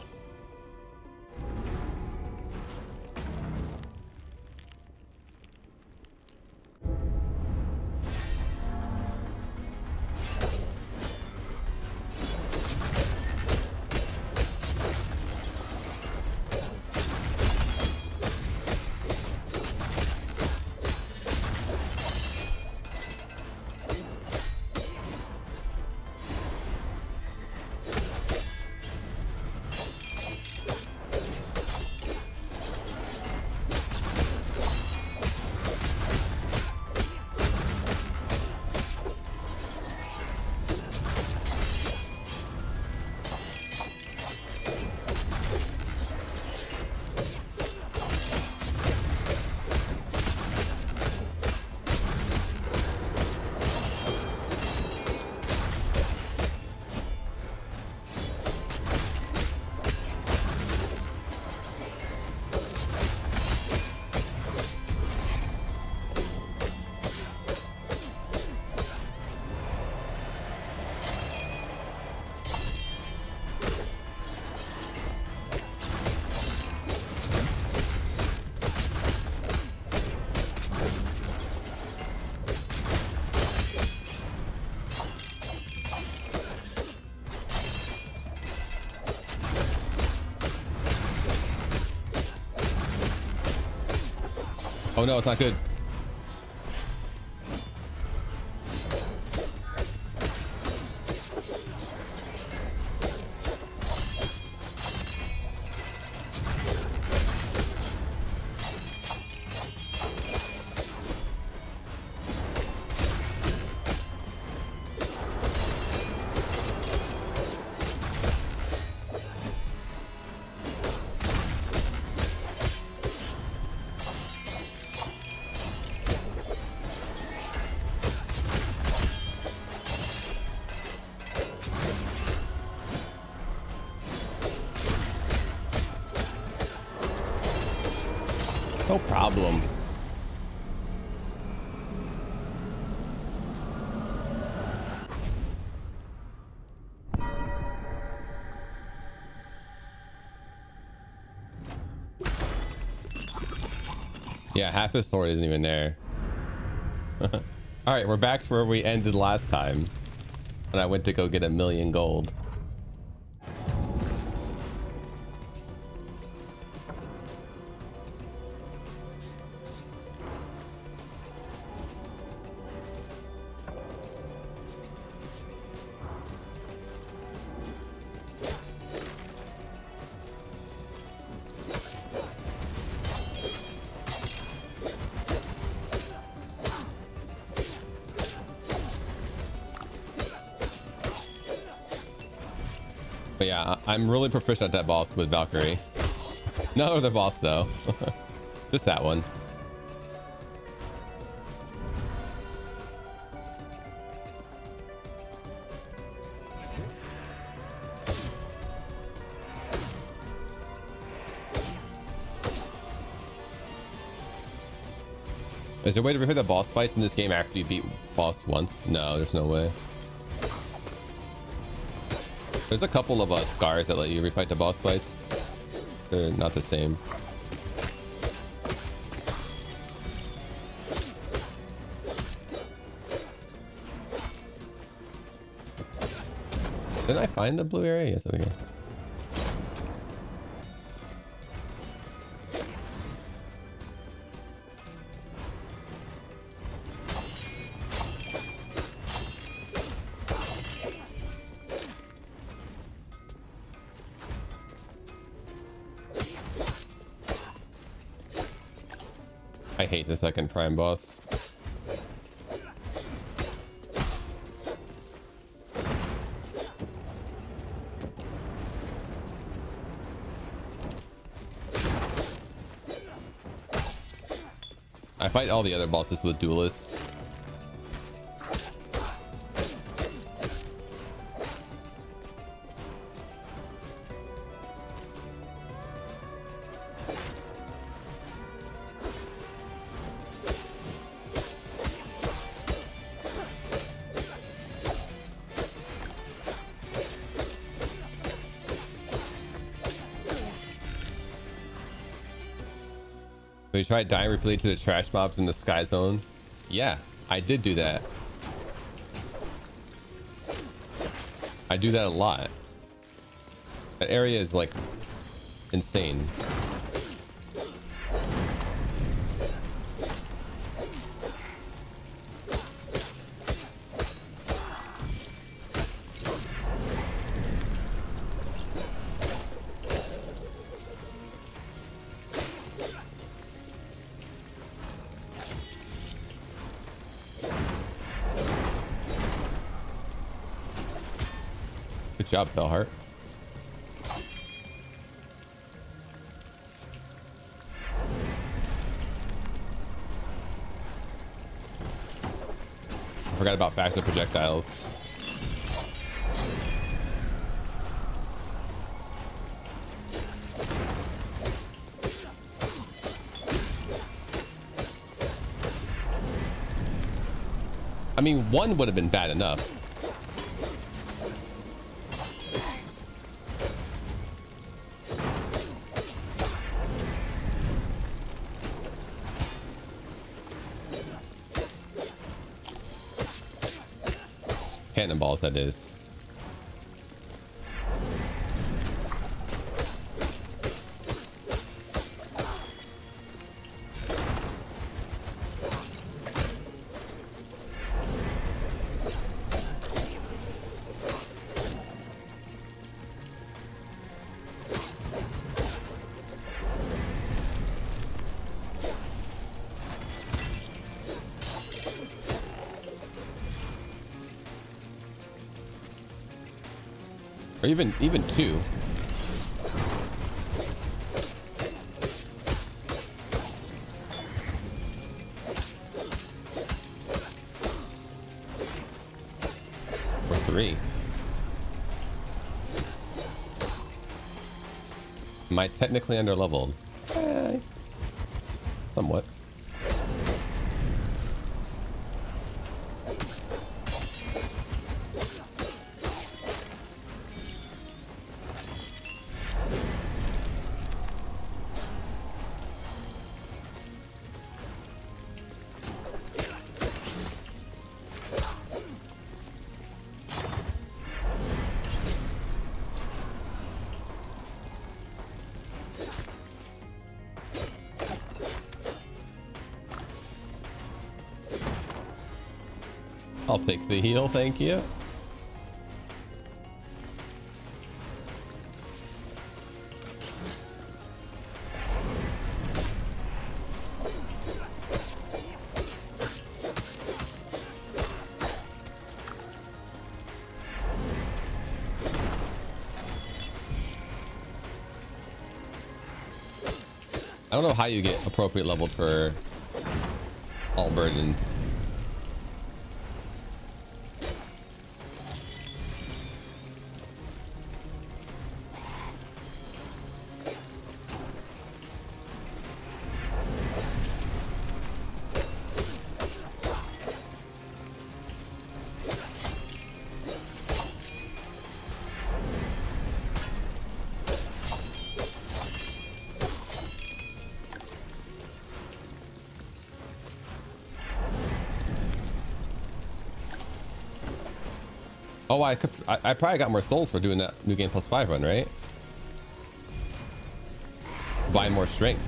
No, it's not good. Yeah, half the sword isn't even there. All right, we're back to where we ended last time. And I went to go get a million gold. I'm really proficient at that boss with Valkyrie. No other boss though. Just that one. Is there a way to replay the boss fights in this game after you beat boss once? No, there's no way. There's a couple of uh, scars that let you refight the boss fights. They're not the same. Did I find the blue area? Yes, over here. Second prime boss. I fight all the other bosses with duelists. Tried dying repeatedly to the trash mobs in the sky zone? Yeah, I did do that. I do that a lot. That area is like insane. Job, Vellhart. I forgot about faster projectiles. I mean, one would have been bad enough. Cannonballs, that is. Even two. Or three. Am I technically under take the heal, thank you. I don't know how you get appropriate leveled for all burdens. Oh, I could. I, I probably got more souls for doing that new game plus five run, right? Buy more strength.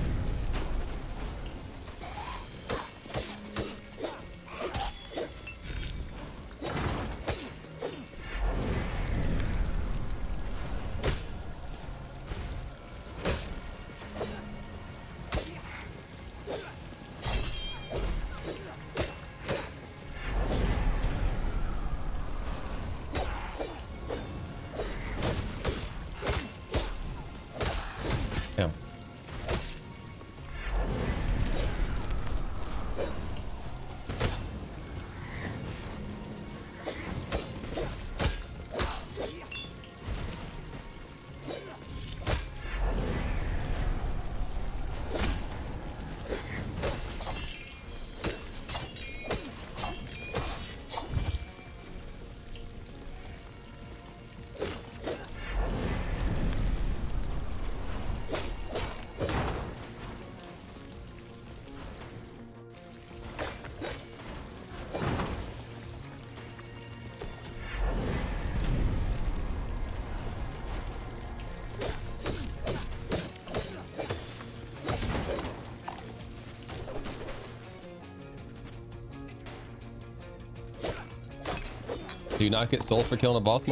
You not get souls for killing a boss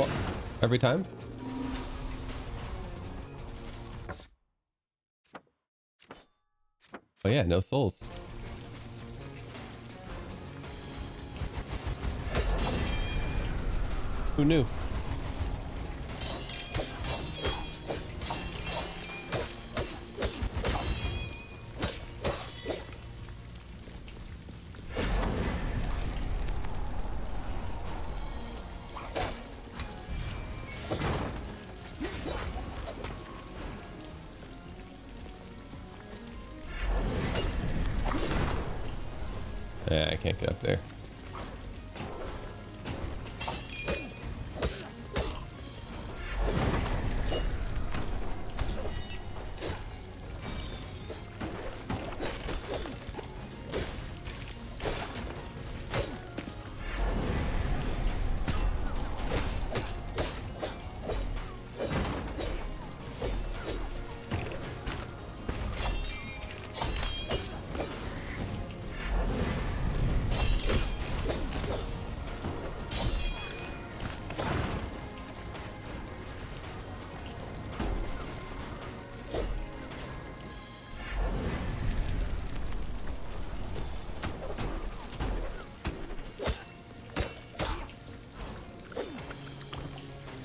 every time? Oh yeah, no souls. Who knew?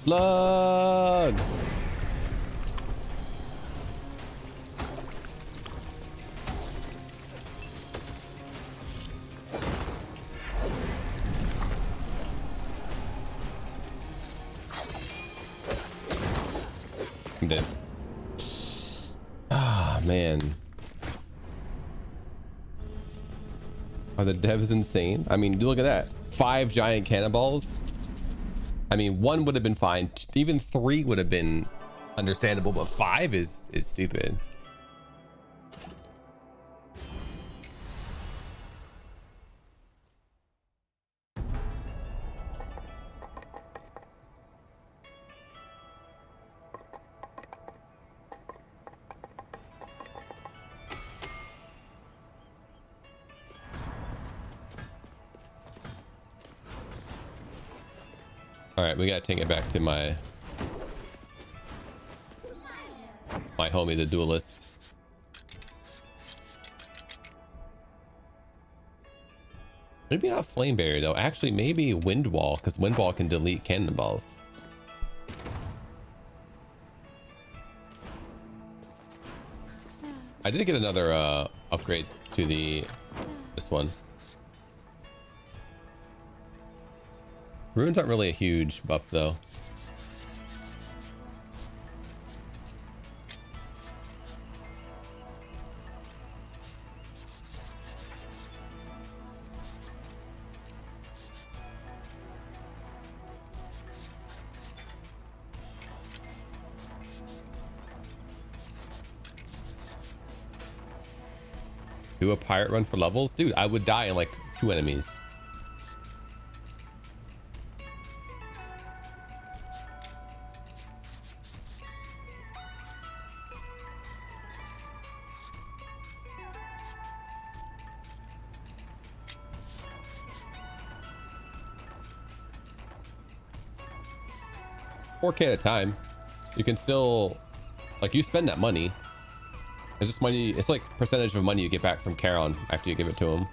Slug! I'm dead. Ah, man. Are the devs insane? I mean, look at that. Five giant cannonballs. I mean, one would have been fine. Even three would have been understandable, but five is is stupid. Right, we gotta take it back to my my homie, the duelist. Maybe not flame barrier though. Actually, maybe wind wall because wind wall can delete cannonballs. I did get another uh, upgrade to the this one. Runes aren't really a huge buff though. Do a pirate run for levels? Dude, I would die in like two enemies. Four K at a time. You can still like you spend that money. It's just money. It's like percentage of money you get back from Charon after you give it to him.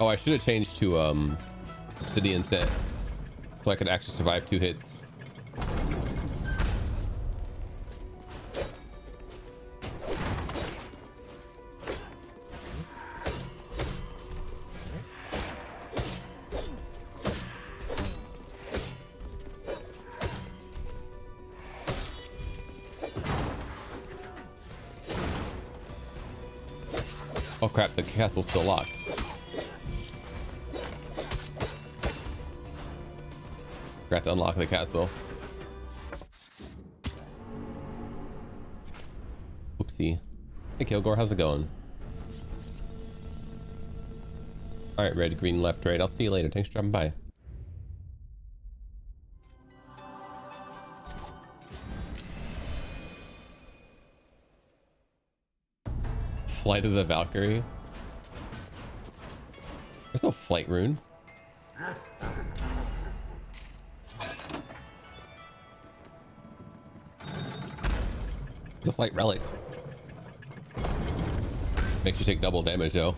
Oh, I should have changed to um obsidian set so I could actually survive two hits. Oh crap, the castle's still locked. Forgot to unlock the castle. Oopsie. Hey Kilgore, how's it going? All right, red, green, left, right. I'll see you later. Thanks for dropping by. Flight of the Valkyrie. There's no flight rune. Flight relic. Makes you take double damage though.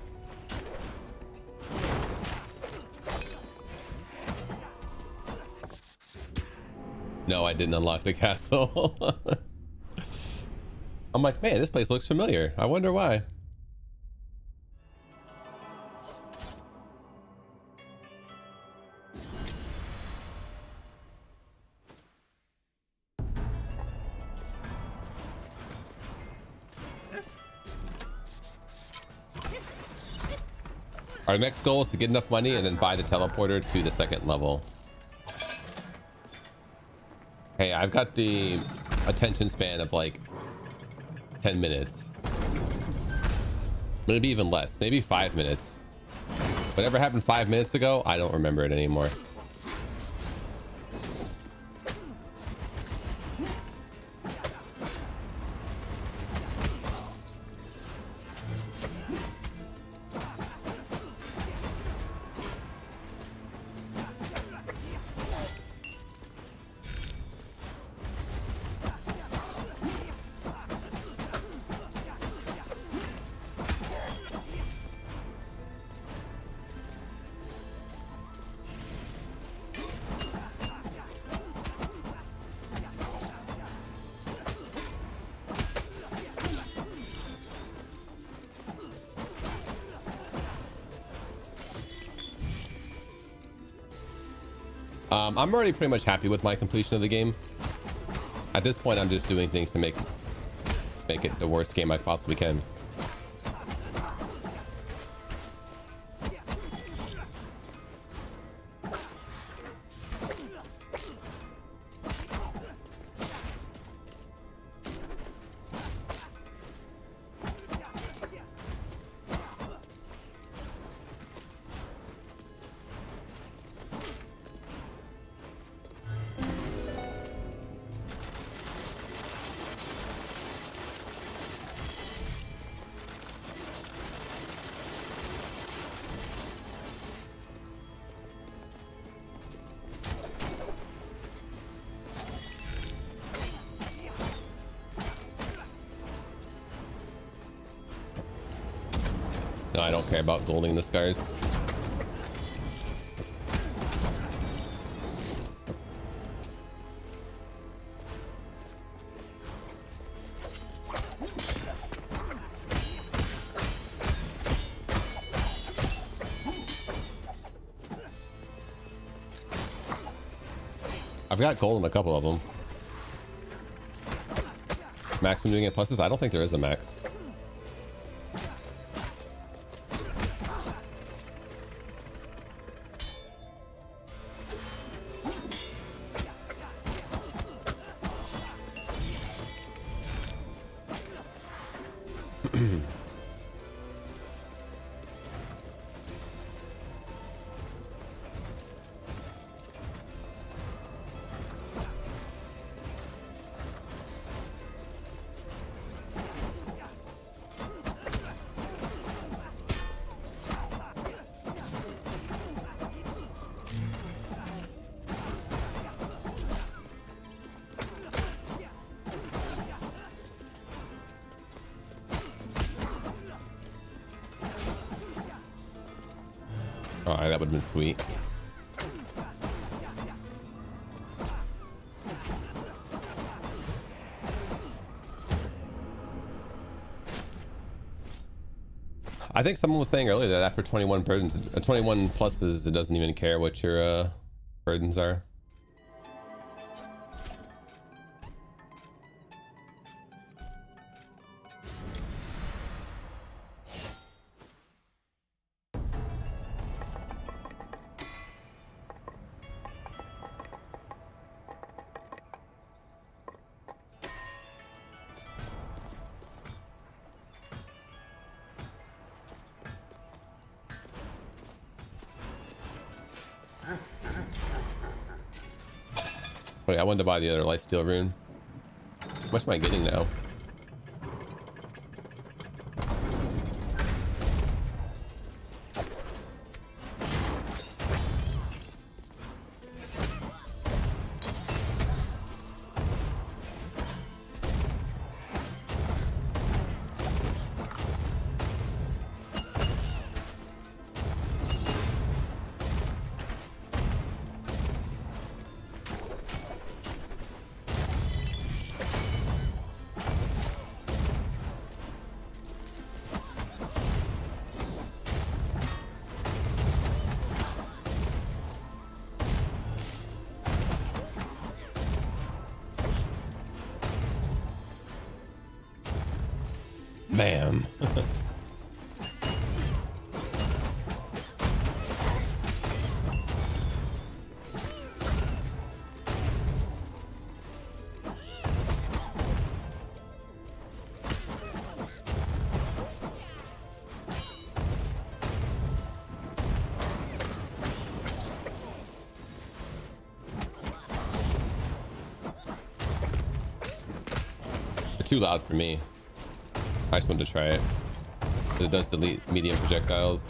No, I didn't unlock the castle. I'm like, man, this place looks familiar. I wonder why. Our next goal is to get enough money and then buy the teleporter to the second level. Hey, I've got the attention span of like 10 minutes. Maybe even less. Maybe five minutes. Whatever happened five minutes ago, I don't remember it anymore. I'm already pretty much happy with my completion of the game. At this point, I'm just doing things to make make it the worst game I possibly can. Scars. I've got gold in a couple of them. Maximum doing it pluses? I don't think there is a max. Sweet. I think someone was saying earlier that after 21 burdens, uh, 21 pluses, it doesn't even care what your uh, burdens are. I wanted to buy the other life steal rune. How much am I getting now? Too loud for me. I just wanted to try it. It does delete medium projectiles.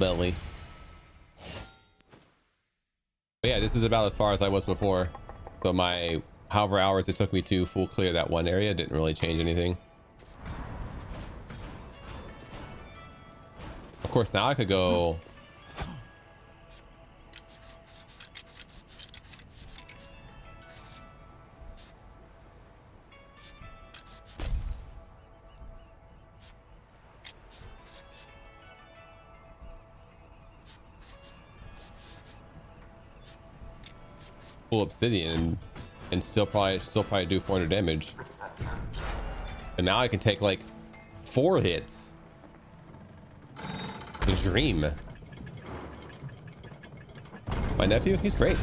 Belly. But yeah, this is about as far as I was before. So my however hours it took me to full clear that one area didn't really change anything. Of course, now I could go. Full obsidian and still probably still probably do 400 damage. And now I can take like four hits. The dream. My nephew, he's great.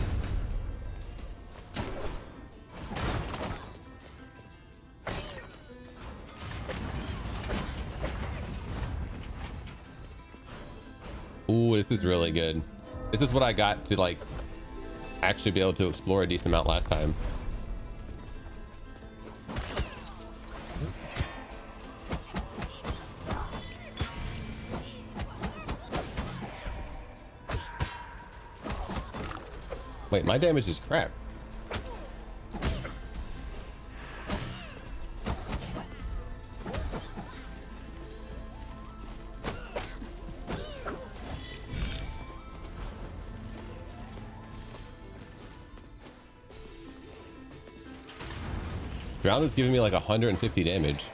Ooh, this is really good. This is what I got to like actually be able to explore a decent amount last time. Wait, my damage is crap. Drown is giving me like 150 damage.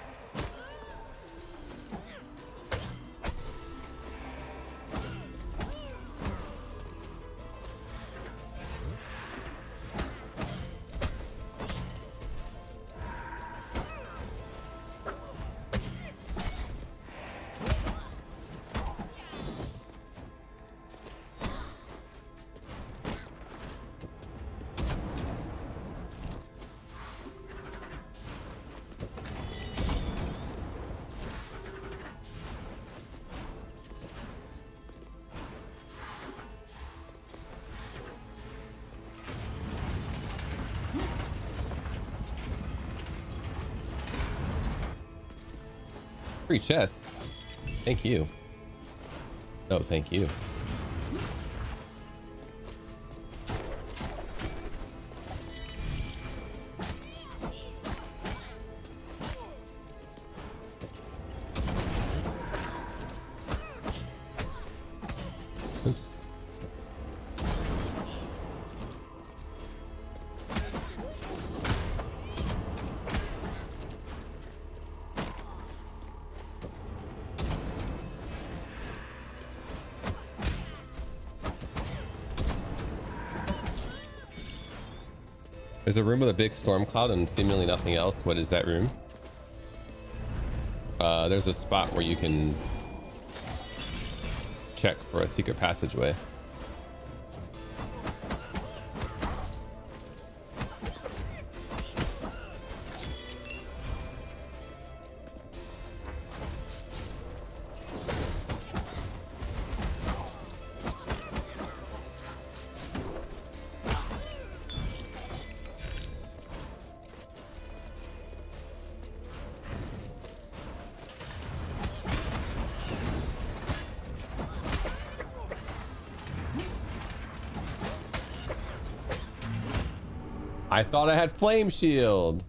Free chest. Thank you. No, thank you. With a big storm cloud and seemingly nothing else. What is that room? Uh, there's a spot where you can check for a secret passageway. I thought I had flame shield.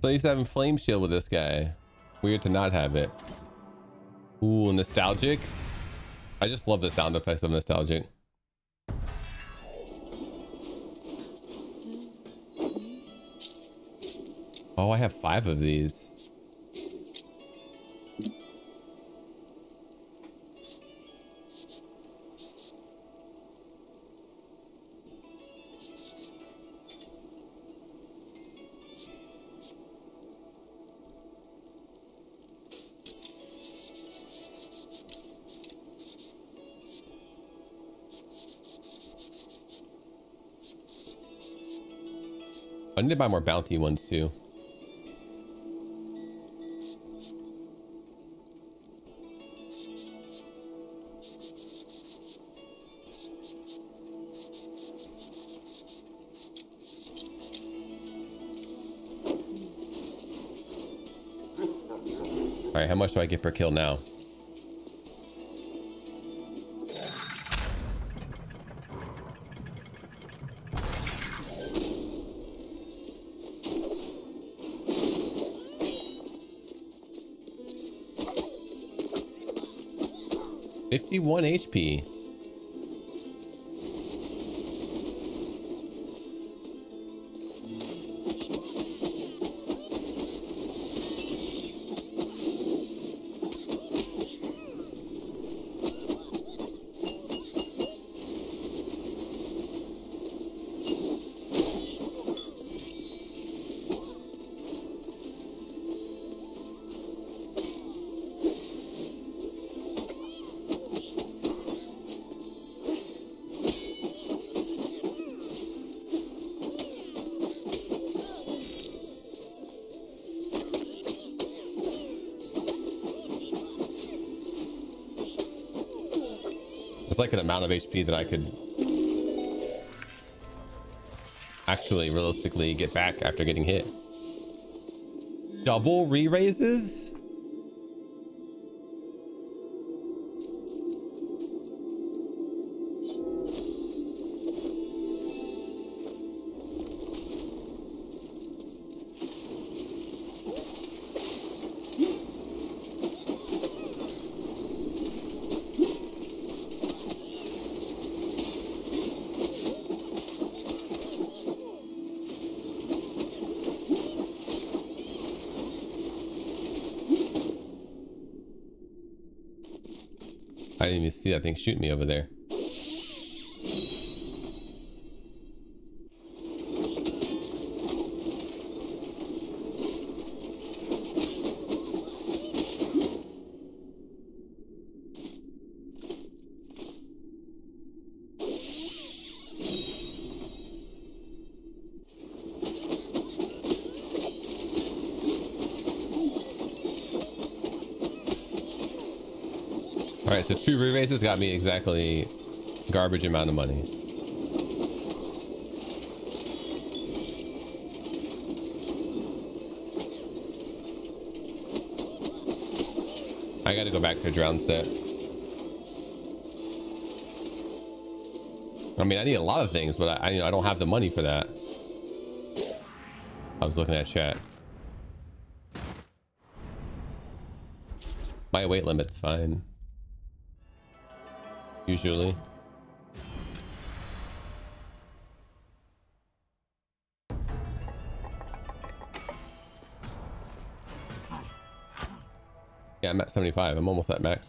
So I used to having flame shield with this guy. Weird to not have it. Ooh, nostalgic. I just love the sound effects of nostalgic. Oh, I have five of these. Need to buy more bounty ones too. All right, how much do I get per kill now? Fifty-one HP. Like an amount of HP that I could actually realistically get back after getting hit. Double re-raises? That thing shoot me over there. Francis got me exactly garbage amount of money. I gotta go back to a drown set. I mean, I need a lot of things, but I, you know, I don't have the money for that. I was looking at chat. My weight limit's fine. Usually. Yeah, I'm at 75. I'm almost at max.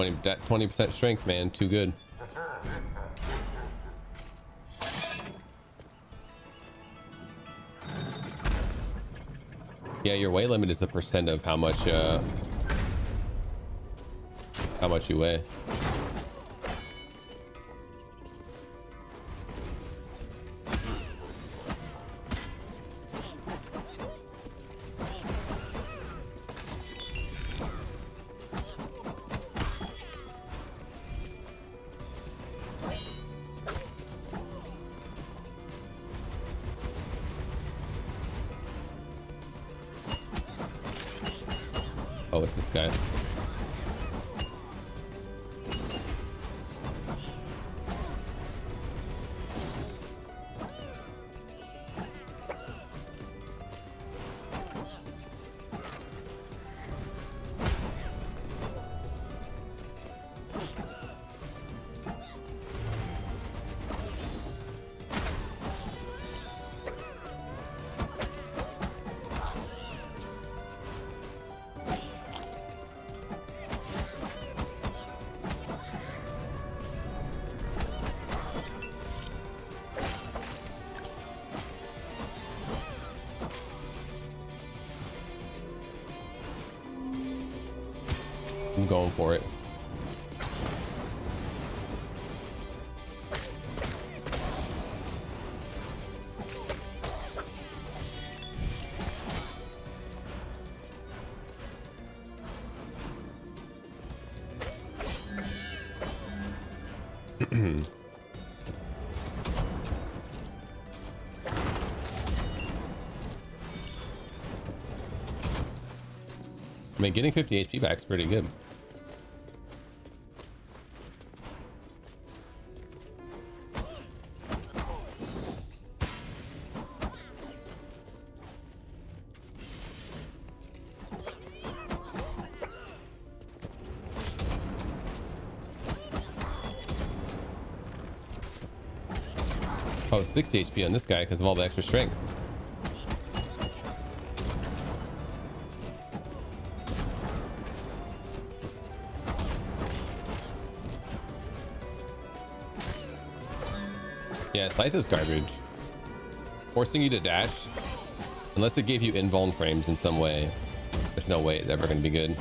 20 that 20% strength, man, too good. Yeah, your weight limit is a percent of how much uh how much you weigh. Mean, getting 50 HP back is pretty good. Oh, 60 HP on this guy because of all the extra strength. Scythe is garbage. Forcing you to dash, unless it gave you invuln frames in some way, there's no way it's ever going to be good.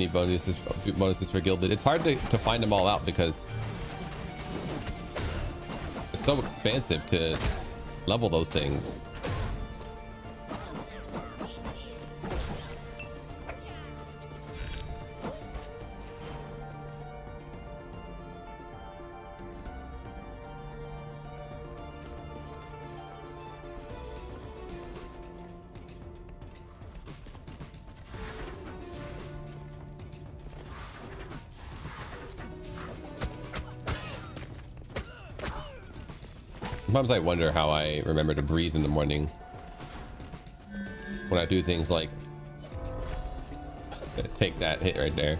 Unique bonuses bonuses for Gilded. It's hard to, to find them all out because it's so expansive to level those things. Sometimes I wonder how I remember to breathe in the morning when I do things like take that hit right there.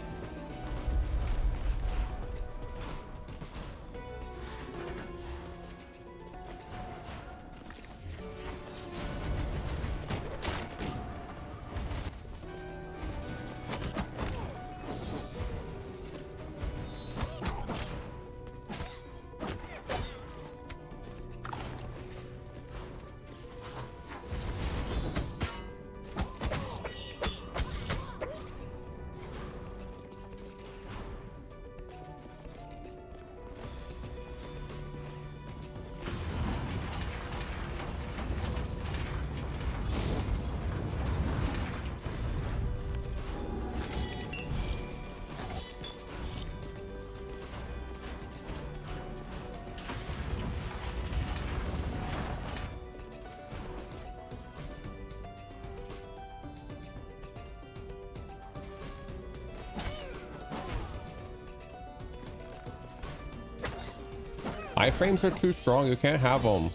Are too strong. You can't have them.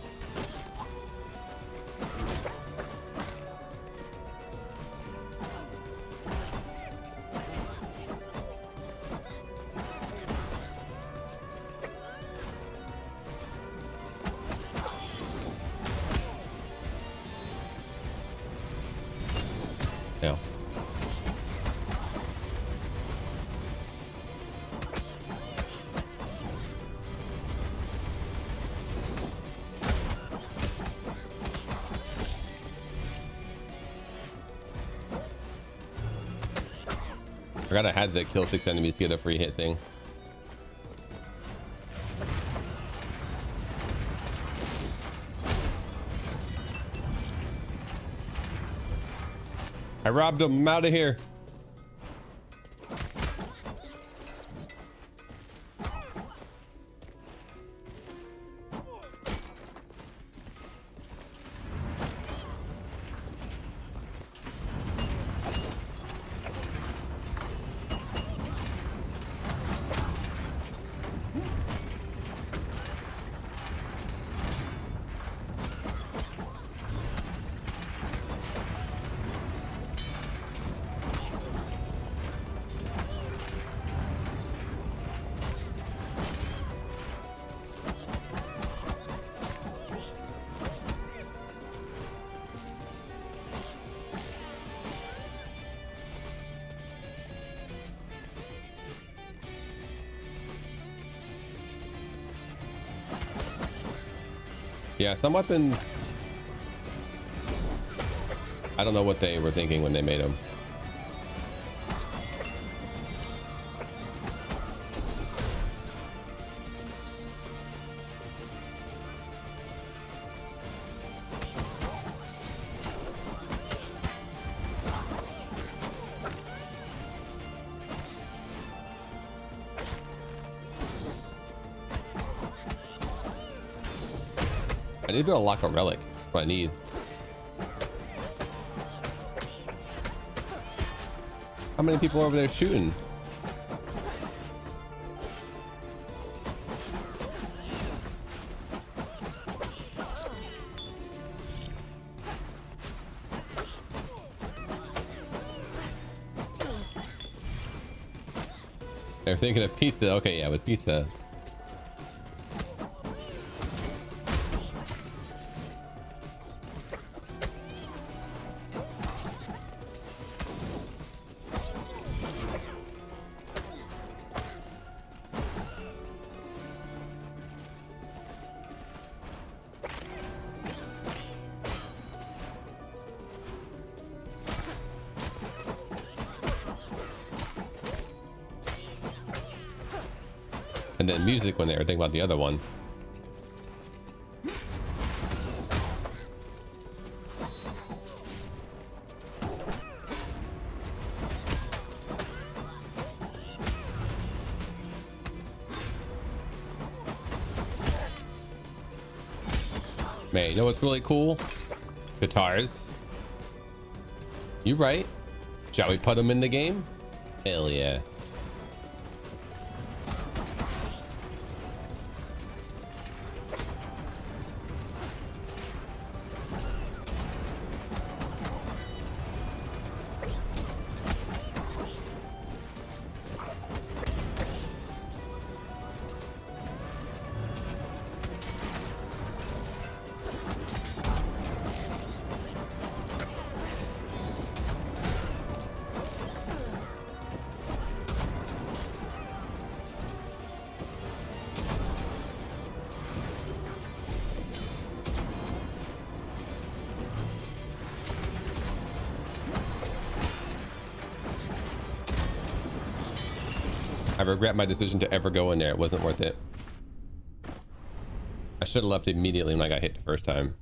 Forgot I had the kill six enemies to get a free hit thing. I robbed him. I'm out of here. Some weapons. I don't know what they were thinking when they made them. I need gonna lock a relic. What I need. How many people are over there shooting? They're thinking of pizza. Okay, yeah, with pizza. Music when they were thinking about the other one. Man, you know what's really cool? Guitars. You right. Shall we put them in the game? Hell yeah. Regret my decision to ever go in there. It wasn't worth it. I should have left immediately when I got hit the first time.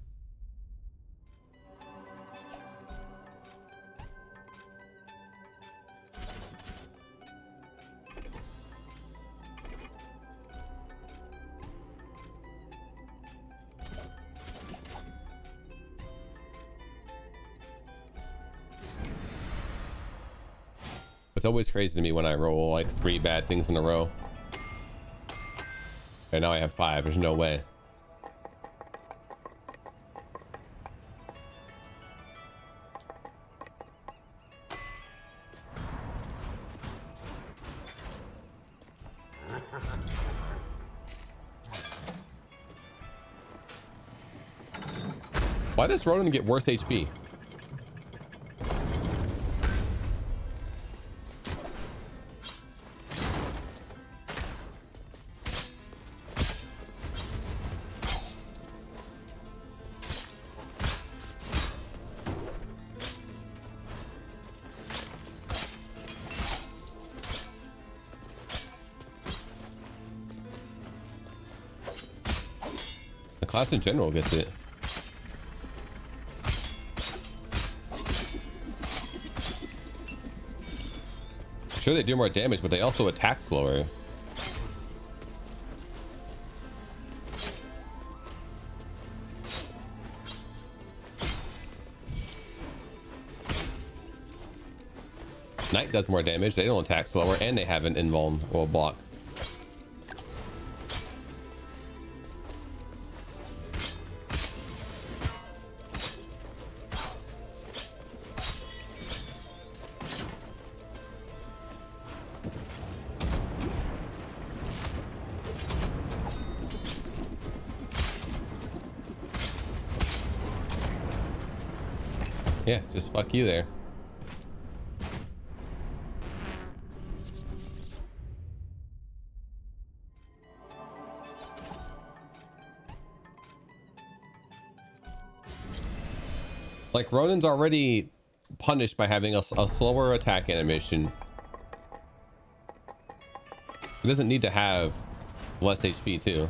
It's always crazy to me when I roll like three bad things in a row. Okay, now I have five. There's no way. Why does Ronin get worse HP? In general gets it. Sure, they do more damage, but they also attack slower. Knight does more damage, they don't attack slower, and they have an invulnerable block. Fuck you there. Like Ronin's already punished by having a, a slower attack animation. It doesn't need to have less HP too.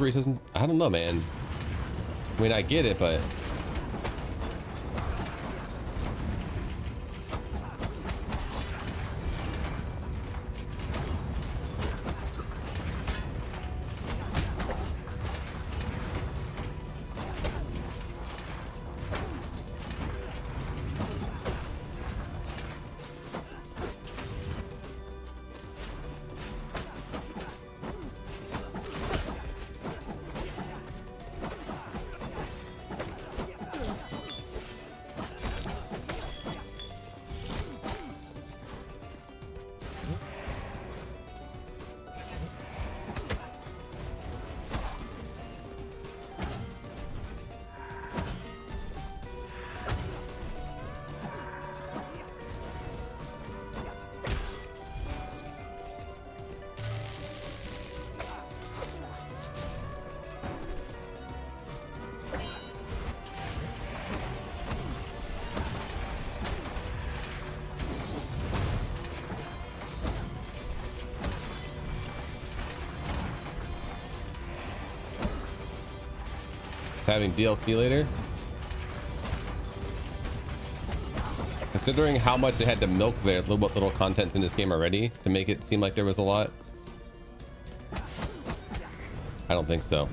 Grease. I don't know, man. I mean, I get it, but having DLC later. Considering how much they had to milk their little little contents in this game already to make it seem like there was a lot. I don't think so.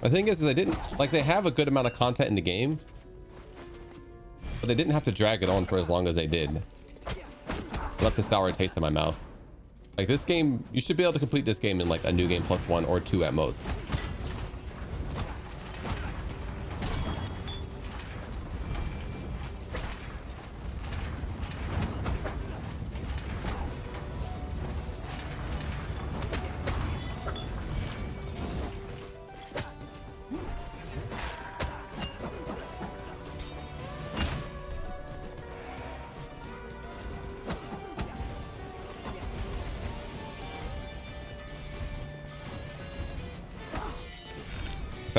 The thing is, is I didn't like they have a good amount of content in the game, they didn't have to drag it on for as long as they did. Left the sour taste in my mouth. Like this game, you should be able to complete this game in like a new game plus one or two at most.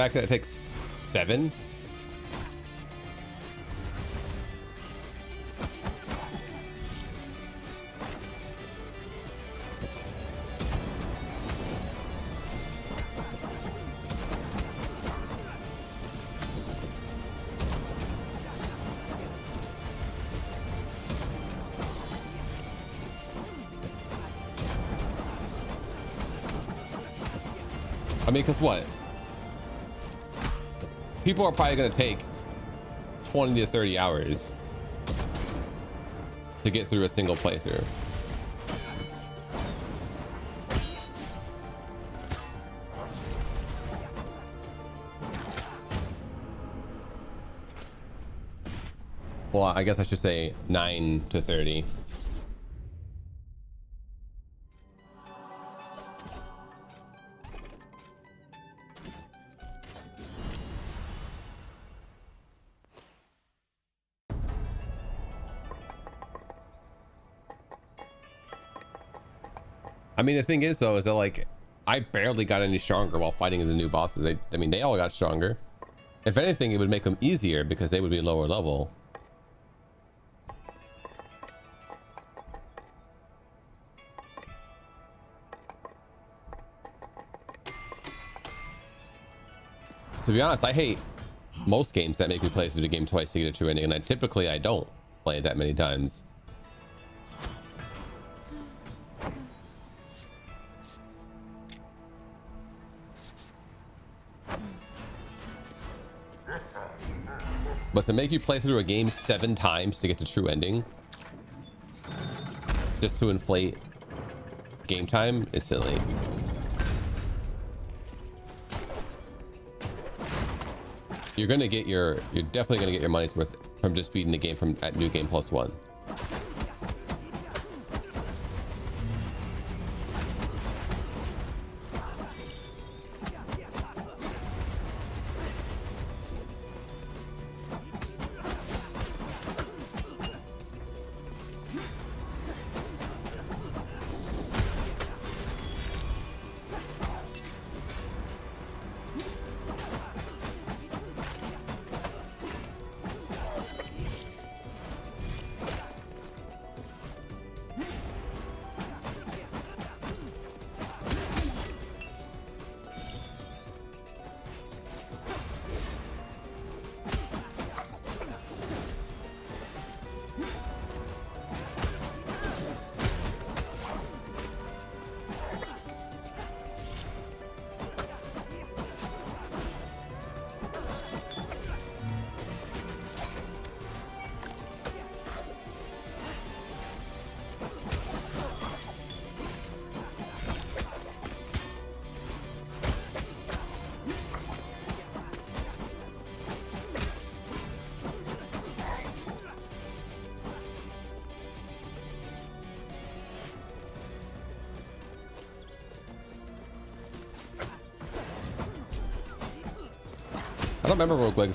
fact that it takes seven? I mean, because what? People are probably going to take 20 to 30 hours to get through a single playthrough. Well, I guess I should say 9 to 30. I mean, the thing is, though, is that like I barely got any stronger while fighting the new bosses. I mean, they all got stronger. If anything, it would make them easier because they would be lower level. To be honest, I hate most games that make me play through the game twice to get a true ending, and I typically I don't play it that many times. But to make you play through a game seven times to get the true ending, just to inflate game time is silly. You're gonna get your, you're definitely gonna get your money's worth from just beating the game from at New Game Plus One.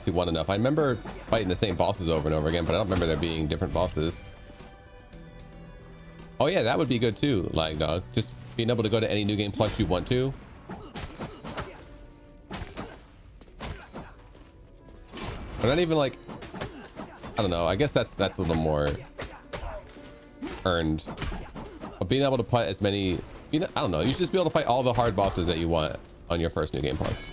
Rogue 1 enough. I remember fighting the same bosses over and over again, but I don't remember there being different bosses. Oh yeah, that would be good too, Lag Dog. Just being able to go to any new game plus you want to. But not even like, I don't know. I guess that's that's a little more earned. But being able to fight as many, you know, I don't know. You should just be able to fight all the hard bosses that you want on your first new game plus.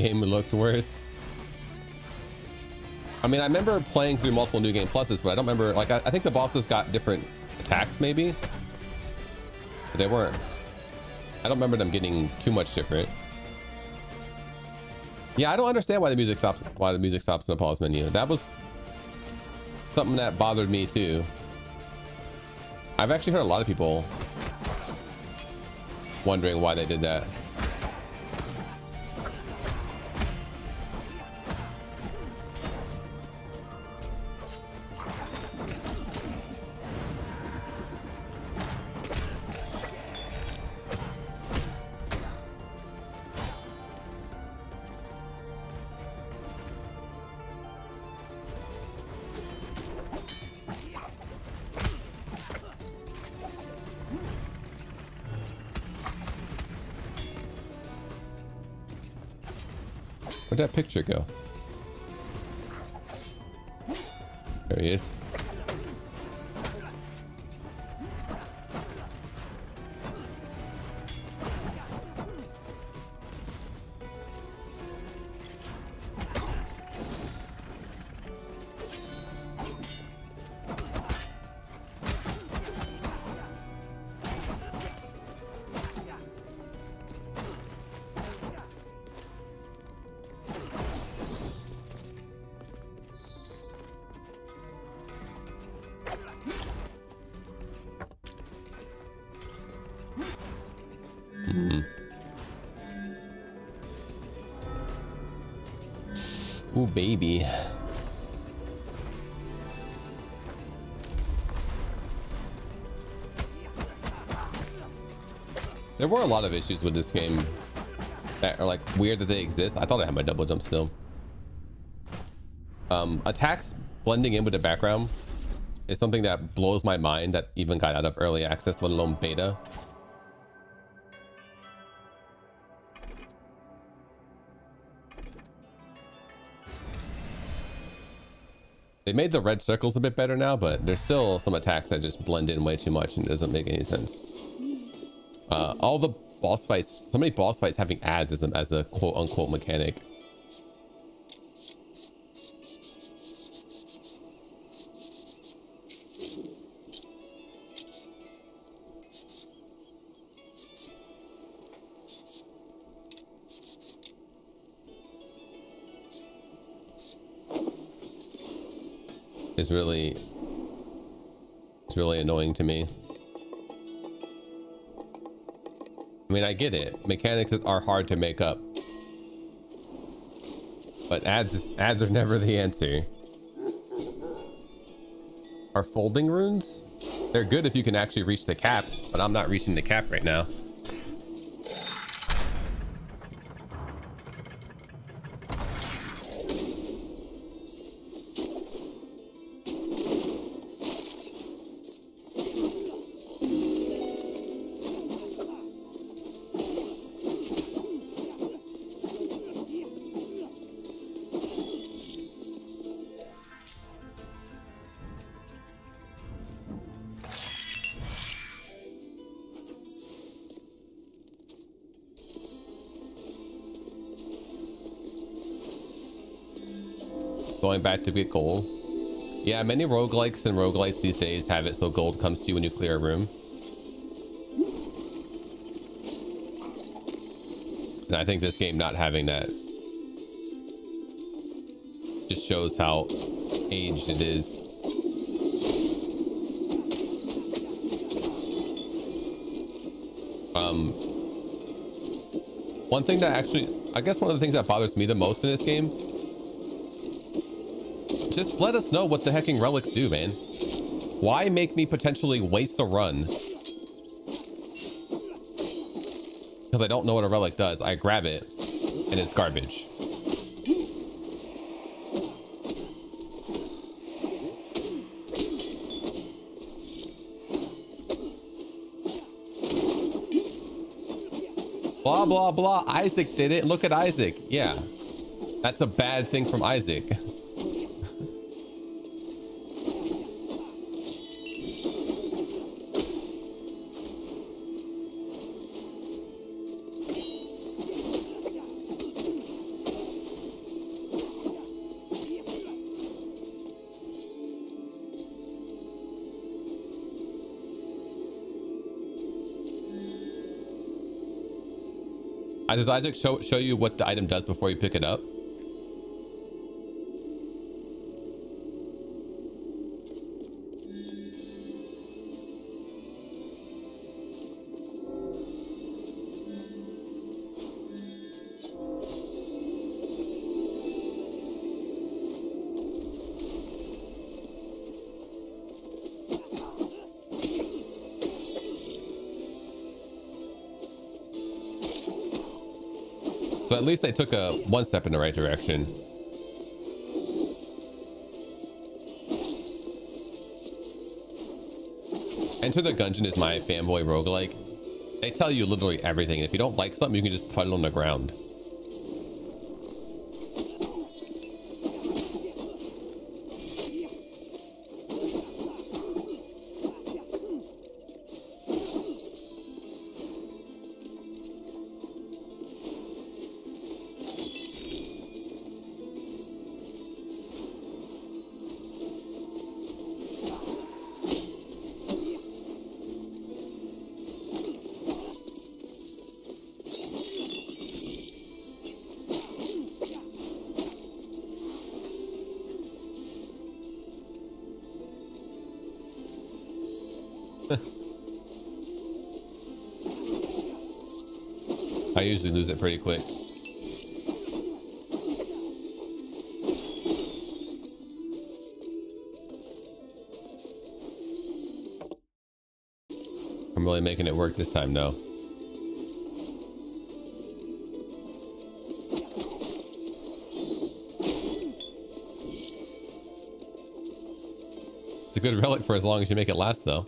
Game looked worse. I mean, I remember playing through multiple new game pluses, but I don't remember, like, I, I think the bosses got different attacks, maybe. But they weren't. I don't remember them getting too much different. Yeah, I don't understand why the music stops, why the music stops in the pause menu. That was something that bothered me too. I've actually heard a lot of people wondering why they did that. Baby. There were a lot of issues with this game that are like weird that they exist. I thought I had my double jump still. Um, attacks blending in with the background is something that blows my mind that even got out of early access, let alone beta. They made the red circles a bit better now, but there's still some attacks that just blend in way too much and doesn't make any sense. Uh, all the boss fights, so many boss fights having adds as a, as a quote unquote mechanic. Is really it's really annoying to me. I mean, I get it. Mechanics are hard to make up. But adds adds are never the answer. Are folding runes? They're good if you can actually reach the cap, but I'm not reaching the cap right now. Going back to get gold. Yeah, many roguelikes and roguelites these days have it so gold comes to you when you clear a room. And I think this game not having that just shows how aged it is. Um, one thing that actually, I guess one of the things that bothers me the most in this game just let us know what the hecking relics do, man. Why make me potentially waste a run? Because I don't know what a relic does. I grab it, and it's garbage. Blah, blah, blah. Isaac did it. Look at Isaac. Yeah. That's a bad thing from Isaac. does Isaac show, show you what the item does before you pick it up? Least they took a one step in the right direction. Enter the Gungeon is my fanboy roguelike. They tell you literally everything. If you don't like something, you can just put it on the ground. Usually lose it pretty quick. I'm really making it work this time though. It's a good relic for as long as you make it last though.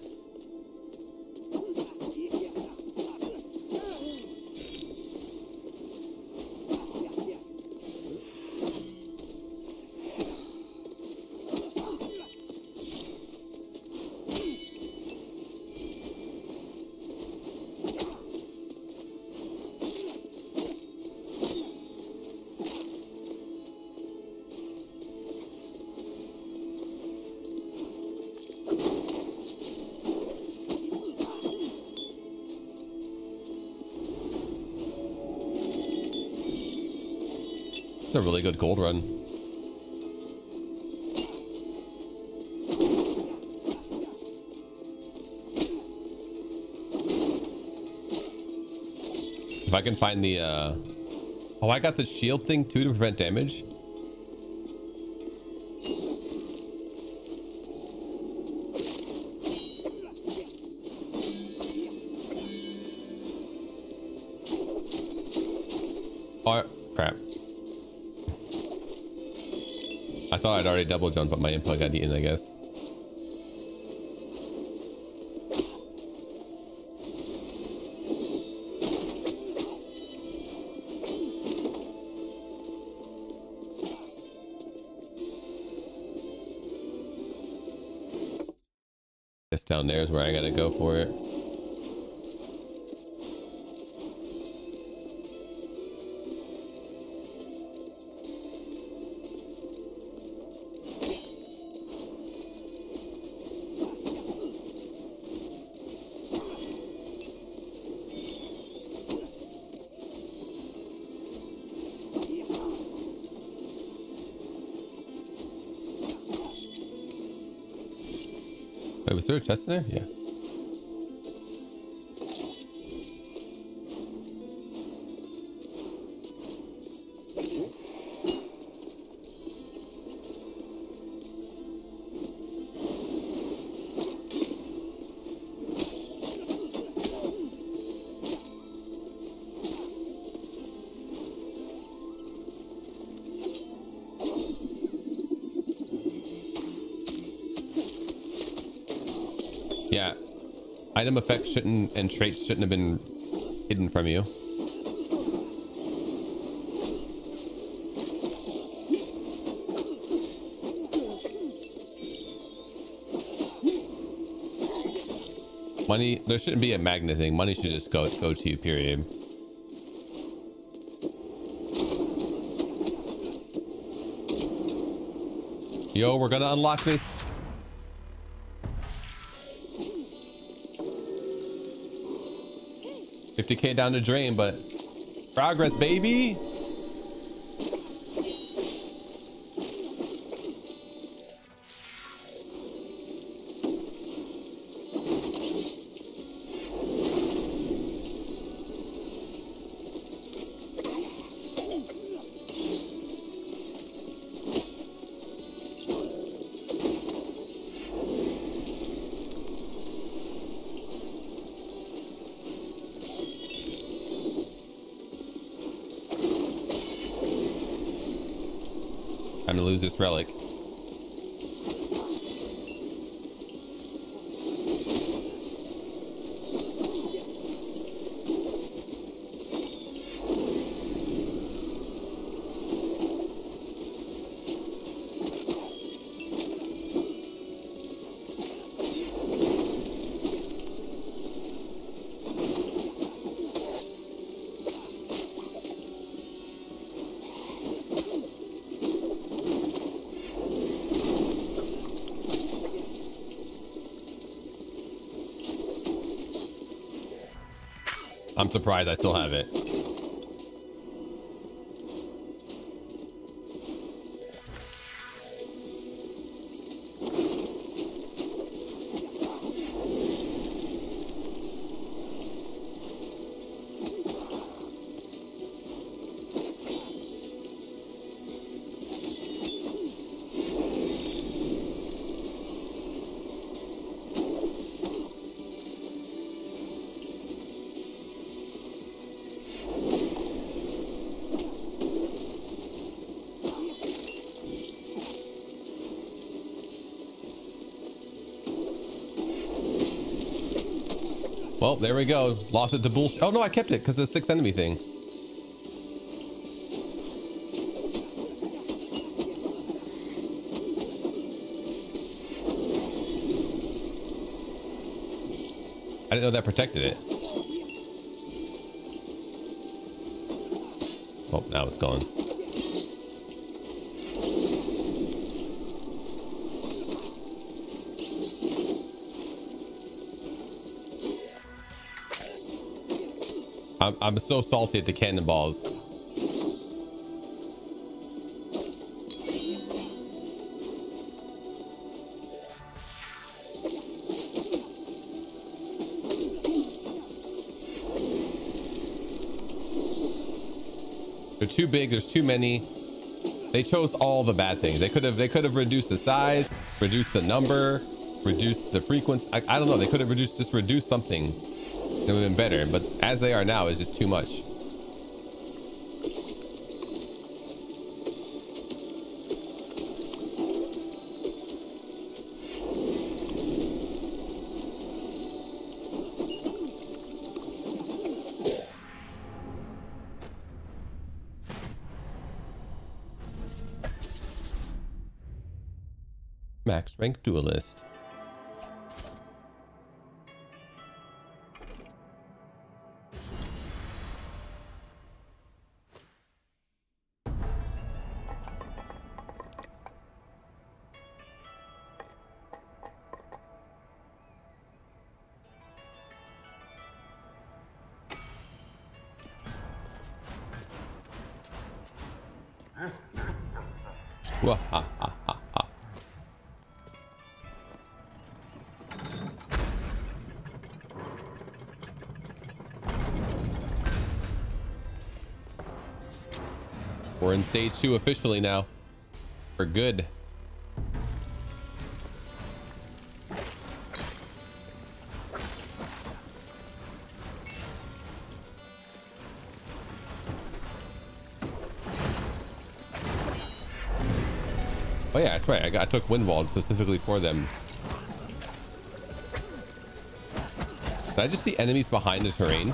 Really good gold run. If I can find the, uh... Oh, I got the shield thing too to prevent damage. Thought I'd already double jumped, but my input got eaten, I guess. Guess down there is where I gotta go for it. There a chest there? Yeah. Item effects shouldn't and traits shouldn't have been hidden from you. Money, there shouldn't be a magnet thing. Money should just go go to you, period. Yo, we're gonna unlock this. Fifty K down the drain, but progress, baby. This relic. I'm surprised I still have it. Well, there we go. Lost it to bullshit. Oh no, I kept it because the six enemy thing. I didn't know that protected it. Oh, now it's gone. I'm, I'm so salty at the cannonballs. They're too big. There's too many. They chose all the bad things. They could have. They could have reduced the size, reduced the number, reduced the frequency. I, I don't know. They could have reduced just reduced something. It would have been better. But as they are now, is just too much. Max rank duelist. Stage two officially now. For good. Oh yeah, that's right. I, got, I took Windwall specifically for them. Did I just see enemies behind the terrain?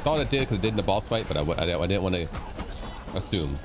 I, thought it did because it did in the boss fight, but I, I, I didn't want to assume.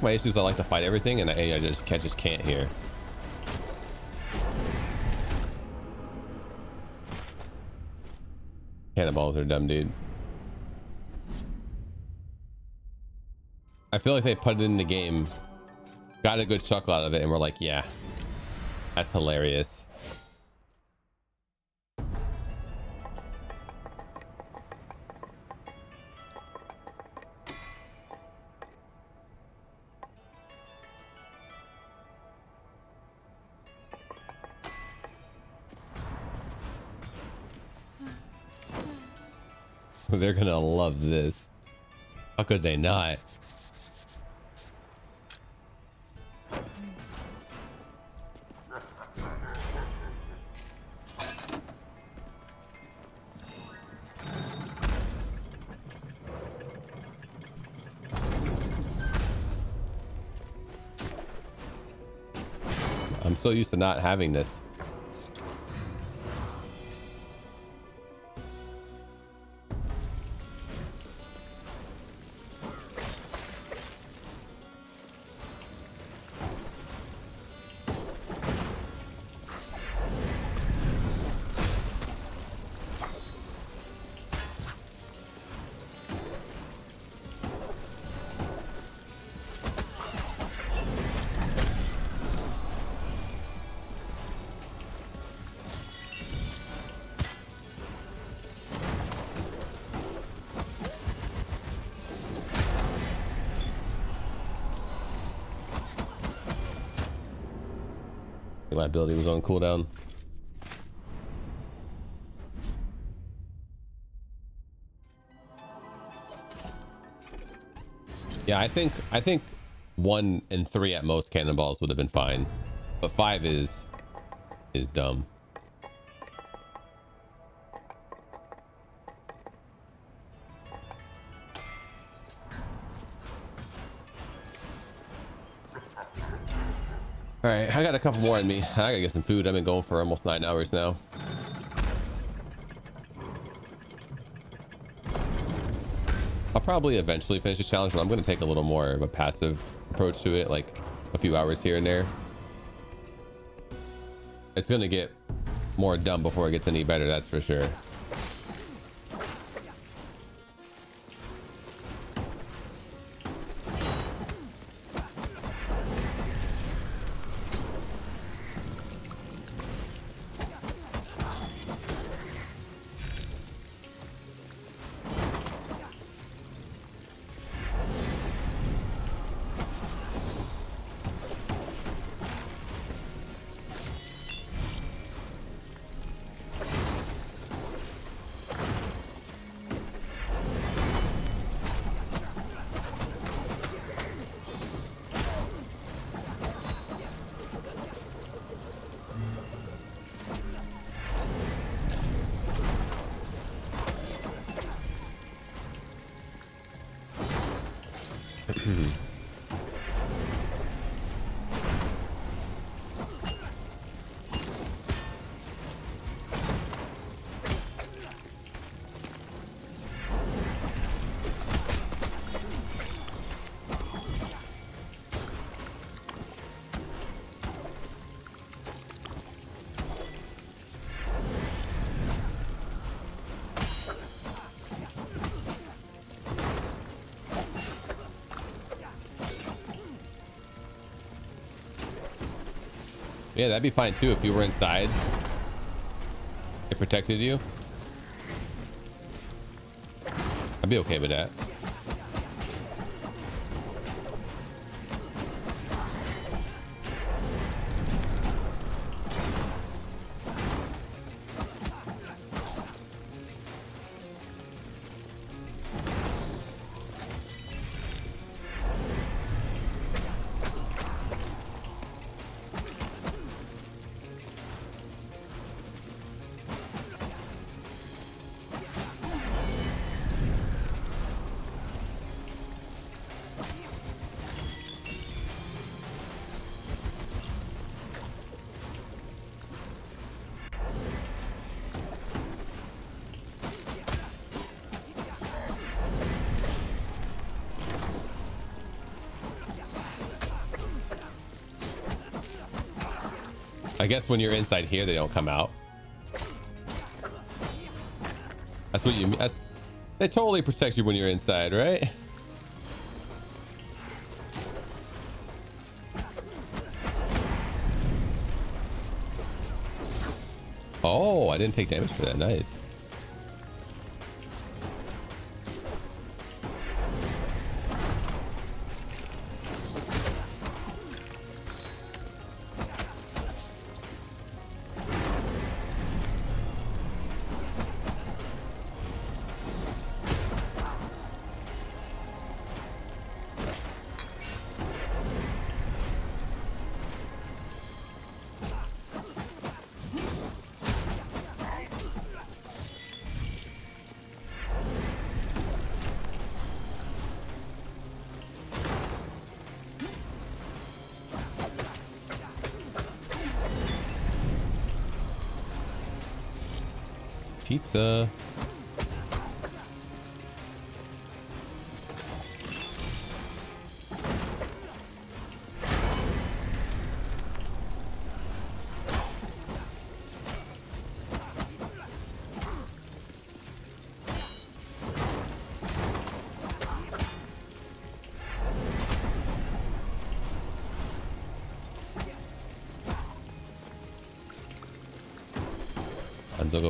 I my issue is I like to fight everything, and I, I just can't just can't here. Cannonballs are dumb, dude. I feel like they put it in the game, got a good chuckle out of it, and we're like, yeah, that's hilarious. Could they not? I'm so used to not having this. Ability was on cooldown. Yeah, I think I think one and three at most cannonballs would have been fine, but five is is dumb. A couple more in me. I gotta get some food. I've been going for almost nine hours now. I'll probably eventually finish the challenge, but I'm gonna take a little more of a passive approach to it, like a few hours here and there. It's gonna get more dumb before it gets any better, that's for sure. Yeah, that'd be fine too if you were inside. It protected you. I'd be okay with that. Guess when you're inside here, they don't come out. That's what you mean. They totally protect you when you're inside, right? Oh, I didn't take damage for that. Nice.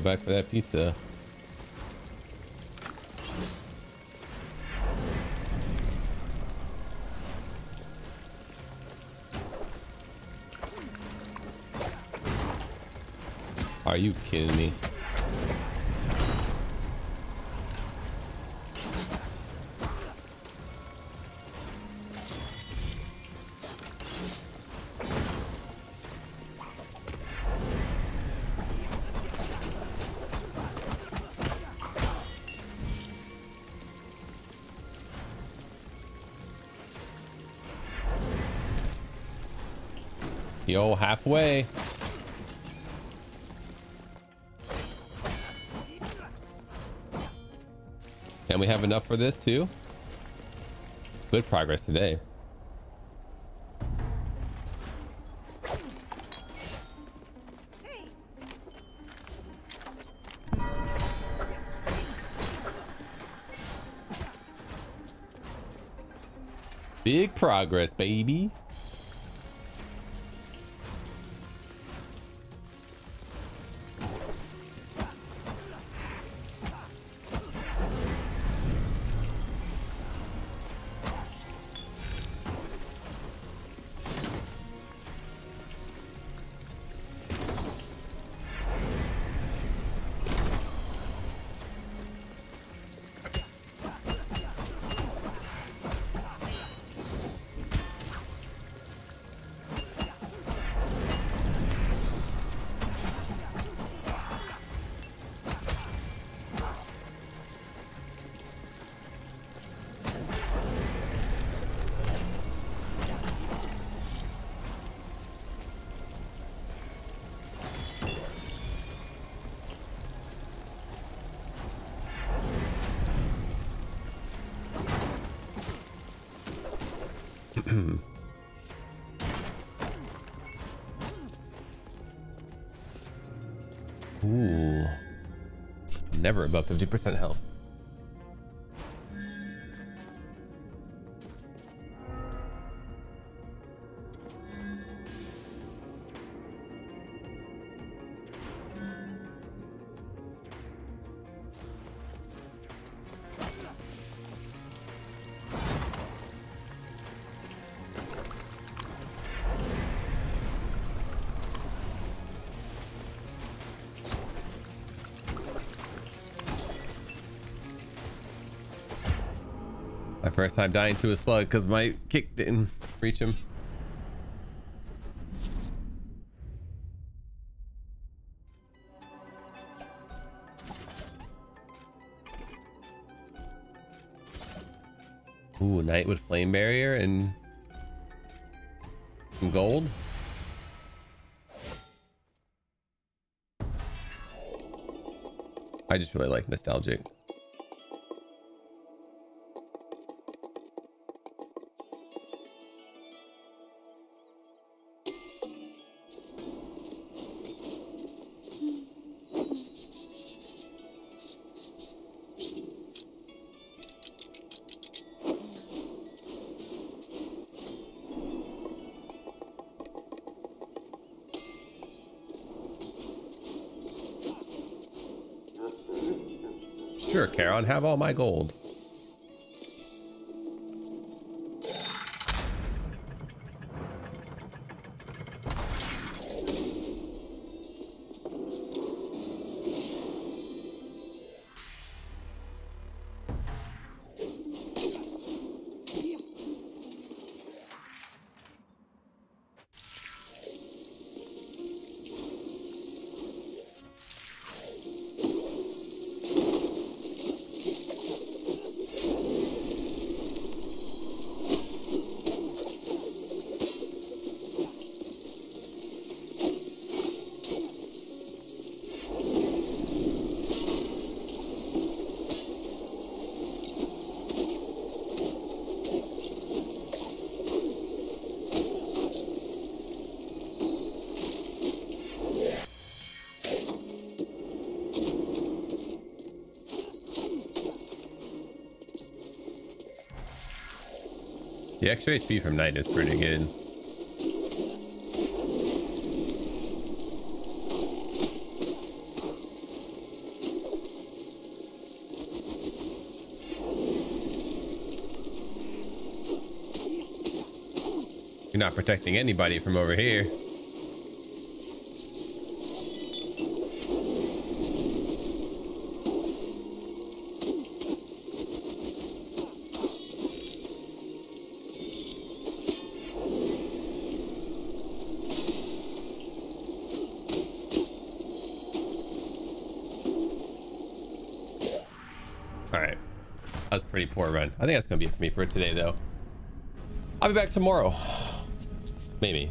Go back for that pizza. Are you kidding me? Halfway. And we have enough for this too. Good progress today. Big progress, baby. Never above 50% health. First time dying to a slug because my kick didn't reach him. Ooh, knight with flame barrier and some gold. I just really like nostalgic. Have all my gold. Extra HP from Knight is pretty good. You're not protecting anybody from over here. All right. That was a pretty poor run. I think that's going to be it for me for today, though. I'll be back tomorrow. Maybe.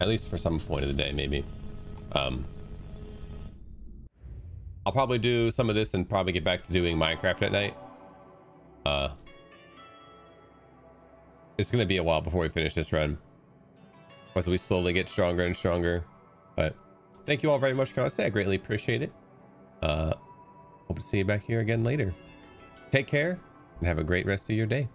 At least for some point of the day, maybe. Um, I'll probably do some of this and probably get back to doing Minecraft at night. Uh, it's going to be a while before we finish this run. As we slowly get stronger and stronger. But thank you all very much for. I greatly appreciate it. Uh, hope to see you back here again later. Take care have a great rest of your day.